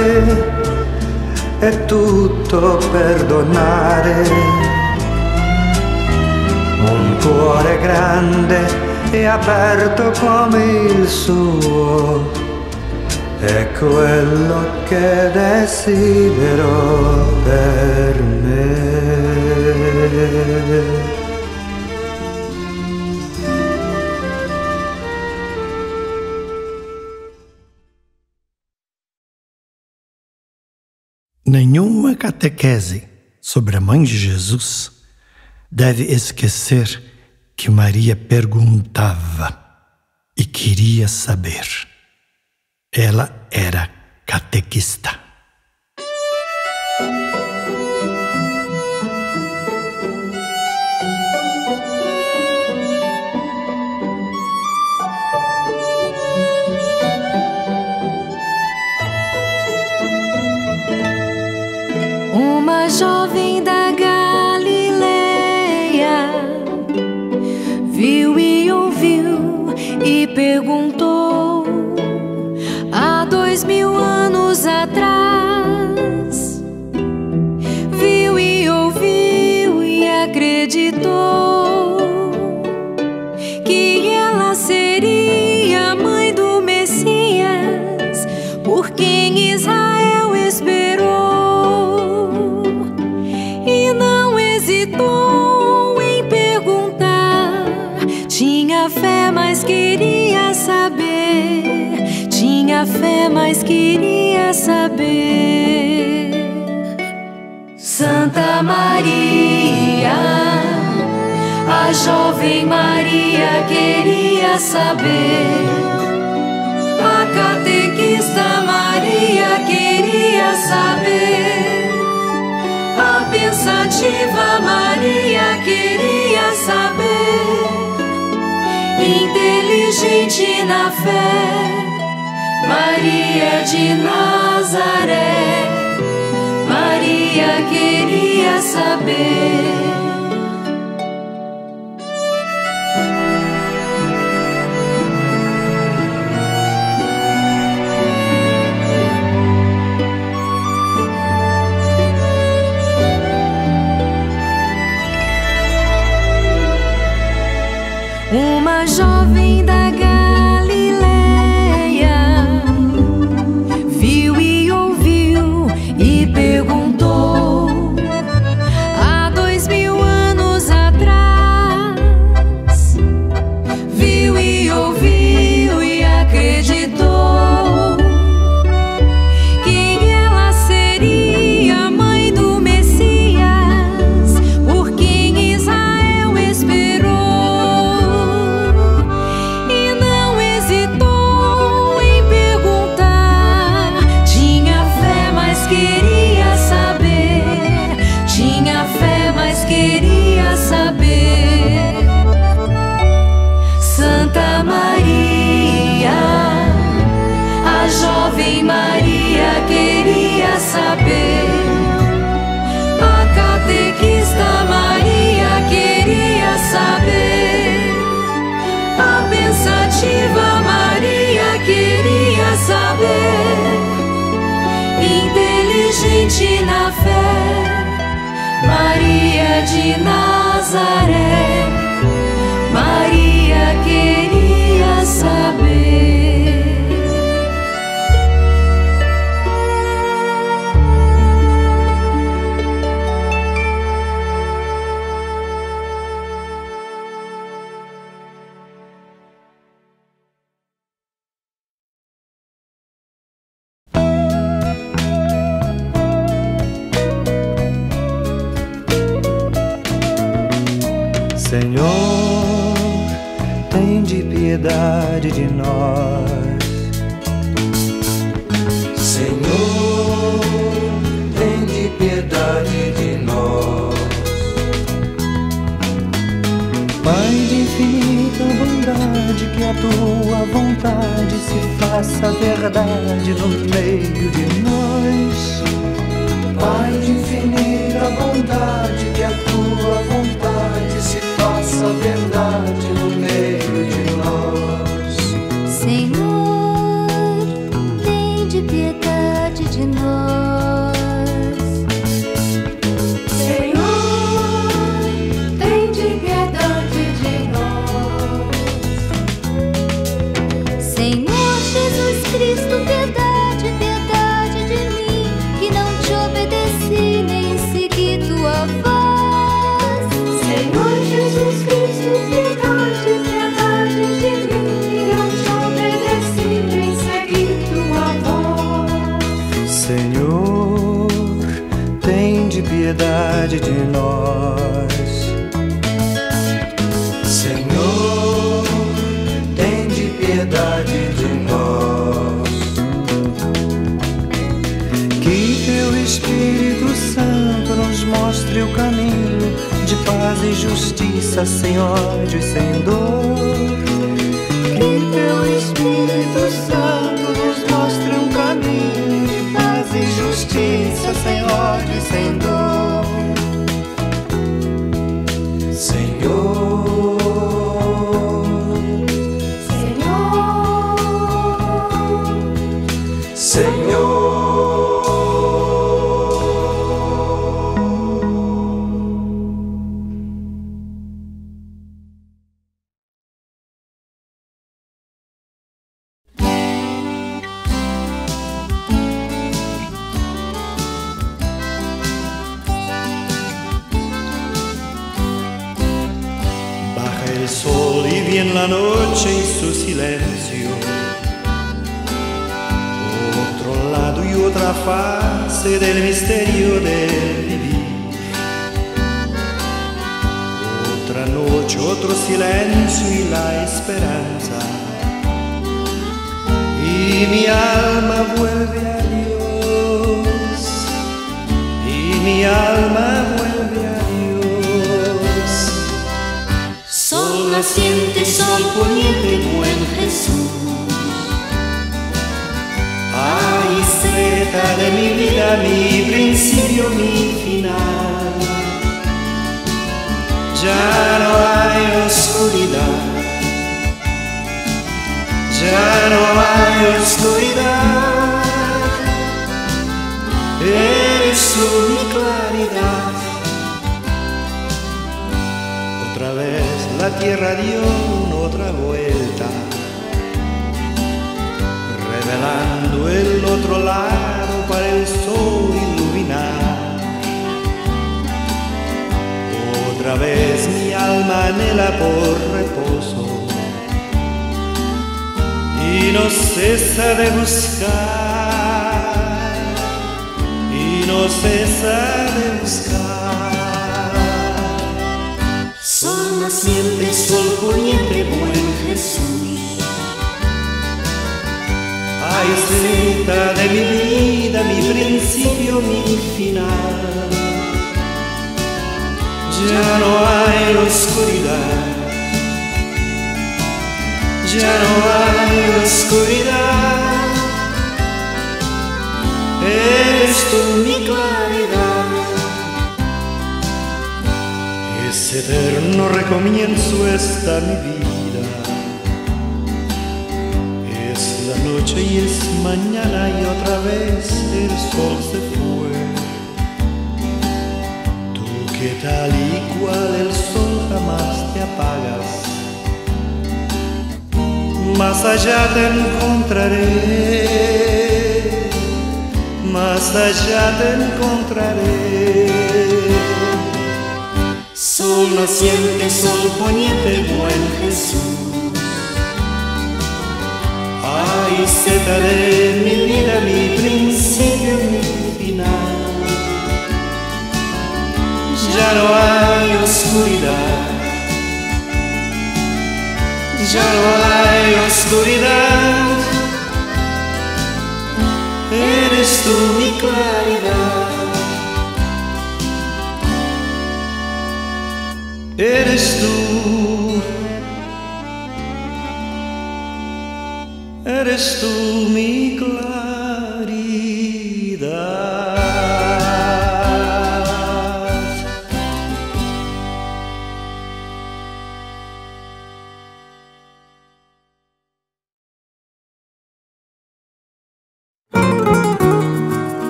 e tutto perdonare cuore grande e aperto come il suo, è quello che desidero per me. Nenhuma catequese sobre a mãe de Jesus deve esquecer que Maria perguntava e queria saber. Ela era catequista. Uma jovem da Tinha fé, mas queria saber. Santa Maria, a jovem Maria queria saber. A catequista Maria queria saber. A pensativa Maria queria saber inteligente na fé, Maria de Nazaré. Maria queria saber. De Nazaré.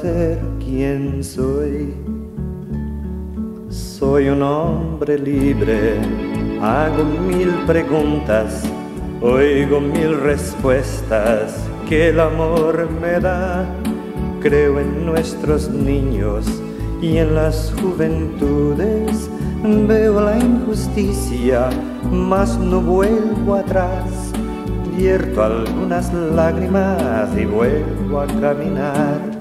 Ser quien soy. Soy un hombre libre, hago mil preguntas, oigo mil respuestas que el amor me da. Creo en nuestros niños y en las juventudes. Veo la injusticia, mas no vuelvo atrás. Vierto algunas lágrimas y vuelvo a caminar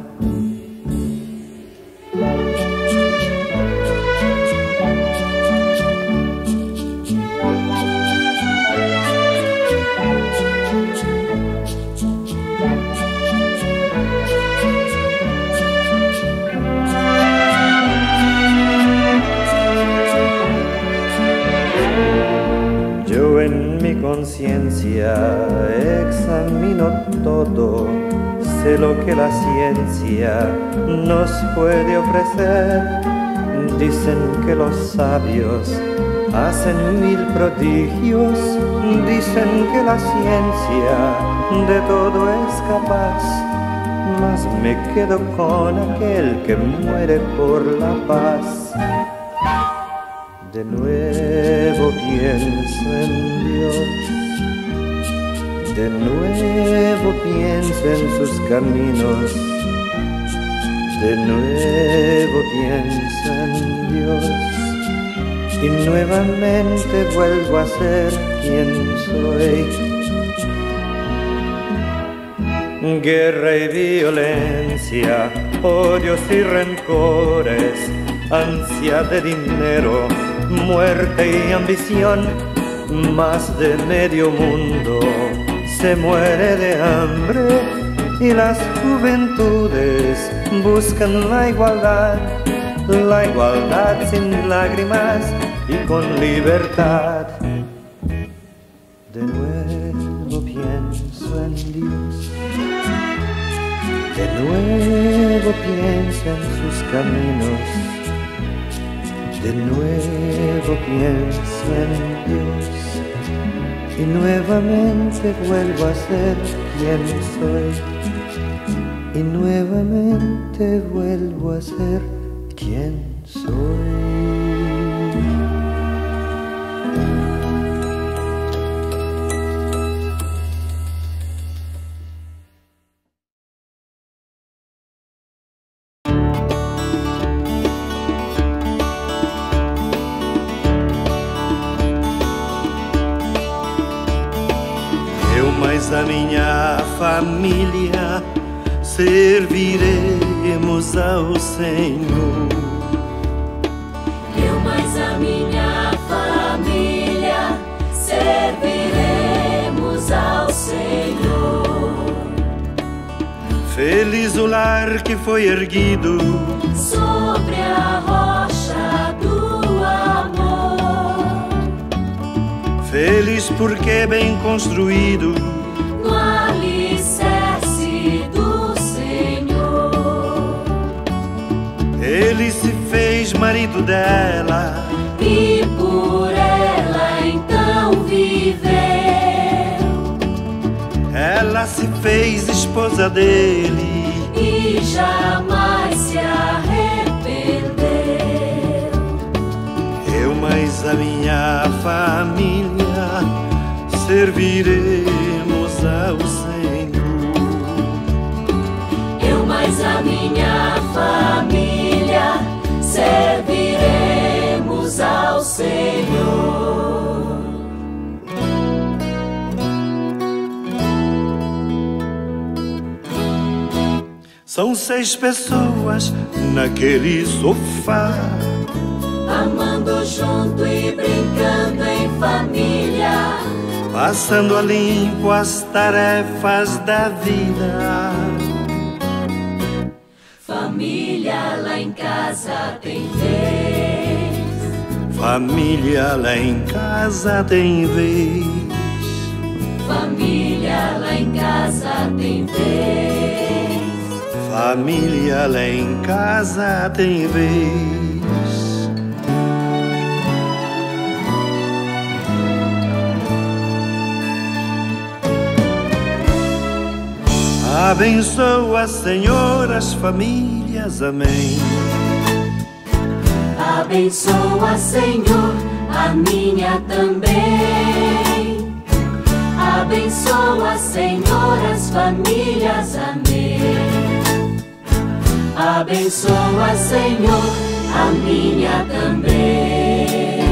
conciencia examino todo sé lo que la ciencia nos puede ofrecer. Dicen que los sabios hacen mil prodigios, dicen que la ciencia de todo es capaz, mas me quedo con aquel que muere por la paz. De nuevo pienso en Dios, de nuevo pienso en sus caminos, de nuevo pienso en Dios. Y nuevamente vuelvo a ser quien soy. Guerra y violencia, odios y rencores, ansia de dinero, muerte y ambición, más de medio mundo se muere de hambre y las juventudes buscan la igualdad, la igualdad sin lágrimas y con libertad. De nuevo pienso en Dios, de nuevo pienso en sus caminos, de nuevo pienso en Dios y nuevamente vuelvo a ser quien soy y nuevamente vuelvo a ser quien soy. Erguido sobre a rocha do amor. Feliz porque é bem construído no alicerce do Senhor. Ele se fez marido dela e por ela então viveu. Ela se fez esposa dele jamais se arrependeu. Eu mais a minha família serviremos ao Senhor. Eu mais a minha família serviremos São seis pessoas naquele sofá. Amando junto e brincando em família passando a limpo as tarefas da vida. Família lá em casa tem vez. Família lá em casa tem vez. Família lá em casa tem vez. Família lá em casa tem vez. Abençoa, Senhor, as famílias, amém. Abençoa, Senhor, a minha também. Abençoa, Senhor, as famílias, amém. Abençoa, Senhor, a minha também.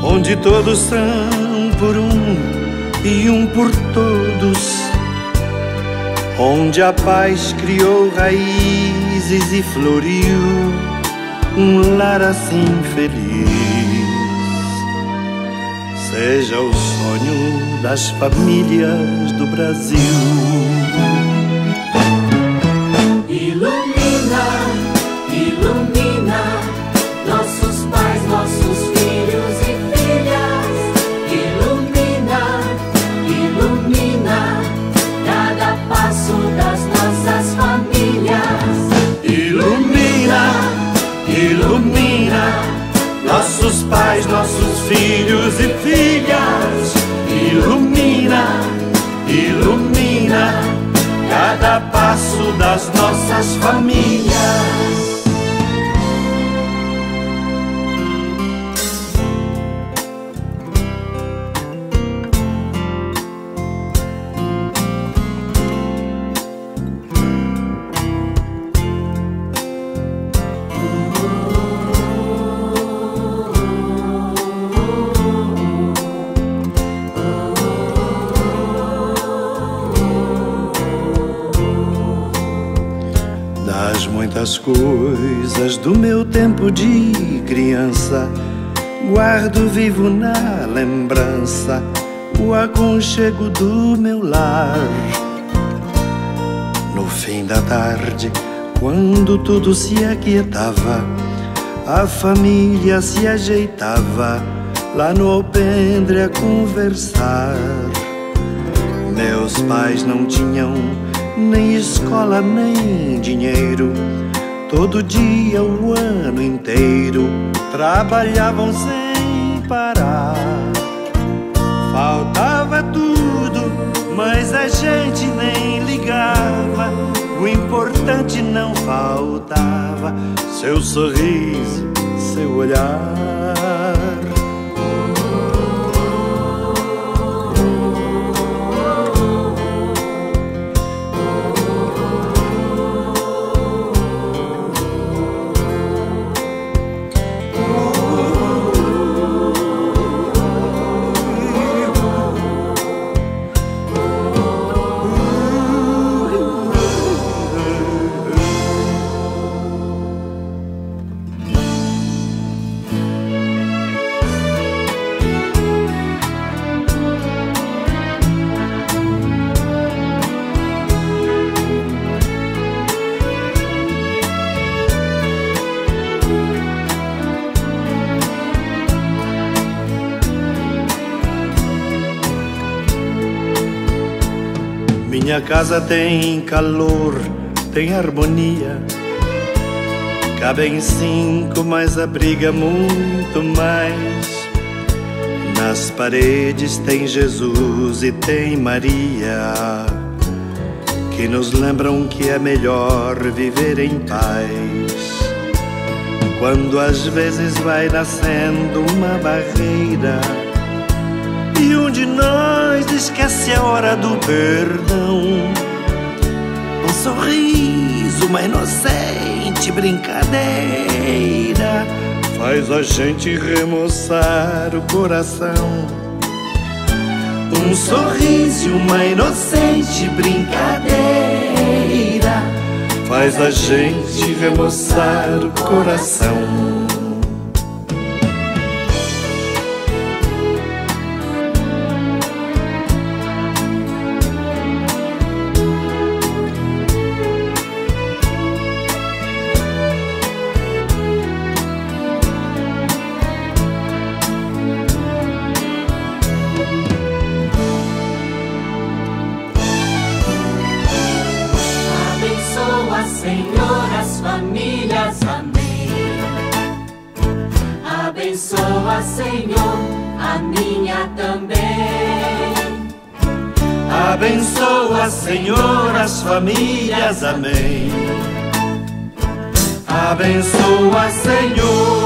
Onde todos são por um e um por todos, onde a paz criou raízes e floriu um lar assim feliz. Seja o sonho das famílias do Brasil. Ilumina, ilumina nossos pais, nossos filhos e filhas. Ilumina, ilumina cada passo das nossas famílias. Ilumina, ilumina nossos pais, nossos filhos e filhas. Ilumina, das nossas famílias. Coisas do meu tempo de criança guardo vivo na lembrança o aconchego do meu lar. No fim da tarde, quando tudo se aquietava, a família se ajeitava lá no alpendre a conversar. Meus pais não tinham nem escola nem dinheiro. Todo dia, o ano inteiro, trabalhavam sem parar. Faltava tudo, mas a gente nem ligava. O importante não faltava: seu sorriso, seu olhar. Minha casa tem calor, tem harmonia. Cabem cinco, mas abriga muito mais. Nas paredes tem Jesus e tem Maria, que nos lembram que é melhor viver em paz. Quando às vezes vai nascendo uma barreira e um de nós esquece a hora do perdão. Um sorriso, uma inocente brincadeira faz a gente remoçar o coração. Um sorriso, uma inocente brincadeira faz a gente remoçar o coração. Senhor, as famílias, amém. Abençoa, Senhor.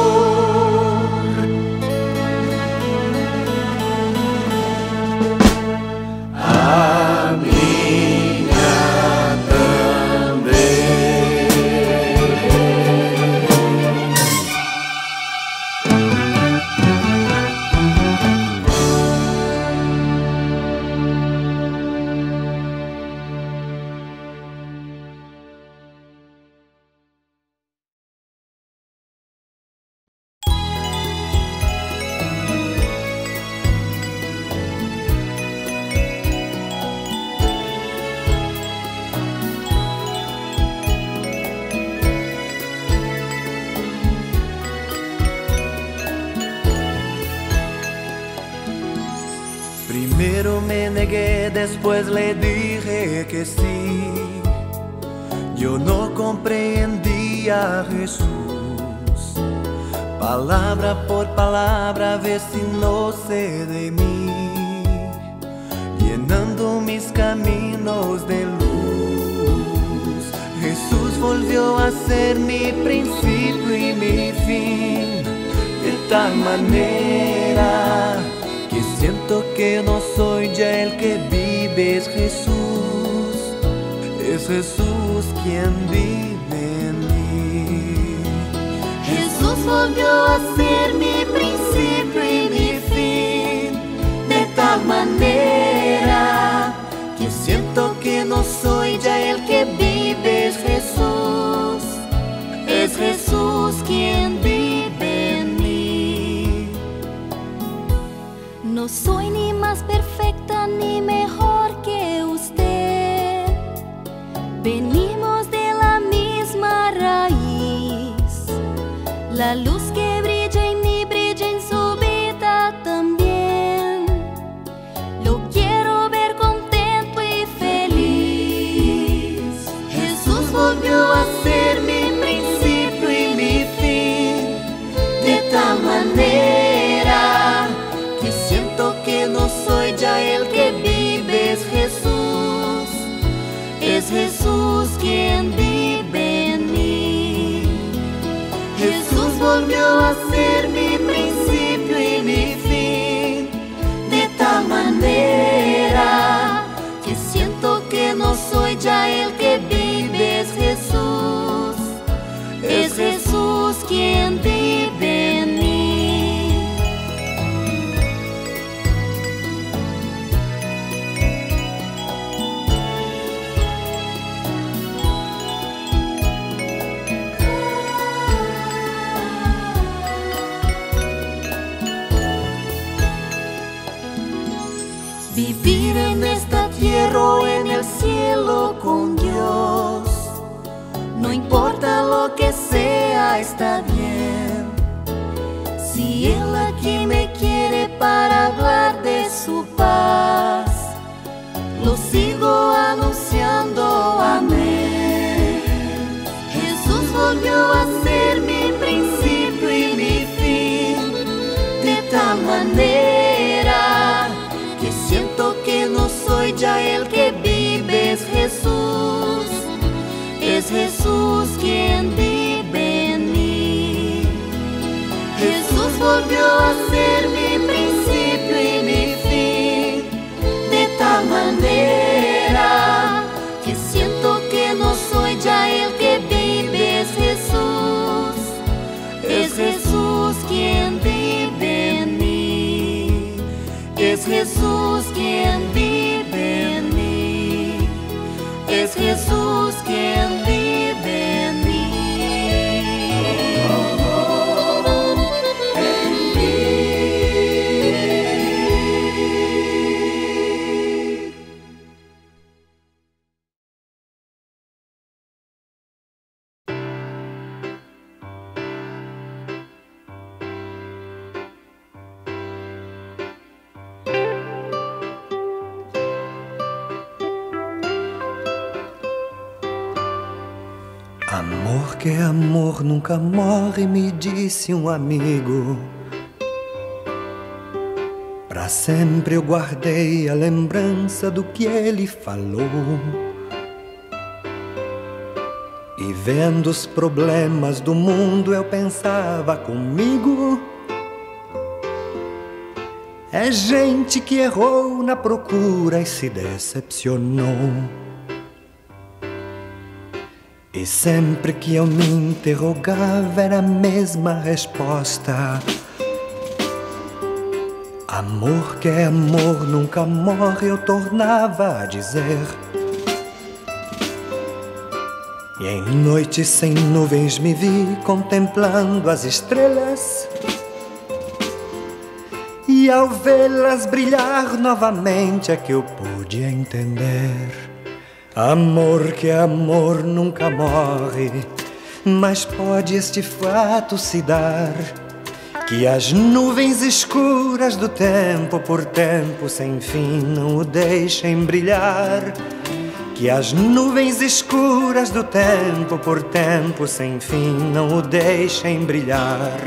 Amor nunca morre, me disse um amigo. Pra sempre eu guardei a lembrança do que ele falou. E vendo os problemas do mundo, eu pensava comigo. É gente que errou na procura e se decepcionou. E sempre que eu me interrogava era a mesma resposta. Amor que é amor nunca morre, eu tornava a dizer. E em noites sem nuvens me vi contemplando as estrelas. E ao vê-las brilhar novamente é que eu pude entender. Amor que amor nunca morre, mas pode este fato se dar. Que as nuvens escuras do tempo por tempo sem fim não o deixem brilhar. Que as nuvens escuras do tempo por tempo sem fim não o deixem brilhar.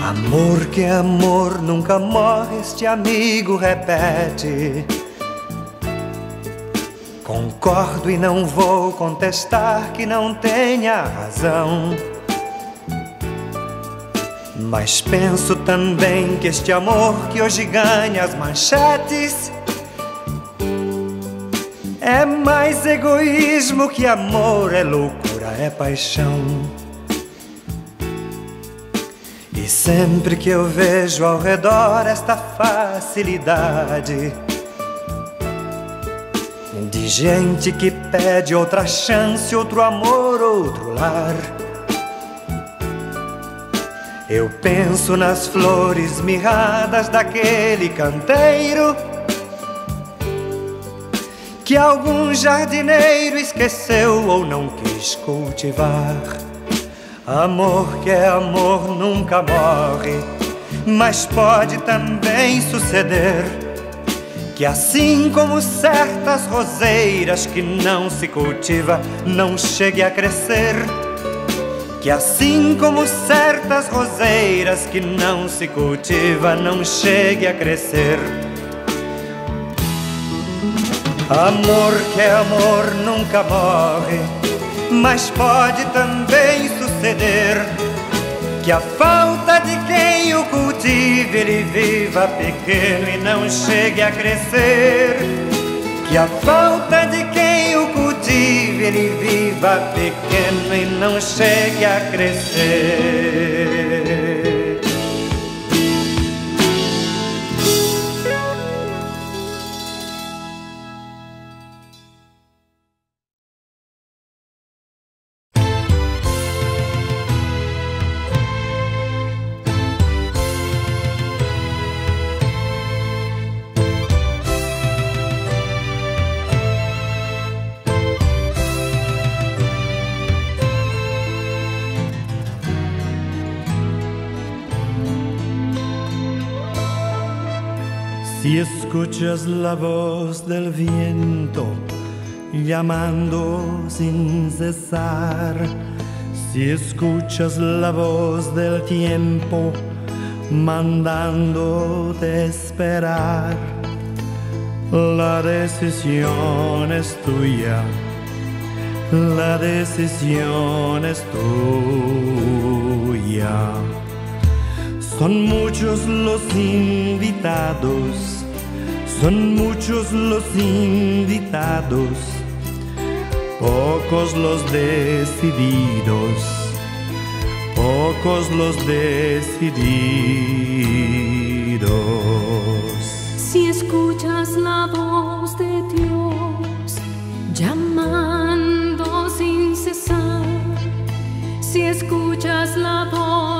Amor que amor nunca morre, este amigo repete. Concordo e não vou contestar que não tenha razão. Mas penso também que este amor que hoje ganha as manchetes é mais egoísmo que amor, é loucura, é paixão. E sempre que eu vejo ao redor esta facilidade gente que pede outra chance, outro amor, outro lar. Eu penso nas flores mirradas daquele canteiro que algum jardineiro esqueceu ou não quis cultivar. Amor que é amor nunca morre, mas pode também suceder que assim como certas roseiras que não se cultiva não chegue a crescer que assim como certas roseiras que não se cultiva não chegue a crescer. Amor que é amor nunca morre, mas pode também suceder que a falta de quem o cultive ele viva pequeno e não chegue a crescer. Que a falta de quem o cultive ele viva pequeno e não chegue a crescer. Escuchas la voz del viento llamando sin cesar, si escuchas la voz del tiempo mandándote esperar, la decisión es tuya, la decisión es tuya. Son muchos los invitados, son muchos los invitados, pocos los decididos, pocos los decididos. Si escuchas la voz de Dios llamando sin cesar, si escuchas la voz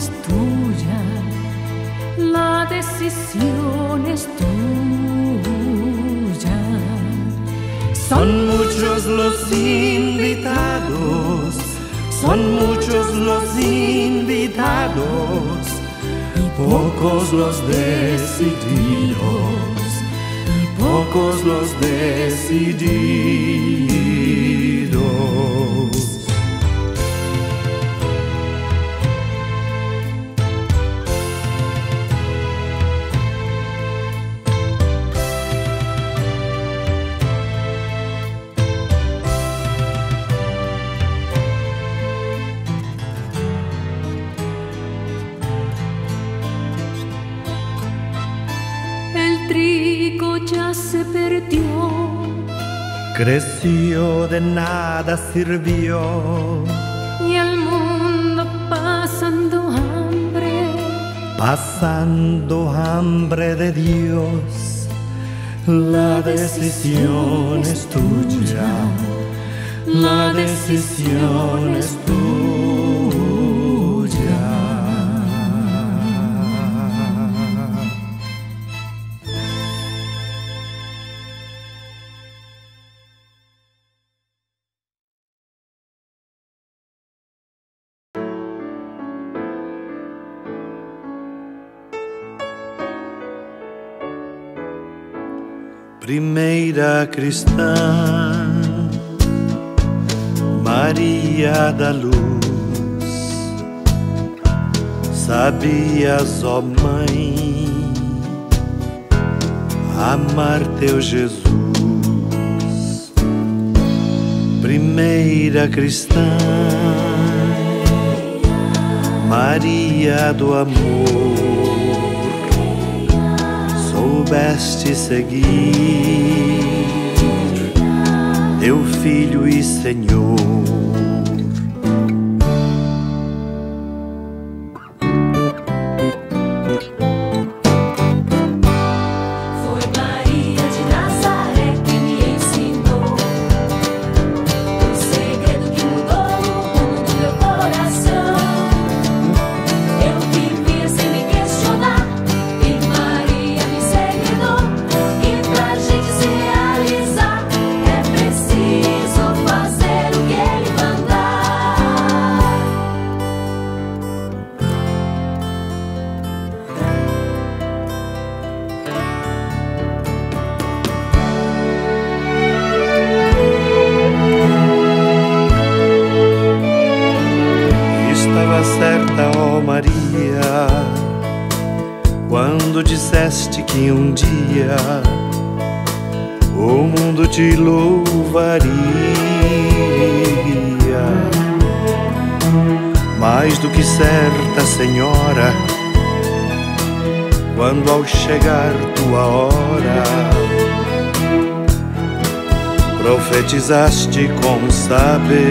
es tuya, la decisión es tuya. Son muchos los invitados, son muchos los invitados, y pocos los decididos, y pocos los decididos. Creció de nada sirvió, y el mundo pasando hambre, pasando hambre de Dios. La decisión es tuya, la decisión es tuya. Primeira cristã, Maria da Luz, sabias, ó Mãe, amar teu Jesus. Primeira cristã, Maria do amor soubeste seguir teu filho e Senhor. Profetizaste com sabedoria.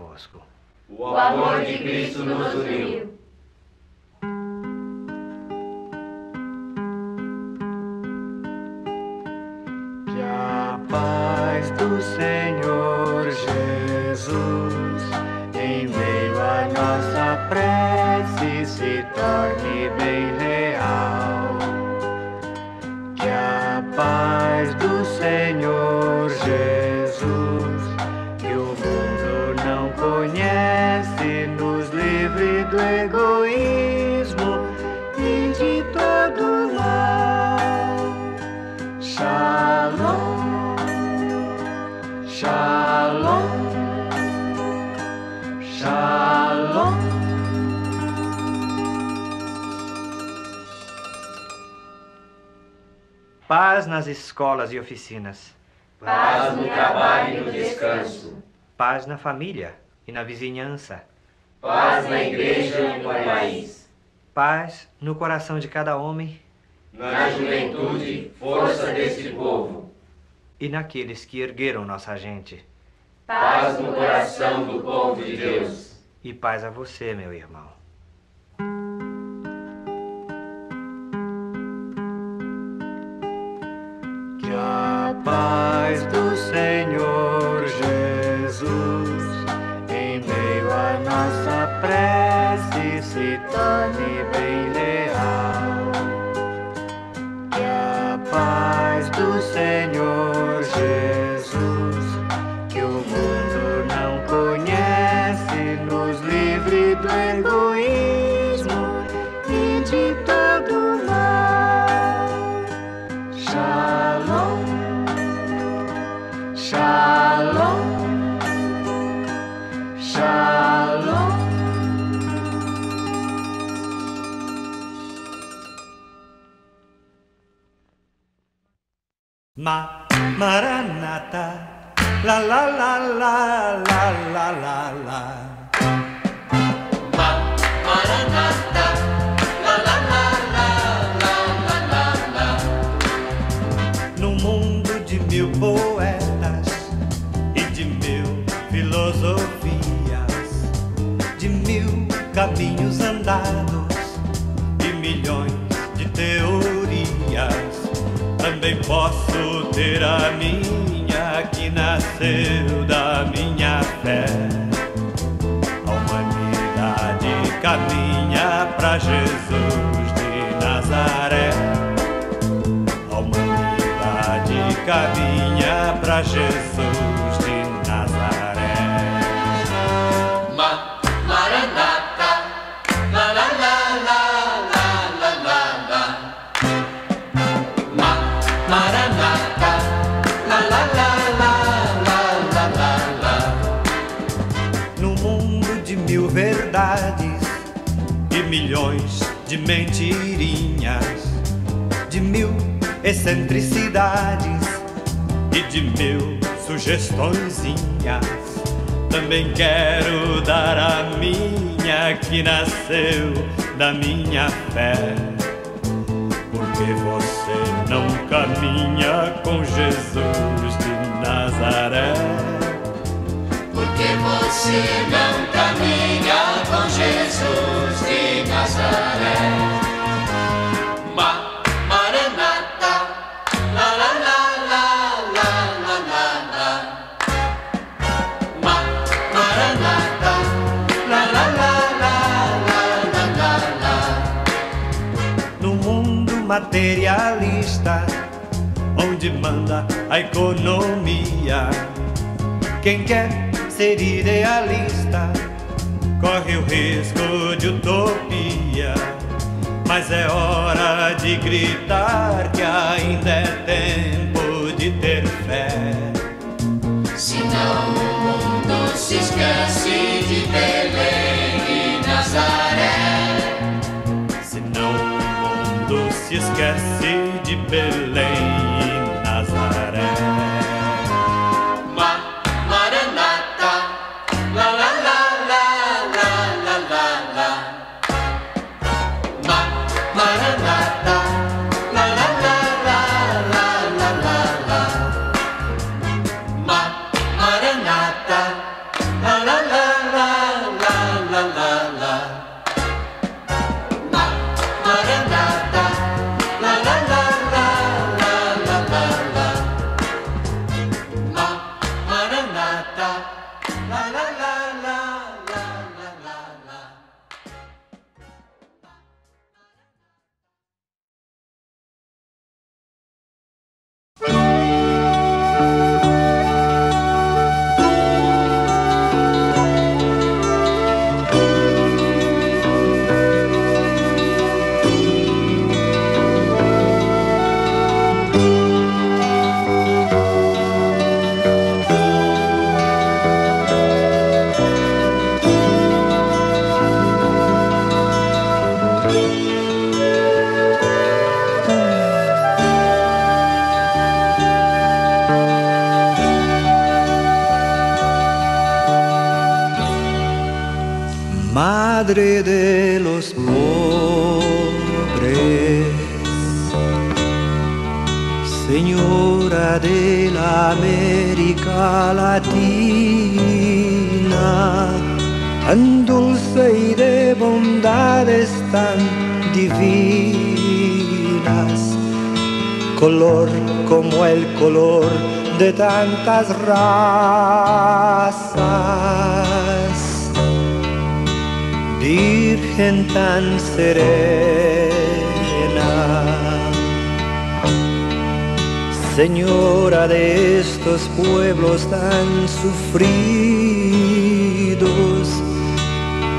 ambos escolas e oficinas. Paz no trabalho e no descanso. Paz na família e na vizinhança. Paz na igreja e no país. Paz no coração de cada homem. Na juventude, força deste povo. E naqueles que ergueram nossa gente. Paz no coração do povo de Deus. E paz a você, meu irmão.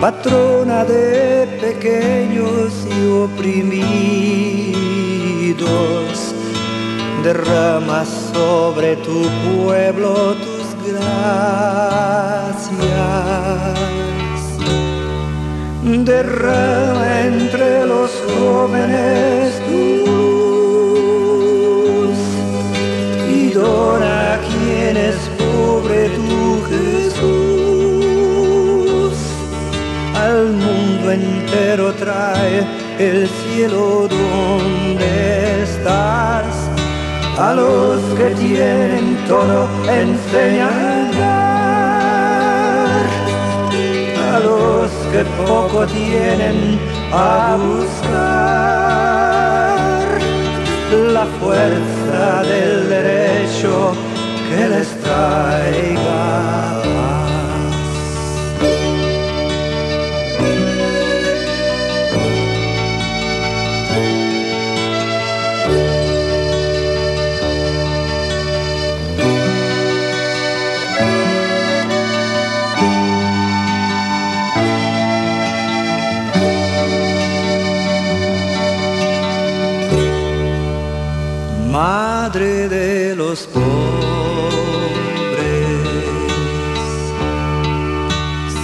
patrona de pequeños y oprimidos. Derrama sobre tu pueblo tus gracias. Derrama entre los jóvenes entero trae el cielo donde estás. A los que tienen todo enseñar, a los que poco tienen a buscar la fuerza del derecho que les traiga.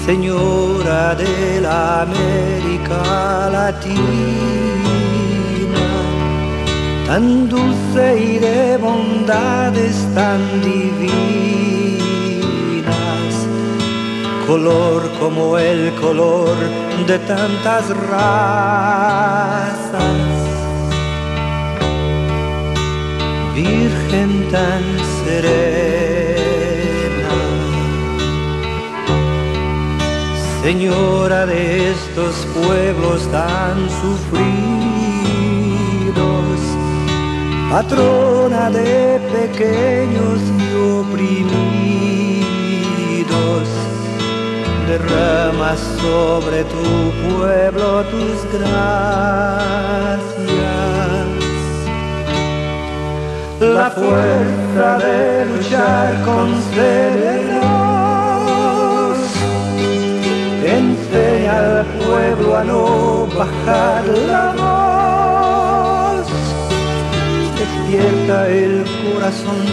Señora de la América Latina, tan dulce y de bondades tan divinas, color como el color de tantas razas. Virgen tan serena, Señora de estos pueblos tan sufridos, patrona de pequeños y oprimidos, derrama sobre tu pueblo tus gracias la fuerza de luchar con serenos. Al pueblo a no bajar la voz. Despierta el corazón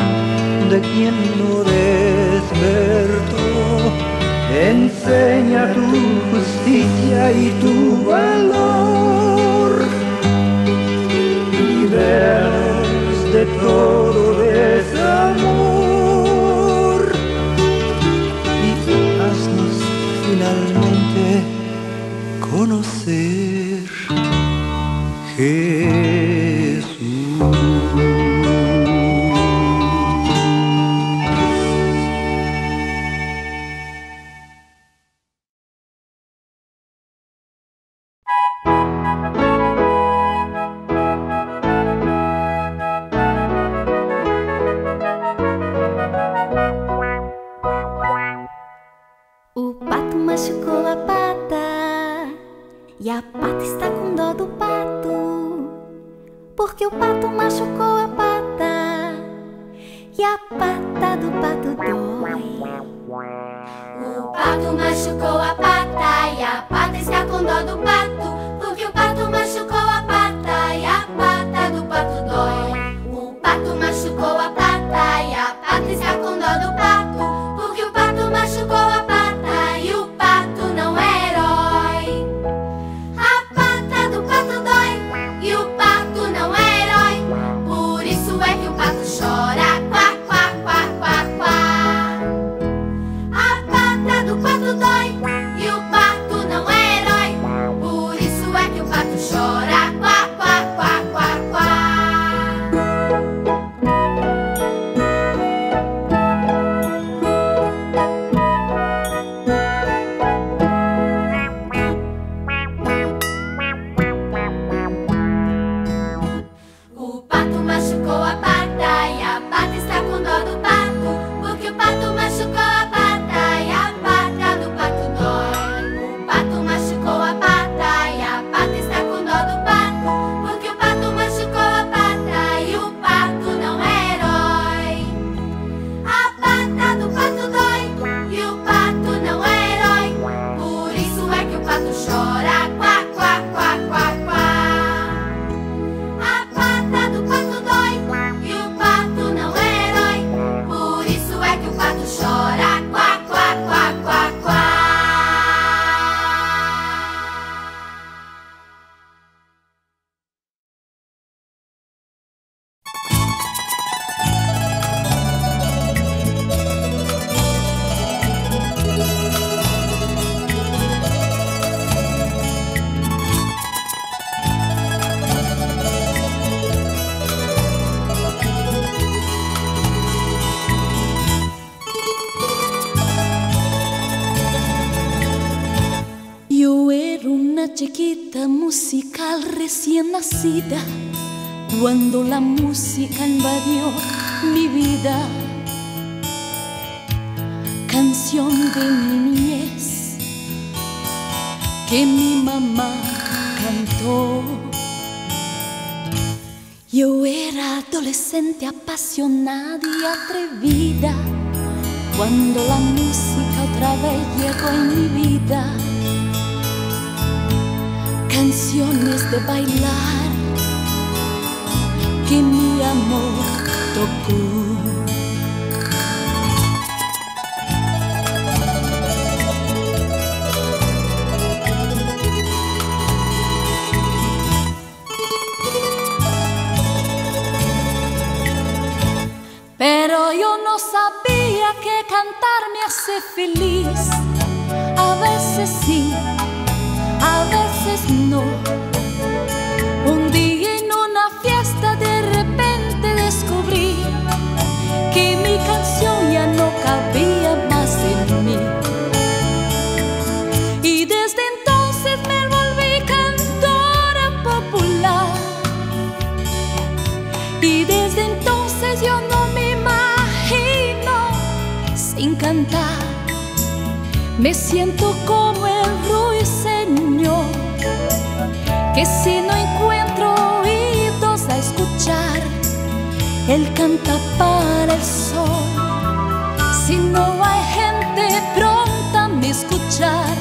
de quien no despertó. Enseña tu justicia y tu valor. Libera de todo desamor conocer. adolescente apasionada y atrevida, cuando la música otra vez llegó en mi vida. Canciones de bailar que mi amor tocó. feliz, a veces sí, a veces no. Me siento como el ruiseñor, que si no encuentro oídos a escuchar, él canta para el sol. Si no hay gente pronta a escuchar,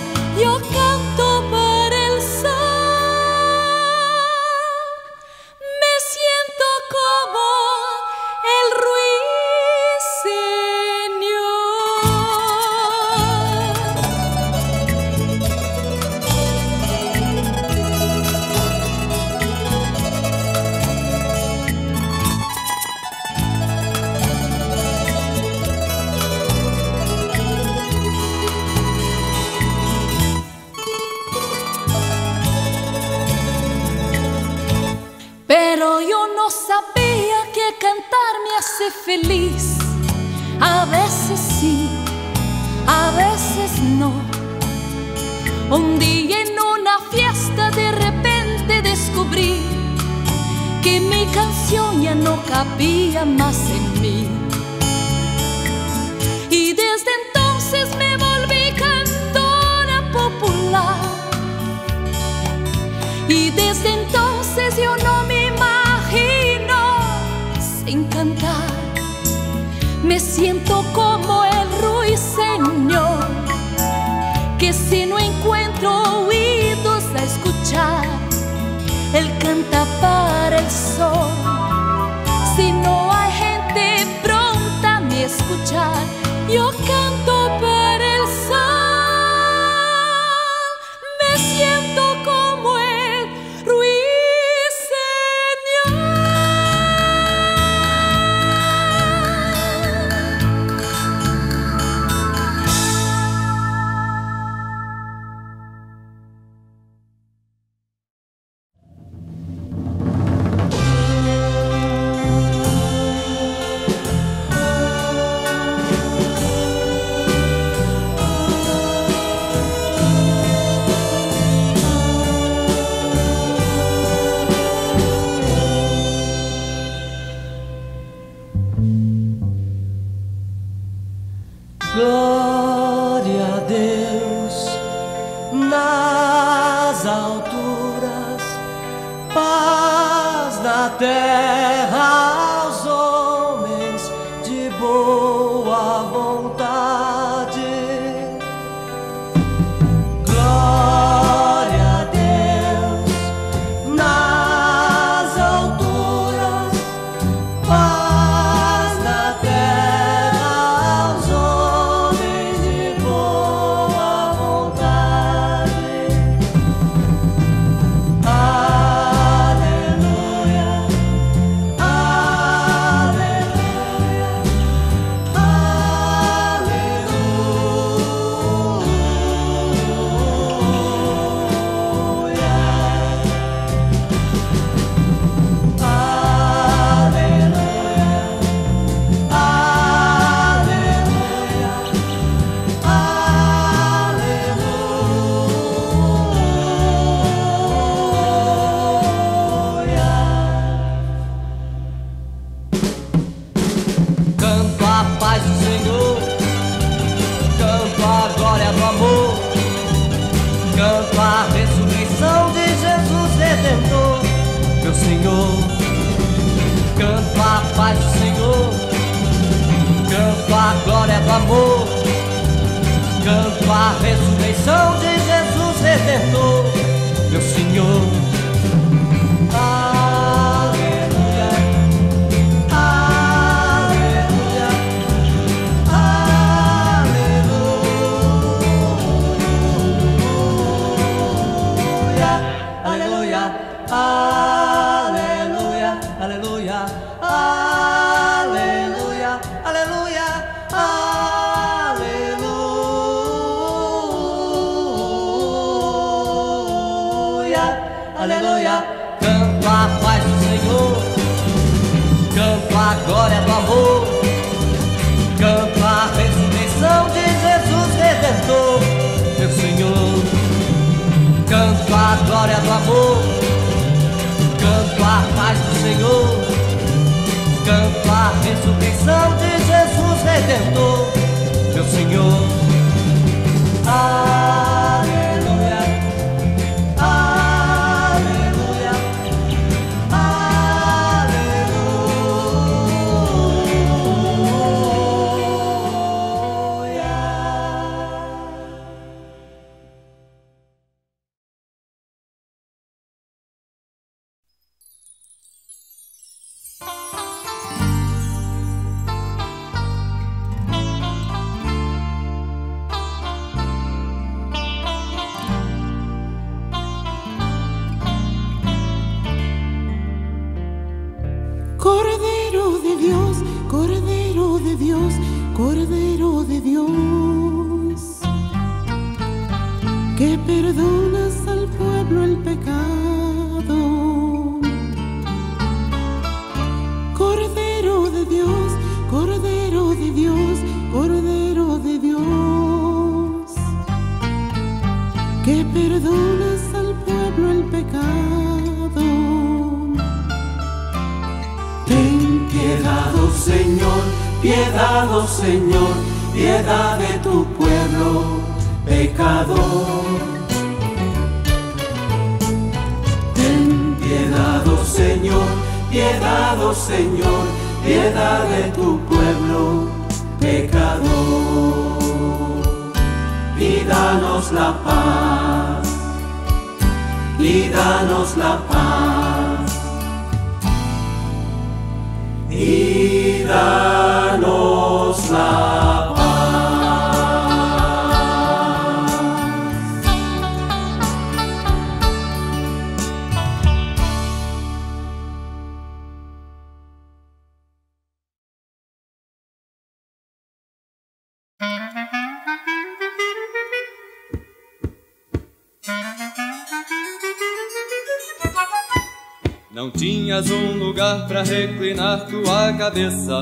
cabeça.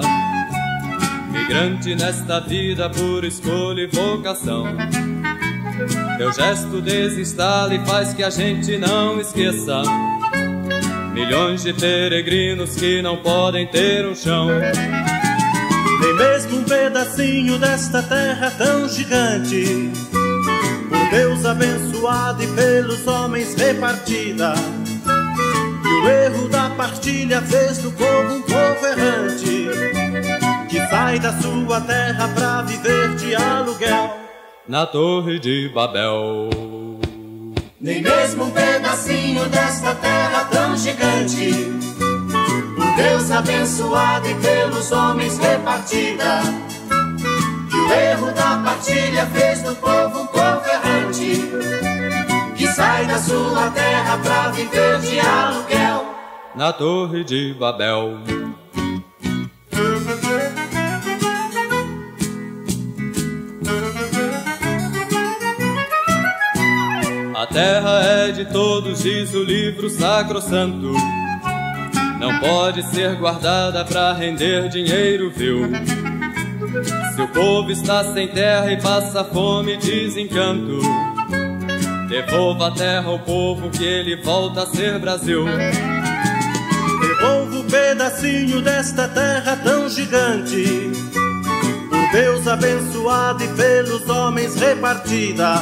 Migrante nesta vida por escolha e vocação. Teu gesto desinstala e faz que a gente não esqueça. Milhões de peregrinos que não podem ter um chão. Nem mesmo um pedacinho desta terra tão gigante, por Deus abençoada e pelos homens repartida. O erro da partilha fez do povo um povo errante, que sai da sua terra pra viver de aluguel. Na Torre de Babel. Nem mesmo um pedacinho desta terra tão gigante, por Deus abençoada e pelos homens repartida. E o erro da partilha fez do povo sua terra pra viver de aluguel. Na Torre de Babel. A terra é de todos, diz o livro sacrosanto. Não pode ser guardada pra render dinheiro, viu? Se o povo está sem terra e passa fome e desencanto, Devolva a terra ao povo que ele volta a ser Brasil. Devolva o um pedacinho desta terra tão gigante, por Deus abençoada e pelos homens repartida.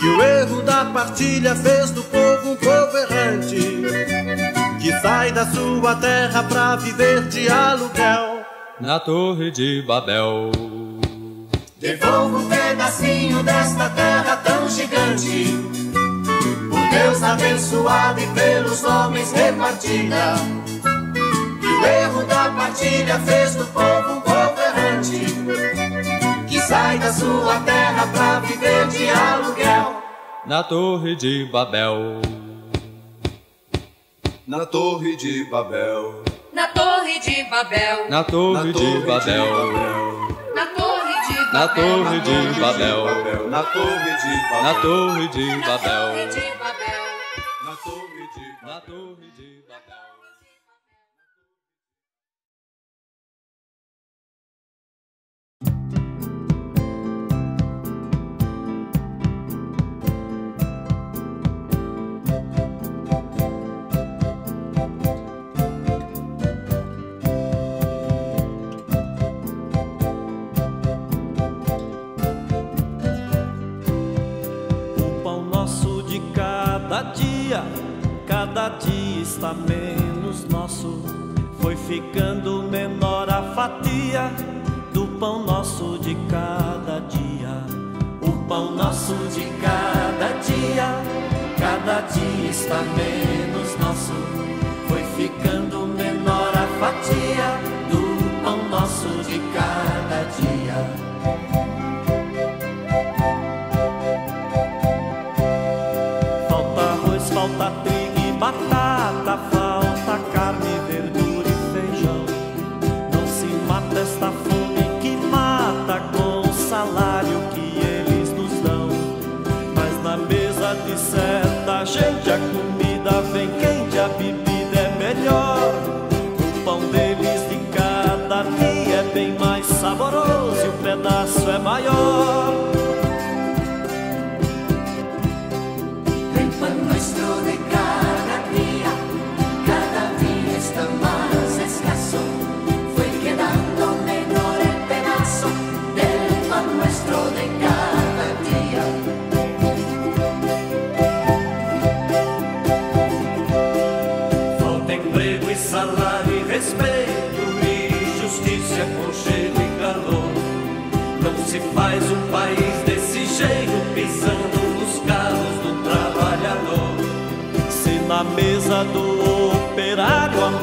Que o erro da partilha fez do povo um povo errante, que sai da sua terra pra viver de aluguel na Torre de Babel. Devolvo um pedacinho desta terra tão gigante, por Deus abençoado e pelos homens repartida. E o erro da partilha fez do povo um povo errante, que sai da sua terra pra viver de aluguel. Na Torre de Babel. Na Torre de Babel. Na Torre de Babel. Na Torre, de Babel na torre de Babel, na torre de Babel, na torre de Babel. dia, cada dia está menos nosso. Foi ficando menor a fatia do pão nosso de cada dia. O pão nosso de cada dia, cada dia está menos nosso. Foi ficando menor a fatia do pão nosso de cada dia.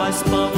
my spot.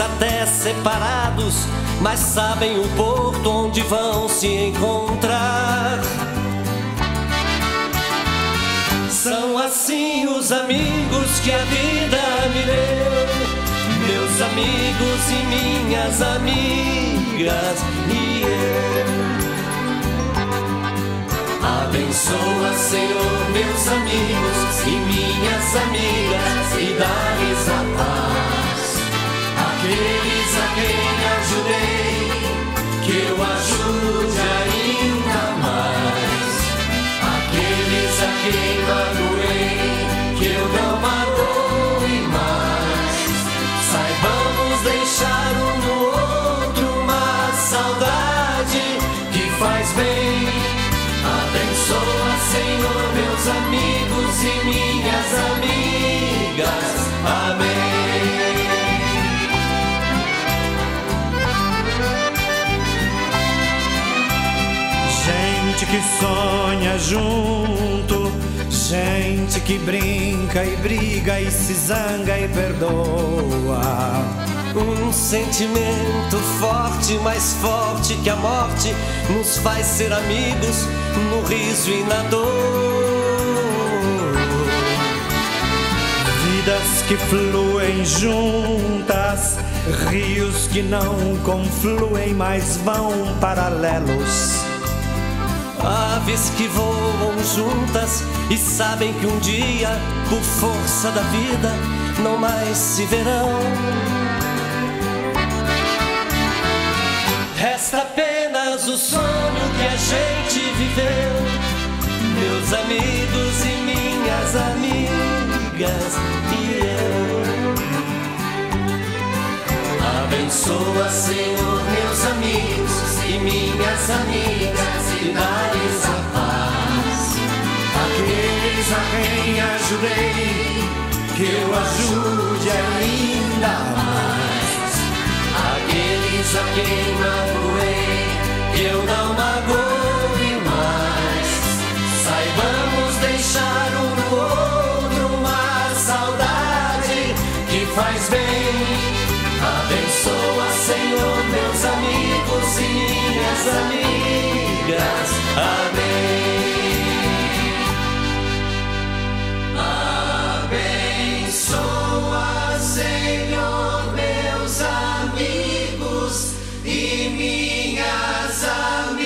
Até separados, mas sabem o porto onde vão se encontrar. São assim os amigos que a vida me deu, meus amigos e minhas amigas e eu. Abençoa, Senhor, meus amigos e minhas amigas e dá-lhes a paz. Aqueles a quem ajudei, que eu ajude ainda mais. Aqueles a quem magoei, que eu não magoe mais. Saibamos deixar um no outro uma saudade que faz bem. Abençoa, Senhor, meus amigos e minhas que sonha junto, gente que brinca e briga e se zanga e perdoa. Um sentimento forte, mais forte que a morte, nos faz ser amigos no riso e na dor. Vidas que fluem juntas, rios que não confluem, mas vão paralelos. Aves que voam juntas e sabem que um dia, por força da vida, não mais se verão. Resta apenas o sonho que a gente viveu, meus amigos e minhas amigas e eu. Abençoa, Senhor, meus amigos e minhas amigas a paz. Aqueles a quem ajudei, que eu ajude ainda mais. Aqueles a quem magoei, eu não magoe mais. Saibamos deixar um no outro uma saudade que faz bem. Abençoa, Senhor, meus amigos e minhas amigas. Amém. Abençoa, Senhor, meus amigos e minhas amigas.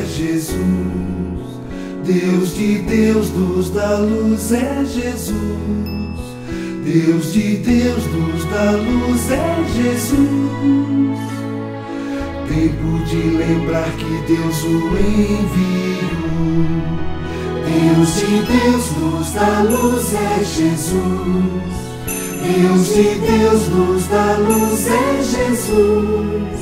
É Jesus. Deus de Deus, luz da luz é Jesus. Deus de Deus, luz da luz é Jesus. Tempo de lembrar que Deus o enviou. Deus de Deus, luz da luz é Jesus. Deus de Deus, luz da luz é Jesus.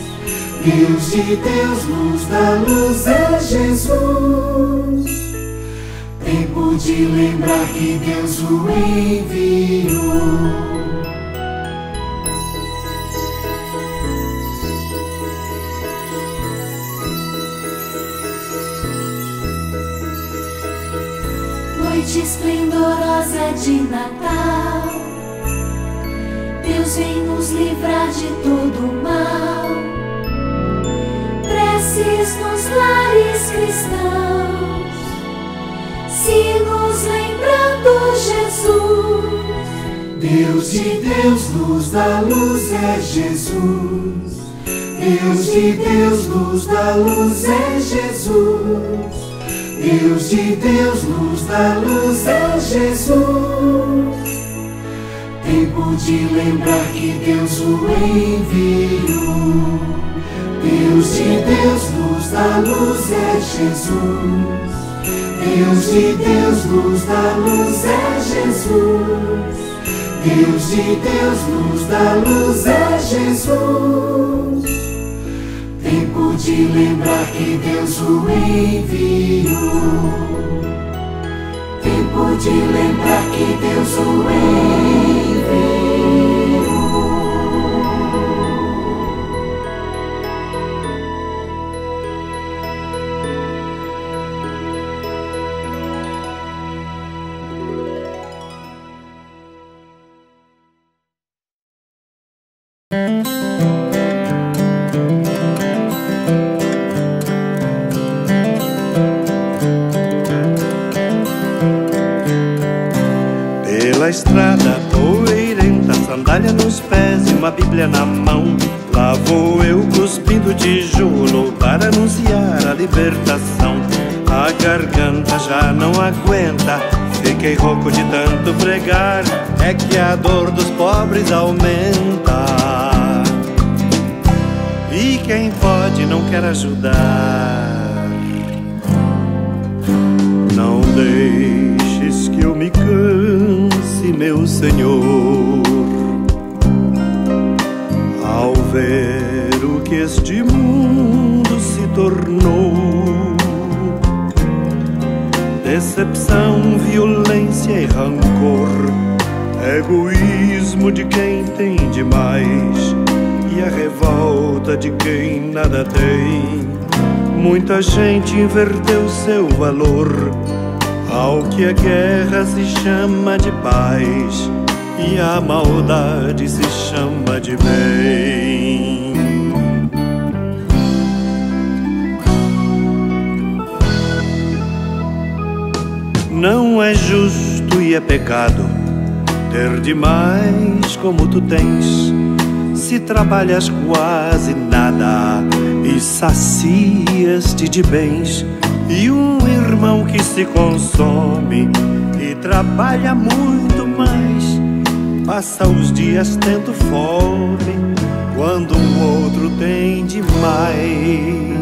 Deus de Deus, luz da luz é Jesus. Tempo de lembrar que Deus o enviou. noite esplendorosa de Natal. Deus vem nos livrar de todo mal. Preces nos lares cristãos, se nos lembrando Jesus. Deus de Deus, luz da luz é Jesus. Deus de Deus, luz da luz é Jesus. Deus de Deus, luz da luz é Jesus. Tempo de lembrar que Deus o enviou. Deus de Deus, luz da luz é Jesus. Deus de Deus, luz da luz é Jesus. Deus de Deus, luz da luz é Jesus. Tempo de lembrar que Deus o enviou. Tempo de lembrar que Deus o enviou. Ajudar Gente inverteu seu valor ao que a guerra se chama de paz e a maldade se chama de bem. Não é justo e é pecado ter demais como tu tens. Se trabalhas quase nada e sacias-te de bens, e um irmão que se consome e trabalha muito mais, passa os dias tendo fome, quando o outro tem demais.